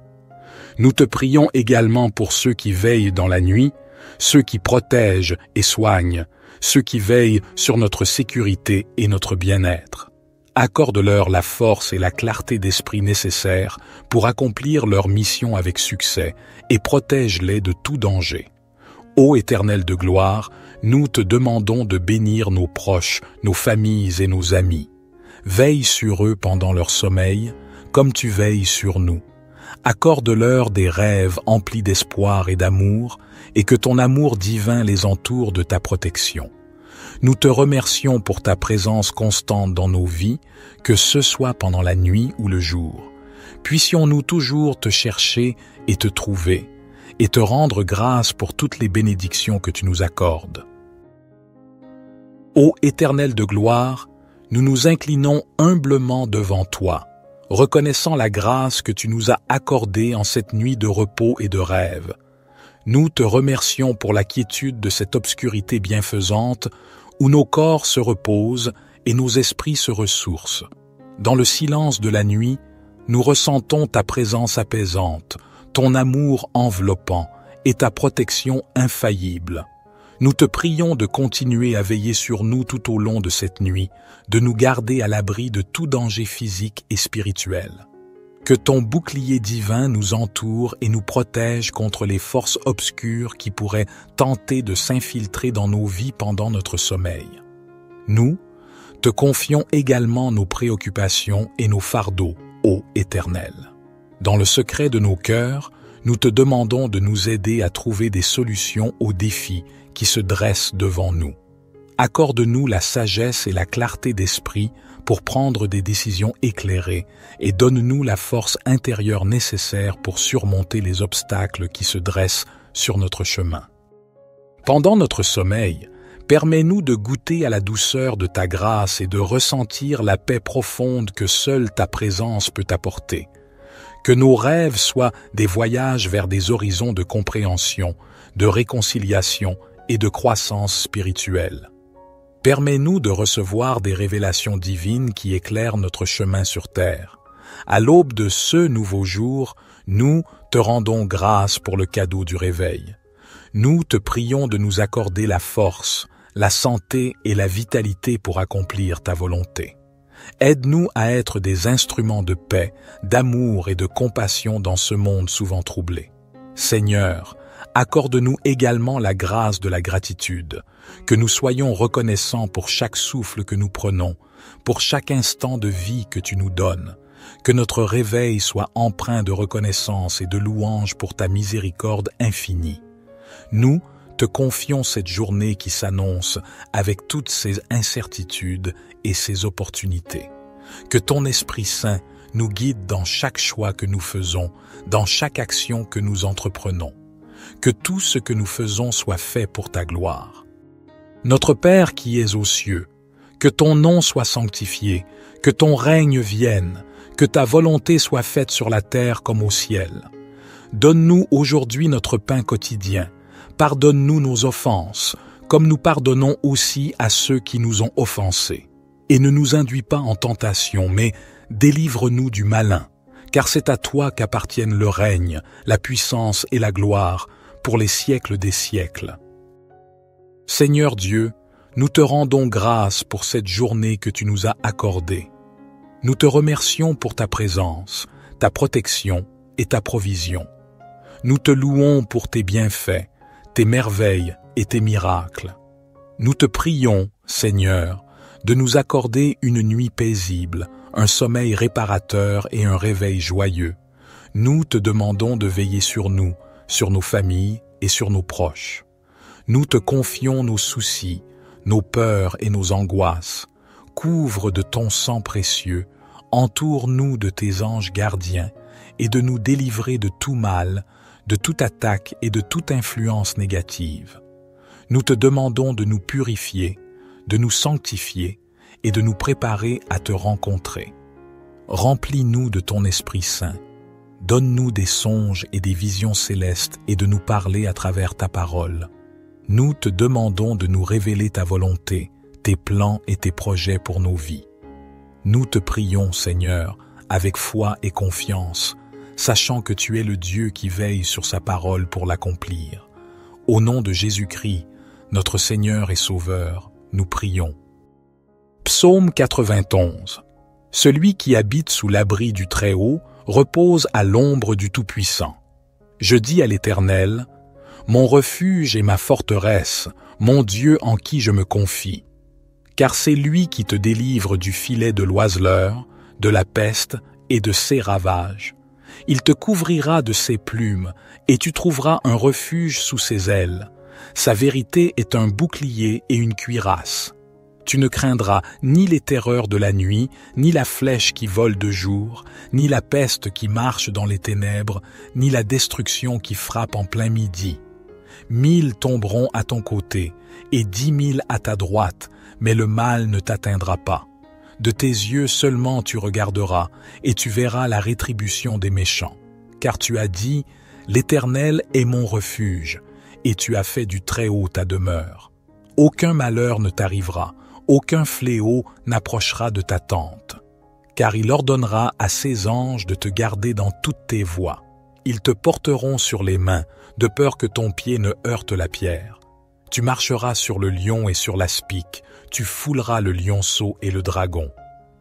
Nous te prions également pour ceux qui veillent dans la nuit, ceux qui protègent et soignent, ceux qui veillent sur notre sécurité et notre bien-être. Accorde-leur la force et la clarté d'esprit nécessaires pour accomplir leur mission avec succès et protège-les de tout danger. Ô Éternel de gloire, nous te demandons de bénir nos proches, nos familles et nos amis. Veille sur eux pendant leur sommeil, comme tu veilles sur nous. Accorde-leur des rêves emplis d'espoir et d'amour, et que ton amour divin les entoure de ta protection. Nous te remercions pour ta présence constante dans nos vies, que ce soit pendant la nuit ou le jour. Puissions-nous toujours te chercher et te trouver, et te rendre grâce pour toutes les bénédictions que tu nous accordes. Ô Éternel de gloire, nous nous inclinons humblement devant toi, reconnaissant la grâce que tu nous as accordée en cette nuit de repos et de rêve. Nous te remercions pour la quiétude de cette obscurité bienfaisante où nos corps se reposent et nos esprits se ressourcent. Dans le silence de la nuit, nous ressentons ta présence apaisante, ton amour enveloppant et ta protection infaillible. Nous te prions de continuer à veiller sur nous tout au long de cette nuit, de nous garder à l'abri de tout danger physique et spirituel. Que ton bouclier divin nous entoure et nous protège contre les forces obscures qui pourraient tenter de s'infiltrer dans nos vies pendant notre sommeil. Nous te confions également nos préoccupations et nos fardeaux, ô Éternel. Dans le secret de nos cœurs, nous te demandons de nous aider à trouver des solutions aux défis qui se dressent devant nous. Accorde-nous la sagesse et la clarté d'esprit pour prendre des décisions éclairées et donne-nous la force intérieure nécessaire pour surmonter les obstacles qui se dressent sur notre chemin. Pendant notre sommeil, permets-nous de goûter à la douceur de ta grâce et de ressentir la paix profonde que seule ta présence peut apporter que nos rêves soient des voyages vers des horizons de compréhension, de réconciliation et de croissance spirituelle. Permets-nous de recevoir des révélations divines qui éclairent notre chemin sur terre. À l'aube de ce nouveau jour, nous te rendons grâce pour le cadeau du réveil. Nous te prions de nous accorder la force, la santé et la vitalité pour accomplir ta volonté. Aide-nous à être des instruments de paix, d'amour et de compassion dans ce monde souvent troublé. Seigneur, accorde-nous également la grâce de la gratitude, que nous soyons reconnaissants pour chaque souffle que nous prenons, pour chaque instant de vie que tu nous donnes, que notre réveil soit empreint de reconnaissance et de louange pour ta miséricorde infinie. Nous, te confions cette journée qui s'annonce avec toutes ses incertitudes et ses opportunités. Que ton Esprit Saint nous guide dans chaque choix que nous faisons, dans chaque action que nous entreprenons. Que tout ce que nous faisons soit fait pour ta gloire. Notre Père qui es aux cieux, que ton nom soit sanctifié, que ton règne vienne, que ta volonté soit faite sur la terre comme au ciel. Donne-nous aujourd'hui notre pain quotidien Pardonne-nous nos offenses, comme nous pardonnons aussi à ceux qui nous ont offensés. Et ne nous induis pas en tentation, mais délivre-nous du malin, car c'est à toi qu'appartiennent le règne, la puissance et la gloire pour les siècles des siècles. Seigneur Dieu, nous te rendons grâce pour cette journée que tu nous as accordée. Nous te remercions pour ta présence, ta protection et ta provision. Nous te louons pour tes bienfaits, tes merveilles et tes miracles. Nous te prions, Seigneur, de nous accorder une nuit paisible, un sommeil réparateur et un réveil joyeux. Nous te demandons de veiller sur nous, sur nos familles et sur nos proches. Nous te confions nos soucis, nos peurs et nos angoisses. Couvre de ton sang précieux, entoure-nous de tes anges gardiens et de nous délivrer de tout mal, de toute attaque et de toute influence négative. Nous te demandons de nous purifier, de nous sanctifier et de nous préparer à te rencontrer. Remplis-nous de ton Esprit Saint. Donne-nous des songes et des visions célestes et de nous parler à travers ta parole. Nous te demandons de nous révéler ta volonté, tes plans et tes projets pour nos vies. Nous te prions, Seigneur, avec foi et confiance, sachant que tu es le Dieu qui veille sur sa parole pour l'accomplir. Au nom de Jésus-Christ, notre Seigneur et Sauveur, nous prions. Psaume 91 Celui qui habite sous l'abri du Très-Haut repose à l'ombre du Tout-Puissant. Je dis à l'Éternel, Mon refuge et ma forteresse, mon Dieu en qui je me confie. Car c'est lui qui te délivre du filet de l'oiseleur, de la peste et de ses ravages. Il te couvrira de ses plumes, et tu trouveras un refuge sous ses ailes. Sa vérité est un bouclier et une cuirasse. Tu ne craindras ni les terreurs de la nuit, ni la flèche qui vole de jour, ni la peste qui marche dans les ténèbres, ni la destruction qui frappe en plein midi. Mille tomberont à ton côté, et dix mille à ta droite, mais le mal ne t'atteindra pas. De tes yeux seulement tu regarderas, et tu verras la rétribution des méchants. Car tu as dit, L'Éternel est mon refuge, et tu as fait du Très-Haut ta demeure. Aucun malheur ne t'arrivera, aucun fléau n'approchera de ta tente, car il ordonnera à ses anges de te garder dans toutes tes voies. Ils te porteront sur les mains, de peur que ton pied ne heurte la pierre. Tu marcheras sur le lion et sur l'aspic, tu fouleras le lionceau et le dragon.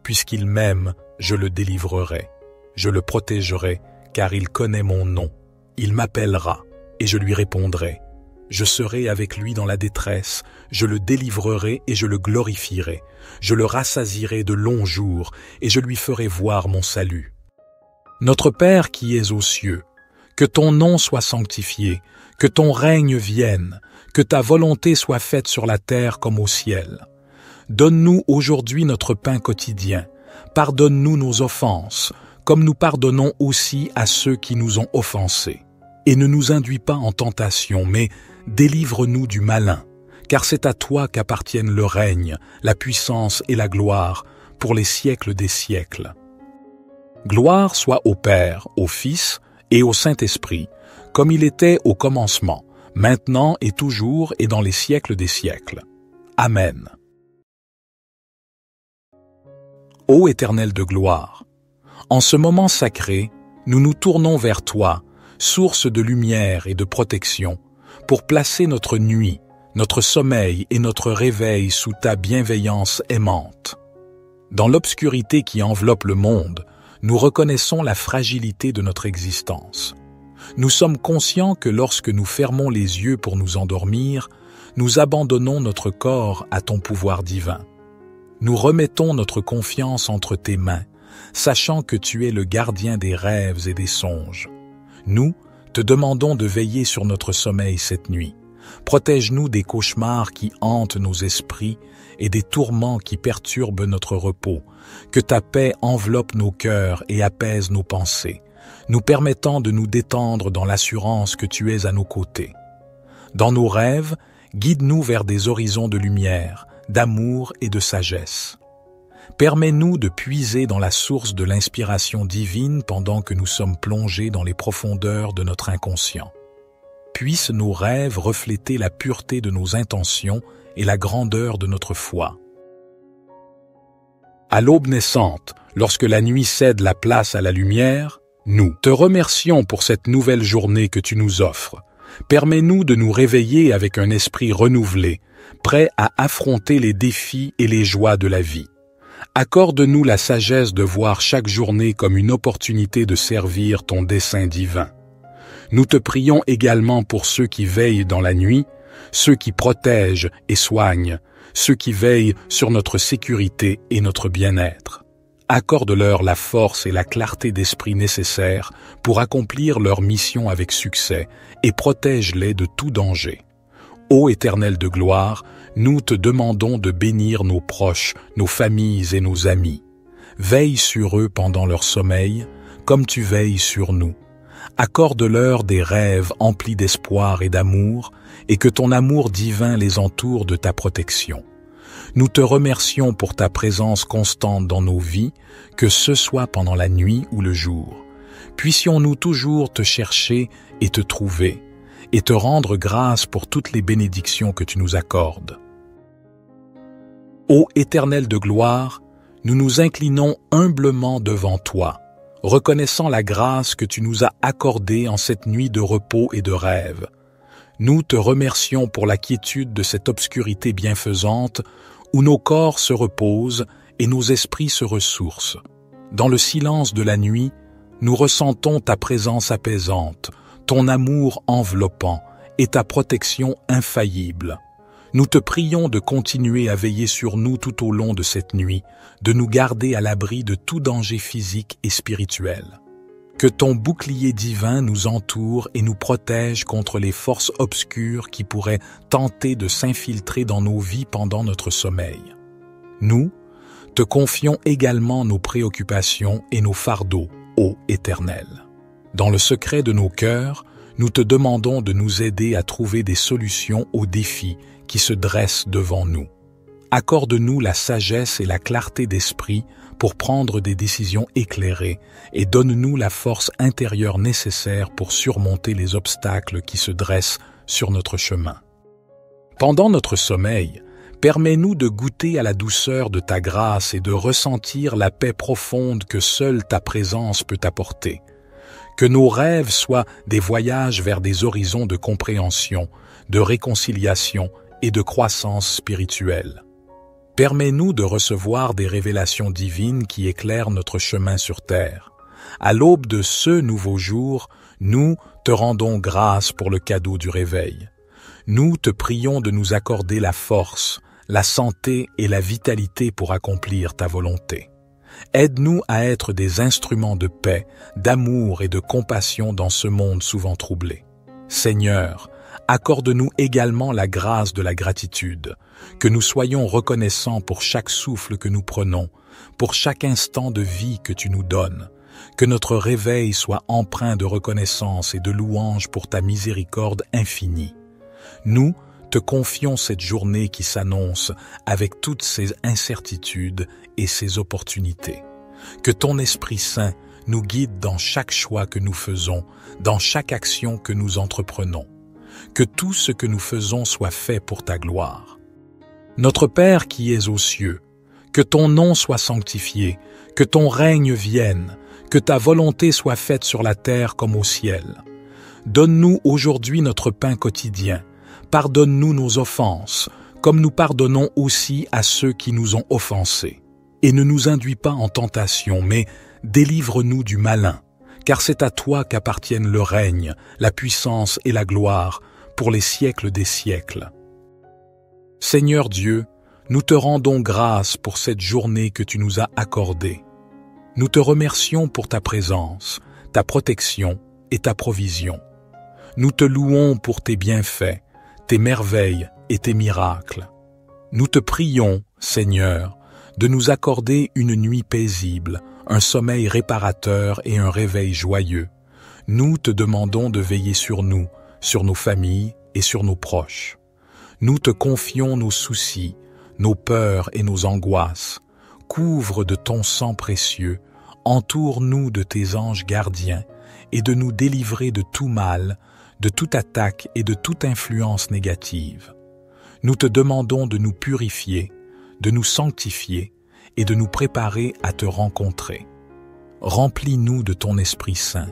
Puisqu'il m'aime, je le délivrerai. Je le protégerai, car il connaît mon nom. Il m'appellera, et je lui répondrai. Je serai avec lui dans la détresse, je le délivrerai et je le glorifierai, je le rassasirai de longs jours, et je lui ferai voir mon salut. Notre Père qui es aux cieux, que ton nom soit sanctifié, que ton règne vienne, que ta volonté soit faite sur la terre comme au ciel. Donne-nous aujourd'hui notre pain quotidien, pardonne-nous nos offenses, comme nous pardonnons aussi à ceux qui nous ont offensés. Et ne nous induis pas en tentation, mais délivre-nous du malin, car c'est à toi qu'appartiennent le règne, la puissance et la gloire pour les siècles des siècles. Gloire soit au Père, au Fils et au Saint-Esprit, comme il était au commencement, maintenant et toujours et dans les siècles des siècles. Amen. Ô Éternel de gloire, en ce moment sacré, nous nous tournons vers toi, source de lumière et de protection, pour placer notre nuit, notre sommeil et notre réveil sous ta bienveillance aimante. Dans l'obscurité qui enveloppe le monde, nous reconnaissons la fragilité de notre existence. Nous sommes conscients que lorsque nous fermons les yeux pour nous endormir, nous abandonnons notre corps à ton pouvoir divin. Nous remettons notre confiance entre tes mains, sachant que tu es le gardien des rêves et des songes. Nous, te demandons de veiller sur notre sommeil cette nuit. Protège-nous des cauchemars qui hantent nos esprits et des tourments qui perturbent notre repos. Que ta paix enveloppe nos cœurs et apaise nos pensées, nous permettant de nous détendre dans l'assurance que tu es à nos côtés. Dans nos rêves, guide-nous vers des horizons de lumière, d'amour et de sagesse. Permets-nous de puiser dans la source de l'inspiration divine pendant que nous sommes plongés dans les profondeurs de notre inconscient. Puissent nos rêves refléter la pureté de nos intentions et la grandeur de notre foi. À l'aube naissante, lorsque la nuit cède la place à la lumière, Nous te remercions pour cette nouvelle journée que tu nous offres. Permets-nous de nous réveiller avec un esprit renouvelé, prêt à affronter les défis et les joies de la vie. Accorde-nous la sagesse de voir chaque journée comme une opportunité de servir ton dessein divin. Nous te prions également pour ceux qui veillent dans la nuit, ceux qui protègent et soignent, ceux qui veillent sur notre sécurité et notre bien-être. Accorde-leur la force et la clarté d'esprit nécessaires pour accomplir leur mission avec succès et protège-les de tout danger. Ô Éternel de gloire, nous te demandons de bénir nos proches, nos familles et nos amis. Veille sur eux pendant leur sommeil, comme tu veilles sur nous. Accorde-leur des rêves emplis d'espoir et d'amour, et que ton amour divin les entoure de ta protection. Nous te remercions pour ta présence constante dans nos vies, que ce soit pendant la nuit ou le jour. Puissions-nous toujours te chercher et te trouver, et te rendre grâce pour toutes les bénédictions que tu nous accordes. Ô Éternel de gloire, nous nous inclinons humblement devant toi, reconnaissant la grâce que tu nous as accordée en cette nuit de repos et de rêve. Nous te remercions pour la quiétude de cette obscurité bienfaisante où nos corps se reposent et nos esprits se ressourcent. Dans le silence de la nuit, nous ressentons ta présence apaisante, ton amour enveloppant et ta protection infaillible. Nous te prions de continuer à veiller sur nous tout au long de cette nuit, de nous garder à l'abri de tout danger physique et spirituel. Que ton bouclier divin nous entoure et nous protège contre les forces obscures qui pourraient tenter de s'infiltrer dans nos vies pendant notre sommeil. Nous te confions également nos préoccupations et nos fardeaux, ô Éternel. Dans le secret de nos cœurs, nous te demandons de nous aider à trouver des solutions aux défis qui se dressent devant nous. Accorde-nous la sagesse et la clarté d'esprit pour prendre des décisions éclairées et donne-nous la force intérieure nécessaire pour surmonter les obstacles qui se dressent sur notre chemin. Pendant notre sommeil, permets-nous de goûter à la douceur de ta grâce et de ressentir la paix profonde que seule ta présence peut apporter que nos rêves soient des voyages vers des horizons de compréhension, de réconciliation et de croissance spirituelle. Permets-nous de recevoir des révélations divines qui éclairent notre chemin sur terre. À l'aube de ce nouveau jour, nous te rendons grâce pour le cadeau du réveil. Nous te prions de nous accorder la force, la santé et la vitalité pour accomplir ta volonté. Aide-nous à être des instruments de paix, d'amour et de compassion dans ce monde souvent troublé. Seigneur, accorde-nous également la grâce de la gratitude, que nous soyons reconnaissants pour chaque souffle que nous prenons, pour chaque instant de vie que tu nous donnes, que notre réveil soit empreint de reconnaissance et de louange pour ta miséricorde infinie. Nous, te confions cette journée qui s'annonce avec toutes ses incertitudes et ses opportunités. Que ton Esprit Saint nous guide dans chaque choix que nous faisons, dans chaque action que nous entreprenons. Que tout ce que nous faisons soit fait pour ta gloire. Notre Père qui es aux cieux, que ton nom soit sanctifié, que ton règne vienne, que ta volonté soit faite sur la terre comme au ciel. Donne-nous aujourd'hui notre pain quotidien pardonne-nous nos offenses, comme nous pardonnons aussi à ceux qui nous ont offensés. Et ne nous induis pas en tentation, mais délivre-nous du malin, car c'est à toi qu'appartiennent le règne, la puissance et la gloire pour les siècles des siècles. Seigneur Dieu, nous te rendons grâce pour cette journée que tu nous as accordée. Nous te remercions pour ta présence, ta protection et ta provision. Nous te louons pour tes bienfaits, tes merveilles et tes miracles. Nous te prions, Seigneur, de nous accorder une nuit paisible, un sommeil réparateur et un réveil joyeux. Nous te demandons de veiller sur nous, sur nos familles et sur nos proches. Nous te confions nos soucis, nos peurs et nos angoisses. Couvre de ton sang précieux, entoure-nous de tes anges gardiens, et de nous délivrer de tout mal, de toute attaque et de toute influence négative. Nous te demandons de nous purifier, de nous sanctifier et de nous préparer à te rencontrer. Remplis-nous de ton Esprit Saint.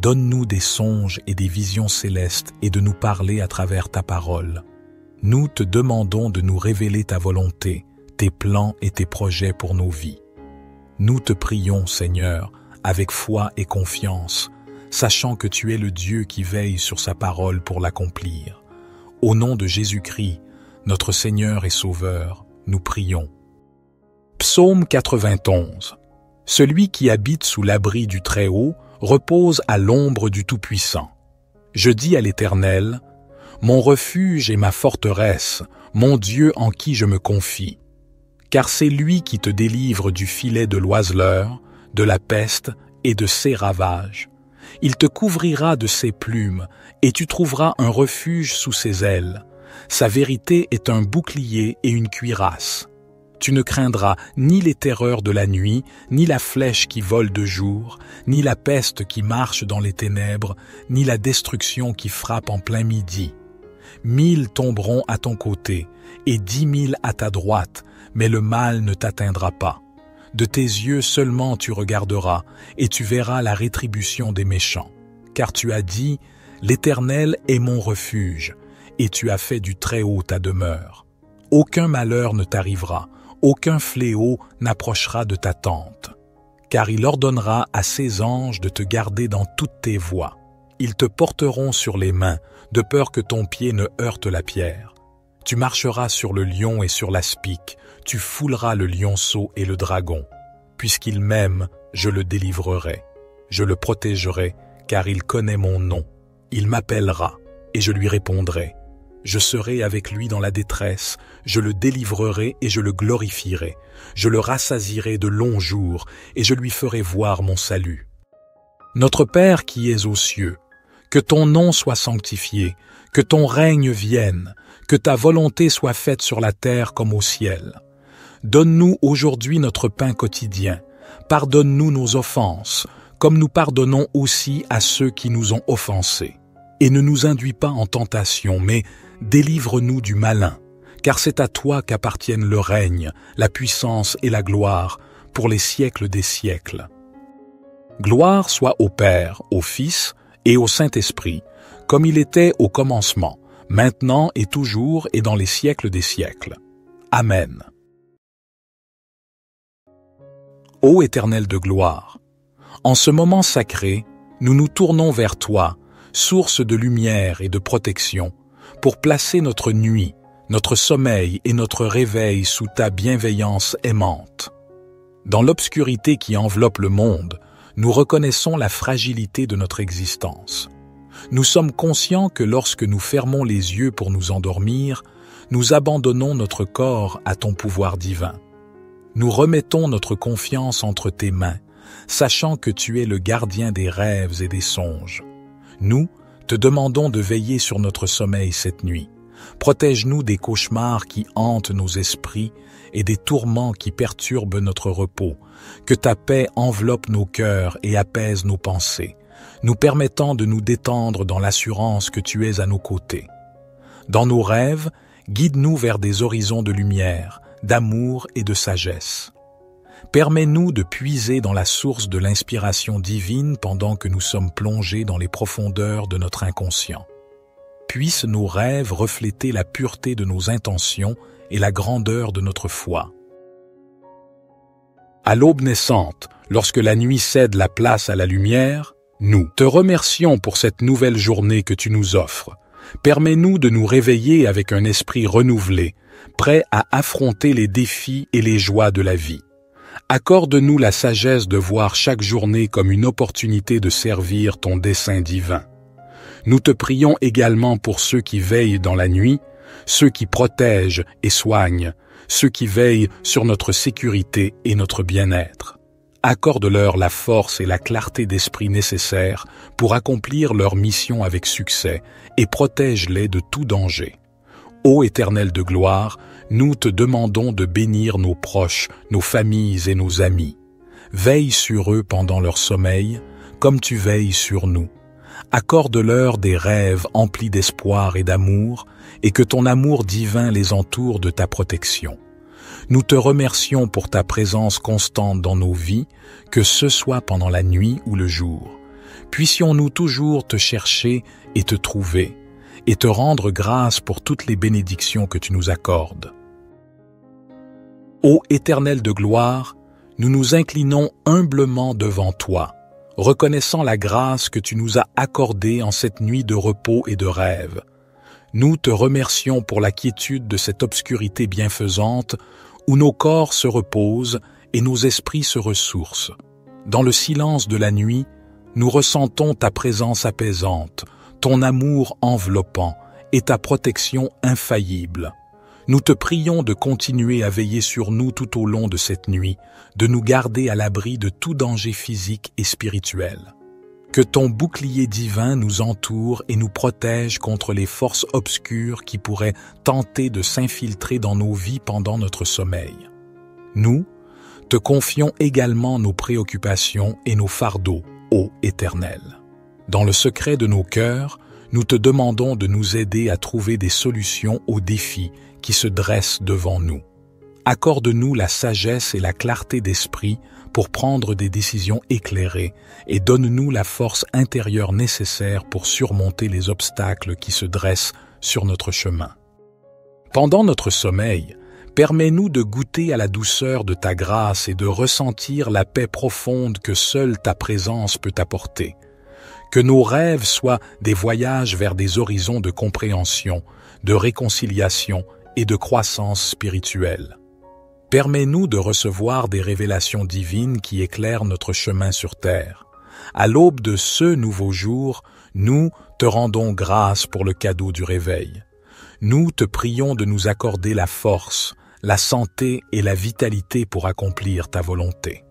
Donne-nous des songes et des visions célestes et de nous parler à travers ta parole. Nous te demandons de nous révéler ta volonté, tes plans et tes projets pour nos vies. Nous te prions, Seigneur, avec foi et confiance, sachant que tu es le Dieu qui veille sur sa parole pour l'accomplir. Au nom de Jésus-Christ, notre Seigneur et Sauveur, nous prions. Psaume 91 celui qui habite sous l'abri du Très-Haut repose à l'ombre du Tout-Puissant. Je dis à l'Éternel, Mon refuge et ma forteresse, mon Dieu en qui je me confie. Car c'est lui qui te délivre du filet de l'oiseleur, de la peste et de ses ravages. Il te couvrira de ses plumes, et tu trouveras un refuge sous ses ailes. Sa vérité est un bouclier et une cuirasse. Tu ne craindras ni les terreurs de la nuit, ni la flèche qui vole de jour, ni la peste qui marche dans les ténèbres, ni la destruction qui frappe en plein midi. Mille tomberont à ton côté, et dix mille à ta droite, mais le mal ne t'atteindra pas. De tes yeux seulement tu regarderas, et tu verras la rétribution des méchants. Car tu as dit, L'Éternel est mon refuge, et tu as fait du Très-Haut ta demeure. Aucun malheur ne t'arrivera, aucun fléau n'approchera de ta tente, car il ordonnera à ses anges de te garder dans toutes tes voies. Ils te porteront sur les mains, de peur que ton pied ne heurte la pierre. Tu marcheras sur le lion et sur l'aspic, tu fouleras le lionceau et le dragon. Puisqu'il m'aime, je le délivrerai. Je le protégerai, car il connaît mon nom. Il m'appellera, et je lui répondrai. Je serai avec lui dans la détresse, je le délivrerai et je le glorifierai, je le rassasirai de longs jours, et je lui ferai voir mon salut. Notre Père qui es aux cieux, que ton nom soit sanctifié, que ton règne vienne, que ta volonté soit faite sur la terre comme au ciel. Donne-nous aujourd'hui notre pain quotidien, pardonne-nous nos offenses, comme nous pardonnons aussi à ceux qui nous ont offensés. Et ne nous induis pas en tentation, mais délivre-nous du malin, car c'est à toi qu'appartiennent le règne, la puissance et la gloire pour les siècles des siècles. Gloire soit au Père, au Fils et au Saint-Esprit, comme il était au commencement, maintenant et toujours et dans les siècles des siècles. Amen. Ô Éternel de gloire, en ce moment sacré, nous nous tournons vers toi, source de lumière et de protection, pour placer notre nuit, notre sommeil et notre réveil sous ta bienveillance aimante. Dans l'obscurité qui enveloppe le monde, nous reconnaissons la fragilité de notre existence. Nous sommes conscients que lorsque nous fermons les yeux pour nous endormir, nous abandonnons notre corps à ton pouvoir divin. Nous remettons notre confiance entre tes mains, sachant que tu es le gardien des rêves et des songes. Nous, te demandons de veiller sur notre sommeil cette nuit. Protège-nous des cauchemars qui hantent nos esprits et des tourments qui perturbent notre repos. Que ta paix enveloppe nos cœurs et apaise nos pensées, nous permettant de nous détendre dans l'assurance que tu es à nos côtés. Dans nos rêves, guide-nous vers des horizons de lumière, d'amour et de sagesse. Permets-nous de puiser dans la source de l'inspiration divine pendant que nous sommes plongés dans les profondeurs de notre inconscient. Puissent nos rêves refléter la pureté de nos intentions et la grandeur de notre foi. À l'aube naissante, lorsque la nuit cède la place à la lumière, nous te remercions pour cette nouvelle journée que tu nous offres. Permets-nous de nous réveiller avec un esprit renouvelé, prêt à affronter les défis et les joies de la vie. Accorde-nous la sagesse de voir chaque journée comme une opportunité de servir ton dessein divin. Nous te prions également pour ceux qui veillent dans la nuit, ceux qui protègent et soignent, ceux qui veillent sur notre sécurité et notre bien-être. Accorde-leur la force et la clarté d'esprit nécessaires pour accomplir leur mission avec succès et protège-les de tout danger. Ô Éternel de gloire, nous te demandons de bénir nos proches, nos familles et nos amis. Veille sur eux pendant leur sommeil, comme tu veilles sur nous. Accorde-leur des rêves emplis d'espoir et d'amour, et que ton amour divin les entoure de ta protection. Nous te remercions pour ta présence constante dans nos vies, que ce soit pendant la nuit ou le jour. Puissions-nous toujours te chercher et te trouver, et te rendre grâce pour toutes les bénédictions que tu nous accordes. Ô Éternel de gloire, nous nous inclinons humblement devant toi, reconnaissant la grâce que tu nous as accordée en cette nuit de repos et de rêve. Nous te remercions pour la quiétude de cette obscurité bienfaisante où nos corps se reposent et nos esprits se ressourcent. Dans le silence de la nuit, nous ressentons ta présence apaisante, ton amour enveloppant et ta protection infaillible. Nous te prions de continuer à veiller sur nous tout au long de cette nuit, de nous garder à l'abri de tout danger physique et spirituel. Que ton bouclier divin nous entoure et nous protège contre les forces obscures qui pourraient tenter de s'infiltrer dans nos vies pendant notre sommeil. Nous te confions également nos préoccupations et nos fardeaux, ô Éternel. Dans le secret de nos cœurs, nous te demandons de nous aider à trouver des solutions aux défis qui se dressent devant nous. Accorde-nous la sagesse et la clarté d'esprit pour prendre des décisions éclairées et donne-nous la force intérieure nécessaire pour surmonter les obstacles qui se dressent sur notre chemin. Pendant notre sommeil, permets-nous de goûter à la douceur de ta grâce et de ressentir la paix profonde que seule ta présence peut apporter. Que nos rêves soient des voyages vers des horizons de compréhension, de réconciliation et de croissance spirituelle. Permets-nous de recevoir des révélations divines qui éclairent notre chemin sur terre. À l'aube de ce nouveau jour, nous te rendons grâce pour le cadeau du réveil. Nous te prions de nous accorder la force, la santé et la vitalité pour accomplir ta volonté.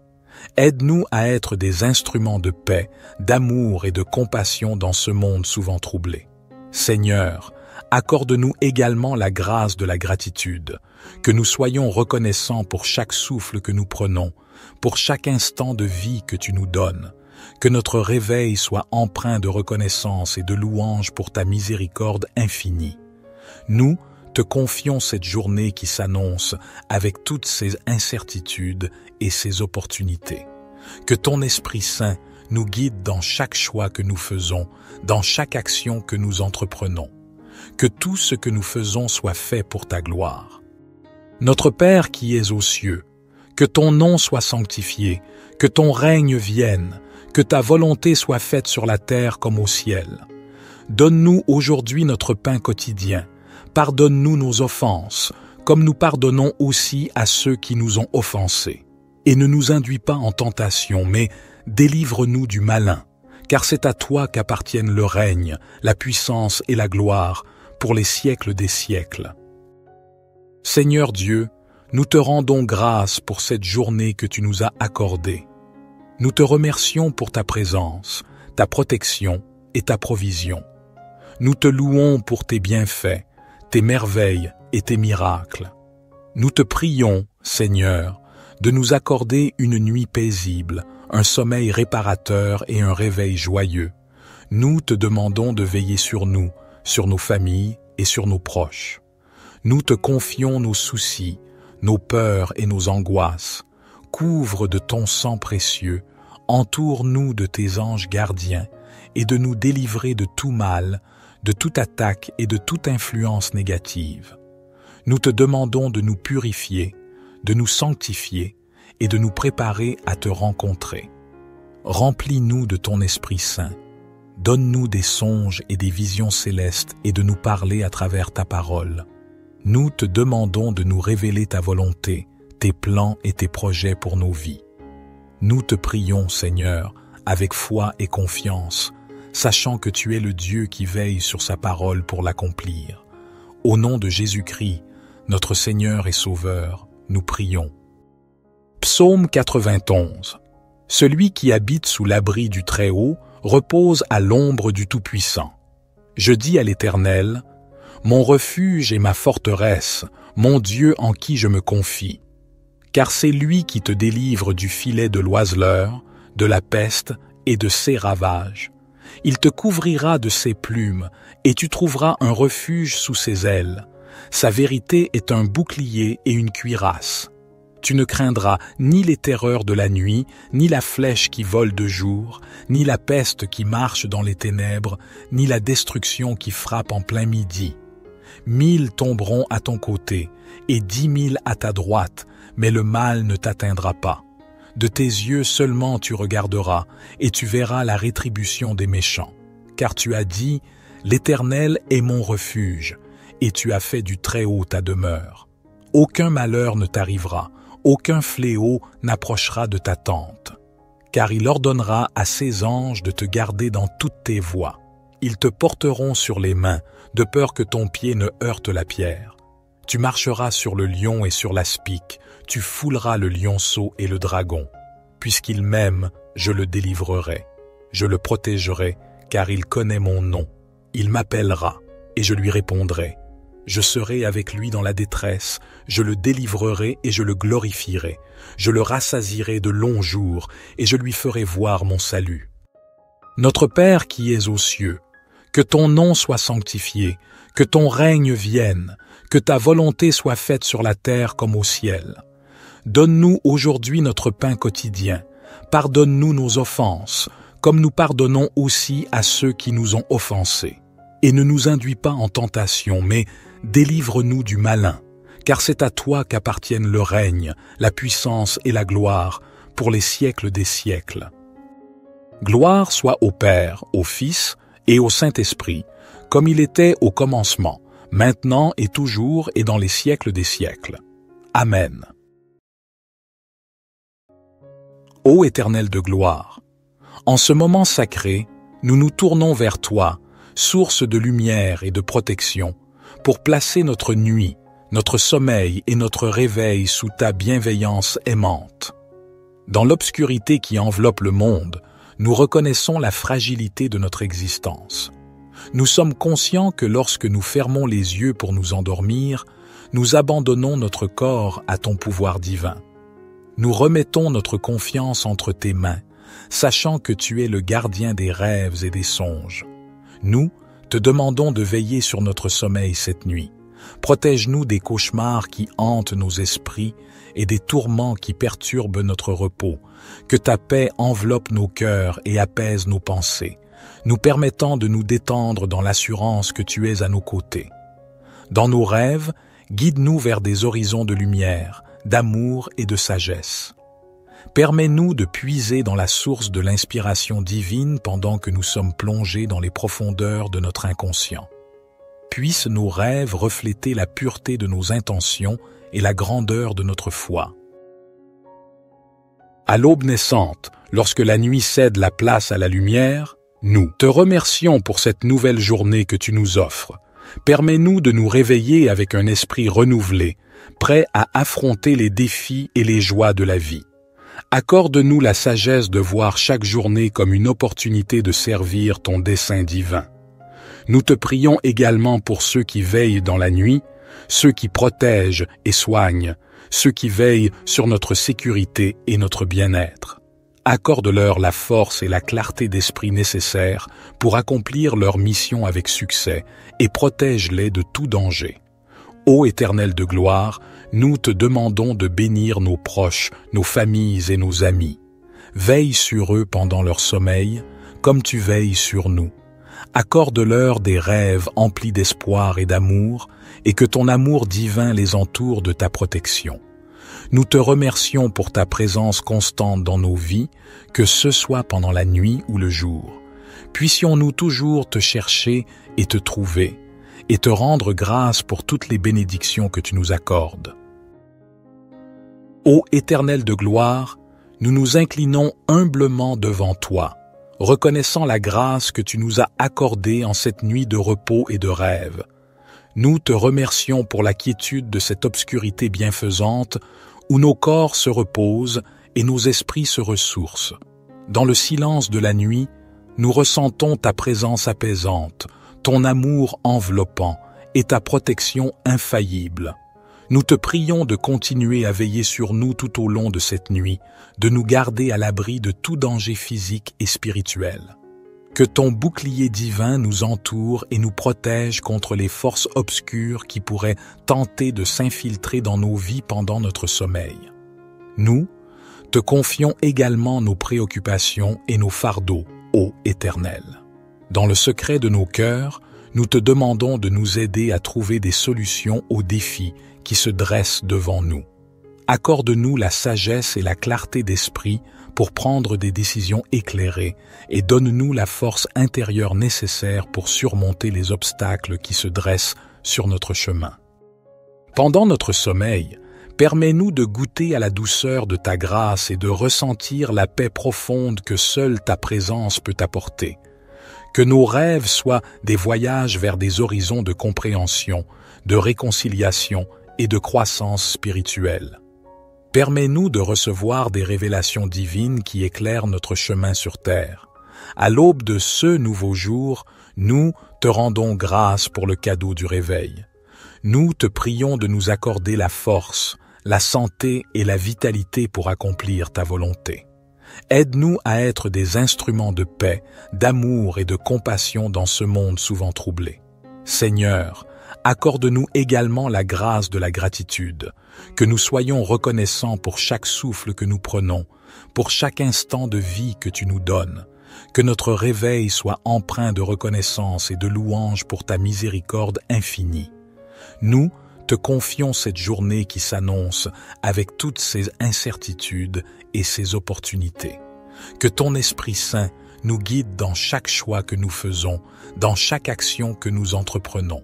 Aide-nous à être des instruments de paix, d'amour et de compassion dans ce monde souvent troublé. Seigneur, accorde-nous également la grâce de la gratitude, que nous soyons reconnaissants pour chaque souffle que nous prenons, pour chaque instant de vie que tu nous donnes, que notre réveil soit empreint de reconnaissance et de louange pour ta miséricorde infinie. Te confions cette journée qui s'annonce avec toutes ses incertitudes et ses opportunités. Que ton Esprit Saint nous guide dans chaque choix que nous faisons, dans chaque action que nous entreprenons que tout ce que nous faisons soit fait pour ta gloire. Notre Père qui es aux cieux, que ton nom soit sanctifié, que ton règne vienne, que ta volonté soit faite sur la terre comme au ciel. Donne-nous aujourd'hui notre pain quotidien. Pardonne-nous nos offenses, comme nous pardonnons aussi à ceux qui nous ont offensés. Et ne nous induis pas en tentation, mais délivre-nous du malin, car c'est à toi qu'appartiennent le règne, la puissance et la gloire, pour les siècles des siècles. Seigneur Dieu, nous te rendons grâce pour cette journée que tu nous as accordée. Nous te remercions pour ta présence, ta protection et ta provision. Nous te louons pour tes bienfaits, tes merveilles et tes miracles. Nous te prions, Seigneur, de nous accorder une nuit paisible, un sommeil réparateur et un réveil joyeux. Nous te demandons de veiller sur nous, sur nos familles et sur nos proches. Nous te confions nos soucis, nos peurs et nos angoisses. Couvre de ton sang précieux, entoure-nous de tes anges gardiens et de nous délivrer de tout mal, de toute attaque et de toute influence négative. Nous te demandons de nous purifier, de nous sanctifier et de nous préparer à te rencontrer. Remplis-nous de ton Esprit Saint Donne-nous des songes et des visions célestes et de nous parler à travers ta parole. Nous te demandons de nous révéler ta volonté, tes plans et tes projets pour nos vies. Nous te prions, Seigneur, avec foi et confiance, sachant que tu es le Dieu qui veille sur sa parole pour l'accomplir. Au nom de Jésus-Christ, notre Seigneur et Sauveur, nous prions. Psaume 91 Celui qui habite sous l'abri du Très-Haut repose à l'ombre du Tout-Puissant. Je dis à l'Éternel, Mon refuge et ma forteresse, mon Dieu en qui je me confie. Car c'est lui qui te délivre du filet de l'oiseleur, de la peste et de ses ravages. Il te couvrira de ses plumes, et tu trouveras un refuge sous ses ailes. Sa vérité est un bouclier et une cuirasse. Tu ne craindras ni les terreurs de la nuit, ni la flèche qui vole de jour, ni la peste qui marche dans les ténèbres, ni la destruction qui frappe en plein midi. Mille tomberont à ton côté, et dix mille à ta droite, mais le mal ne t'atteindra pas. De tes yeux seulement tu regarderas, et tu verras la rétribution des méchants. Car tu as dit, L'Éternel est mon refuge, et tu as fait du Très-Haut ta demeure. Aucun malheur ne t'arrivera, aucun fléau n'approchera de ta tente, car il ordonnera à ses anges de te garder dans toutes tes voies. Ils te porteront sur les mains, de peur que ton pied ne heurte la pierre. Tu marcheras sur le lion et sur la spique, tu fouleras le lionceau et le dragon. Puisqu'il m'aime, je le délivrerai. Je le protégerai, car il connaît mon nom. Il m'appellera, et je lui répondrai. Je serai avec lui dans la détresse, je le délivrerai et je le glorifierai. Je le rassasirai de longs jours, et je lui ferai voir mon salut. Notre Père qui es aux cieux, que ton nom soit sanctifié, que ton règne vienne, que ta volonté soit faite sur la terre comme au ciel. Donne-nous aujourd'hui notre pain quotidien. Pardonne-nous nos offenses, comme nous pardonnons aussi à ceux qui nous ont offensés. Et ne nous induis pas en tentation, mais délivre-nous du malin, car c'est à toi qu'appartiennent le règne, la puissance et la gloire pour les siècles des siècles. Gloire soit au Père, au Fils et au Saint-Esprit, comme il était au commencement, maintenant et toujours et dans les siècles des siècles. Amen. Ô Éternel de gloire, en ce moment sacré, nous nous tournons vers toi, source de lumière et de protection, pour placer notre nuit, notre sommeil et notre réveil sous ta bienveillance aimante. Dans l'obscurité qui enveloppe le monde, nous reconnaissons la fragilité de notre existence. Nous sommes conscients que lorsque nous fermons les yeux pour nous endormir, nous abandonnons notre corps à ton pouvoir divin. Nous remettons notre confiance entre tes mains, sachant que tu es le gardien des rêves et des songes. Nous, te demandons de veiller sur notre sommeil cette nuit. Protège-nous des cauchemars qui hantent nos esprits et des tourments qui perturbent notre repos. Que ta paix enveloppe nos cœurs et apaise nos pensées, nous permettant de nous détendre dans l'assurance que tu es à nos côtés. Dans nos rêves, guide-nous vers des horizons de lumière, d'amour et de sagesse. Permets-nous de puiser dans la source de l'inspiration divine pendant que nous sommes plongés dans les profondeurs de notre inconscient. Puissent nos rêves refléter la pureté de nos intentions et la grandeur de notre foi. À l'aube naissante, lorsque la nuit cède la place à la lumière, nous te remercions pour cette nouvelle journée que tu nous offres. Permets-nous de nous réveiller avec un esprit renouvelé, prêt à affronter les défis et les joies de la vie. Accorde-nous la sagesse de voir chaque journée comme une opportunité de servir ton dessein divin. Nous te prions également pour ceux qui veillent dans la nuit, ceux qui protègent et soignent, ceux qui veillent sur notre sécurité et notre bien-être. Accorde-leur la force et la clarté d'esprit nécessaires pour accomplir leur mission avec succès et protège-les de tout danger. Ô Éternel de gloire, nous te demandons de bénir nos proches, nos familles et nos amis. Veille sur eux pendant leur sommeil, comme tu veilles sur nous. Accorde-leur des rêves emplis d'espoir et d'amour, et que ton amour divin les entoure de ta protection. Nous te remercions pour ta présence constante dans nos vies, que ce soit pendant la nuit ou le jour. Puissions-nous toujours te chercher et te trouver, et te rendre grâce pour toutes les bénédictions que tu nous accordes. Ô Éternel de gloire, nous nous inclinons humblement devant toi, reconnaissant la grâce que tu nous as accordée en cette nuit de repos et de rêve. Nous te remercions pour la quiétude de cette obscurité bienfaisante où nos corps se reposent et nos esprits se ressourcent. Dans le silence de la nuit, nous ressentons ta présence apaisante, ton amour enveloppant et ta protection infaillible. Nous te prions de continuer à veiller sur nous tout au long de cette nuit, de nous garder à l'abri de tout danger physique et spirituel. Que ton bouclier divin nous entoure et nous protège contre les forces obscures qui pourraient tenter de s'infiltrer dans nos vies pendant notre sommeil. Nous, te confions également nos préoccupations et nos fardeaux, ô Éternel. Dans le secret de nos cœurs, nous te demandons de nous aider à trouver des solutions aux défis qui se dressent devant nous. Accorde-nous la sagesse et la clarté d'esprit pour prendre des décisions éclairées et donne-nous la force intérieure nécessaire pour surmonter les obstacles qui se dressent sur notre chemin. Pendant notre sommeil, permets-nous de goûter à la douceur de ta grâce et de ressentir la paix profonde que seule ta présence peut apporter. Que nos rêves soient des voyages vers des horizons de compréhension, de réconciliation et de croissance spirituelle. Permets-nous de recevoir des révélations divines qui éclairent notre chemin sur terre. À l'aube de ce nouveau jour, nous te rendons grâce pour le cadeau du réveil. Nous te prions de nous accorder la force, la santé et la vitalité pour accomplir ta volonté. Aide-nous à être des instruments de paix, d'amour et de compassion dans ce monde souvent troublé. Seigneur, accorde-nous également la grâce de la gratitude, que nous soyons reconnaissants pour chaque souffle que nous prenons, pour chaque instant de vie que tu nous donnes, que notre réveil soit empreint de reconnaissance et de louange pour ta miséricorde infinie. Nous te confions cette journée qui s'annonce avec toutes ses incertitudes et ses opportunités. Que ton Esprit Saint nous guide dans chaque choix que nous faisons, dans chaque action que nous entreprenons.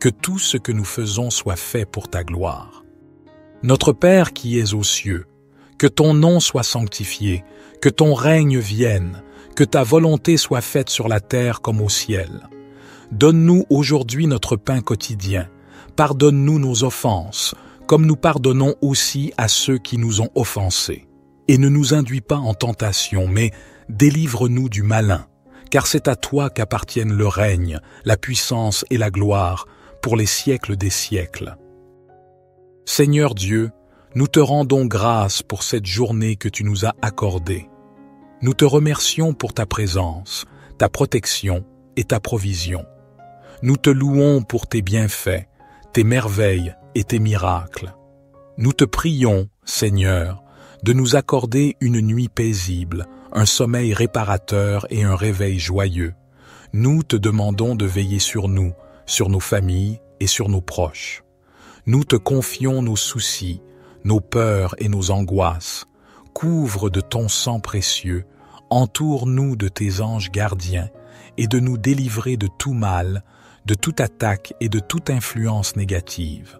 Que tout ce que nous faisons soit fait pour ta gloire. Notre Père qui es aux cieux, que ton nom soit sanctifié, que ton règne vienne, que ta volonté soit faite sur la terre comme au ciel. Donne-nous aujourd'hui notre pain quotidien. Pardonne-nous nos offenses, comme nous pardonnons aussi à ceux qui nous ont offensés. Et ne nous induis pas en tentation, mais délivre-nous du malin, car c'est à toi qu'appartiennent le règne, la puissance et la gloire pour les siècles des siècles. Seigneur Dieu, nous te rendons grâce pour cette journée que tu nous as accordée. Nous te remercions pour ta présence, ta protection et ta provision. Nous te louons pour tes bienfaits, tes merveilles et tes miracles. Nous te prions, Seigneur, de nous accorder une nuit paisible, un sommeil réparateur et un réveil joyeux. Nous te demandons de veiller sur nous, sur nos familles et sur nos proches. Nous te confions nos soucis, nos peurs et nos angoisses. Couvre de ton sang précieux, entoure-nous de tes anges gardiens, et de nous délivrer de tout mal, de toute attaque et de toute influence négative.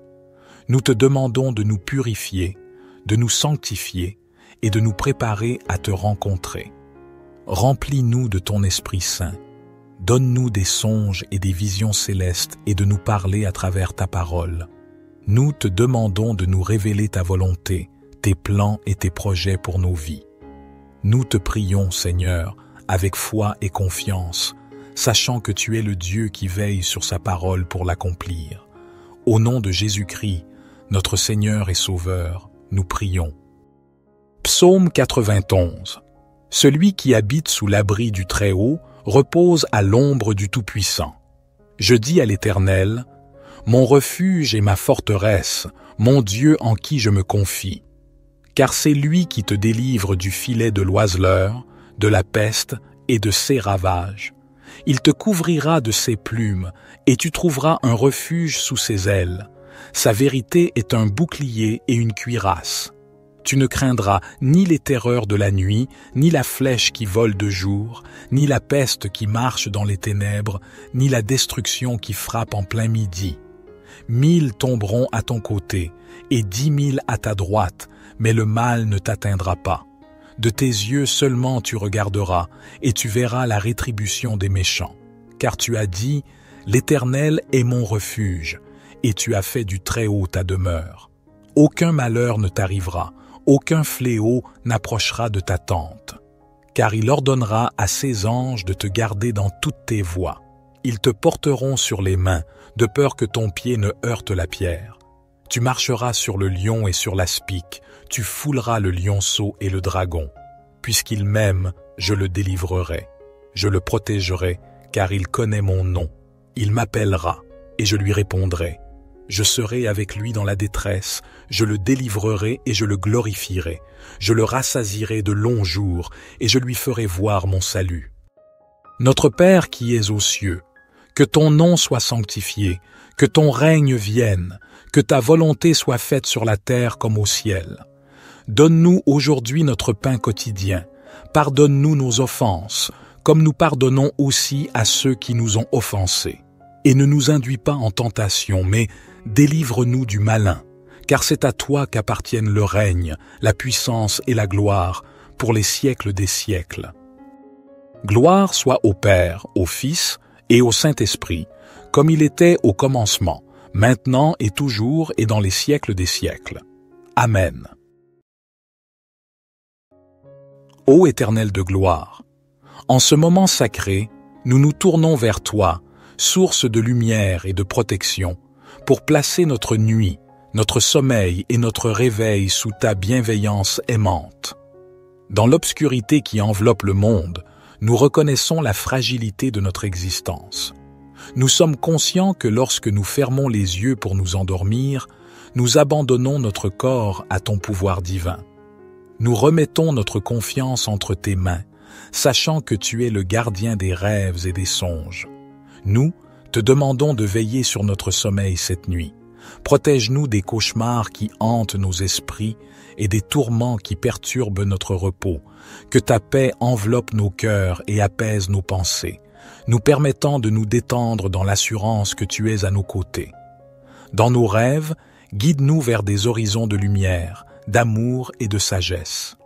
Nous te demandons de nous purifier, de nous sanctifier et de nous préparer à te rencontrer. Remplis-nous de ton Esprit Saint Donne-nous des songes et des visions célestes et de nous parler à travers ta parole. Nous te demandons de nous révéler ta volonté, tes plans et tes projets pour nos vies. Nous te prions, Seigneur, avec foi et confiance, sachant que tu es le Dieu qui veille sur sa parole pour l'accomplir. Au nom de Jésus-Christ, notre Seigneur et Sauveur, nous prions. Psaume 91 Celui qui habite sous l'abri du Très-Haut repose à l'ombre du Tout-Puissant. Je dis à l'Éternel, Mon refuge et ma forteresse, mon Dieu en qui je me confie. Car c'est lui qui te délivre du filet de l'oiseleur, de la peste et de ses ravages. Il te couvrira de ses plumes, et tu trouveras un refuge sous ses ailes. Sa vérité est un bouclier et une cuirasse. Tu ne craindras ni les terreurs de la nuit, ni la flèche qui vole de jour, ni la peste qui marche dans les ténèbres, ni la destruction qui frappe en plein midi. Mille tomberont à ton côté, et dix mille à ta droite, mais le mal ne t'atteindra pas. De tes yeux seulement tu regarderas, et tu verras la rétribution des méchants. Car tu as dit, L'Éternel est mon refuge, et tu as fait du Très-Haut ta demeure. Aucun malheur ne t'arrivera, aucun fléau n'approchera de ta tente, car il ordonnera à ses anges de te garder dans toutes tes voies. Ils te porteront sur les mains, de peur que ton pied ne heurte la pierre. Tu marcheras sur le lion et sur l'aspic, tu fouleras le lionceau et le dragon. Puisqu'il m'aime, je le délivrerai. Je le protégerai, car il connaît mon nom. Il m'appellera, et je lui répondrai. Je serai avec lui dans la détresse, je le délivrerai et je le glorifierai. Je le rassasirai de longs jours, et je lui ferai voir mon salut. Notre Père qui es aux cieux, que ton nom soit sanctifié, que ton règne vienne, que ta volonté soit faite sur la terre comme au ciel. Donne-nous aujourd'hui notre pain quotidien. Pardonne-nous nos offenses, comme nous pardonnons aussi à ceux qui nous ont offensés. Et ne nous induis pas en tentation, mais délivre-nous du malin, car c'est à toi qu'appartiennent le règne, la puissance et la gloire, pour les siècles des siècles. Gloire soit au Père, au Fils et au Saint-Esprit, comme il était au commencement, maintenant et toujours et dans les siècles des siècles. Amen. Ô Éternel de gloire, en ce moment sacré, nous nous tournons vers toi, source de lumière et de protection, pour placer notre nuit, notre sommeil et notre réveil sous ta bienveillance aimante. Dans l'obscurité qui enveloppe le monde, nous reconnaissons la fragilité de notre existence. Nous sommes conscients que lorsque nous fermons les yeux pour nous endormir, nous abandonnons notre corps à ton pouvoir divin. Nous remettons notre confiance entre tes mains, sachant que tu es le gardien des rêves et des songes. Nous te demandons de veiller sur notre sommeil cette nuit. Protège-nous des cauchemars qui hantent nos esprits et des tourments qui perturbent notre repos, que ta paix enveloppe nos cœurs et apaise nos pensées, nous permettant de nous détendre dans l'assurance que tu es à nos côtés. Dans nos rêves, guide-nous vers des horizons de lumière, d'amour et de sagesse.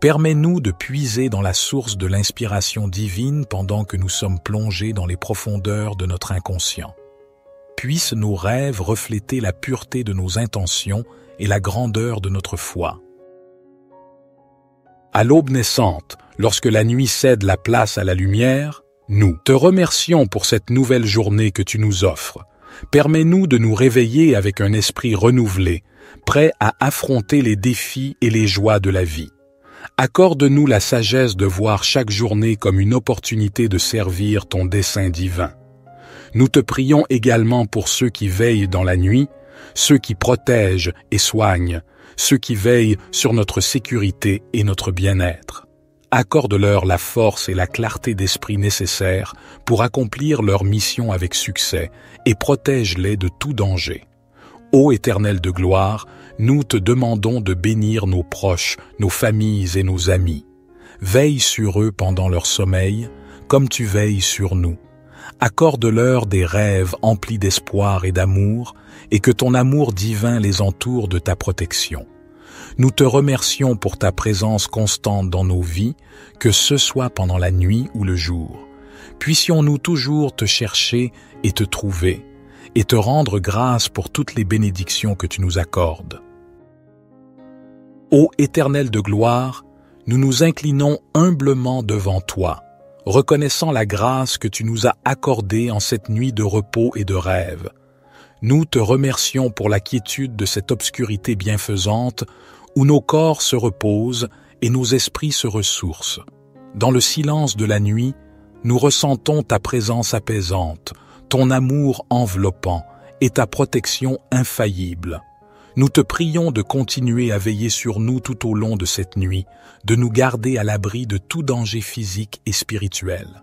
Permets-nous de puiser dans la source de l'inspiration divine pendant que nous sommes plongés dans les profondeurs de notre inconscient. Puissent nos rêves refléter la pureté de nos intentions et la grandeur de notre foi. À l'aube naissante, lorsque la nuit cède la place à la lumière, nous te remercions pour cette nouvelle journée que tu nous offres. Permets-nous de nous réveiller avec un esprit renouvelé, prêt à affronter les défis et les joies de la vie. Accorde-nous la sagesse de voir chaque journée comme une opportunité de servir ton dessein divin. Nous te prions également pour ceux qui veillent dans la nuit, ceux qui protègent et soignent, ceux qui veillent sur notre sécurité et notre bien-être. Accorde-leur la force et la clarté d'esprit nécessaires pour accomplir leur mission avec succès et protège-les de tout danger. Ô Éternel de gloire, nous te demandons de bénir nos proches, nos familles et nos amis. Veille sur eux pendant leur sommeil, comme tu veilles sur nous. Accorde-leur des rêves emplis d'espoir et d'amour, et que ton amour divin les entoure de ta protection. Nous te remercions pour ta présence constante dans nos vies, que ce soit pendant la nuit ou le jour. Puissions-nous toujours te chercher et te trouver, et te rendre grâce pour toutes les bénédictions que tu nous accordes. Ô Éternel de gloire, nous nous inclinons humblement devant toi, reconnaissant la grâce que tu nous as accordée en cette nuit de repos et de rêve. Nous te remercions pour la quiétude de cette obscurité bienfaisante où nos corps se reposent et nos esprits se ressourcent. Dans le silence de la nuit, nous ressentons ta présence apaisante, ton amour enveloppant et ta protection infaillible. Nous te prions de continuer à veiller sur nous tout au long de cette nuit, de nous garder à l'abri de tout danger physique et spirituel.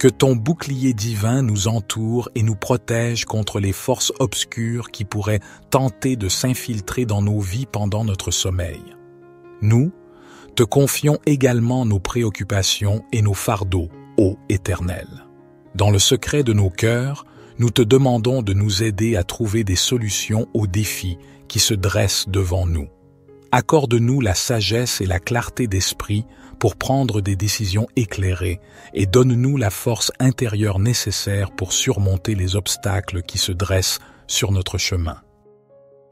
Que ton bouclier divin nous entoure et nous protège contre les forces obscures qui pourraient tenter de s'infiltrer dans nos vies pendant notre sommeil. Nous, te confions également nos préoccupations et nos fardeaux, ô Éternel. Dans le secret de nos cœurs, nous te demandons de nous aider à trouver des solutions aux défis qui se dressent devant nous. Accorde-nous la sagesse et la clarté d'esprit pour prendre des décisions éclairées et donne-nous la force intérieure nécessaire pour surmonter les obstacles qui se dressent sur notre chemin.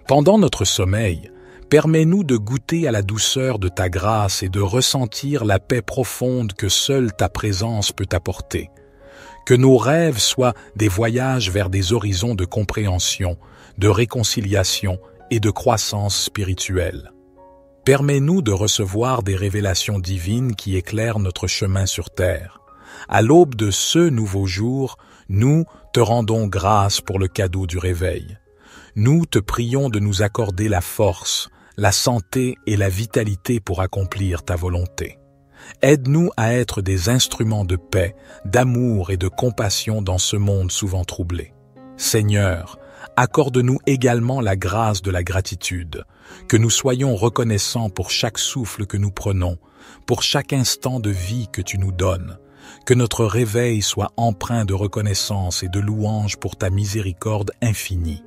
Pendant notre sommeil, permets-nous de goûter à la douceur de ta grâce et de ressentir la paix profonde que seule ta présence peut apporter. Que nos rêves soient des voyages vers des horizons de compréhension, de réconciliation et de croissance spirituelle. Permets-nous de recevoir des révélations divines qui éclairent notre chemin sur terre. à l'aube de ce nouveau jour, nous te rendons grâce pour le cadeau du réveil. Nous te prions de nous accorder la force, la santé et la vitalité pour accomplir ta volonté. Aide-nous à être des instruments de paix, d'amour et de compassion dans ce monde souvent troublé. Seigneur, accorde-nous également la grâce de la gratitude, que nous soyons reconnaissants pour chaque souffle que nous prenons, pour chaque instant de vie que tu nous donnes, que notre réveil soit empreint de reconnaissance et de louange pour ta miséricorde infinie.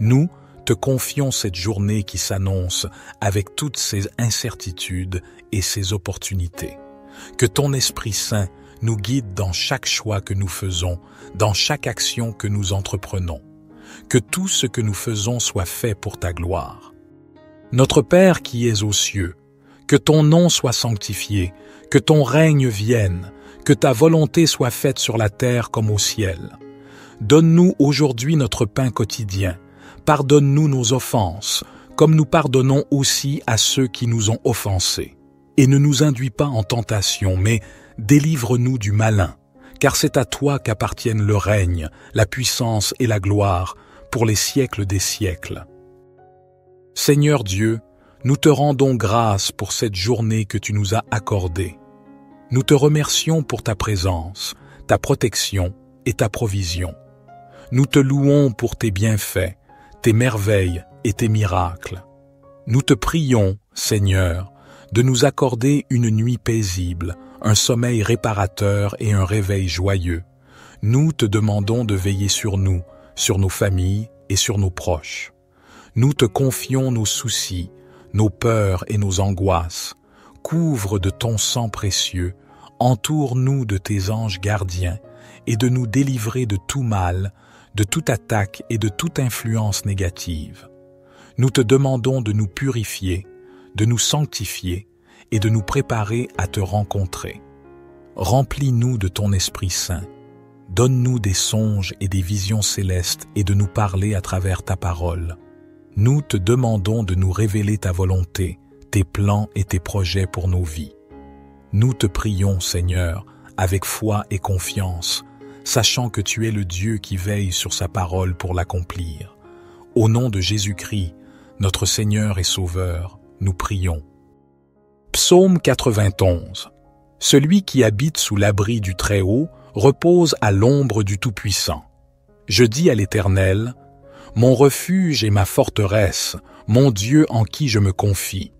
Nous te confions cette journée qui s'annonce avec toutes ses incertitudes et ses opportunités. Que ton Esprit Saint nous guide dans chaque choix que nous faisons, dans chaque action que nous entreprenons. Que tout ce que nous faisons soit fait pour ta gloire. Notre Père qui es aux cieux, que ton nom soit sanctifié, que ton règne vienne, que ta volonté soit faite sur la terre comme au ciel. Donne-nous aujourd'hui notre pain quotidien. Pardonne-nous nos offenses, comme nous pardonnons aussi à ceux qui nous ont offensés. Et ne nous induis pas en tentation, mais délivre-nous du malin, car c'est à toi qu'appartiennent le règne, la puissance et la gloire, pour les siècles des siècles. Seigneur Dieu, nous te rendons grâce pour cette journée que tu nous as accordée. Nous te remercions pour ta présence, ta protection et ta provision. Nous te louons pour tes bienfaits, tes merveilles et tes miracles. Nous te prions, Seigneur, de nous accorder une nuit paisible, un sommeil réparateur et un réveil joyeux. Nous te demandons de veiller sur nous, sur nos familles et sur nos proches. Nous te confions nos soucis, nos peurs et nos angoisses. Couvre de ton sang précieux, entoure-nous de tes anges gardiens, et de nous délivrer de tout mal, de toute attaque et de toute influence négative. Nous te demandons de nous purifier, de nous sanctifier et de nous préparer à te rencontrer. Remplis-nous de ton Esprit Saint. Donne-nous des songes et des visions célestes et de nous parler à travers ta parole. Nous te demandons de nous révéler ta volonté, tes plans et tes projets pour nos vies. Nous te prions, Seigneur, avec foi et confiance, sachant que tu es le Dieu qui veille sur sa parole pour l'accomplir. Au nom de Jésus-Christ, notre Seigneur et Sauveur, nous prions. Psaume 91 Celui qui habite sous l'abri du Très-Haut repose à l'ombre du Tout-Puissant. Je dis à l'Éternel, mon refuge et ma forteresse, mon Dieu en qui je me confie.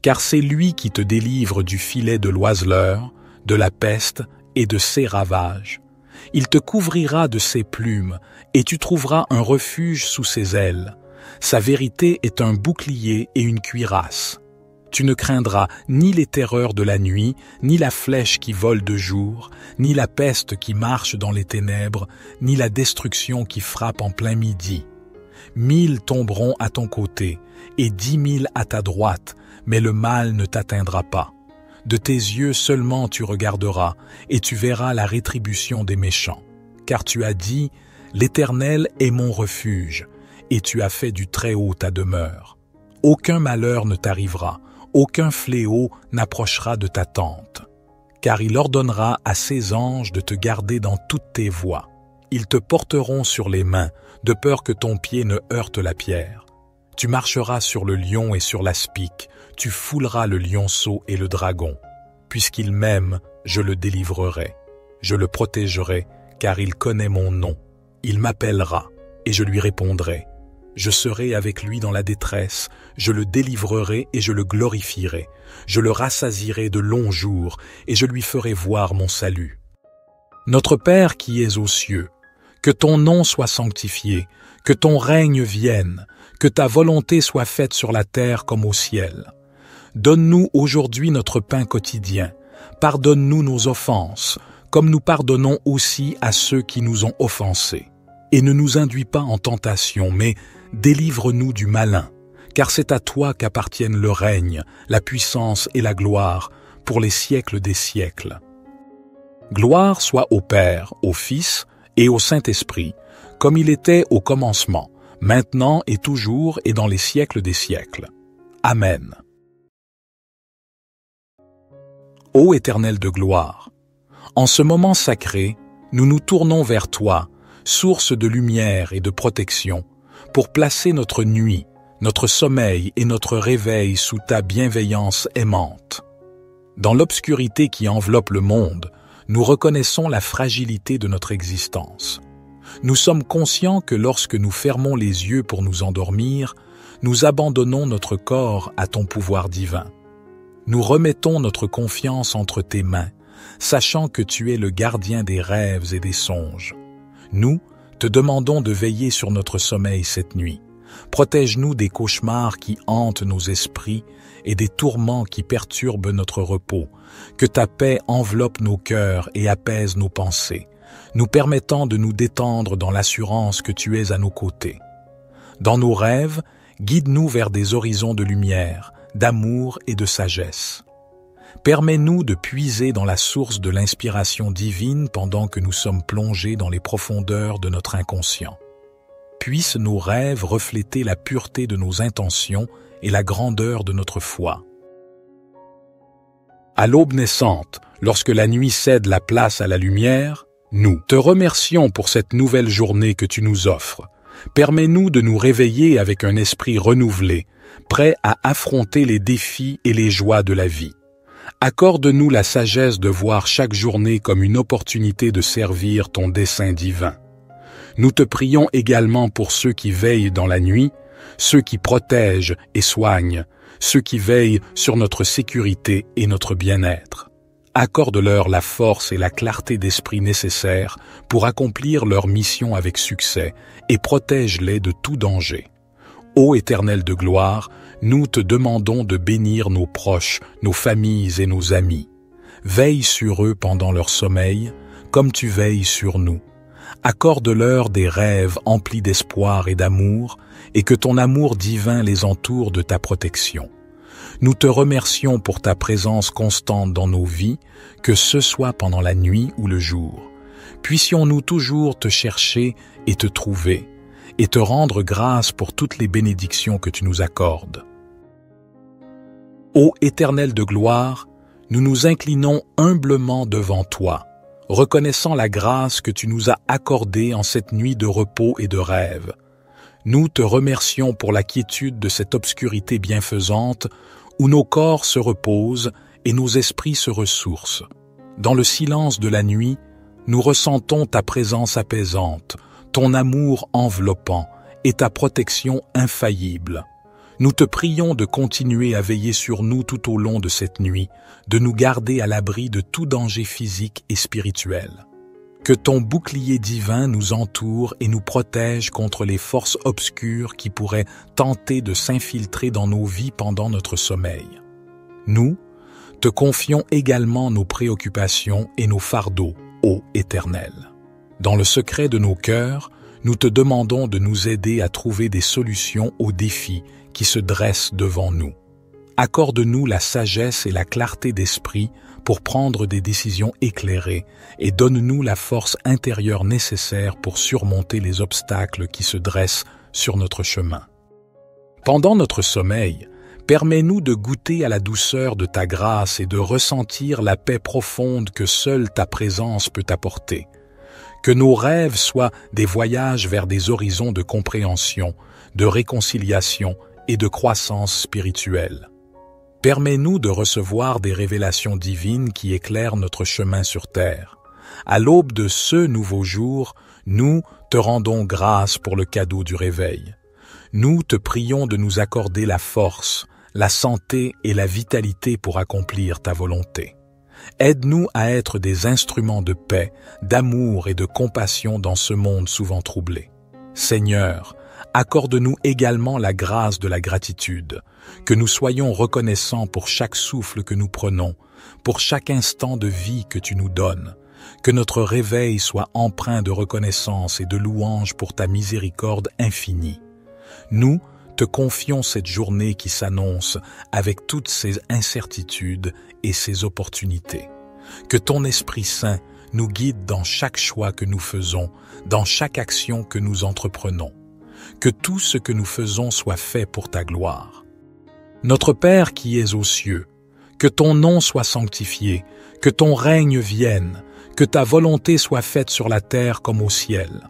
Car c'est lui qui te délivre du filet de l'oiseleur, de la peste et de ses ravages. Il te couvrira de ses plumes, et tu trouveras un refuge sous ses ailes. Sa vérité est un bouclier et une cuirasse. Tu ne craindras ni les terreurs de la nuit, ni la flèche qui vole de jour, ni la peste qui marche dans les ténèbres, ni la destruction qui frappe en plein midi. Mille tomberont à ton côté, et dix mille à ta droite, mais le mal ne t'atteindra pas. De tes yeux seulement tu regarderas, et tu verras la rétribution des méchants. Car tu as dit, L'Éternel est mon refuge, et tu as fait du Très-Haut ta demeure. Aucun malheur ne t'arrivera, aucun fléau n'approchera de ta tente. Car il ordonnera à ses anges de te garder dans toutes tes voies. Ils te porteront sur les mains, de peur que ton pied ne heurte la pierre. Tu marcheras sur le lion et sur l'aspic, tu fouleras le lionceau et le dragon. Puisqu'il m'aime, je le délivrerai. Je le protégerai, car il connaît mon nom. Il m'appellera, et je lui répondrai. Je serai avec lui dans la détresse, je le délivrerai et je le glorifierai. Je le rassasirai de longs jours, et je lui ferai voir mon salut. Notre Père qui es aux cieux, que ton nom soit sanctifié, que ton règne vienne, que ta volonté soit faite sur la terre comme au ciel. Donne-nous aujourd'hui notre pain quotidien. Pardonne-nous nos offenses, comme nous pardonnons aussi à ceux qui nous ont offensés. Et ne nous induis pas en tentation, mais délivre-nous du malin, car c'est à toi qu'appartiennent le règne, la puissance et la gloire, pour les siècles des siècles. Gloire soit au Père, au Fils et au Saint-Esprit, comme il était au commencement, maintenant et toujours et dans les siècles des siècles. Amen. Ô Éternel de gloire, En ce moment sacré, nous nous tournons vers toi, source de lumière et de protection, pour placer notre nuit, notre sommeil et notre réveil sous ta bienveillance aimante. Dans l'obscurité qui enveloppe le monde, nous reconnaissons la fragilité de notre existence. Nous sommes conscients que lorsque nous fermons les yeux pour nous endormir, nous abandonnons notre corps à ton pouvoir divin. Nous remettons notre confiance entre tes mains, sachant que tu es le gardien des rêves et des songes. Nous te demandons de veiller sur notre sommeil cette nuit. Protège-nous des cauchemars qui hantent nos esprits et des tourments qui perturbent notre repos. Que ta paix enveloppe nos cœurs et apaise nos pensées, nous permettant de nous détendre dans l'assurance que tu es à nos côtés. Dans nos rêves, guide-nous vers des horizons de lumière, d'amour et de sagesse. Permets-nous de puiser dans la source de l'inspiration divine pendant que nous sommes plongés dans les profondeurs de notre inconscient. Puissent nos rêves refléter la pureté de nos intentions et la grandeur de notre foi. À l'aube naissante, lorsque la nuit cède la place à la lumière, nous te remercions pour cette nouvelle journée que tu nous offres. Permets-nous de nous réveiller avec un esprit renouvelé, prêt à affronter les défis et les joies de la vie. Accorde-nous la sagesse de voir chaque journée comme une opportunité de servir ton dessein divin. Nous te prions également pour ceux qui veillent dans la nuit, ceux qui protègent et soignent, ceux qui veillent sur notre sécurité et notre bien-être. Accorde-leur la force et la clarté d'esprit nécessaires pour accomplir leur mission avec succès et protège-les de tout danger. Ô Éternel de gloire, nous te demandons de bénir nos proches, nos familles et nos amis. Veille sur eux pendant leur sommeil, comme tu veilles sur nous. Accorde-leur des rêves emplis d'espoir et d'amour, et que ton amour divin les entoure de ta protection. Nous te remercions pour ta présence constante dans nos vies, que ce soit pendant la nuit ou le jour. Puissions-nous toujours te chercher et te trouver, et te rendre grâce pour toutes les bénédictions que tu nous accordes. Ô Éternel de gloire, nous nous inclinons humblement devant toi, reconnaissant la grâce que tu nous as accordée en cette nuit de repos et de rêve. Nous te remercions pour la quiétude de cette obscurité bienfaisante où nos corps se reposent et nos esprits se ressourcent. Dans le silence de la nuit, nous ressentons ta présence apaisante, ton amour enveloppant et ta protection infaillible. Nous te prions de continuer à veiller sur nous tout au long de cette nuit, de nous garder à l'abri de tout danger physique et spirituel. Que ton bouclier divin nous entoure et nous protège contre les forces obscures qui pourraient tenter de s'infiltrer dans nos vies pendant notre sommeil. Nous te confions également nos préoccupations et nos fardeaux, ô Éternel. Dans le secret de nos cœurs, nous te demandons de nous aider à trouver des solutions aux défis qui se dressent devant nous. Accorde-nous la sagesse et la clarté d'esprit pour prendre des décisions éclairées et donne-nous la force intérieure nécessaire pour surmonter les obstacles qui se dressent sur notre chemin. Pendant notre sommeil, permets-nous de goûter à la douceur de ta grâce et de ressentir la paix profonde que seule ta présence peut apporter. Que nos rêves soient des voyages vers des horizons de compréhension, de réconciliation et de croissance spirituelle. Permets-nous de recevoir des révélations divines qui éclairent notre chemin sur terre. À l'aube de ce nouveau jour, nous te rendons grâce pour le cadeau du réveil. Nous te prions de nous accorder la force, la santé et la vitalité pour accomplir ta volonté. Aide-nous à être des instruments de paix, d'amour et de compassion dans ce monde souvent troublé. Seigneur, accorde-nous également la grâce de la gratitude, que nous soyons reconnaissants pour chaque souffle que nous prenons, pour chaque instant de vie que tu nous donnes, que notre réveil soit empreint de reconnaissance et de louange pour ta miséricorde infinie. Nous te confions cette journée qui s'annonce avec toutes ses incertitudes et ses opportunités. Que ton Esprit Saint nous guide dans chaque choix que nous faisons, dans chaque action que nous entreprenons que tout ce que nous faisons soit fait pour ta gloire. Notre Père qui es aux cieux, que ton nom soit sanctifié, que ton règne vienne, que ta volonté soit faite sur la terre comme au ciel.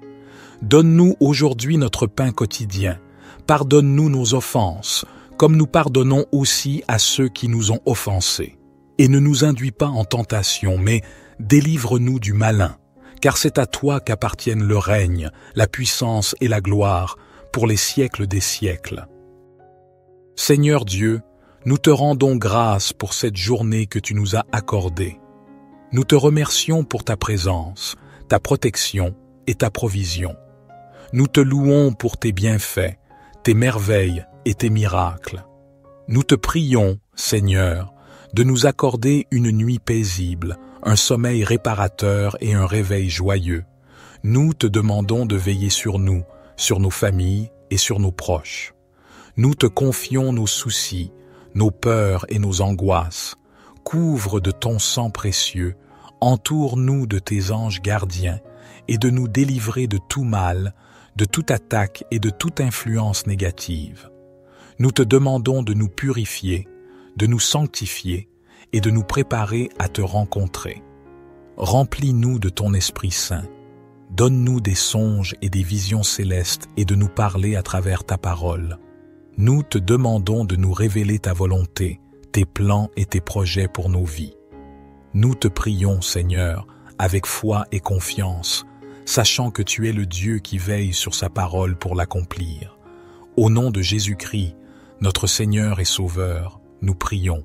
Donne-nous aujourd'hui notre pain quotidien. Pardonne-nous nos offenses, comme nous pardonnons aussi à ceux qui nous ont offensés. Et ne nous induis pas en tentation, mais délivre-nous du malin, car c'est à toi qu'appartiennent le règne, la puissance et la gloire, pour les siècles des siècles. Seigneur Dieu, nous te rendons grâce pour cette journée que tu nous as accordée. Nous te remercions pour ta présence, ta protection et ta provision. Nous te louons pour tes bienfaits, tes merveilles et tes miracles. Nous te prions, Seigneur, de nous accorder une nuit paisible, un sommeil réparateur et un réveil joyeux. Nous te demandons de veiller sur nous, sur nos familles et sur nos proches. Nous te confions nos soucis, nos peurs et nos angoisses. Couvre de ton sang précieux, entoure-nous de tes anges gardiens, et de nous délivrer de tout mal, de toute attaque et de toute influence négative. Nous te demandons de nous purifier, de nous sanctifier et de nous préparer à te rencontrer. Remplis-nous de ton Esprit Saint. Donne-nous des songes et des visions célestes et de nous parler à travers ta parole. Nous te demandons de nous révéler ta volonté, tes plans et tes projets pour nos vies. Nous te prions, Seigneur, avec foi et confiance, sachant que tu es le Dieu qui veille sur sa parole pour l'accomplir. Au nom de Jésus-Christ, notre Seigneur et Sauveur, nous prions.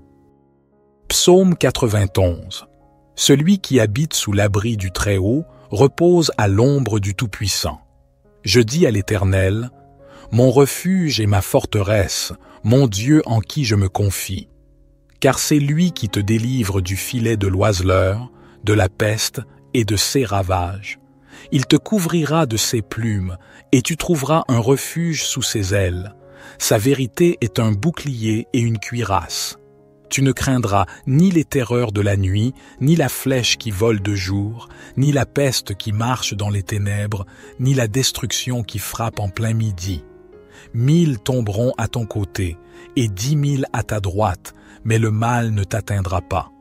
Psaume 91 Celui qui habite sous l'abri du Très-Haut repose à l'ombre du Tout-Puissant. Je dis à l'Éternel, Mon refuge et ma forteresse, mon Dieu en qui je me confie. Car c'est lui qui te délivre du filet de l'oiseleur, de la peste et de ses ravages. Il te couvrira de ses plumes, et tu trouveras un refuge sous ses ailes. Sa vérité est un bouclier et une cuirasse. Tu ne craindras ni les terreurs de la nuit, ni la flèche qui vole de jour, ni la peste qui marche dans les ténèbres, ni la destruction qui frappe en plein midi. Mille tomberont à ton côté, et dix mille à ta droite, mais le mal ne t'atteindra pas.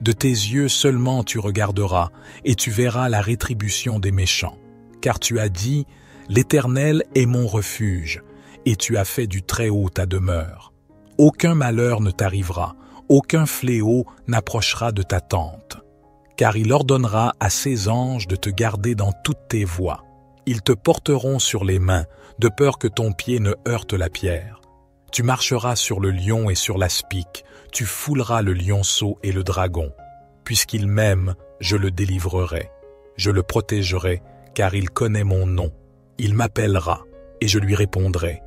De tes yeux seulement tu regarderas, et tu verras la rétribution des méchants. Car tu as dit, L'Éternel est mon refuge, et tu as fait du Très-Haut ta demeure. Aucun malheur ne t'arrivera, aucun fléau n'approchera de ta tente, car il ordonnera à ses anges de te garder dans toutes tes voies. Ils te porteront sur les mains, de peur que ton pied ne heurte la pierre. Tu marcheras sur le lion et sur l'aspic, tu fouleras le lionceau et le dragon. Puisqu'il m'aime, je le délivrerai. Je le protégerai, car il connaît mon nom. Il m'appellera, et je lui répondrai.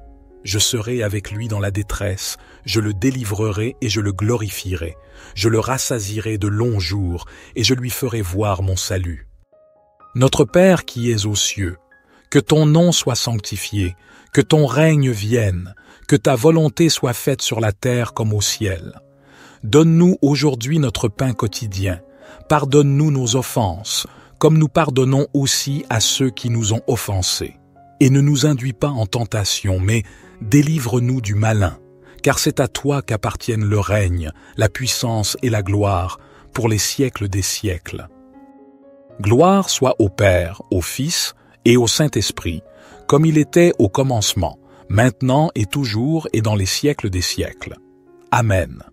Je serai avec lui dans la détresse, je le délivrerai et je le glorifierai. Je le rassasirai de longs jours, et je lui ferai voir mon salut. Notre Père qui es aux cieux, que ton nom soit sanctifié, que ton règne vienne, que ta volonté soit faite sur la terre comme au ciel. Donne-nous aujourd'hui notre pain quotidien. Pardonne-nous nos offenses, comme nous pardonnons aussi à ceux qui nous ont offensés. Et ne nous induis pas en tentation, mais délivre-nous du malin, car c'est à toi qu'appartiennent le règne, la puissance et la gloire pour les siècles des siècles. Gloire soit au Père, au Fils et au Saint-Esprit, comme il était au commencement, maintenant et toujours et dans les siècles des siècles. Amen.